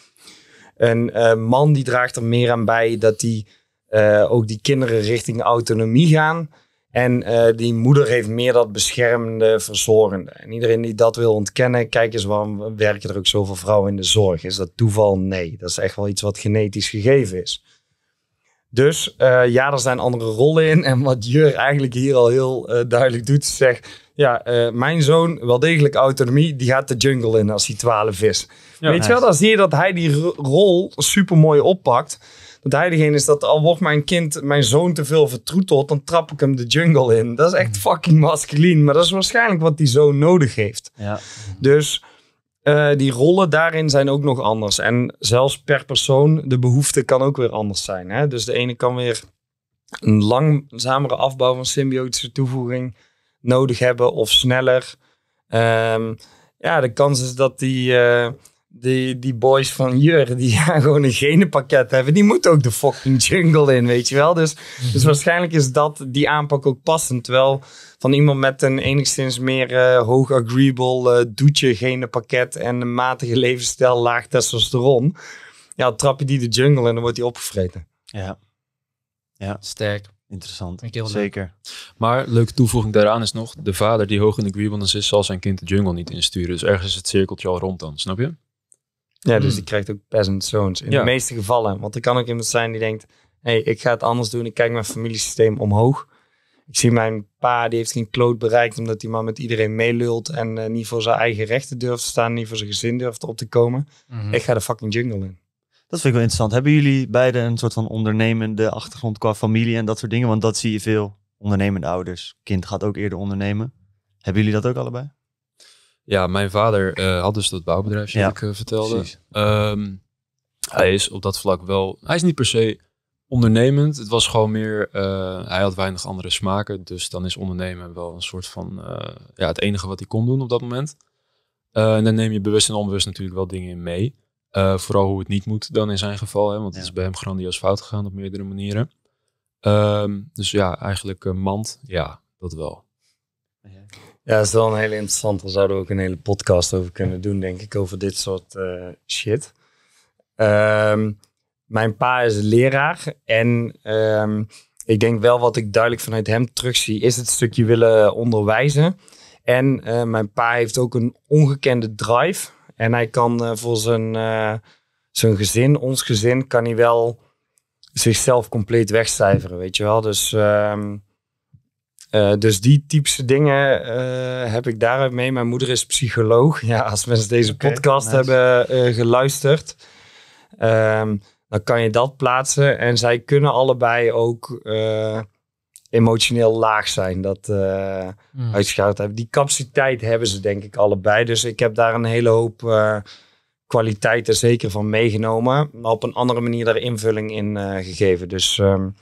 Een uh, man die draagt er meer aan bij dat die, uh, ook die kinderen richting autonomie gaan. En uh, die moeder heeft meer dat beschermende, verzorgende. En iedereen die dat wil ontkennen, kijk eens waarom werken er ook zoveel vrouwen in de zorg. Is dat toeval? Nee, dat is echt wel iets wat genetisch gegeven is. Dus ja, er zijn andere rollen in. En wat Jur eigenlijk hier al heel duidelijk doet, zegt... Ja, mijn zoon, wel degelijk autonomie, die gaat de jungle in als hij 12 is. Weet je wel, dan zie je dat hij die rol super mooi oppakt. Dat hij degene is dat al wordt mijn kind, mijn zoon te veel vertroeteld, dan trap ik hem de jungle in. Dat is echt mm. fucking masculien. Maar dat is waarschijnlijk wat die zoon nodig heeft. Ja. Dus uh, die rollen daarin zijn ook nog anders. En zelfs per persoon, de behoefte kan ook weer anders zijn. Hè? Dus de ene kan weer een langzamere afbouw van symbiotische toevoeging nodig hebben of sneller. Um, ja, de kans is dat die, uh, die, die boys van Jur, die ja, gewoon een genenpakket hebben, die moeten ook de fucking jungle in, weet je wel. Dus, dus waarschijnlijk is dat, die aanpak ook passend. Terwijl van iemand met een enigszins meer uh, hoog agreeable uh, doetje genenpakket en een matige levensstijl, laag testosteron. Ja, trap je die de jungle en dan wordt die opgevreten. Ja. Ja. Sterk. Interessant. Zeker. Maar leuke toevoeging daaraan is nog, de vader die hoog in de agreeableness is, zal zijn kind de jungle niet insturen. Dus ergens is het cirkeltje al rond dan, snap je? Ja, dus hmm. die krijgt ook peasant zoons. In de meeste gevallen. Want er kan ook iemand zijn die denkt, hey, ik ga het anders doen. Ik kijk mijn familiesysteem omhoog. Ik zie mijn pa, die heeft geen kloot bereikt omdat hij maar met iedereen meelult en uh, niet voor zijn eigen rechten durft te staan, niet voor zijn gezin durft op te komen. Mhm. Ik ga de fucking jungle in. Dat vind ik wel interessant. Hebben jullie beide een soort van ondernemende achtergrond qua familie en dat soort dingen? Want dat zie je veel. Ondernemende ouders. Kind gaat ook eerder ondernemen. Hebben jullie dat ook allebei? Ja, mijn vader uh, had dus dat bouwbedrijf, zoals ik uh, vertelde. Um, hij is op dat vlak wel... Hij is niet per se ondernemend. Het was gewoon meer... Uh, hij had weinig andere smaken. Dus dan is ondernemen wel een soort van... ja, het enige wat hij kon doen op dat moment. en dan neem je bewust en onbewust natuurlijk wel dingen in mee. vooral hoe het niet moet dan in zijn geval. Hè, want het is bij hem grandioos fout gegaan op meerdere manieren. Um, dus ja, eigenlijk mand. Ja, dat wel. Ja, dat is wel een hele interessante. Daar zouden we ook een hele podcast over kunnen doen, denk ik, over dit soort uh, shit. Um, mijn pa is leraar en um, ik denk wel wat ik duidelijk vanuit hem terugzie, is het stukje willen onderwijzen. En uh, mijn pa heeft ook een ongekende drive. En hij kan uh, voor zijn, zijn gezin, ons gezin, kan hij wel zichzelf compleet wegcijferen, weet je wel. Dus um, uh, dus die typische dingen uh, heb ik daaruit mee. Mijn moeder is psycholoog. Ja, als mensen deze podcast hebben uh, geluisterd, um, dan kan je dat plaatsen. En zij kunnen allebei ook emotioneel laag zijn. Dat mm. hebben. Die capaciteit hebben ze denk ik allebei. Dus ik heb daar een hele hoop kwaliteiten zeker van meegenomen. Maar op een andere manier daar invulling in gegeven. Dus... Um,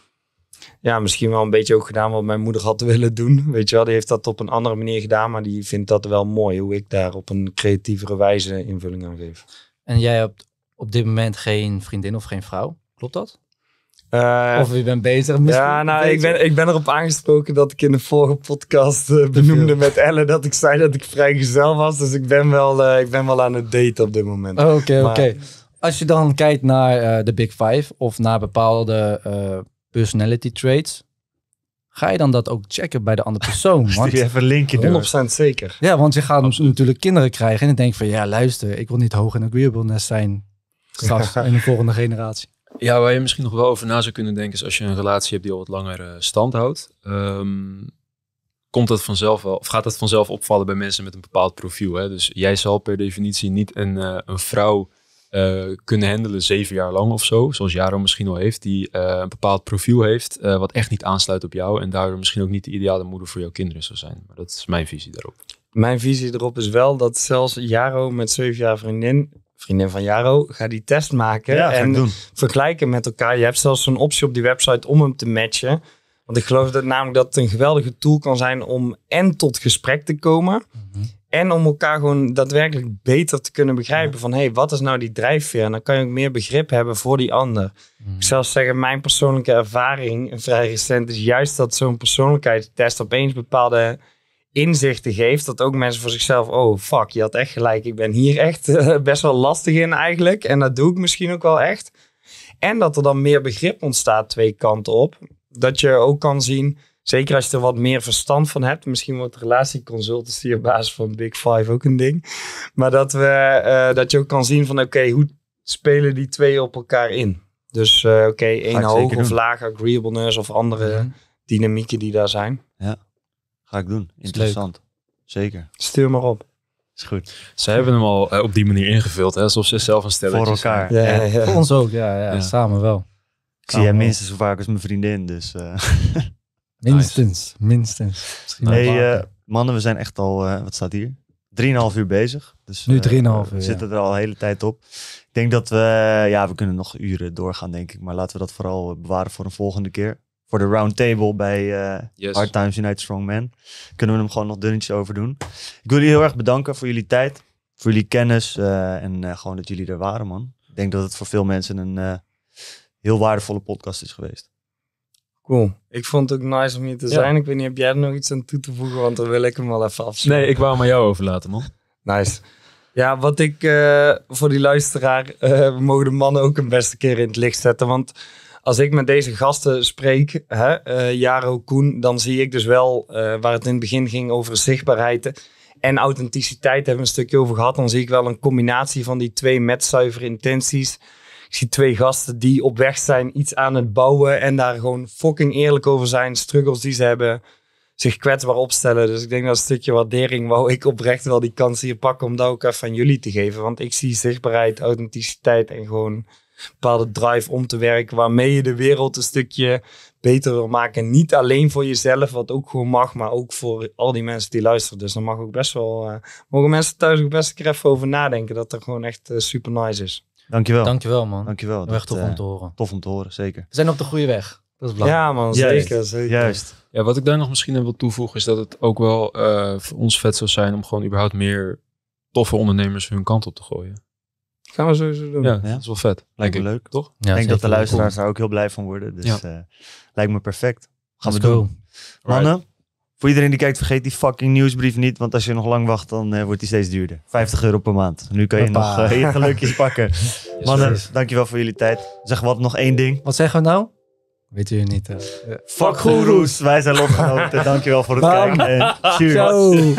ja, misschien wel een beetje ook gedaan wat mijn moeder had willen doen. Weet je wel, die heeft dat op een andere manier gedaan, maar die vindt dat wel mooi hoe ik daar op een creatievere wijze invulling aan geef. En jij hebt op dit moment geen vriendin of geen vrouw, klopt dat? Uh, of je bent bezig? Ja, nou, Ik, ben, ik ben erop aangesproken dat ik in de vorige podcast uh, benoemde met Elle dat ik zei dat ik vrijgezel was. Dus ik ben wel, uh, ik ben wel aan het daten op dit moment. Oké, oké. Als je dan kijkt naar de Big Five of naar bepaalde personality traits. Ga je dan dat ook checken bij de andere persoon? Want, je even door. 100% zeker. ja, want je gaat natuurlijk kinderen krijgen en dan denk je van ja, luister, ik wil niet hoog in agreeableness zijn straks in de volgende generatie. Ja, waar je misschien nog wel over na zou kunnen denken is als je een relatie hebt die al wat langer eh, stand houdt. ehm, komt dat vanzelf wel, of gaat dat vanzelf opvallen bij mensen met een bepaald profiel? Hè? Dus jij zal per definitie niet een, eh, een vrouw eh, kunnen handelen zeven jaar lang of zo, zoals Jaro misschien al heeft, die eh, een bepaald profiel heeft, eh, wat echt niet aansluit op jou en daardoor misschien ook niet de ideale moeder voor jouw kinderen zou zijn. Maar dat is mijn visie daarop. Mijn visie erop is wel dat zelfs Jaro met 7 jaar vriendin, vriendin van Jaro, ga die test maken. Ja, en vergelijken met elkaar. Je hebt zelfs zo'n optie op die website om hem te matchen. Want ik geloof dat namelijk dat het een geweldige tool kan zijn om en tot gesprek te komen. En om elkaar gewoon daadwerkelijk beter te kunnen begrijpen van... hé, hey, wat is nou die drijfveer? En dan kan je ook meer begrip hebben voor die ander. Ik zou zeggen, mijn persoonlijke ervaring, vrij recent... is juist dat zo'n persoonlijkheidstest opeens bepaalde inzichten geeft. Dat ook mensen voor zichzelf... oh, fuck, je had echt gelijk. Ik ben hier echt eh, best wel lastig in eigenlijk. En dat doe ik misschien ook wel echt. En dat er dan meer begrip ontstaat twee kanten op. Dat je ook kan zien... Zeker als je er wat meer verstand van hebt. Misschien wordt relatieconsultancy op basis van Big Five ook een ding. Maar dat, we, eh, dat je ook kan zien van oké, hoe spelen die twee op elkaar in? Dus eh, oké, één zeker hoog of laag agreeableness of andere Mhm. dynamieken die daar zijn. Ga ik doen. Interessant. Zeker. Stuur maar op. Is goed. Ze hebben hem al eh, op die manier ingevuld, hè, alsof ze zelf een stelletje Voor elkaar. Ja, Ja. ja, Voor ons ook, ja, ja, Ja. samen wel. Ik zie wel. minstens zo vaak als mijn vriendin. Dus, eh. Minstens, minstens. Misschien vaker. eh, mannen, we zijn echt al, eh, wat staat hier? 3,5 uur bezig. Dus, Nu eh, 3,5 We uur, zitten er al de hele tijd op. Ik denk dat we, ja, we kunnen nog uren doorgaan, denk ik. Maar laten we dat vooral eh, bewaren voor een volgende keer. Voor de roundtable bij eh Yes. Hard Times United Strong Men. Kunnen we hem gewoon nog dunnetjes over doen. Ik wil jullie heel erg bedanken voor jullie tijd. Voor jullie kennis. eh, en eh, gewoon dat jullie er waren, man. Ik denk dat het voor veel mensen een eh, heel waardevolle podcast is geweest. Cool. Ik vond het ook nice om hier te Ja. zijn. Ik weet niet, heb jij er nog iets aan toe te voegen? Want dan wil ik hem wel even afsluiten. Nee, ik wou hem aan jou overlaten, man. Nice. Ja, wat ik eh, voor die luisteraar, eh, we mogen de mannen ook een beste keer in het licht zetten. Want als ik met deze gasten spreek, hè, eh, Jaro, Koen, dan zie ik dus wel eh, waar het in het begin ging over zichtbaarheid en authenticiteit, hebben we een stukje over gehad. Dan zie ik wel een combinatie van die twee met zuivere intenties. Zie twee gasten die op weg zijn iets aan het bouwen en daar gewoon fucking eerlijk over zijn. Struggles die ze hebben, zich kwetsbaar opstellen. Dus ik denk dat een stukje waardering wou ik oprecht wel die kans hier pakken om dat ook even aan jullie te geven. Want ik zie zichtbaarheid, authenticiteit en gewoon een bepaalde drive om te werken waarmee je de wereld een stukje beter wil maken. Niet alleen voor jezelf, wat ook gewoon mag, maar ook voor al die mensen die luisteren. Dus daar mag ook best wel, eh, mogen mensen thuis ook best even over nadenken dat dat gewoon echt eh, super nice is. Dankjewel. Dankjewel man. Dankjewel. Dat, tof om eh, te horen. tof om te horen, zeker. We zijn op de goede weg. Dat is belangrijk. Ja man, Juist. zeker. zeker. Juist. Ja, wat ik daar nog misschien aan wil toevoegen is dat het ook wel eh, voor ons vet zou zijn om gewoon überhaupt meer toffe ondernemers hun kant op te gooien. Gaan we sowieso doen. Ja, Ja. dat is wel vet. Lijkt me leuk. Toch? Ja, ik denk dat de luisteraars daar ook heel blij van worden. Dus Ja. eh, lijkt me perfect. Gaan Let's we go. doen. Mannen, voor iedereen die kijkt, vergeet die fucking nieuwsbrief niet. Want als je nog lang wacht, dan eh, wordt die steeds duurder. 50 euro per maand. Nu kan je Hoppa. nog eh, je gelukjes pakken. Mannen, sir. dankjewel voor jullie tijd. Zeg wat nog één ding. Wat zeggen we nou? Weet u niet. eh. Fuck goeroes. Wij zijn lotgenoten. dankjewel voor het Bam. kijken. En cheers. Ciao.